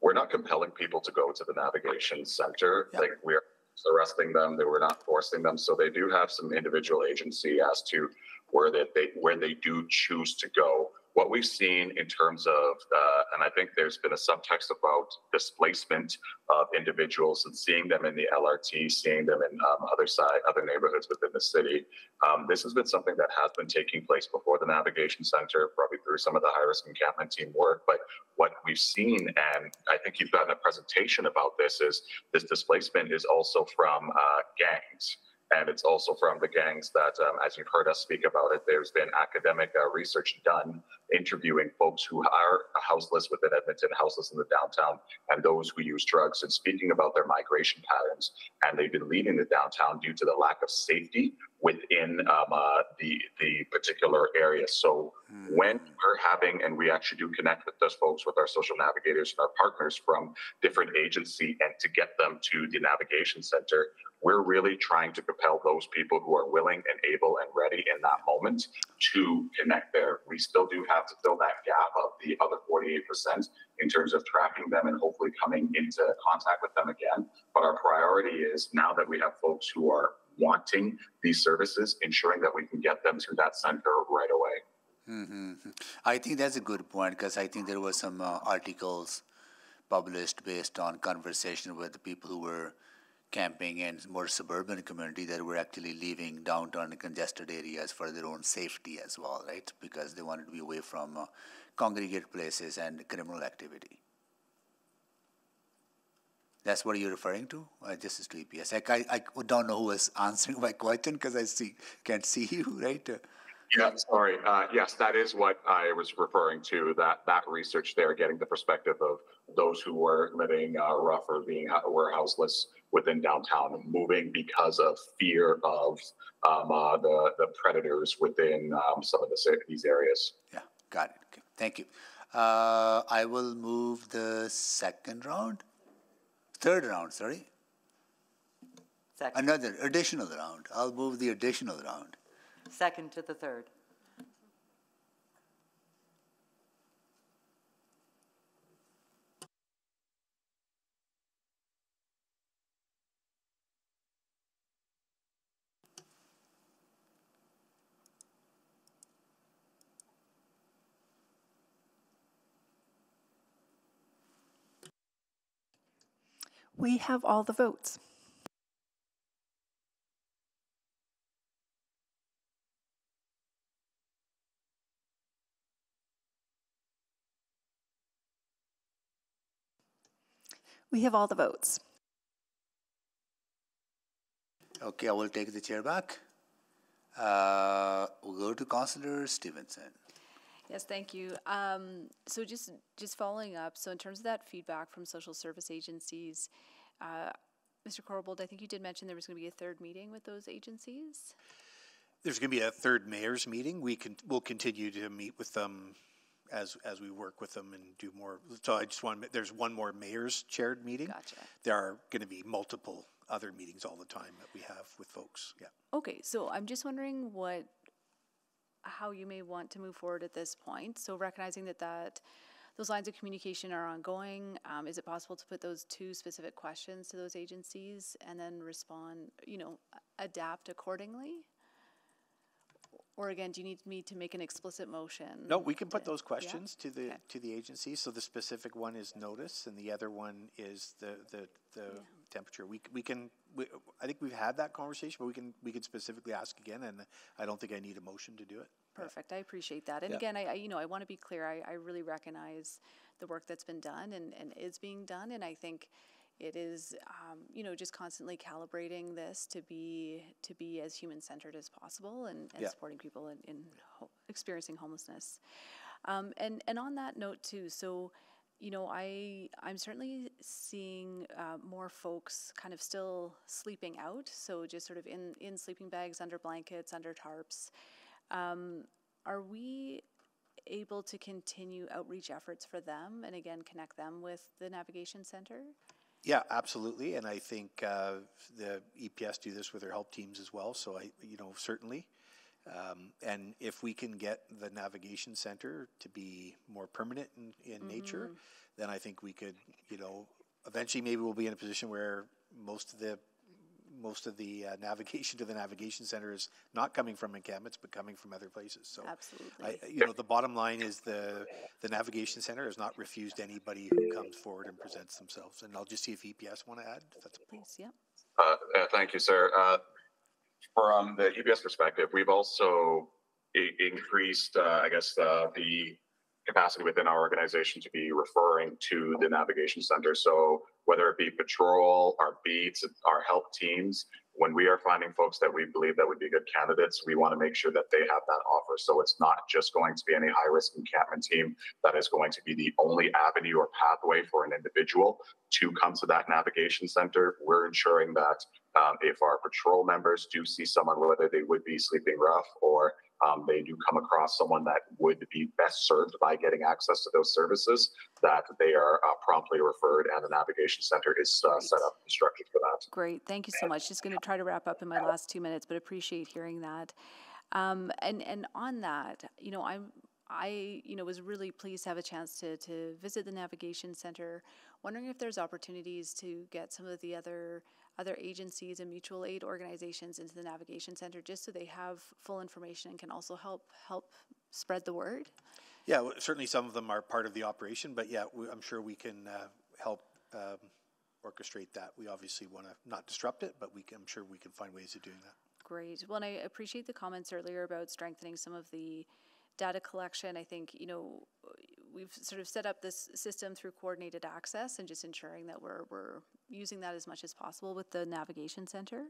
we're not compelling people to go to the navigation center. Yep. Like we're arresting them, they were not forcing them. So they do have some individual agency as to where they, they where they do choose to go what we've seen in terms of, uh, and I think there's been a subtext about displacement of individuals and seeing them in the LRT, seeing them in um, other side, other neighborhoods within the city. Um, this has been something that has been taking place before the navigation center, probably through some of the high risk encampment team work. But what we've seen, and I think you've gotten a presentation about this, is this displacement is also from uh, gangs. And it's also from the gangs that, um, as you've heard us speak about it, there's been academic uh, research done interviewing folks who are houseless within Edmonton, houseless in the downtown, and those who use drugs, and speaking about their migration patterns. And they've been leaving the downtown due to the lack of safety within um, uh, the the particular area. So mm. when we're having, and we actually do connect with those folks with our social navigators and our partners from different agency, and to get them to the navigation center, we're really trying to propel those people who are willing and able and ready in that moment to connect there. We still do have to fill that gap of the other 48% in terms of tracking them and hopefully coming into contact with them again. But our priority is now that we have folks who are wanting these services, ensuring that we can get them to that center right away. Mm-hmm. I think that's a good point because I think there were some uh, articles published based on conversation with the people who were camping in more suburban community that were actually leaving downtown congested areas for their own safety as well, right? Because they wanted to be away from uh, congregate places and criminal activity. That's what you're referring to? Uh, this is to EPS. Like I, I don't know who is answering my question because I see can't see you, right? Uh, yeah, sorry. Uh, yes, that is what I was referring to. That that research there, getting the perspective of those who were living uh, rough or being were houseless within downtown, moving because of fear of um, uh, the the predators within um, some of the these areas. Yeah, got it. Okay. Thank you. Uh, I will move the second round, third round. Sorry. Second. Another additional round. I'll move the additional round. Second to the third. We have all the votes. We have all the votes. Okay, I will take the chair back. Uh, we'll go to Councillor Stevenson. Yes, thank you. Um, so just just following up. So in terms of that feedback from social service agencies, uh, Mr. Corbould, I think you did mention there was going to be a third meeting with those agencies. There's going to be a third mayor's meeting. We can we'll continue to meet with them as as we work with them and do more. So I just want there's one more mayor's chaired meeting. Gotcha. There are going to be multiple other meetings all the time that we have with folks. Yeah. Okay, so I'm just wondering what how you may want to move forward at this point. So recognizing that that those lines of communication are ongoing, um, is it possible to put those two specific questions to those agencies and then respond, you know, adapt accordingly? Or again, do you need me to make an explicit motion? No, we can put those yeah? questions to the Okay. to the agency. So the specific one is notice, and the other one is the the, the temperature. We we can. We, I think we've had that conversation, but we can we can specifically ask again, and I don't think I need a motion to do it. Perfect. I appreciate that. And Yeah. again, I, I you know I want to be clear. I, I really recognize the work that's been done and, and is being done, and I think it is um, you know just constantly calibrating this to be to be as human centered as possible and, and Yeah. supporting people in, in ho- experiencing homelessness. Um, and and on that note too, so you know I I'm certainly seeing uh, more folks kind of still sleeping out. So just sort of in in sleeping bags, under blankets, under tarps. Um, are we able to continue outreach efforts for them and again connect them with the navigation center? Yeah, absolutely, and I think uh, the EPS do this with their help teams as well. So I, you know, certainly, um, and if we can get the navigation center to be more permanent in, in nature, Mhm. then I think we could, you know, eventually maybe we'll be in a position where most of the most of the uh, navigation to the navigation center is not coming from encampments, but coming from other places. So Absolutely. I, you know, the bottom line is the the navigation center has not refused anybody who comes forward and presents themselves. And I'll just see if EPS want to add. If that's Please, yeah. Uh, uh, Thank you, sir. Uh, From the EPS perspective, we've also increased, uh, I guess, uh, the capacity within our organization to be referring to the navigation center. So whether it be patrol, our beats, our help teams, when we are finding folks that we believe that would be good candidates, we want to make sure that they have that offer. So it's not just going to be any high risk encampment team that is going to be the only avenue or pathway for an individual to come to that navigation center. We're ensuring that um, if our patrol members do see someone, whether they would be sleeping rough or um, they do come across someone that would be best served by getting access to those services, that they are uh, promptly referred and the navigation center is uh, set up and structured for that. Great, thank you so much. Just going to try to wrap up in my last two minutes, but appreciate hearing that. Um, and and on that, you know, I'm I you know was really pleased to have a chance to to visit the navigation center. Wondering if there's opportunities to get some of the other other agencies and mutual aid organizations into the navigation center, just so they have full information and can also help help spread the word. Yeah, well, certainly some of them are part of the operation, but yeah, we, I'm sure we can uh, help um, orchestrate that. We obviously want to not disrupt it, but we can, I'm sure we can find ways of doing that. Great. Well, and I appreciate the comments earlier about strengthening some of the data collection. I think, you know, we've sort of set up this system through coordinated access and just ensuring that we're, we're using that as much as possible with the navigation center.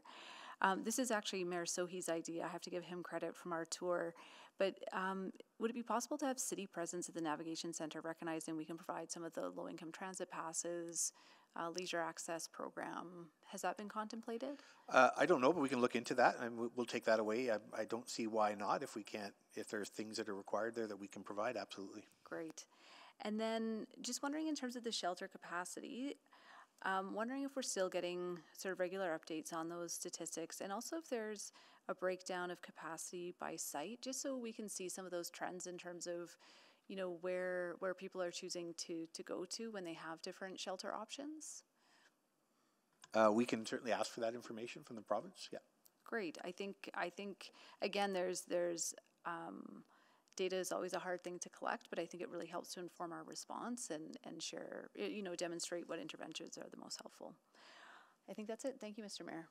Um, this is actually Mayor Sohi's idea. I have to give him credit from our tour. But um, would it be possible to have city presence at the navigation center, recognizing we can provide some of the low income transit passes, uh, leisure access program? Has that been contemplated? Uh, I don't know, but we can look into that and we'll, we'll take that away. I, I don't see why not if we can't, if there's things that are required there that we can provide, absolutely. Great. And then just wondering in terms of the shelter capacity, um, wondering if we're still getting sort of regular updates on those statistics and also if there's a breakdown of capacity by site, just so we can see some of those trends in terms of, you know, where where people are choosing to to go to when they have different shelter options. Uh, we can certainly ask for that information from the province, yeah. Great. I think I think again there's there's um, data is always a hard thing to collect, but I think it really helps to inform our response and, and share, you know, demonstrate what interventions are the most helpful. I think that's it. Thank you, Mr. Mayor.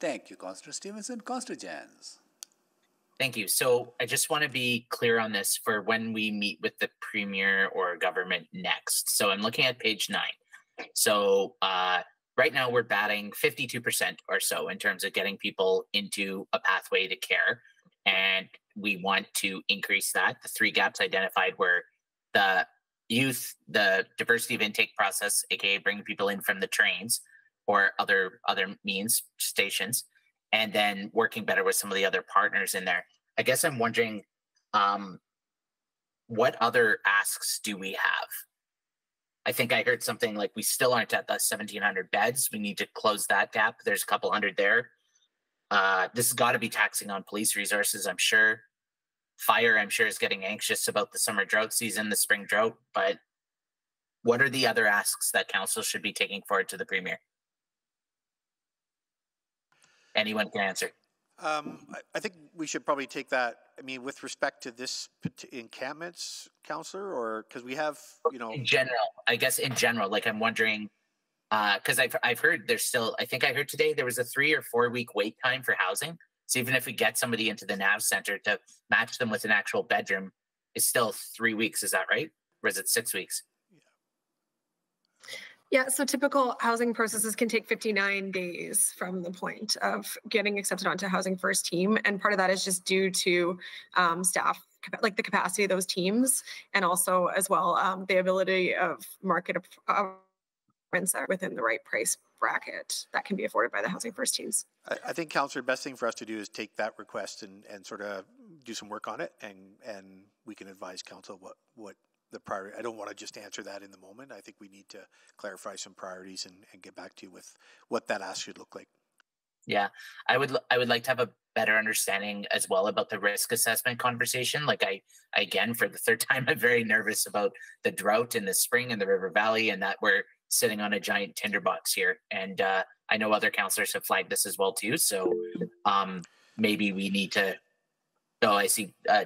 Thank you, Councillor Stevenson. Councillor Janz. Thank you. So I just want to be clear on this for when we meet with the premier or government next. So I'm looking at page nine. So uh, right now we're batting 52% or so in terms of getting people into a pathway to care. And we want to increase that. The three gaps identified were the youth, the diversity of intake process, aka bringing people in from the trains or other other means stations, and then working better with some of the other partners in there. I guess I'm wondering, um, what other asks do we have? I think I heard something like we still aren't at the 1,700 beds. We need to close that gap. There's a couple hundred there. Uh, this has got to be taxing on police resources, I'm sure. Fire, I'm sure, is getting anxious about the summer drought season, the spring drought. But what are the other asks that council should be taking forward to the premier? Anyone can answer. Um, I, think we should probably take that, I mean, with respect to this encampments, counselor, or, because we have, you know, in general, I guess in general, like I'm wondering, because I've I've heard there's still, I think I heard today there was a three or four week wait time for housing. So even if we get somebody into the NAV center to match them with an actual bedroom, it's still three weeks. Is that right? Or is it six weeks? Yeah, so typical housing processes can take 59 days from the point of getting accepted onto Housing First team. And part of that is just due to um, staff, like the capacity of those teams, and also as well um, the ability of market uh, rents are within the right price bracket that can be afforded by the Housing First teams. I, I think, Councillor, best thing for us to do is take that request and, and sort of do some work on it, and and we can advise council what what the priority. I don't want to just answer that in the moment. I think we need to clarify some priorities and, and get back to you with what that ask should look like. Yeah, I would I would like to have a better understanding as well about the risk assessment conversation. Like I again for the third time, I'm very nervous about the drought in the spring in the River Valley, and that we're sitting on a giant tinderbox here. And uh, I know other councillors have flagged this as well too. So um, maybe we need to. Oh, I see. Uh,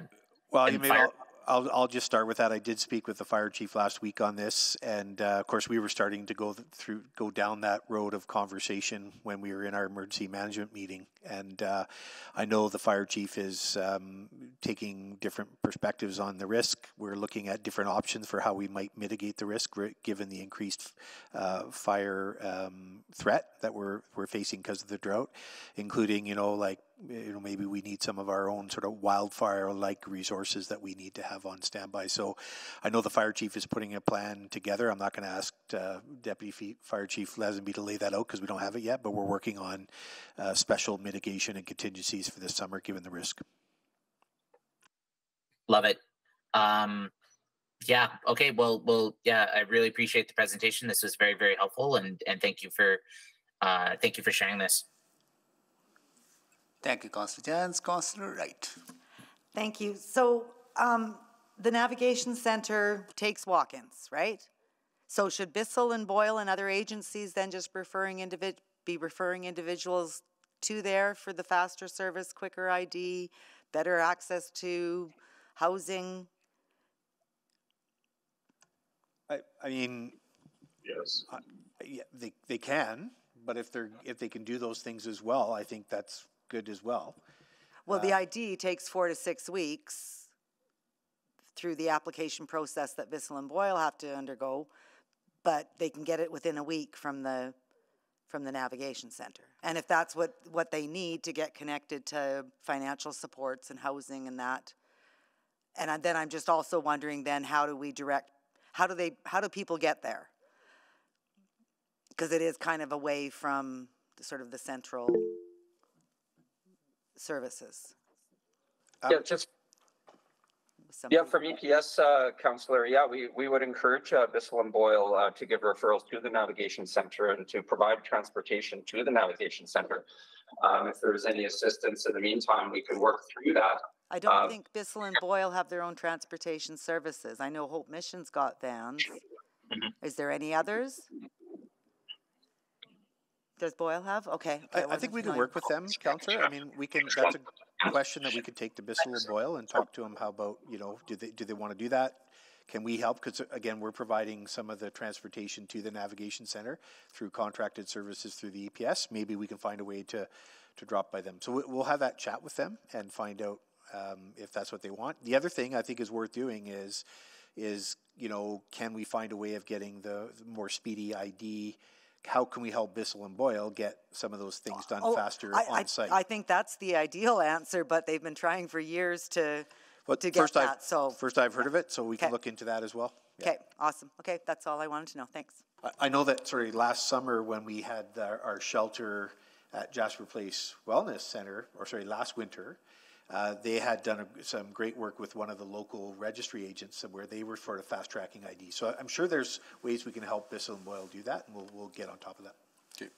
well, you may. I'll, I'll just start with that. I did speak with the fire chief last week on this, and uh, of course, we were starting to go through, go down that road of conversation when we were in our emergency management meeting. And uh, I know the fire chief is um, taking different perspectives on the risk. We're looking at different options for how we might mitigate the risk, given the increased uh, fire um, threat that we're we're facing because of the drought, including you know like you know maybe we need some of our own sort of wildfire like resources that we need to have on standby. So i know the fire chief is putting a plan together. I'm not going to ask uh, deputy fire chief lazenby to lay that out because we don't have it yet but we're working on uh, special mitigation and contingencies for this summer given the risk. Love it. Um, yeah okay well well yeah i really appreciate the presentation. This was very very helpful and and thank you for uh, thank you for sharing this Thank you, Councillor Janz. Councillor Wright. Thank you. So um, the Navigation Center takes walk-ins, right? So should Bissell and Boyle and other agencies then just referring individ be referring individuals to there for the faster service, quicker ID, better access to housing? I, I mean, yes, uh, yeah, they they can, but if they're if they can do those things as well, I think that's good as well. Well, the uh, ID takes four to six weeks through the application process that Bissell and Boyle have to undergo, but they can get it within a week from the from the navigation center. And if that's what what they need to get connected to financial supports and housing and that, and then I'm just also wondering then how do we direct how do they how do people get there? Because it is kind of away from the, sort of the central services. Yeah, just yeah, from EPS, uh, counselor, yeah, we, we would encourage uh, Bissell and Boyle uh, to give referrals to the navigation center and to provide transportation to the navigation center. Um, if there's any assistance in the meantime, we can work through that. I don't uh, think Bissell and Boyle have their own transportation services. I know Hope Mission's got vans. Mm -hmm. Is there any others? Does Boyle have? Okay. I, I think we can work with them, Counselor. I mean, we can, that's a, question that we could take to Bissell and Boyle and talk to them how about, you know, do they, do they want to do that? Can we help? Because again, we're providing some of the transportation to the navigation center through contracted services through the EPS. Maybe we can find a way to, to drop by them. So we- we'll have that chat with them and find out um, if that's what they want. The other thing I think is worth doing is, is you know, can we find a way of getting the the more speedy ID? How can we help Bissell and Boyle get some of those things done Oh, faster I- I- on site? I think that's the ideal answer, but they've been trying for years to, Well, to get first I've- that, so. First I've heard of it, so we can look into that as well. Okay, awesome. Okay, that's all I wanted to know. Thanks. I- I know that, sorry, last summer when we had our, our shelter at Jasper Place Wellness Center, or sorry, last winter, uh, they had done a- some great work with one of the local registry agents where they were sort of fast tracking ID. So I'm sure there's ways we can help Bissell and Boyle do that, and we'll, we'll get on top of that. Okay.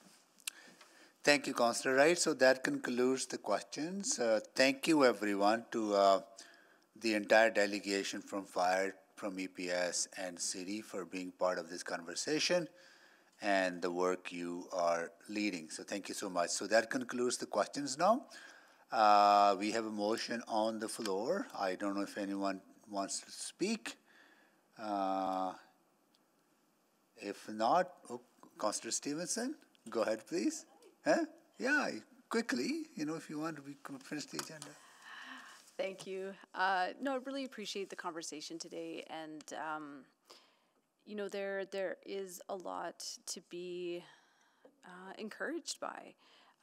Thank you, Councillor Wright. So that concludes the questions. Uh, thank you, everyone, to uh, the entire delegation from fire, from EPS, and city for being part of this conversation and the work you are leading. So thank you so much. So that concludes the questions now. Uh, we have a motion on the floor. I don't know if anyone wants to speak. Uh, if not, oh, Councillor Stevenson, go ahead, please. Huh? Yeah, quickly, you know, if you want, we could finish the agenda. Thank you. Uh, no, I really appreciate the conversation today, and um, you know, there there is a lot to be uh, encouraged by.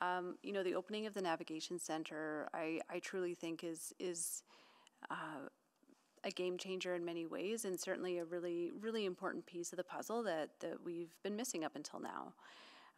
Um, you know, the opening of the navigation center, I, I truly think is is uh, a game changer in many ways, and certainly a really really important piece of the puzzle that that we've been missing up until now.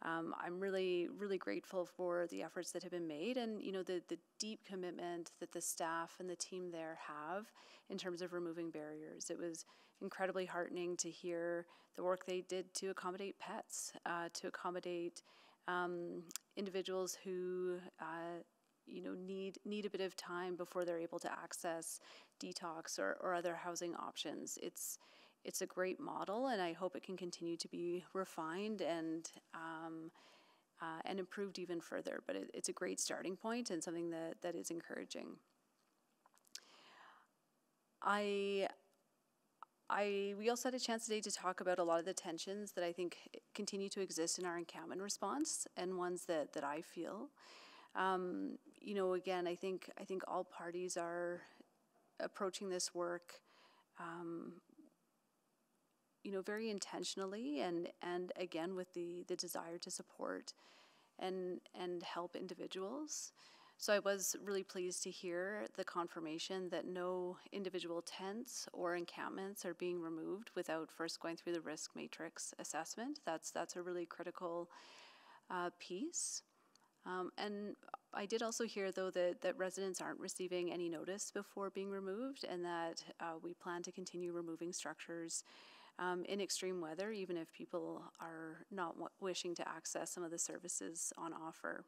Um, I'm really, really grateful for the efforts that have been made and, you know, the, the deep commitment that the staff and the team there have in terms of removing barriers. It was incredibly heartening to hear the work they did to accommodate pets, uh, to accommodate um, individuals who, uh, you know, need need a bit of time before they're able to access detox or, or other housing options. It's it's a great model, and I hope it can continue to be refined and um, uh, and improved even further. But it, it's a great starting point and something that, that is encouraging. I I we also had a chance today to talk about a lot of the tensions that I think continue to exist in our encampment response and ones that that I feel. Um, you know, again, I think I think all parties are approaching this work um, you know, very intentionally and and again with the the desire to support and and help individuals. So I was really pleased to hear the confirmation that no individual tents or encampments are being removed without first going through the risk matrix assessment. That's that's a really critical uh, piece. Um, and I did also hear, though, that, that residents aren't receiving any notice before being removed, and that uh, we plan to continue removing structures um, in extreme weather, even if people are not wishing to access some of the services on offer.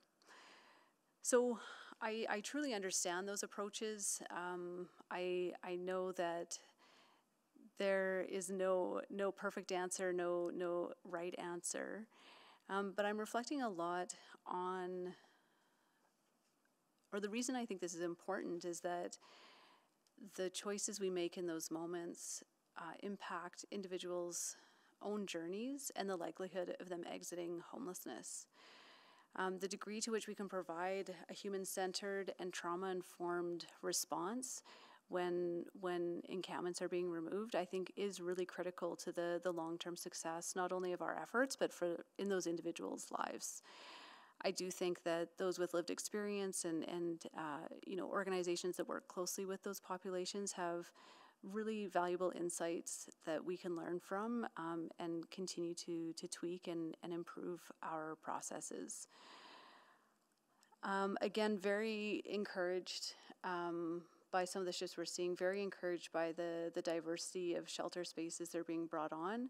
So I, I truly understand those approaches. Um, I, I know that there is no, no perfect answer, no, no right answer. Um, but I'm reflecting a lot on, or the reason I think this is important is that the choices we make in those moments uh, impact individuals' own journeys and the likelihood of them exiting homelessness. Um, the degree to which we can provide a human centered and trauma informed response when when encampments are being removed, I think is really critical to the the long term success not only of our efforts but for in those individuals' lives. I do think that those with lived experience and and uh, you know organizations that work closely with those populations have really valuable insights that we can learn from um, and continue to to tweak and, and improve our processes. Um, again, very encouraged um, by some of the shifts we're seeing. Very encouraged by the the diversity of shelter spaces that are being brought on.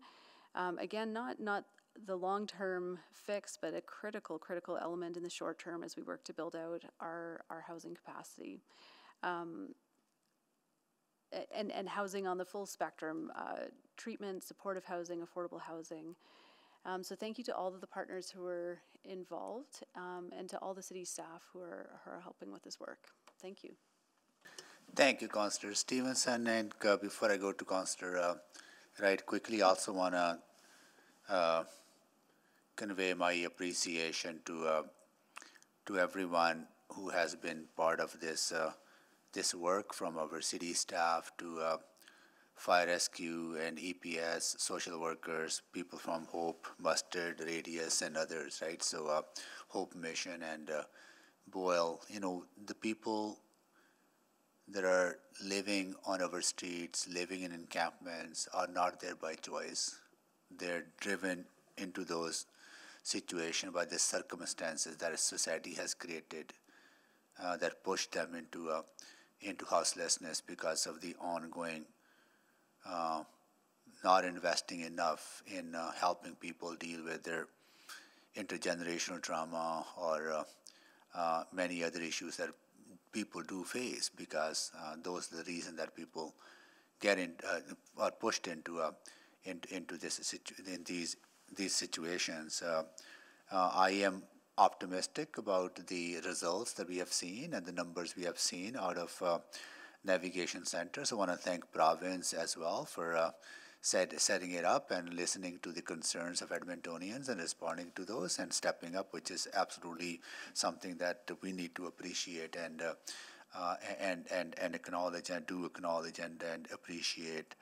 Um, again, not not the long term fix, but a critical critical element in the short term as we work to build out our our housing capacity. Um, and, and housing on the full spectrum uh, treatment, supportive housing, affordable housing. Um, so thank you to all of the partners who were involved um, and to all the city staff who are, who are helping with this work. Thank you. Thank you, Councillor Stevenson. And uh, before I go to Councillor uh, Wright, quickly also want to uh, convey my appreciation to uh, to everyone who has been part of this uh, this work, from our city staff to uh, fire rescue and EPS, social workers, people from Hope, Mustard, Radius, and others, right? So, uh, Hope Mission and uh, Boyle, you know, the people that are living on our streets, living in encampments, are not there by choice. They're driven into those situations by the circumstances that society has created uh, that push them into uh, into houselessness because of the ongoing uh, not investing enough in uh, helping people deal with their intergenerational trauma or uh, uh, many other issues that people do face because those are the reason that people get in are pushed into in, into this in these these situations. I am optimistic about the results that we have seen and the numbers we have seen out of uh, navigation centers. I want to thank province as well for uh, set, setting it up and listening to the concerns of Edmontonians and responding to those and stepping up, which is absolutely something that we need to appreciate and uh, uh, and and and acknowledge and do acknowledge and and appreciate.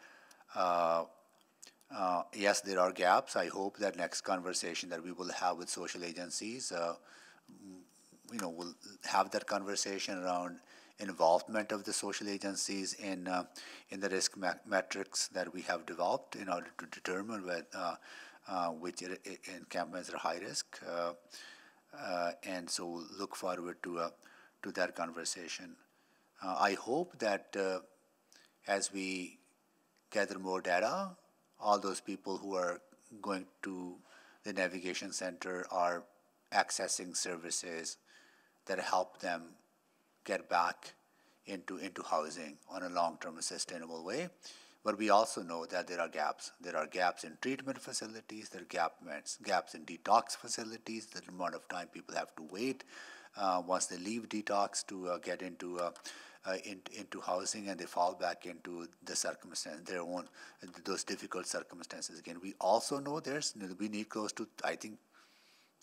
Uh, yes, there are gaps. I hope that next conversation that we will have with social agencies, uh, you know, we'll have that conversation around involvement of the social agencies in uh, in the risk metrics that we have developed in order to determine what, uh, uh, which encampments are high risk. Uh, and so we'll look forward to to that conversation. I hope that as we gather more data all those people who are going to the navigation center are accessing services that help them get back into, into housing on a long-term sustainable way. But we also know that there are gaps. There are gaps in treatment facilities, there are gaps, gaps in detox facilities, the amount of time people have to wait uh, once they leave detox to uh, get into uh, uh, in, into housing and they fall back into the circumstance, their own, those difficult circumstances again. We also know there's, we need close to, I think,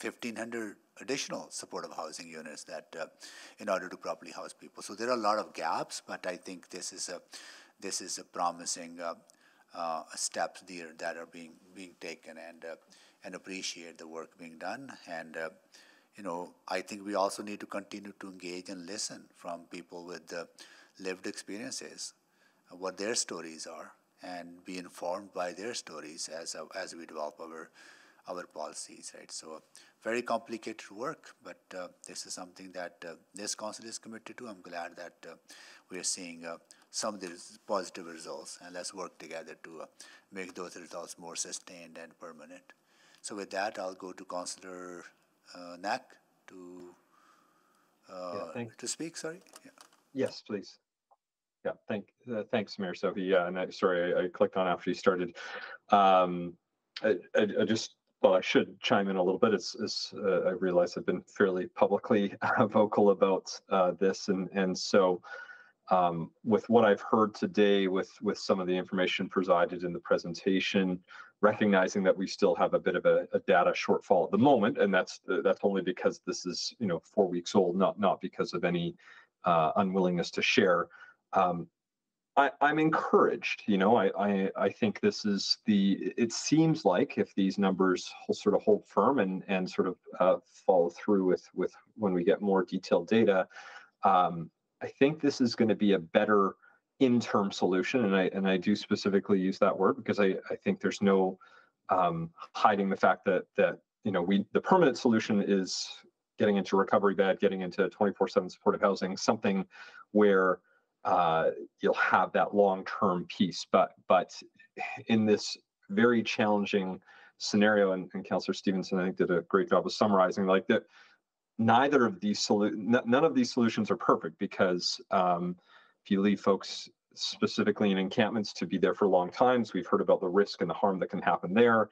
1,500 additional supportive housing units that, uh, in order to properly house people. So there are a lot of gaps, but I think this is a, this is a promising uh, uh, steps there that are being being taken, and uh, and appreciate the work being done. And uh, you know, I think we also need to continue to engage and listen from people with lived experiences, what their stories are, and be informed by their stories as as we develop our our policies, right? So, very complicated work, but uh, this is something that uh, this council is committed to. I'm glad that uh, we are seeing some of these positive results, and let's work together to make those results more sustained and permanent. So, with that, I'll go to Councillor uh, to uh, yeah, to speak. Sorry. Yeah. Yes, please. Yeah, thank uh, thanks, Mayor Sohi. Yeah, and I, sorry, I, I, clicked on after you started. Um, I, I, I, just well, I should chime in a little bit. It's, it's uh, I realize I've been fairly publicly vocal about uh, this, and and so um, with what I've heard today, with with some of the information provided in the presentation, recognizing that we still have a bit of a, a data shortfall at the moment, and that's that's only because this is you know four weeks old, not not because of any uh, unwillingness to share. Um, I, am encouraged. You know, I, I I think this is the. It seems like if these numbers sort of hold firm and and sort of uh, follow through with with when we get more detailed data, um, I think this is going to be a better in-term solution, and I and I do specifically use that word because I I think there's no um, hiding the fact that that you know we the permanent solution is getting into recovery bed, getting into 24/7 supportive housing, something where uh, you'll have that long-term piece. But but in this very challenging scenario, and, and Councillor Stevenson I think did a great job of summarizing like that. Neither of these solu- none of these solutions are perfect because um, if you leave folks specifically in encampments to be there for long times, we've heard about the risk and the harm that can happen there.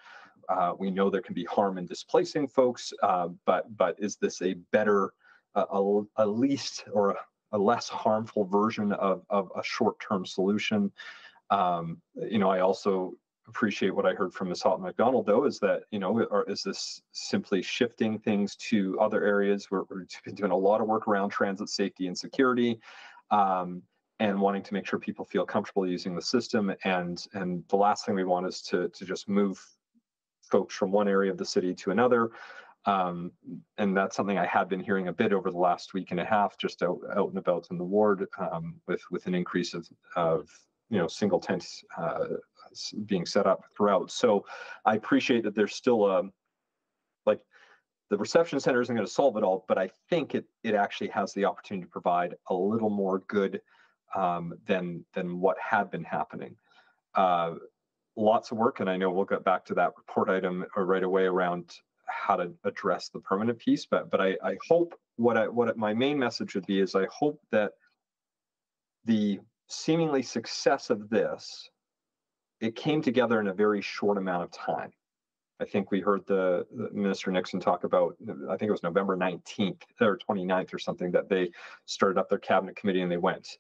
Uh, we know there can be harm in displacing folks, uh, but but is this a better, a, a least or a, a, less harmful version of, of a short-term solution? Um, you know, I also appreciate what I heard from Ms. Houghton McDonald, though, is that, you know, is this simply shifting things to other areas? We're, we're doing a lot of work around transit safety and security. Um, and wanting to make sure people feel comfortable using the system. And and the last thing we want is to to just move folks from one area of the city to another. Um, and that's something I have been hearing a bit over the last week and a half, just out, out and about in the ward, um, with with an increase of of you know single tents uh, being set up throughout. So I appreciate that there's still a like the reception center isn't going to solve it all, but I think it it actually has the opportunity to provide a little more good um, than than what had been happening. Uh, lots of work, and I know we'll get back to that report item uh, right away around how to address the permanent piece. But but I, I hope what I what my main message would be is I hope that the seemingly success of this it came together in a very short amount of time. I think we heard the, the, Minister Nixon talk about, I think it was November 19th or 29th or something, that they started up their cabinet committee and they went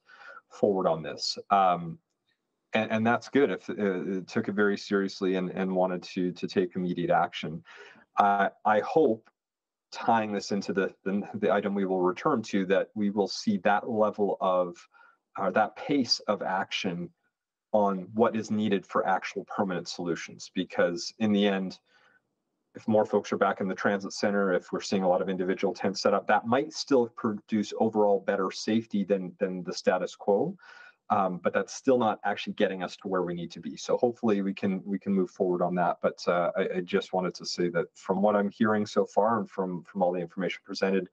forward on this. Um, and, and, that's good if uh, it took it very seriously and, and wanted to to take immediate action. Uh, I hope tying this into the, the, the item we will return to that we will see that level of or that pace of action on what is needed for actual permanent solutions because in the end if more folks are back in the transit center, if we're seeing a lot of individual tents set up, that might still produce overall better safety than than the status quo. Um, but that's still not actually getting us to where we need to be. So hopefully we can we can move forward on that. But uh, I, I, just wanted to say that from what I'm hearing so far and from from all the information presented,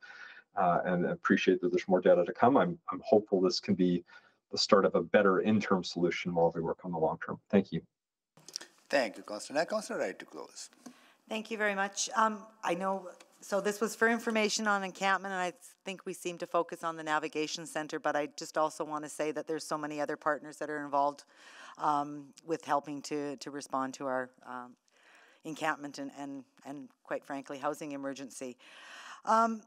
uh, and appreciate that there's more data to come. I'm I'm hopeful this can be the start of a better interim solution while we work on the long term. Thank you. Thank you, Councillor. Now, Councillor Wright to close. Thank you very much. Um, I know, so this was for information on encampment, and I think we seem to focus on the navigation center, but I just also want to say that there's so many other partners that are involved um, with helping to, to respond to our um, encampment and, and, and quite frankly, housing emergency. Um,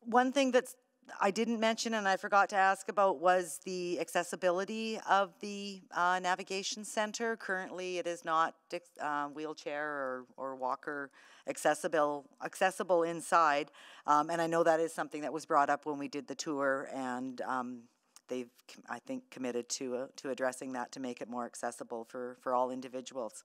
one thing that's I didn't mention and I forgot to ask about was the accessibility of the uh, navigation center. Currently, it is not uh, wheelchair or, or walker accessible accessible inside, um, and I know that is something that was brought up when we did the tour, and um, they've I think committed to uh, to addressing that to make it more accessible for for all individuals.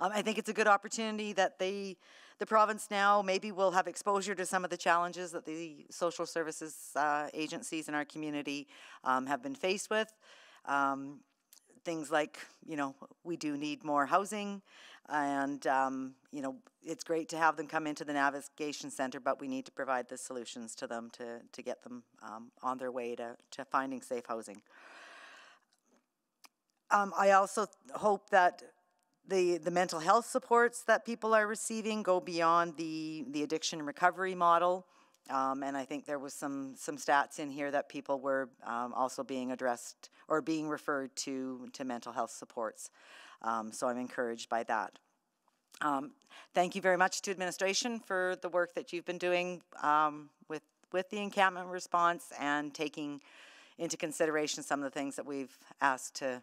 Um, I think it's a good opportunity that they the province now maybe will have exposure to some of the challenges that the social services uh, agencies in our community um, have been faced with. Um, things like, you know, we do need more housing, and, um, you know, it's great to have them come into the navigation center, but we need to provide the solutions to them to, to get them um, on their way to, to finding safe housing. Um, I also hope that the, the mental health supports that people are receiving go beyond the, the addiction recovery model. Um, and I think there was some, some stats in here that people were um, also being addressed or being referred to, to mental health supports. Um, so I'm encouraged by that. Um, thank you very much to administration for the work that you've been doing um, with, with the encampment response and taking into consideration some of the things that we've asked to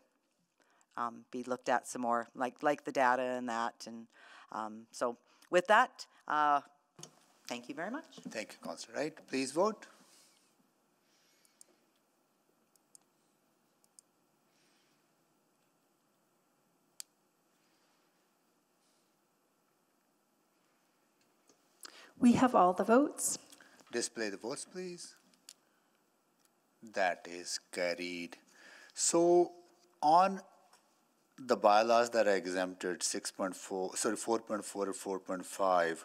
um, be looked at some more, like like the data and that. And um, so, with that, uh, thank you very much. Thank you, Councillor Wright. Please vote. We have all the votes. Display the votes, please. That is carried. So on the bylaws that I exempted 6.4 sorry 4.4 or 4.5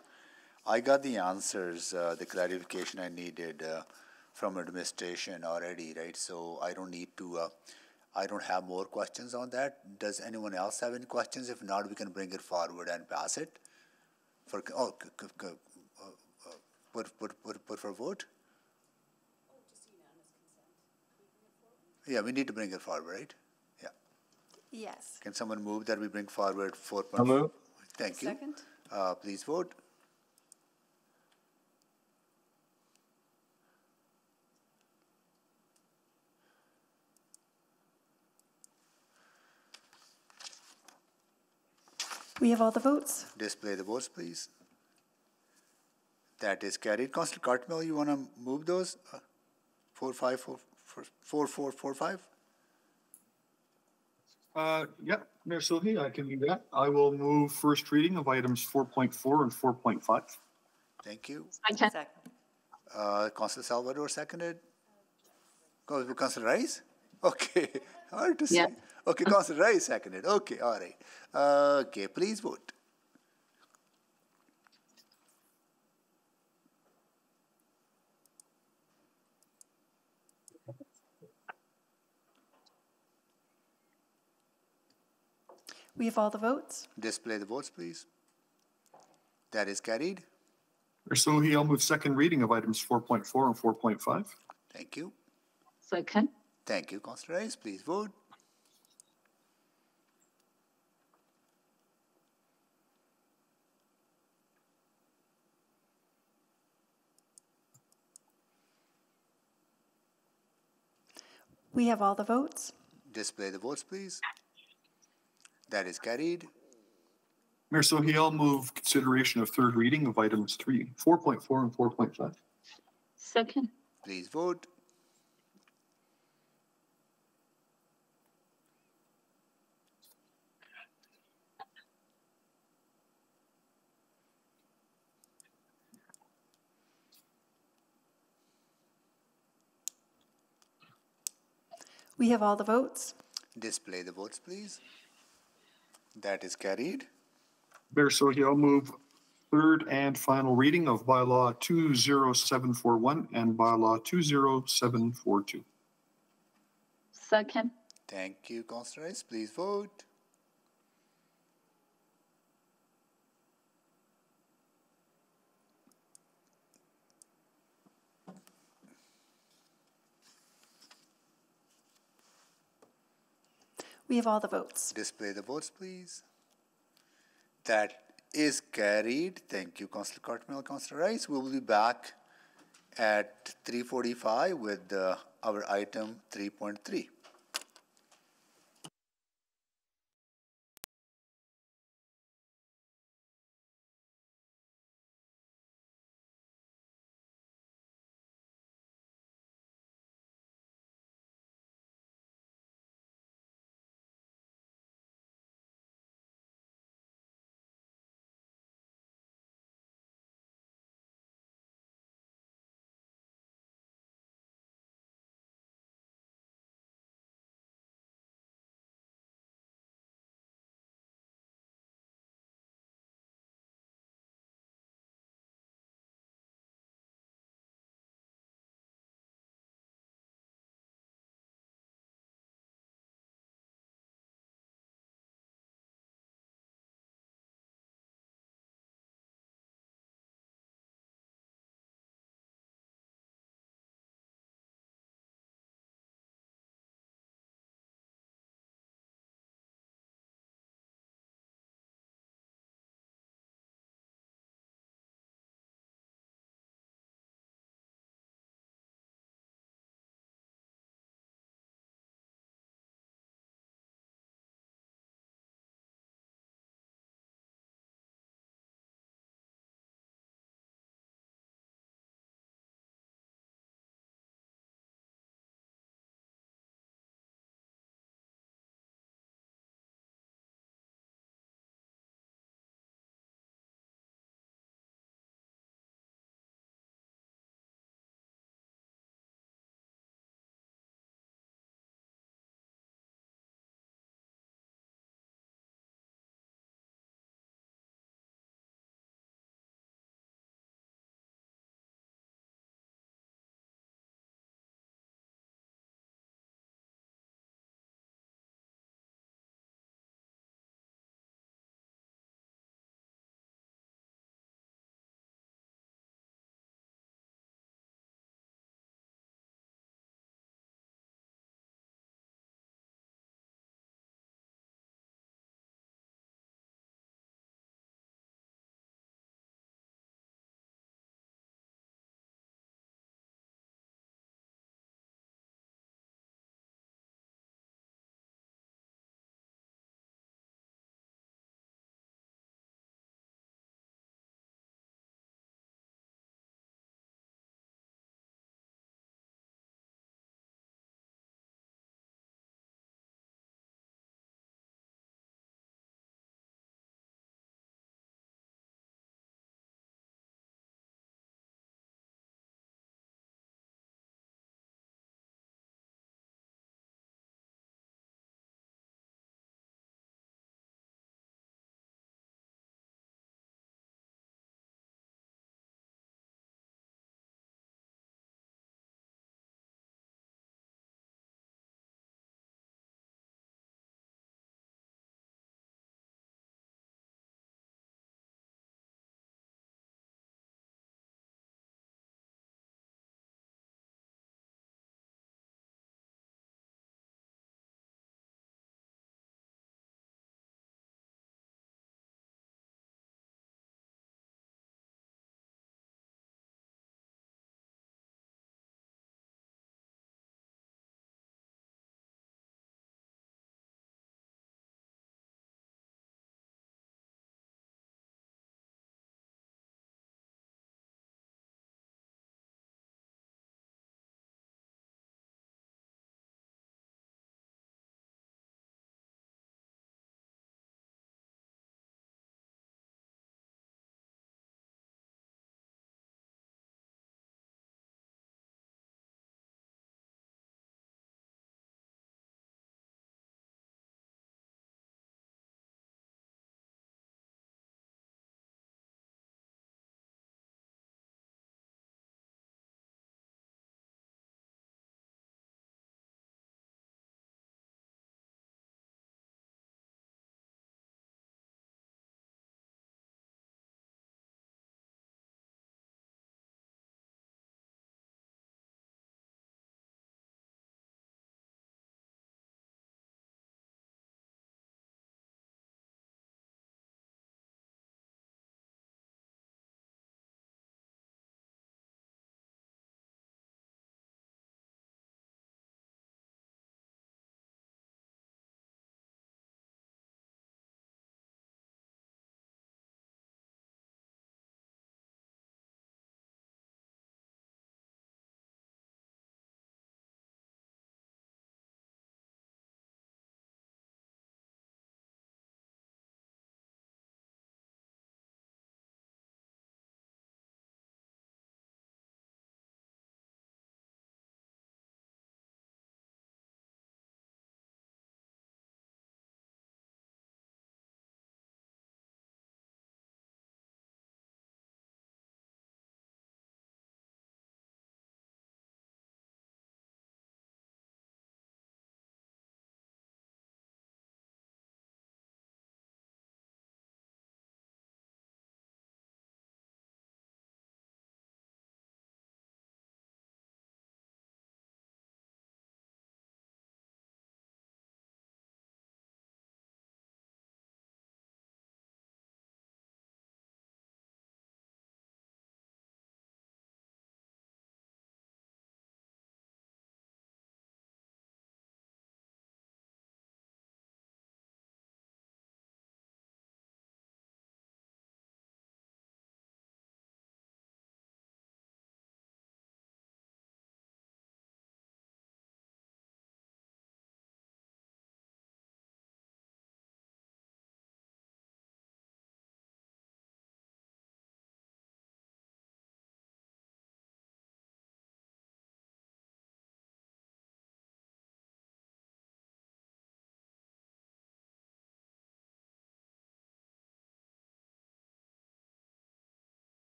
i got the answers uh, the clarification i needed uh, from administration already right? So i don't need to uh, i don't have more questions on that. Does anyone else have any questions? If not we can bring it forward and pass it for oh uh, uh, put, put, put, put for vote? Yeah we need to bring it forward right Yes. Can someone move that we bring forward four I'll move. Thank you. Second? Uh, Please vote. We have all the votes. Display the votes, please. That is carried. Councillor Cartmell, you want to move those? Uh, Four, five, four, four, four, four, four, five? Uh, yeah, Mayor Sohi, I can do that. I will move first reading of items four point four and four point five. Thank you. Second. Uh, Councillor Salvador seconded. Go- Councillor Rice? Okay, hard to Yeah. Okay, Councillor Rice seconded. Okay, all right. Okay, please vote. We have all the votes. Display the votes, please. That is carried. Mayor Sohi, I'll move second reading of items four point four and four point five. Thank you. Second. Thank you, Councillor Rice. Please vote. We have all the votes. Display the votes, please. That is carried. Mayor Sohi, I'll move consideration of third reading of items three, four point four and four point five. Second. Please vote. We have all the votes. Display the votes, please. That is carried. Mayor Sohi, I'll move third and final reading of bylaw two zero seven four one and bylaw two zero seven four two. Second. Thank you, Councillor Rice. Please vote. We have all the votes. Display the votes, please. That is carried. Thank you, Councillor Cartmell, Councillor Rice. We will be back at 3:45 with uh, our item 3.3.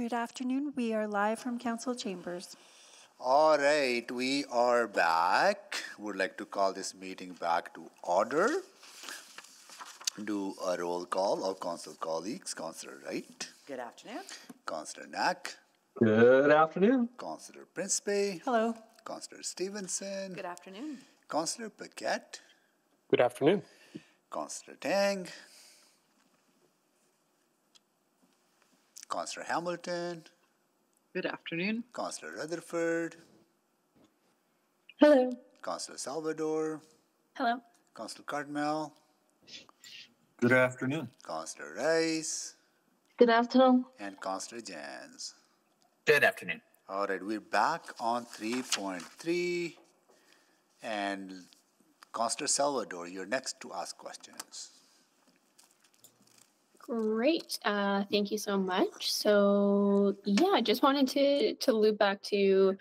Good afternoon. We are live from council chambers. All right, we are back. Would like to call this meeting back to order. Do a roll call of council colleagues. Councillor Wright, Good afternoon. Councillor Knack, Good afternoon. Councillor Principe, Hello. Councillor Stevenson, Good afternoon. Councillor Paquette, Good afternoon. Councillor Tang, Councillor Hamilton, Good afternoon. Councillor Rutherford, Hello. Councillor Salvador, Hello. Councillor Cartmell, Good afternoon. Councillor Rice, Good afternoon. and Councillor Janz. Good afternoon. All right, we're back on three point three. And Councillor Salvador, you're next to ask questions. Great. Uh, thank you so much. So yeah, I just wanted to to loop back to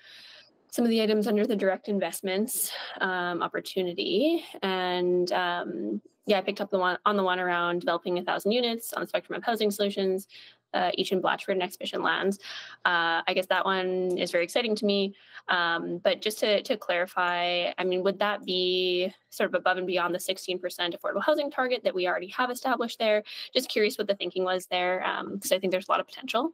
some of the items under the direct investments um, opportunity, and um, yeah, I picked up the one on the one around developing a thousand units on the spectrum of housing solutions, uh, each in Blatchford and Exhibition Lands. Uh, I guess that one is very exciting to me. Um, but just to, to clarify, I mean, would that be sort of above and beyond the 16% affordable housing target that we already have established there? Just curious what the thinking was there, because I think there's a lot of potential.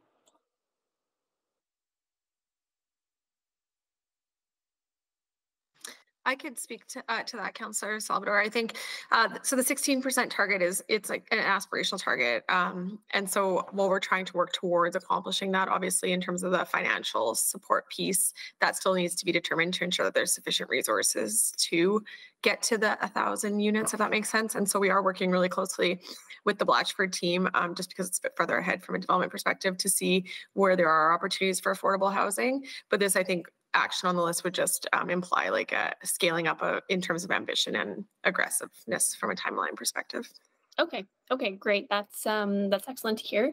I could speak to uh, to that, Councillor Salvador. I think uh, so. The sixteen percent target is it's like an aspirational target, um, and so while we're trying to work towards accomplishing that, obviously in terms of the financial support piece, that still needs to be determined to ensure that there's sufficient resources to get to the thousand units, if that makes sense. And so we are working really closely with the Blatchford team, um, just because it's a bit further ahead from a development perspective, to see where there are opportunities for affordable housing. But this, I think, action on the list would just um, imply like a scaling up a, in terms of ambition and aggressiveness from a timeline perspective. Okay. Okay. Great. That's um that's excellent to hear.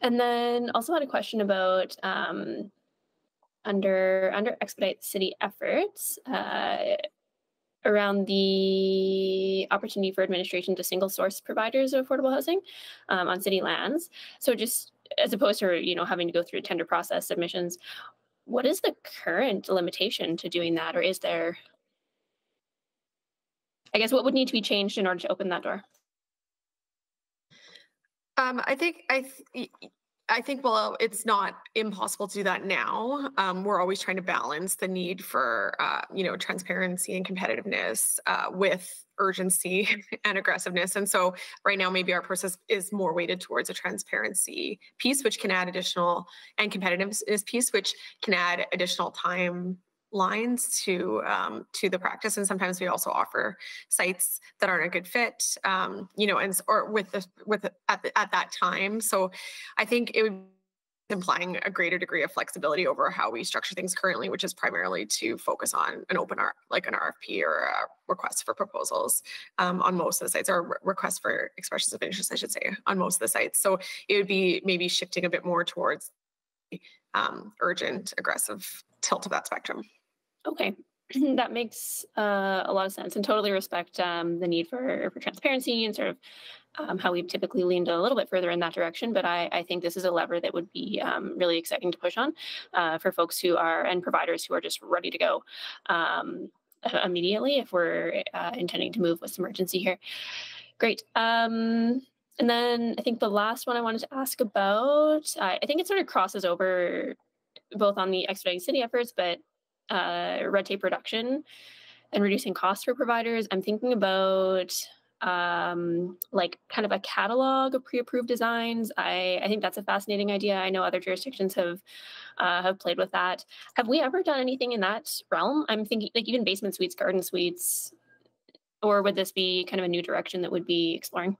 And then also had a question about um under under expedite city efforts uh, around the opportunity for administration to single source providers of affordable housing um, on city lands. So just as opposed to you know having to go through tender process submissions, what is the current limitation to doing that, or is there? I guess what would need to be changed in order to open that door? Um, I think I th- I think well, it's not impossible to do that now. Um, we're always trying to balance the need for uh, you know transparency and competitiveness uh, with urgency and aggressiveness. And so right now, maybe our process is more weighted towards a transparency piece, which can add additional and competitiveness piece, which can add additional time lines to um, to the practice and sometimes we also offer sites that aren't a good fit um, you know and or with the with the, at, the, at that time so i think it would implying a greater degree of flexibility over how we structure things currently which is primarily to focus on an open art like an rfp or a request for proposals um, on most of the sites or re- request for expressions of interest i should say on most of the sites. So it would be maybe shifting a bit more towards um, urgent aggressive tilt of that spectrum. Okay, that makes uh, a lot of sense, and totally respect um, the need for for transparency and sort of um, how we've typically leaned a little bit further in that direction. But I, I think this is a lever that would be um, really exciting to push on uh, for folks who are and providers who are just ready to go um, immediately if we're uh, intending to move with some urgency here. Great. Um, and then I think the last one I wanted to ask about, I think it sort of crosses over both on the expediting city efforts, but uh, red tape reduction and reducing costs for providers. I'm thinking about um, like kind of a catalog of pre-approved designs. I, I think that's a fascinating idea. I know other jurisdictions have uh, have played with that. Have we ever done anything in that realm? I'm thinking like even basement suites, garden suites, or would this be kind of a new direction that would be exploring?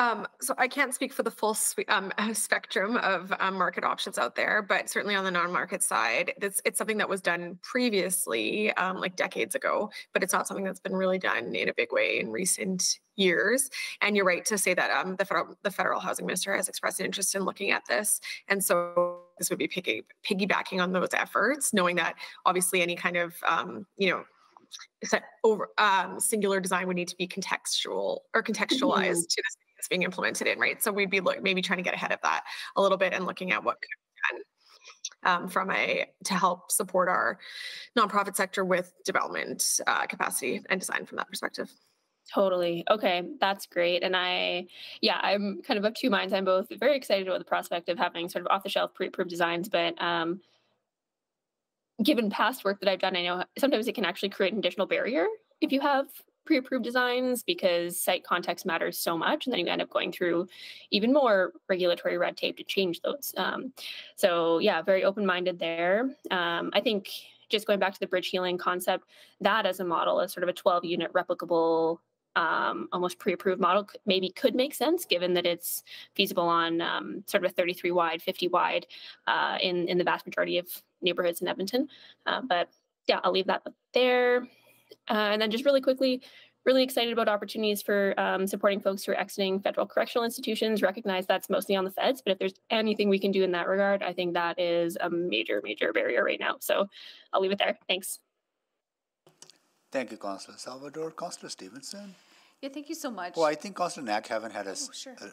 Um, so I can't speak for the full spe- um, spectrum of um, market options out there, but certainly on the non-market side, it's, it's something that was done previously, um, like decades ago, but it's not something that's been really done in a big way in recent years. And you're right to say that um, the federal the federal housing minister has expressed an interest in looking at this, and so this would be piggy, piggybacking on those efforts, knowing that obviously any kind of um, you know over um, singular design would need to be contextual or contextualized Mhm. to the it's being implemented in, right? So we'd be look, maybe trying to get ahead of that a little bit and looking at what could be done um, from a to help support our nonprofit sector with development uh, capacity and design from that perspective. Totally. Okay, that's great. And I, yeah, I'm kind of of two minds. I'm both very excited about the prospect of having sort of off the shelf pre approved designs, but um, given past work that I've done, I know sometimes it can actually create an additional barrier if you have pre-approved designs because site context matters so much and then you end up going through even more regulatory red tape to change those. Um, so yeah very open-minded there. Um, i think just going back to the bridge healing concept that as a model as sort of a 12 unit replicable um, almost pre-approved model maybe could make sense given that it's feasible on um, sort of a 33 wide 50 wide uh, in in the vast majority of neighborhoods in edmonton. Uh, but yeah i'll leave that there uh, and then just really quickly, really excited about opportunities for um, supporting folks who are exiting federal correctional institutions. Recognize that's mostly on the feds, but if there's anything we can do in that regard, I think that is a major, major barrier right now. So I'll leave it there. Thanks. Thank you, Councillor Salvador. Councillor Stevenson? Yeah, thank you so much. Well, I think Councillor Knack haven't had us Oh, sure. uh,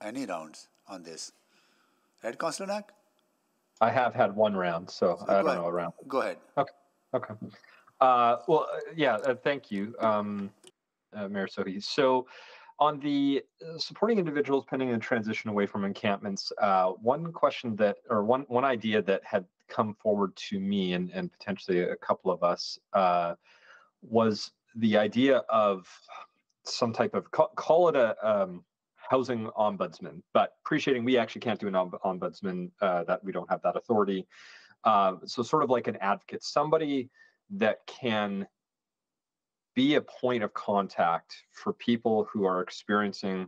any rounds on this. Right, Councillor Knack? I have had one round, so I don't ahead. know a round. Go ahead. Okay. Okay. Uh, well, uh, yeah. Uh, thank you, um, uh, Mayor Sohi. So, on the uh, supporting individuals pending a transition away from encampments, uh, one question that, or one one idea that had come forward to me and and potentially a couple of us was the idea of some type of call, call it a um, housing ombudsman, but appreciating we actually can't do an omb- ombudsman that we don't have that authority. So sort of like an advocate, somebody that can be a point of contact for people who are experiencing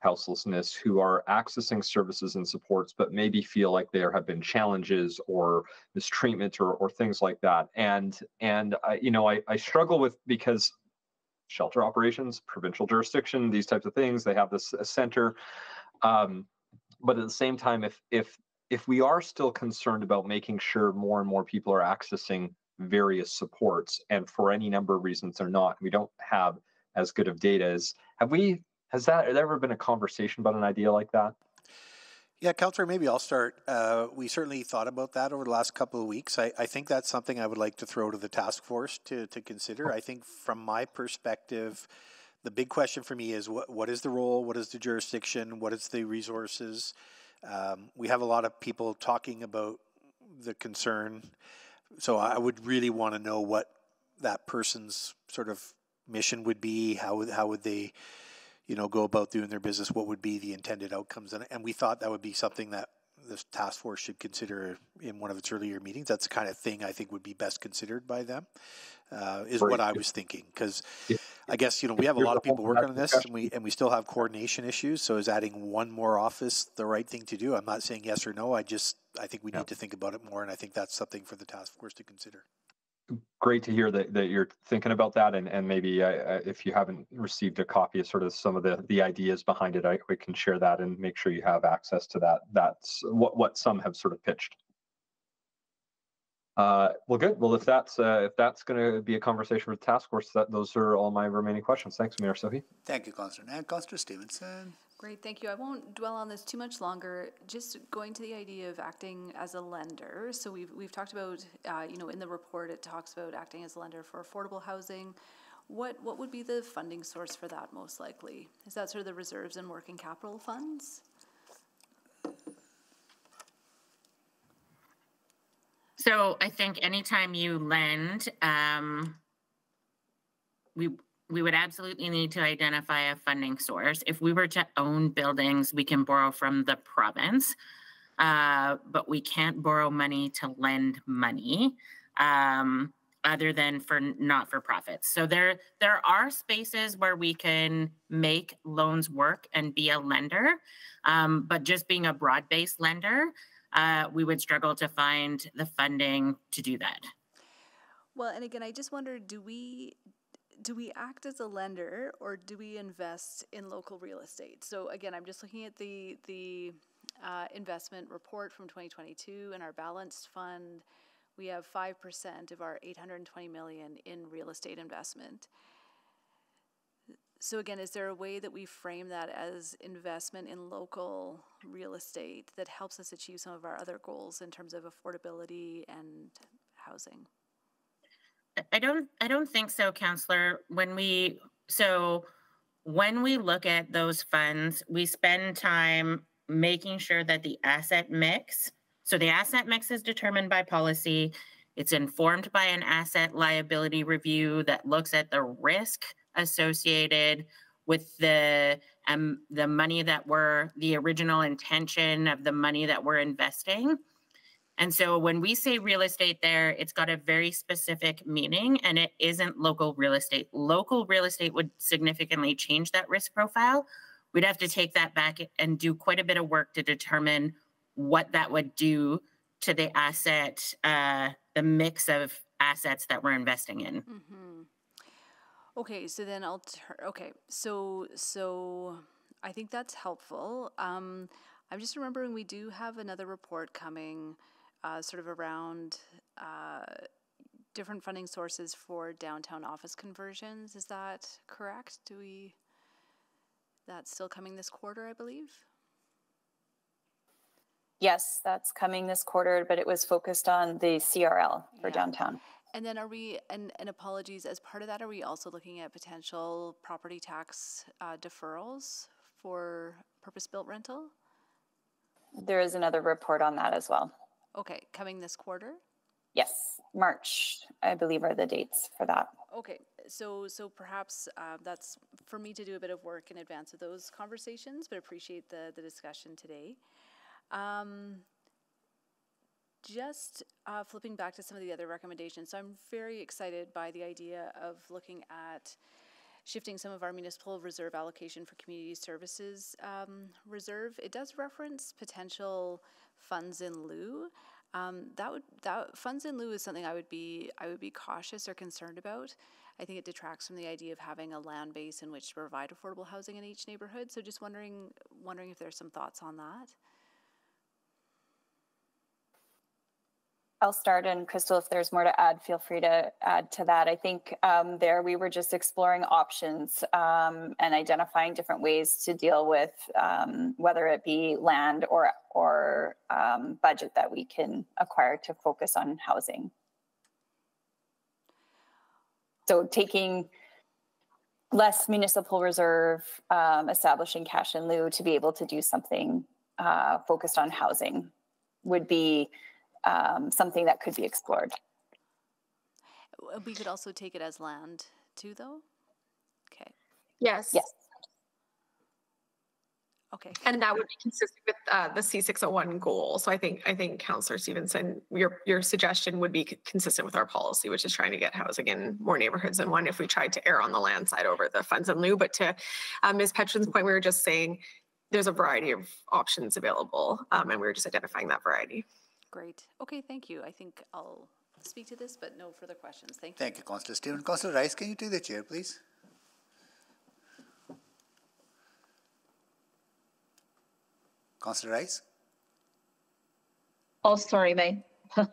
houselessness, who are accessing services and supports, but maybe feel like there have been challenges or mistreatment or, or things like that. And and I, you know, I, I struggle with because shelter operations, provincial jurisdiction, these types of things, they have this center. Um, but at the same time, if if if we are still concerned about making sure more and more people are accessing various supports and for any number of reasons they're not we don't have as good of data as have we has that has there ever been a conversation about an idea like that Yeah, Councillor, maybe I'll start. Uh, we certainly thought about that over the last couple of weeks. I, I think that's something I would like to throw to the task force to, to consider. I think from my perspective, the big question for me is what, what is the role? What is the jurisdiction? What is the resources? Um, we have a lot of people talking about the concern. So I would really want to know what that person's sort of mission would be. How would, how would they, you know, go about doing their business? What would be the intended outcomes? And, and we thought that would be something that this task force should consider in one of its earlier meetings. That's the kind of thing I think would be best considered by them. Uh, is what I was thinking because I guess you know we have a lot of people working on this, and we and we still have coordination issues. So is adding one more office the right thing to do? I'm not saying yes or no. I just I think we need to think about it more, and I think that's something for the task force to consider. Great to hear that, that you're thinking about that. And, and maybe I, I, if you haven't received a copy of sort of some of the, the ideas behind it I, we can share that and make sure you have access to that. That's what, what some have sort of pitched. Uh, well good. Well if that's uh, if that's going to be a conversation with task force that those are all my remaining questions. Thanks mayor Sohi. Thank you, Councillor Knack. Councillor Stevenson? Great, thank you. I won't dwell on this too much longer. Just going to the idea of acting as a lender. So we've, we've talked about, uh, you know, in the report, it talks about acting as a lender for affordable housing. What, what would be the funding source for that most likely? Is that sort of the reserves and working capital funds? So I think anytime you lend, um, we we would absolutely need to identify a funding source. If we were to own buildings, we can borrow from the province, uh, but we can't borrow money to lend money. Um, other than for not for profits. So there there are spaces where we can make loans work and be a lender, um, but just being a broad based lender, uh, we would struggle to find the funding to do that. Well, and again, I just wonder, do we, do we act as a lender or do we invest in local real estate? So again, I'm just looking at the, the uh, investment report from 2022 and our balanced fund. We have 5% of our 820 million in real estate investment. so again, is there a way that we frame that as investment in local real estate that helps us achieve some of our other goals in terms of affordability and housing? I don't I don't think so, counselor. When we so when we look at those funds, we spend time making sure that the asset mix, so the asset mix is determined by policy. It's informed by an asset liability review that looks at the risk associated with the um, the money that we're the original intention of the money that we're investing and so when we say real estate there, it's got a very specific meaning and it isn't local real estate. Local real estate would significantly change that risk profile. We'd have to take that back and do quite a bit of work to determine what that would do to the asset, uh, the mix of assets that we're investing in. Mm-hmm. Okay, so then I'll, tur- okay, so, so I think that's helpful. Um, I'm just remembering we do have another report coming uh, sort of around uh, different funding sources for downtown office conversions. Is that correct? Do we? That's still coming this quarter, I believe. Yes, that's coming this quarter, but it was focused on the CRL for Yeah. downtown. And then are we, and, and apologies, as part of that, are we also looking at potential property tax uh, deferrals for purpose-built rental? There is another report on that as well. Okay, coming this quarter? Yes, March, I believe are the dates for that. Okay, so, so perhaps uh, that's for me to do a bit of work in advance of those conversations, but appreciate the, the discussion today. Um, just uh, flipping back to some of the other recommendations, so I'm very excited by the idea of looking at shifting some of our municipal reserve allocation for community services um, reserve. It does reference potential funds in lieu. Um, that would that funds in lieu is something I would be I would be cautious or concerned about. I think it detracts from the idea of having a land base in which to provide affordable housing in each neighborhood. So just wondering wondering if there's some thoughts on that. I'll start, and Christel, if there's more to add, feel free to add to that. I think um, there we were just exploring options um, and identifying different ways to deal with um, whether it be land or or um, budget that we can acquire to focus on housing. So taking less municipal reserve, um, establishing cash in lieu to be able to do something uh, focused on housing would be um, something that could be explored. We could also take it as land too, though. Okay. Yes. Yes. Okay. And that would be consistent with uh, the C601 goal. So I think, I think Counselor Stevenson, your, your suggestion would be consistent with our policy, which is trying to get housing in more neighborhoods than one if we tried to err on the land side over the funds and lieu. But to uh, Ms. Petrin's point, we were just saying there's a variety of options available um, and we were just identifying that variety. Great. Okay, thank you. I think I'll speak to this, but no further questions. Thank you. Thank you, Councillor Stephen. Councillor Rice, can you take the chair, please? Councillor Rice? Oh, sorry, my,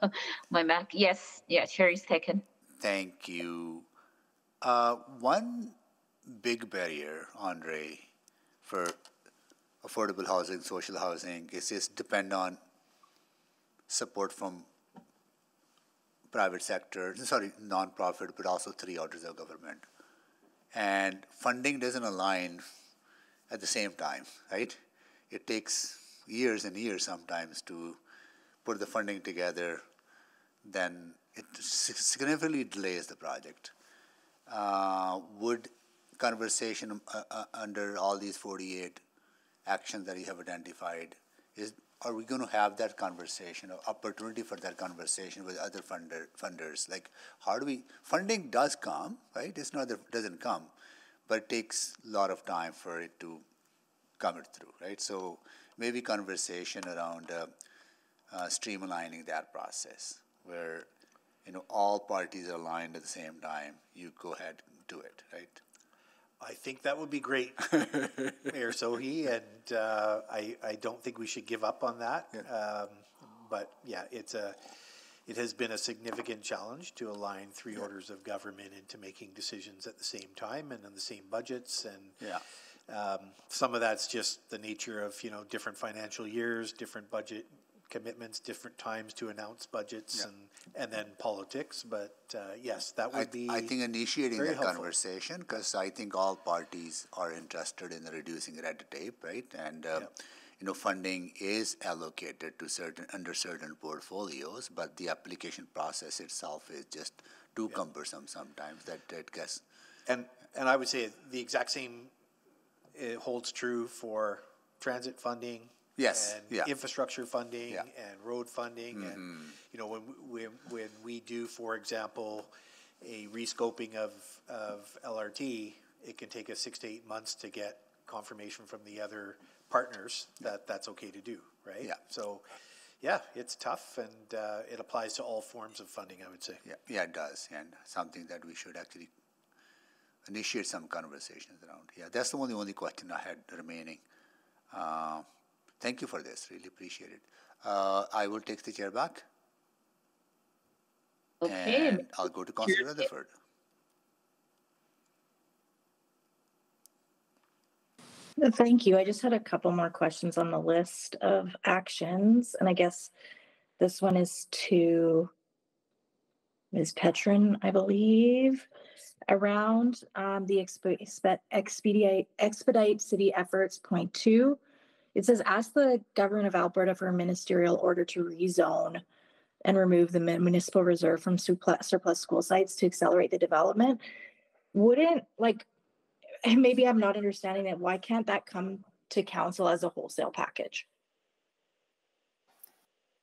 my Mac. Yes, yeah, chair is taken. Thank you. Uh, one big barrier, Andre, for affordable housing, social housing, is just depend on support from private sector, sorry, non-profit, but also three orders of government. And funding doesn't align at the same time, right? It takes years and years sometimes to put the funding together, then it significantly delays the project. Uh, would conversation uh, uh, under all these 48 actions that you have identified is are we going to have that conversation or opportunity for that conversation with other funder, funders? Like how do we funding does come right? It's not that it doesn't come but it takes a lot of time for it to come it through right? So maybe conversation around uh, uh, streamlining that process where you know all parties are aligned at the same time you go ahead and do it right I think that would be great, Mayor Sohi, and uh, I, I don't think we should give up on that. Um, but yeah, it's a it has been a significant challenge to align three orders of government into making decisions at the same time and in the same budgets and Yeah. um, some of that's just the nature of you know different financial years, different budget commitments, different times to announce budgets, Yeah. and and then politics. But uh, yes, that I, would be. I think initiating helpful. conversation, because I think all parties are interested in reducing red tape, right? And, uh, you know, funding is allocated to certain, under certain portfolios, but the application process itself is just too cumbersome sometimes that it gets, And and I would say the exact same it holds true for transit funding. Yes, And yeah. infrastructure funding and road funding and you know when we, when when we do, for example, a rescoping of of LRT, it can take us six to eight months to get confirmation from the other partners that that's okay to do, right? Yeah. So, yeah, it's tough and uh, it applies to all forms of funding, I would say. yeah, yeah, it does, and something that we should actually initiate some conversations around. Yeah, that's the only, only question I had remaining. Uh, Thank you for this, really appreciate it. Uh, I will take the chair back. Okay. And I'll go to Councillor Rutherford. Thank you. I just had a couple more questions on the list of actions, and I guess this one is to Ms. Petrin, I believe, around um, the expe- expe- expedite expedite city efforts. Point two, it says ask the government of Alberta for a ministerial order to rezone and remove the municipal reserve from surplus, school sites to accelerate the development. Wouldn't like maybe I'm not understanding it. Why can't that come to council as a wholesale package?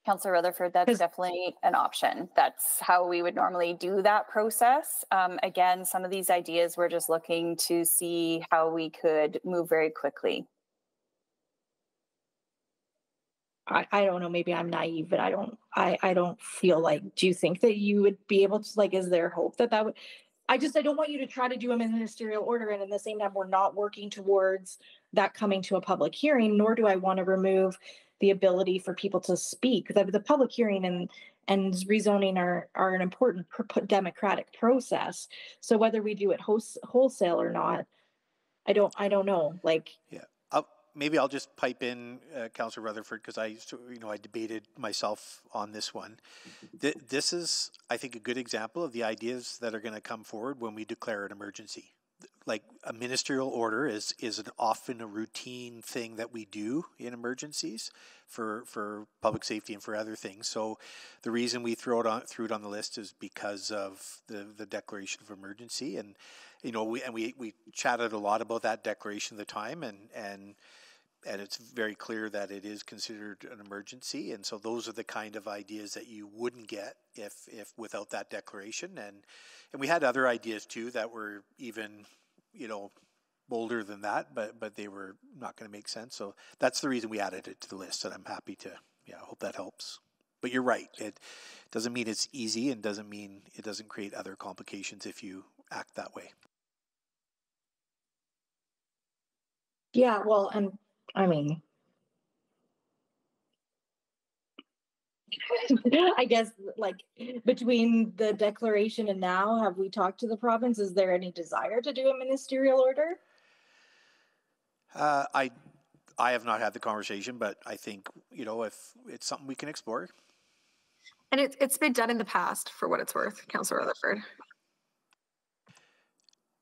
Councillor Rutherford, that's definitely an option. That's how we would normally do that process. Um, again, some of these ideas, we're just looking to see how we could move very quickly. I, I don't know, maybe I'm naive, but I don't, I, I don't feel like, do you think that you would be able to, like, is there hope that that would? I just, I don't want you to try to do a ministerial order and at the same time, we're not working towards that coming to a public hearing, nor do I want to remove the ability for people to speak. The, the public hearing and, and rezoning are, are an important democratic process. So whether we do it wholes- wholesale or not, I don't, I don't know, like, Yeah, maybe I'll just pipe in, uh, Councillor Rutherford, because I, you know, I debated myself on this one. Th- this is, I think, a good example of the ideas that are going to come forward when we declare an emergency. Like a ministerial order is is an often a routine thing that we do in emergencies for for public safety and for other things. So the reason we throw it on threw it on the list is because of the the declaration of emergency and you know we and we we chatted a lot about that declaration at the time and and and it's very clear that it is considered an emergency and so those are the kind of ideas that you wouldn't get if if without that declaration and and we had other ideas too that were even you know bolder than that but but they were not going to make sense so that's the reason we added it to the list and i'm happy to yeah i hope that helps. But you're right it doesn't mean it's easy and doesn't mean it doesn't create other complications if you act that way. Yeah, well, and I mean, I guess like between the declaration and now, have we talked to the province? Is there any desire to do a ministerial order? uh, i i have not had the conversation but i think you know if it's something we can explore And it's it's been done in the past for what it's worth, Councillor Rutherford.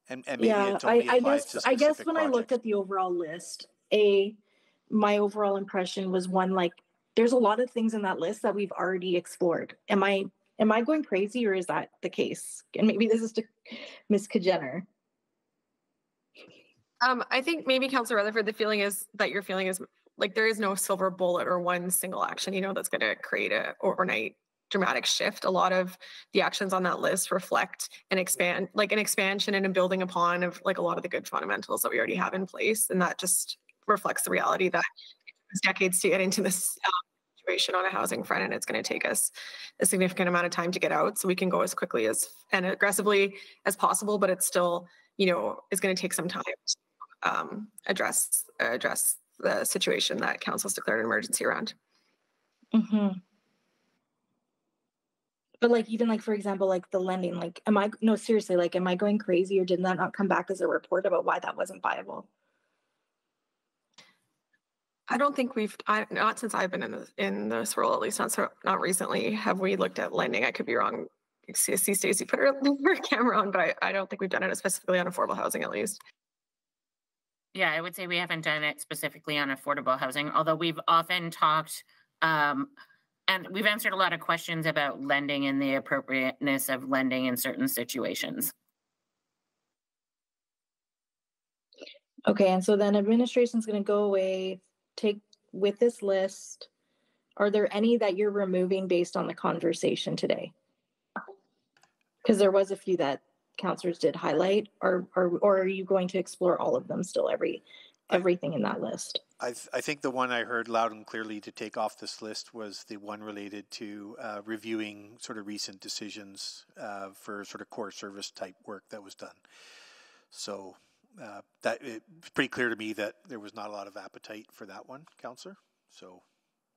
and and maybe yeah, it I, only I applies guess to I guess specific when I looked at the overall list, a my overall impression was one like there's a lot of things in that list that we've already explored. Am I am I going crazy or is that the case? And maybe this is to Ms. Kjenner. Um, I think maybe Councillor Rutherford, the feeling is that your feeling is like there is no silver bullet or one single action, you know, that's going to create a overnight dramatic shift. A lot of the actions on that list reflect an expand, like an expansion and a building upon of like a lot of the good fundamentals that we already have in place, and that just reflects the reality that it it's decades to get into this um, situation on a housing front, and it's going to take us a significant amount of time to get out. So we can go as quickly as and aggressively as possible, but it's still, you know, is going to take some time to um, address address the situation that council's declared an emergency around. Mm-hmm. But like even like for example, like the lending, like am I no seriously, like am I going crazy or did that not come back as a report about why that wasn't viable? I don't think we've, I, not since I've been in this, in this role, at least not so, not recently, have we looked at lending. I could be wrong. See, see Stacey put her, her camera on, but I, I don't think we've done it specifically on affordable housing at least. Yeah, I would say we haven't done it specifically on affordable housing, although we've often talked um, and we've answered a lot of questions about lending and the appropriateness of lending in certain situations. Okay, and so then administration's going to go away, take with this list. Are there any that you're removing based on the conversation today? Because there was a few that counselors did highlight, or, or or are you going to explore all of them still? Every everything in that list. I, th- I think the one I heard loud and clearly to take off this list was the one related to uh, reviewing sort of recent decisions uh, for sort of core service type work that was done. So uh, that it's pretty clear to me that there was not a lot of appetite for that one, Counselor. So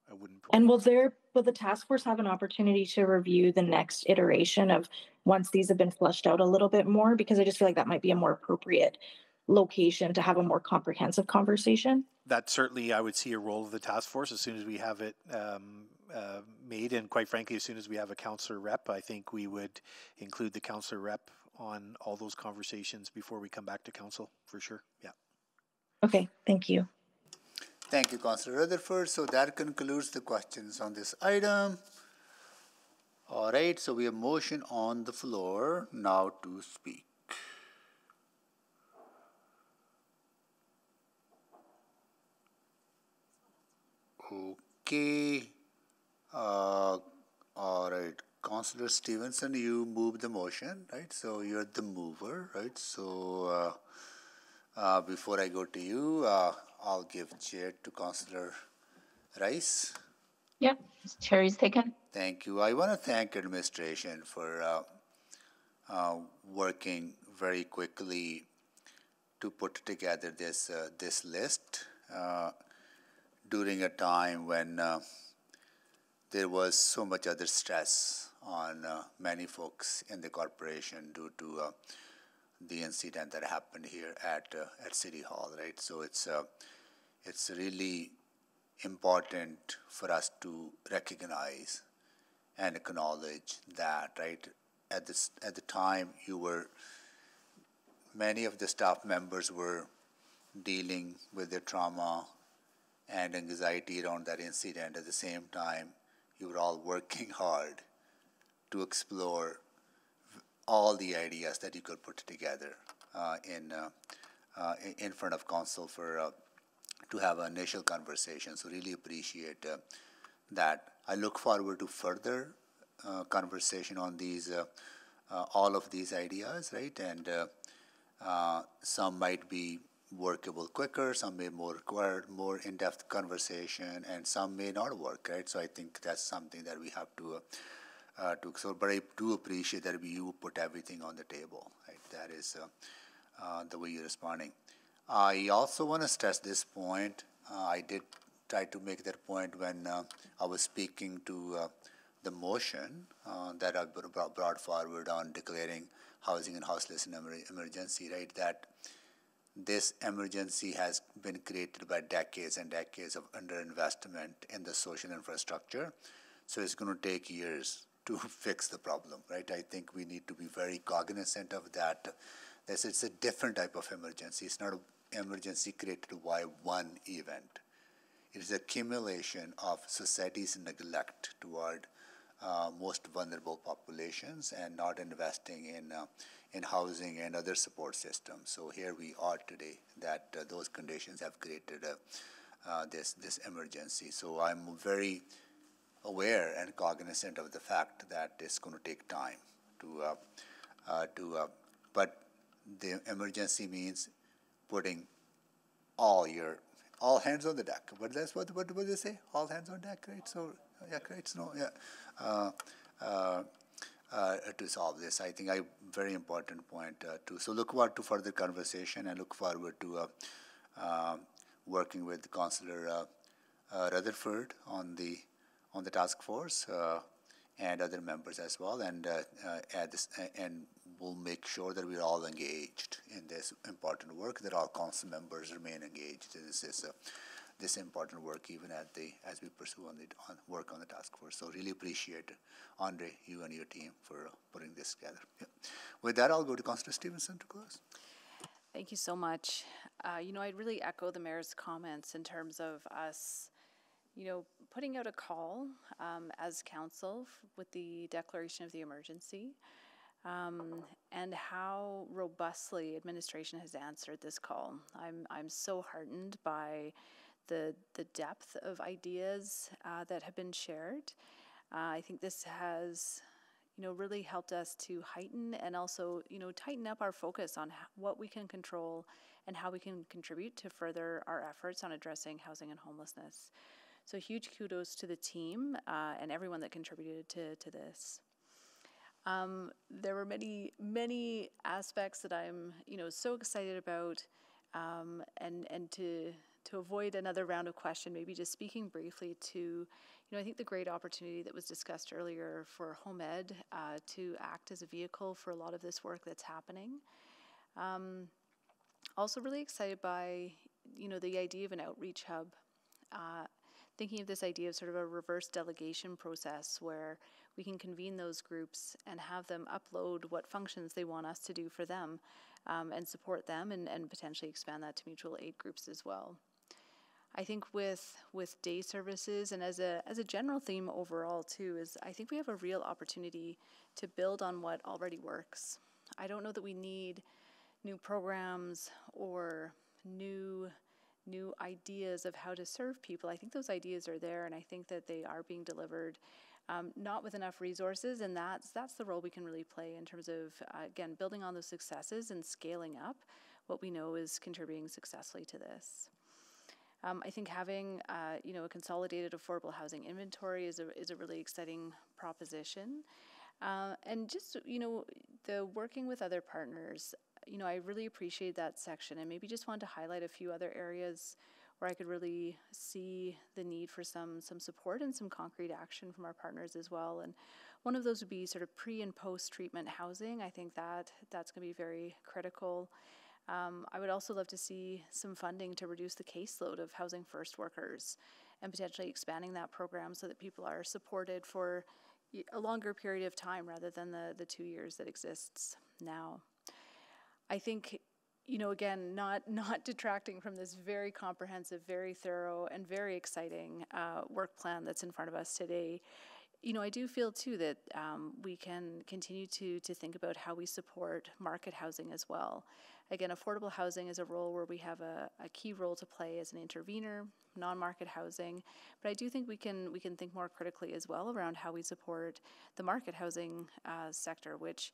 I wouldn't. And will there will the task force have an opportunity to review the next iteration of once these have been flushed out a little bit more? Because I just feel like that might be a more appropriate location to have a more comprehensive conversation. That certainly, I would see a role of the task force as soon as we have it um, uh, made, and quite frankly, as soon as we have a counselor rep, I think we would include the counselor rep on all those conversations before we come back to council for sure. Yeah. Okay, thank you. Thank you, Councillor Rutherford. So that concludes the questions on this item. All right, so we have motion on the floor now to speak. Okay. Uh, all right. Councillor Stevenson, you move the motion, right? So you're the mover, right? So uh, uh, before I go to you, uh, I'll give chair to Councillor Rice. Yeah, chair is taken. Thank you. I want to thank administration for uh, uh, working very quickly to put together this uh, this list during a time when uh, there was so much other stress on uh, many folks in the corporation due to uh, the incident that happened here at uh, at City Hall, right? So it's uh, it's really important for us to recognize and acknowledge that, right? At this at the time, you were many of the staff members were dealing with their trauma and anxiety around that incident. At the same time, you were all working hard to explore all the ideas that you could put together uh, in uh, uh, in front of council for uh, to have an initial conversation. So really appreciate uh, that. I look forward to further conversation on these all of these ideas, right? And some might be workable quicker, some may more require more in-depth conversation, and some may not work, right? So I think that's something that we have to uh, uh, to so. But I do appreciate that you put everything on the table. Right? That is uh, uh the way you're responding. I also want to stress this point. Uh, I did try to make that point when I was speaking to the motion that I brought forward on declaring housing and houseless emergency, right? That this emergency has been created by decades and decades of underinvestment in the social infrastructure. So it's going to take years to fix the problem, right? I think we need to be very cognizant of that. This it's a different type of emergency. It's not an emergency created by one event. It is accumulation of society's neglect toward uh, most vulnerable populations and not investing in uh, in housing and other support systems. So here we are today that uh, those conditions have created uh, uh, this, this emergency. So I'm very aware and cognizant of the fact that it's going to take time to, uh, uh, to uh, but the emergency means putting all your, all hands on the deck. But that's what, what, what they say? All hands on deck, right? So, yeah, great. So, yeah uh, to solve this. I think a very important point uh, too. So look forward to further conversation and look forward to uh, uh working with Councillor uh, uh, Rutherford on the on the task force and other members as well, and uh, uh, this, and we'll make sure that we're all engaged in this important work. That all council members remain engaged. This is uh, this important work even at the as we pursue on the on work on the task force. So really appreciate Andre, you and your team for putting this together. Yeah. With that, I'll go to Councillor Stevenson to close. Thank you so much. Uh, you know, I'd really echo the mayor's comments in terms of us, you know, putting out a call um, as council with the declaration of the emergency. Um, and how robustly administration has answered this call. I'm, I'm so heartened by the, the depth of ideas uh, that have been shared. Uh, I think this has, you know, really helped us to heighten and also, you know, tighten up our focus on what we can control and how we can contribute to further our efforts on addressing housing and homelessness. So huge kudos to the team uh, and everyone that contributed to, to this. Um, there were many, many aspects that I'm, you know, so excited about, um, and and to to avoid another round of question, maybe just speaking briefly to, you know, I think the great opportunity that was discussed earlier for HomeEd uh, to act as a vehicle for a lot of this work that's happening. Um, also, really excited by, you know, the idea of an outreach hub. Uh, thinking of this idea of sort of a reverse delegation process where we can convene those groups and have them upload what functions they want us to do for them um, and support them and, and potentially expand that to mutual aid groups as well. I think with with day services and as a as a general theme overall too is I think we have a real opportunity to build on what already works. I don't know that we need new programs or new new ideas of how to serve people. I think those ideas are there, and I think that they are being delivered, um, not with enough resources, and that's that's the role we can really play in terms of uh, again building on those successes and scaling up what we know is contributing successfully to this. Um, I think having uh, you know a consolidated affordable housing inventory is a is a really exciting proposition, uh, and just you know the working with other partners. You know, I really appreciate that section, and maybe just wanted to highlight a few other areas where I could really see the need for some some support and some concrete action from our partners as well. And one of those would be sort of pre and post treatment housing. I think that that's going to be very critical. Um, I would also love to see some funding to reduce the caseload of housing first workers and potentially expanding that program so that people are supported for a longer period of time rather than the, the two years that exists now. I think, you know, again, not, not detracting from this very comprehensive, very thorough, and very exciting uh, work plan that's in front of us today you know, I do feel too that um, we can continue to to think about how we support market housing as well. Again, affordable housing is a role where we have a, a key role to play as an intervener, non-market housing. But I do think we can we can think more critically as well around how we support the market housing uh, sector, which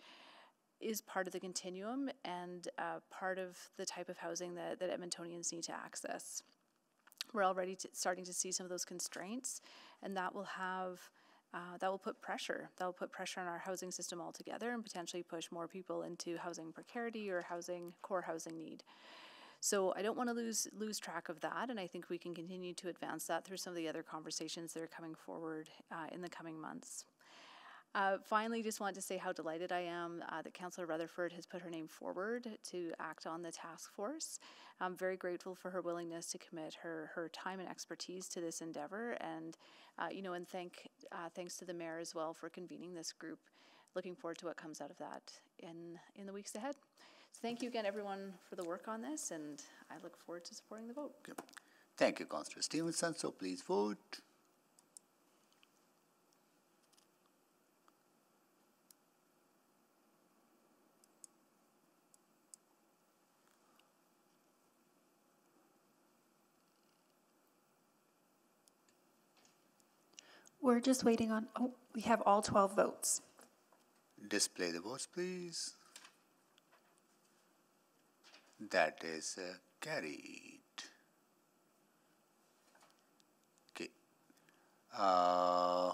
is part of the continuum and uh, part of the type of housing that, that Edmontonians need to access. We're already starting to see some of those constraints, and that will have uh, that will put pressure. That will put pressure on our housing system altogether and potentially push more people into housing precarity or housing core housing need. So I don't want to lose lose track of that, and I think we can continue to advance that through some of the other conversations that are coming forward uh, in the coming months. Uh, finally, just wanted to say how delighted I am uh, that Councillor Rutherford has put her name forward to act on the task force. I'm very grateful for her willingness to commit her her time and expertise to this endeavor, and uh, you know, and thank uh, thanks to the mayor as well for convening this group. Looking forward to what comes out of that in in the weeks ahead. So thank you again, everyone, for the work on this, and I look forward to supporting the vote. Thank you, Councillor Stevenson. So please vote. We're just waiting on, oh, we have all 12 votes. Display the votes, please. That is uh, carried. Okay. Uh,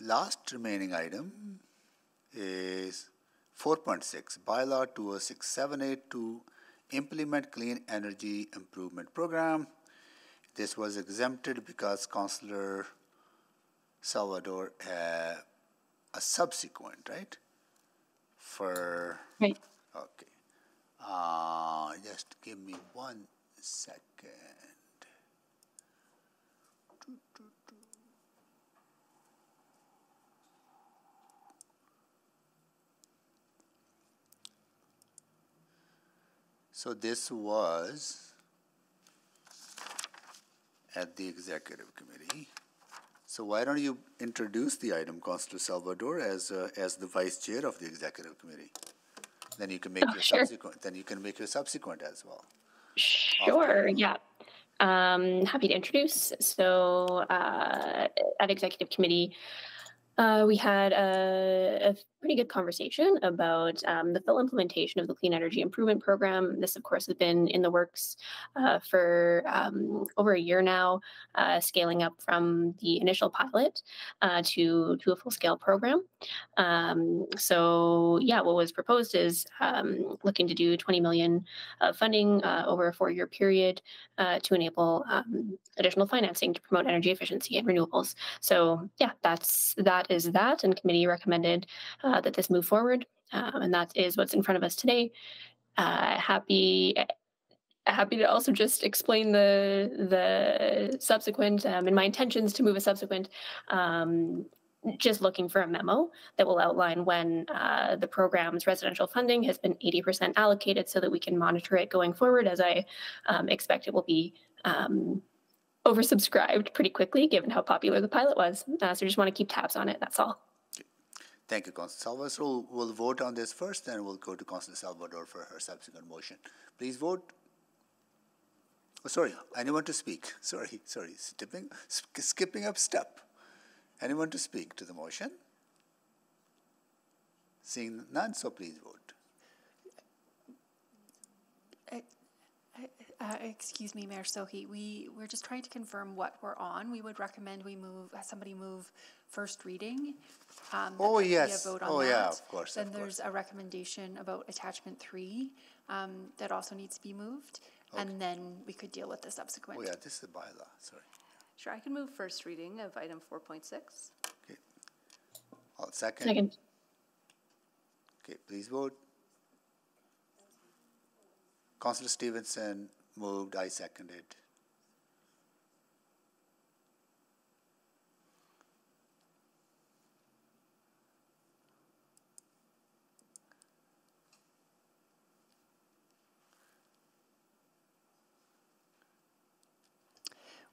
last remaining item is 4.6 bylaw 206782 implement clean energy improvement program. this was exempted because Councillor Salvador had a subsequent, right? For. Right. Okay. Uh, just give me one second. So this was at the executive committee. So why don't you introduce the item, Councillor Salvador, as, uh, as the vice chair of the executive committee? Then you can make Oh, your sure. subsequent, then you can make your subsequent as well. Sure, yeah. Um, happy to introduce. So, uh, at executive committee, uh, we had a, a pretty good conversation about um, the full implementation of the Clean Energy Improvement Program. This, of course, has been in the works uh, for um, over a year now, uh, scaling up from the initial pilot uh, to to a full scale program. Um, so, yeah, what was proposed is um, looking to do 20 million of funding uh, over a four-year period uh, to enable um, additional financing to promote energy efficiency and renewables. So, yeah, that's that is that, and committee recommended uh, that this move forward, um, and that is what's in front of us today. Uh, happy. Happy to also just explain the the subsequent um, and my intentions to move a subsequent um, just looking for a memo that will outline when uh, the program's residential funding has been 80% allocated so that we can monitor it going forward, as I um, expect it will be um, oversubscribed pretty quickly given how popular the pilot was. Uh, so just want to keep tabs on it. That's all. Thank you, Councillor Salvador. We'll, we'll vote on this first, then we'll go to Councillor Salvador for her subsequent motion. Please vote. Oh, sorry, anyone to speak? Sorry, sorry, skipping, sk- skipping up step. Anyone to speak to the motion? Seeing none, so please vote. Uh, excuse me, Mayor Sohi, we, we're just trying to confirm what we're on. We would recommend we move, somebody move first reading. um, Oh, there yes. vote on Oh, yeah, of course, Then of there's a recommendation about attachment three um, that also needs to be moved. And then we could deal with the subsequent. Oh, yeah, this is a bylaw, sorry. Sure, I can move first reading of item 4.6. All second? Second. Okay, please vote. Councillor Stevenson moved, I seconded.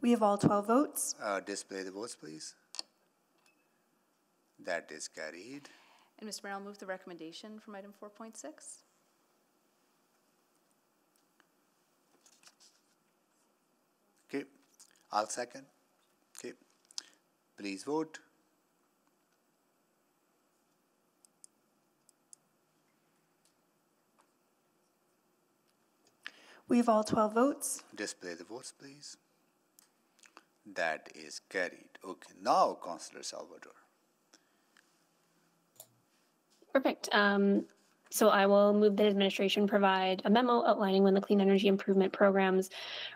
We have all 12 votes. Uh, display the votes, please. That is carried. And Mr. Mayor, I'll move the recommendation from item 4.6. Okay, I'll second. Okay, please vote. We have all 12 votes. Display the votes, please. That is carried. Okay, now Councillor Salvador. Perfect. Um, so I will move that administration provide a memo outlining when the clean energy improvement program's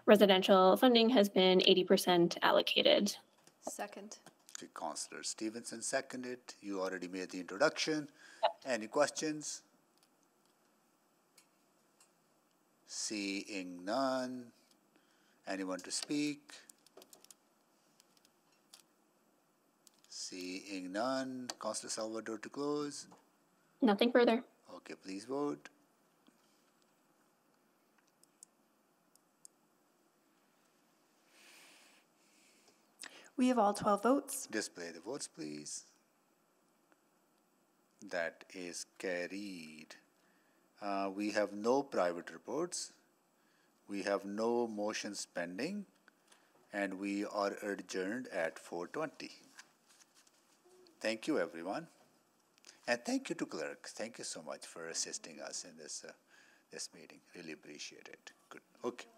residential funding has been 80% allocated. Second. Okay, Councillor Stevenson seconded. You already made the introduction. Any questions? Seeing none. Anyone to speak? Seeing none. Councillor Salvador to close. Nothing further. Okay, please vote. We have all 12 votes. Display the votes, please. That is carried. Uh, we have no private reports. We have no motions pending, and we are adjourned at 4:20. Thank you, everyone, and thank you to clerk. Thank you so much for assisting us in this uh, this meeting. Really appreciate it. Good. Okay.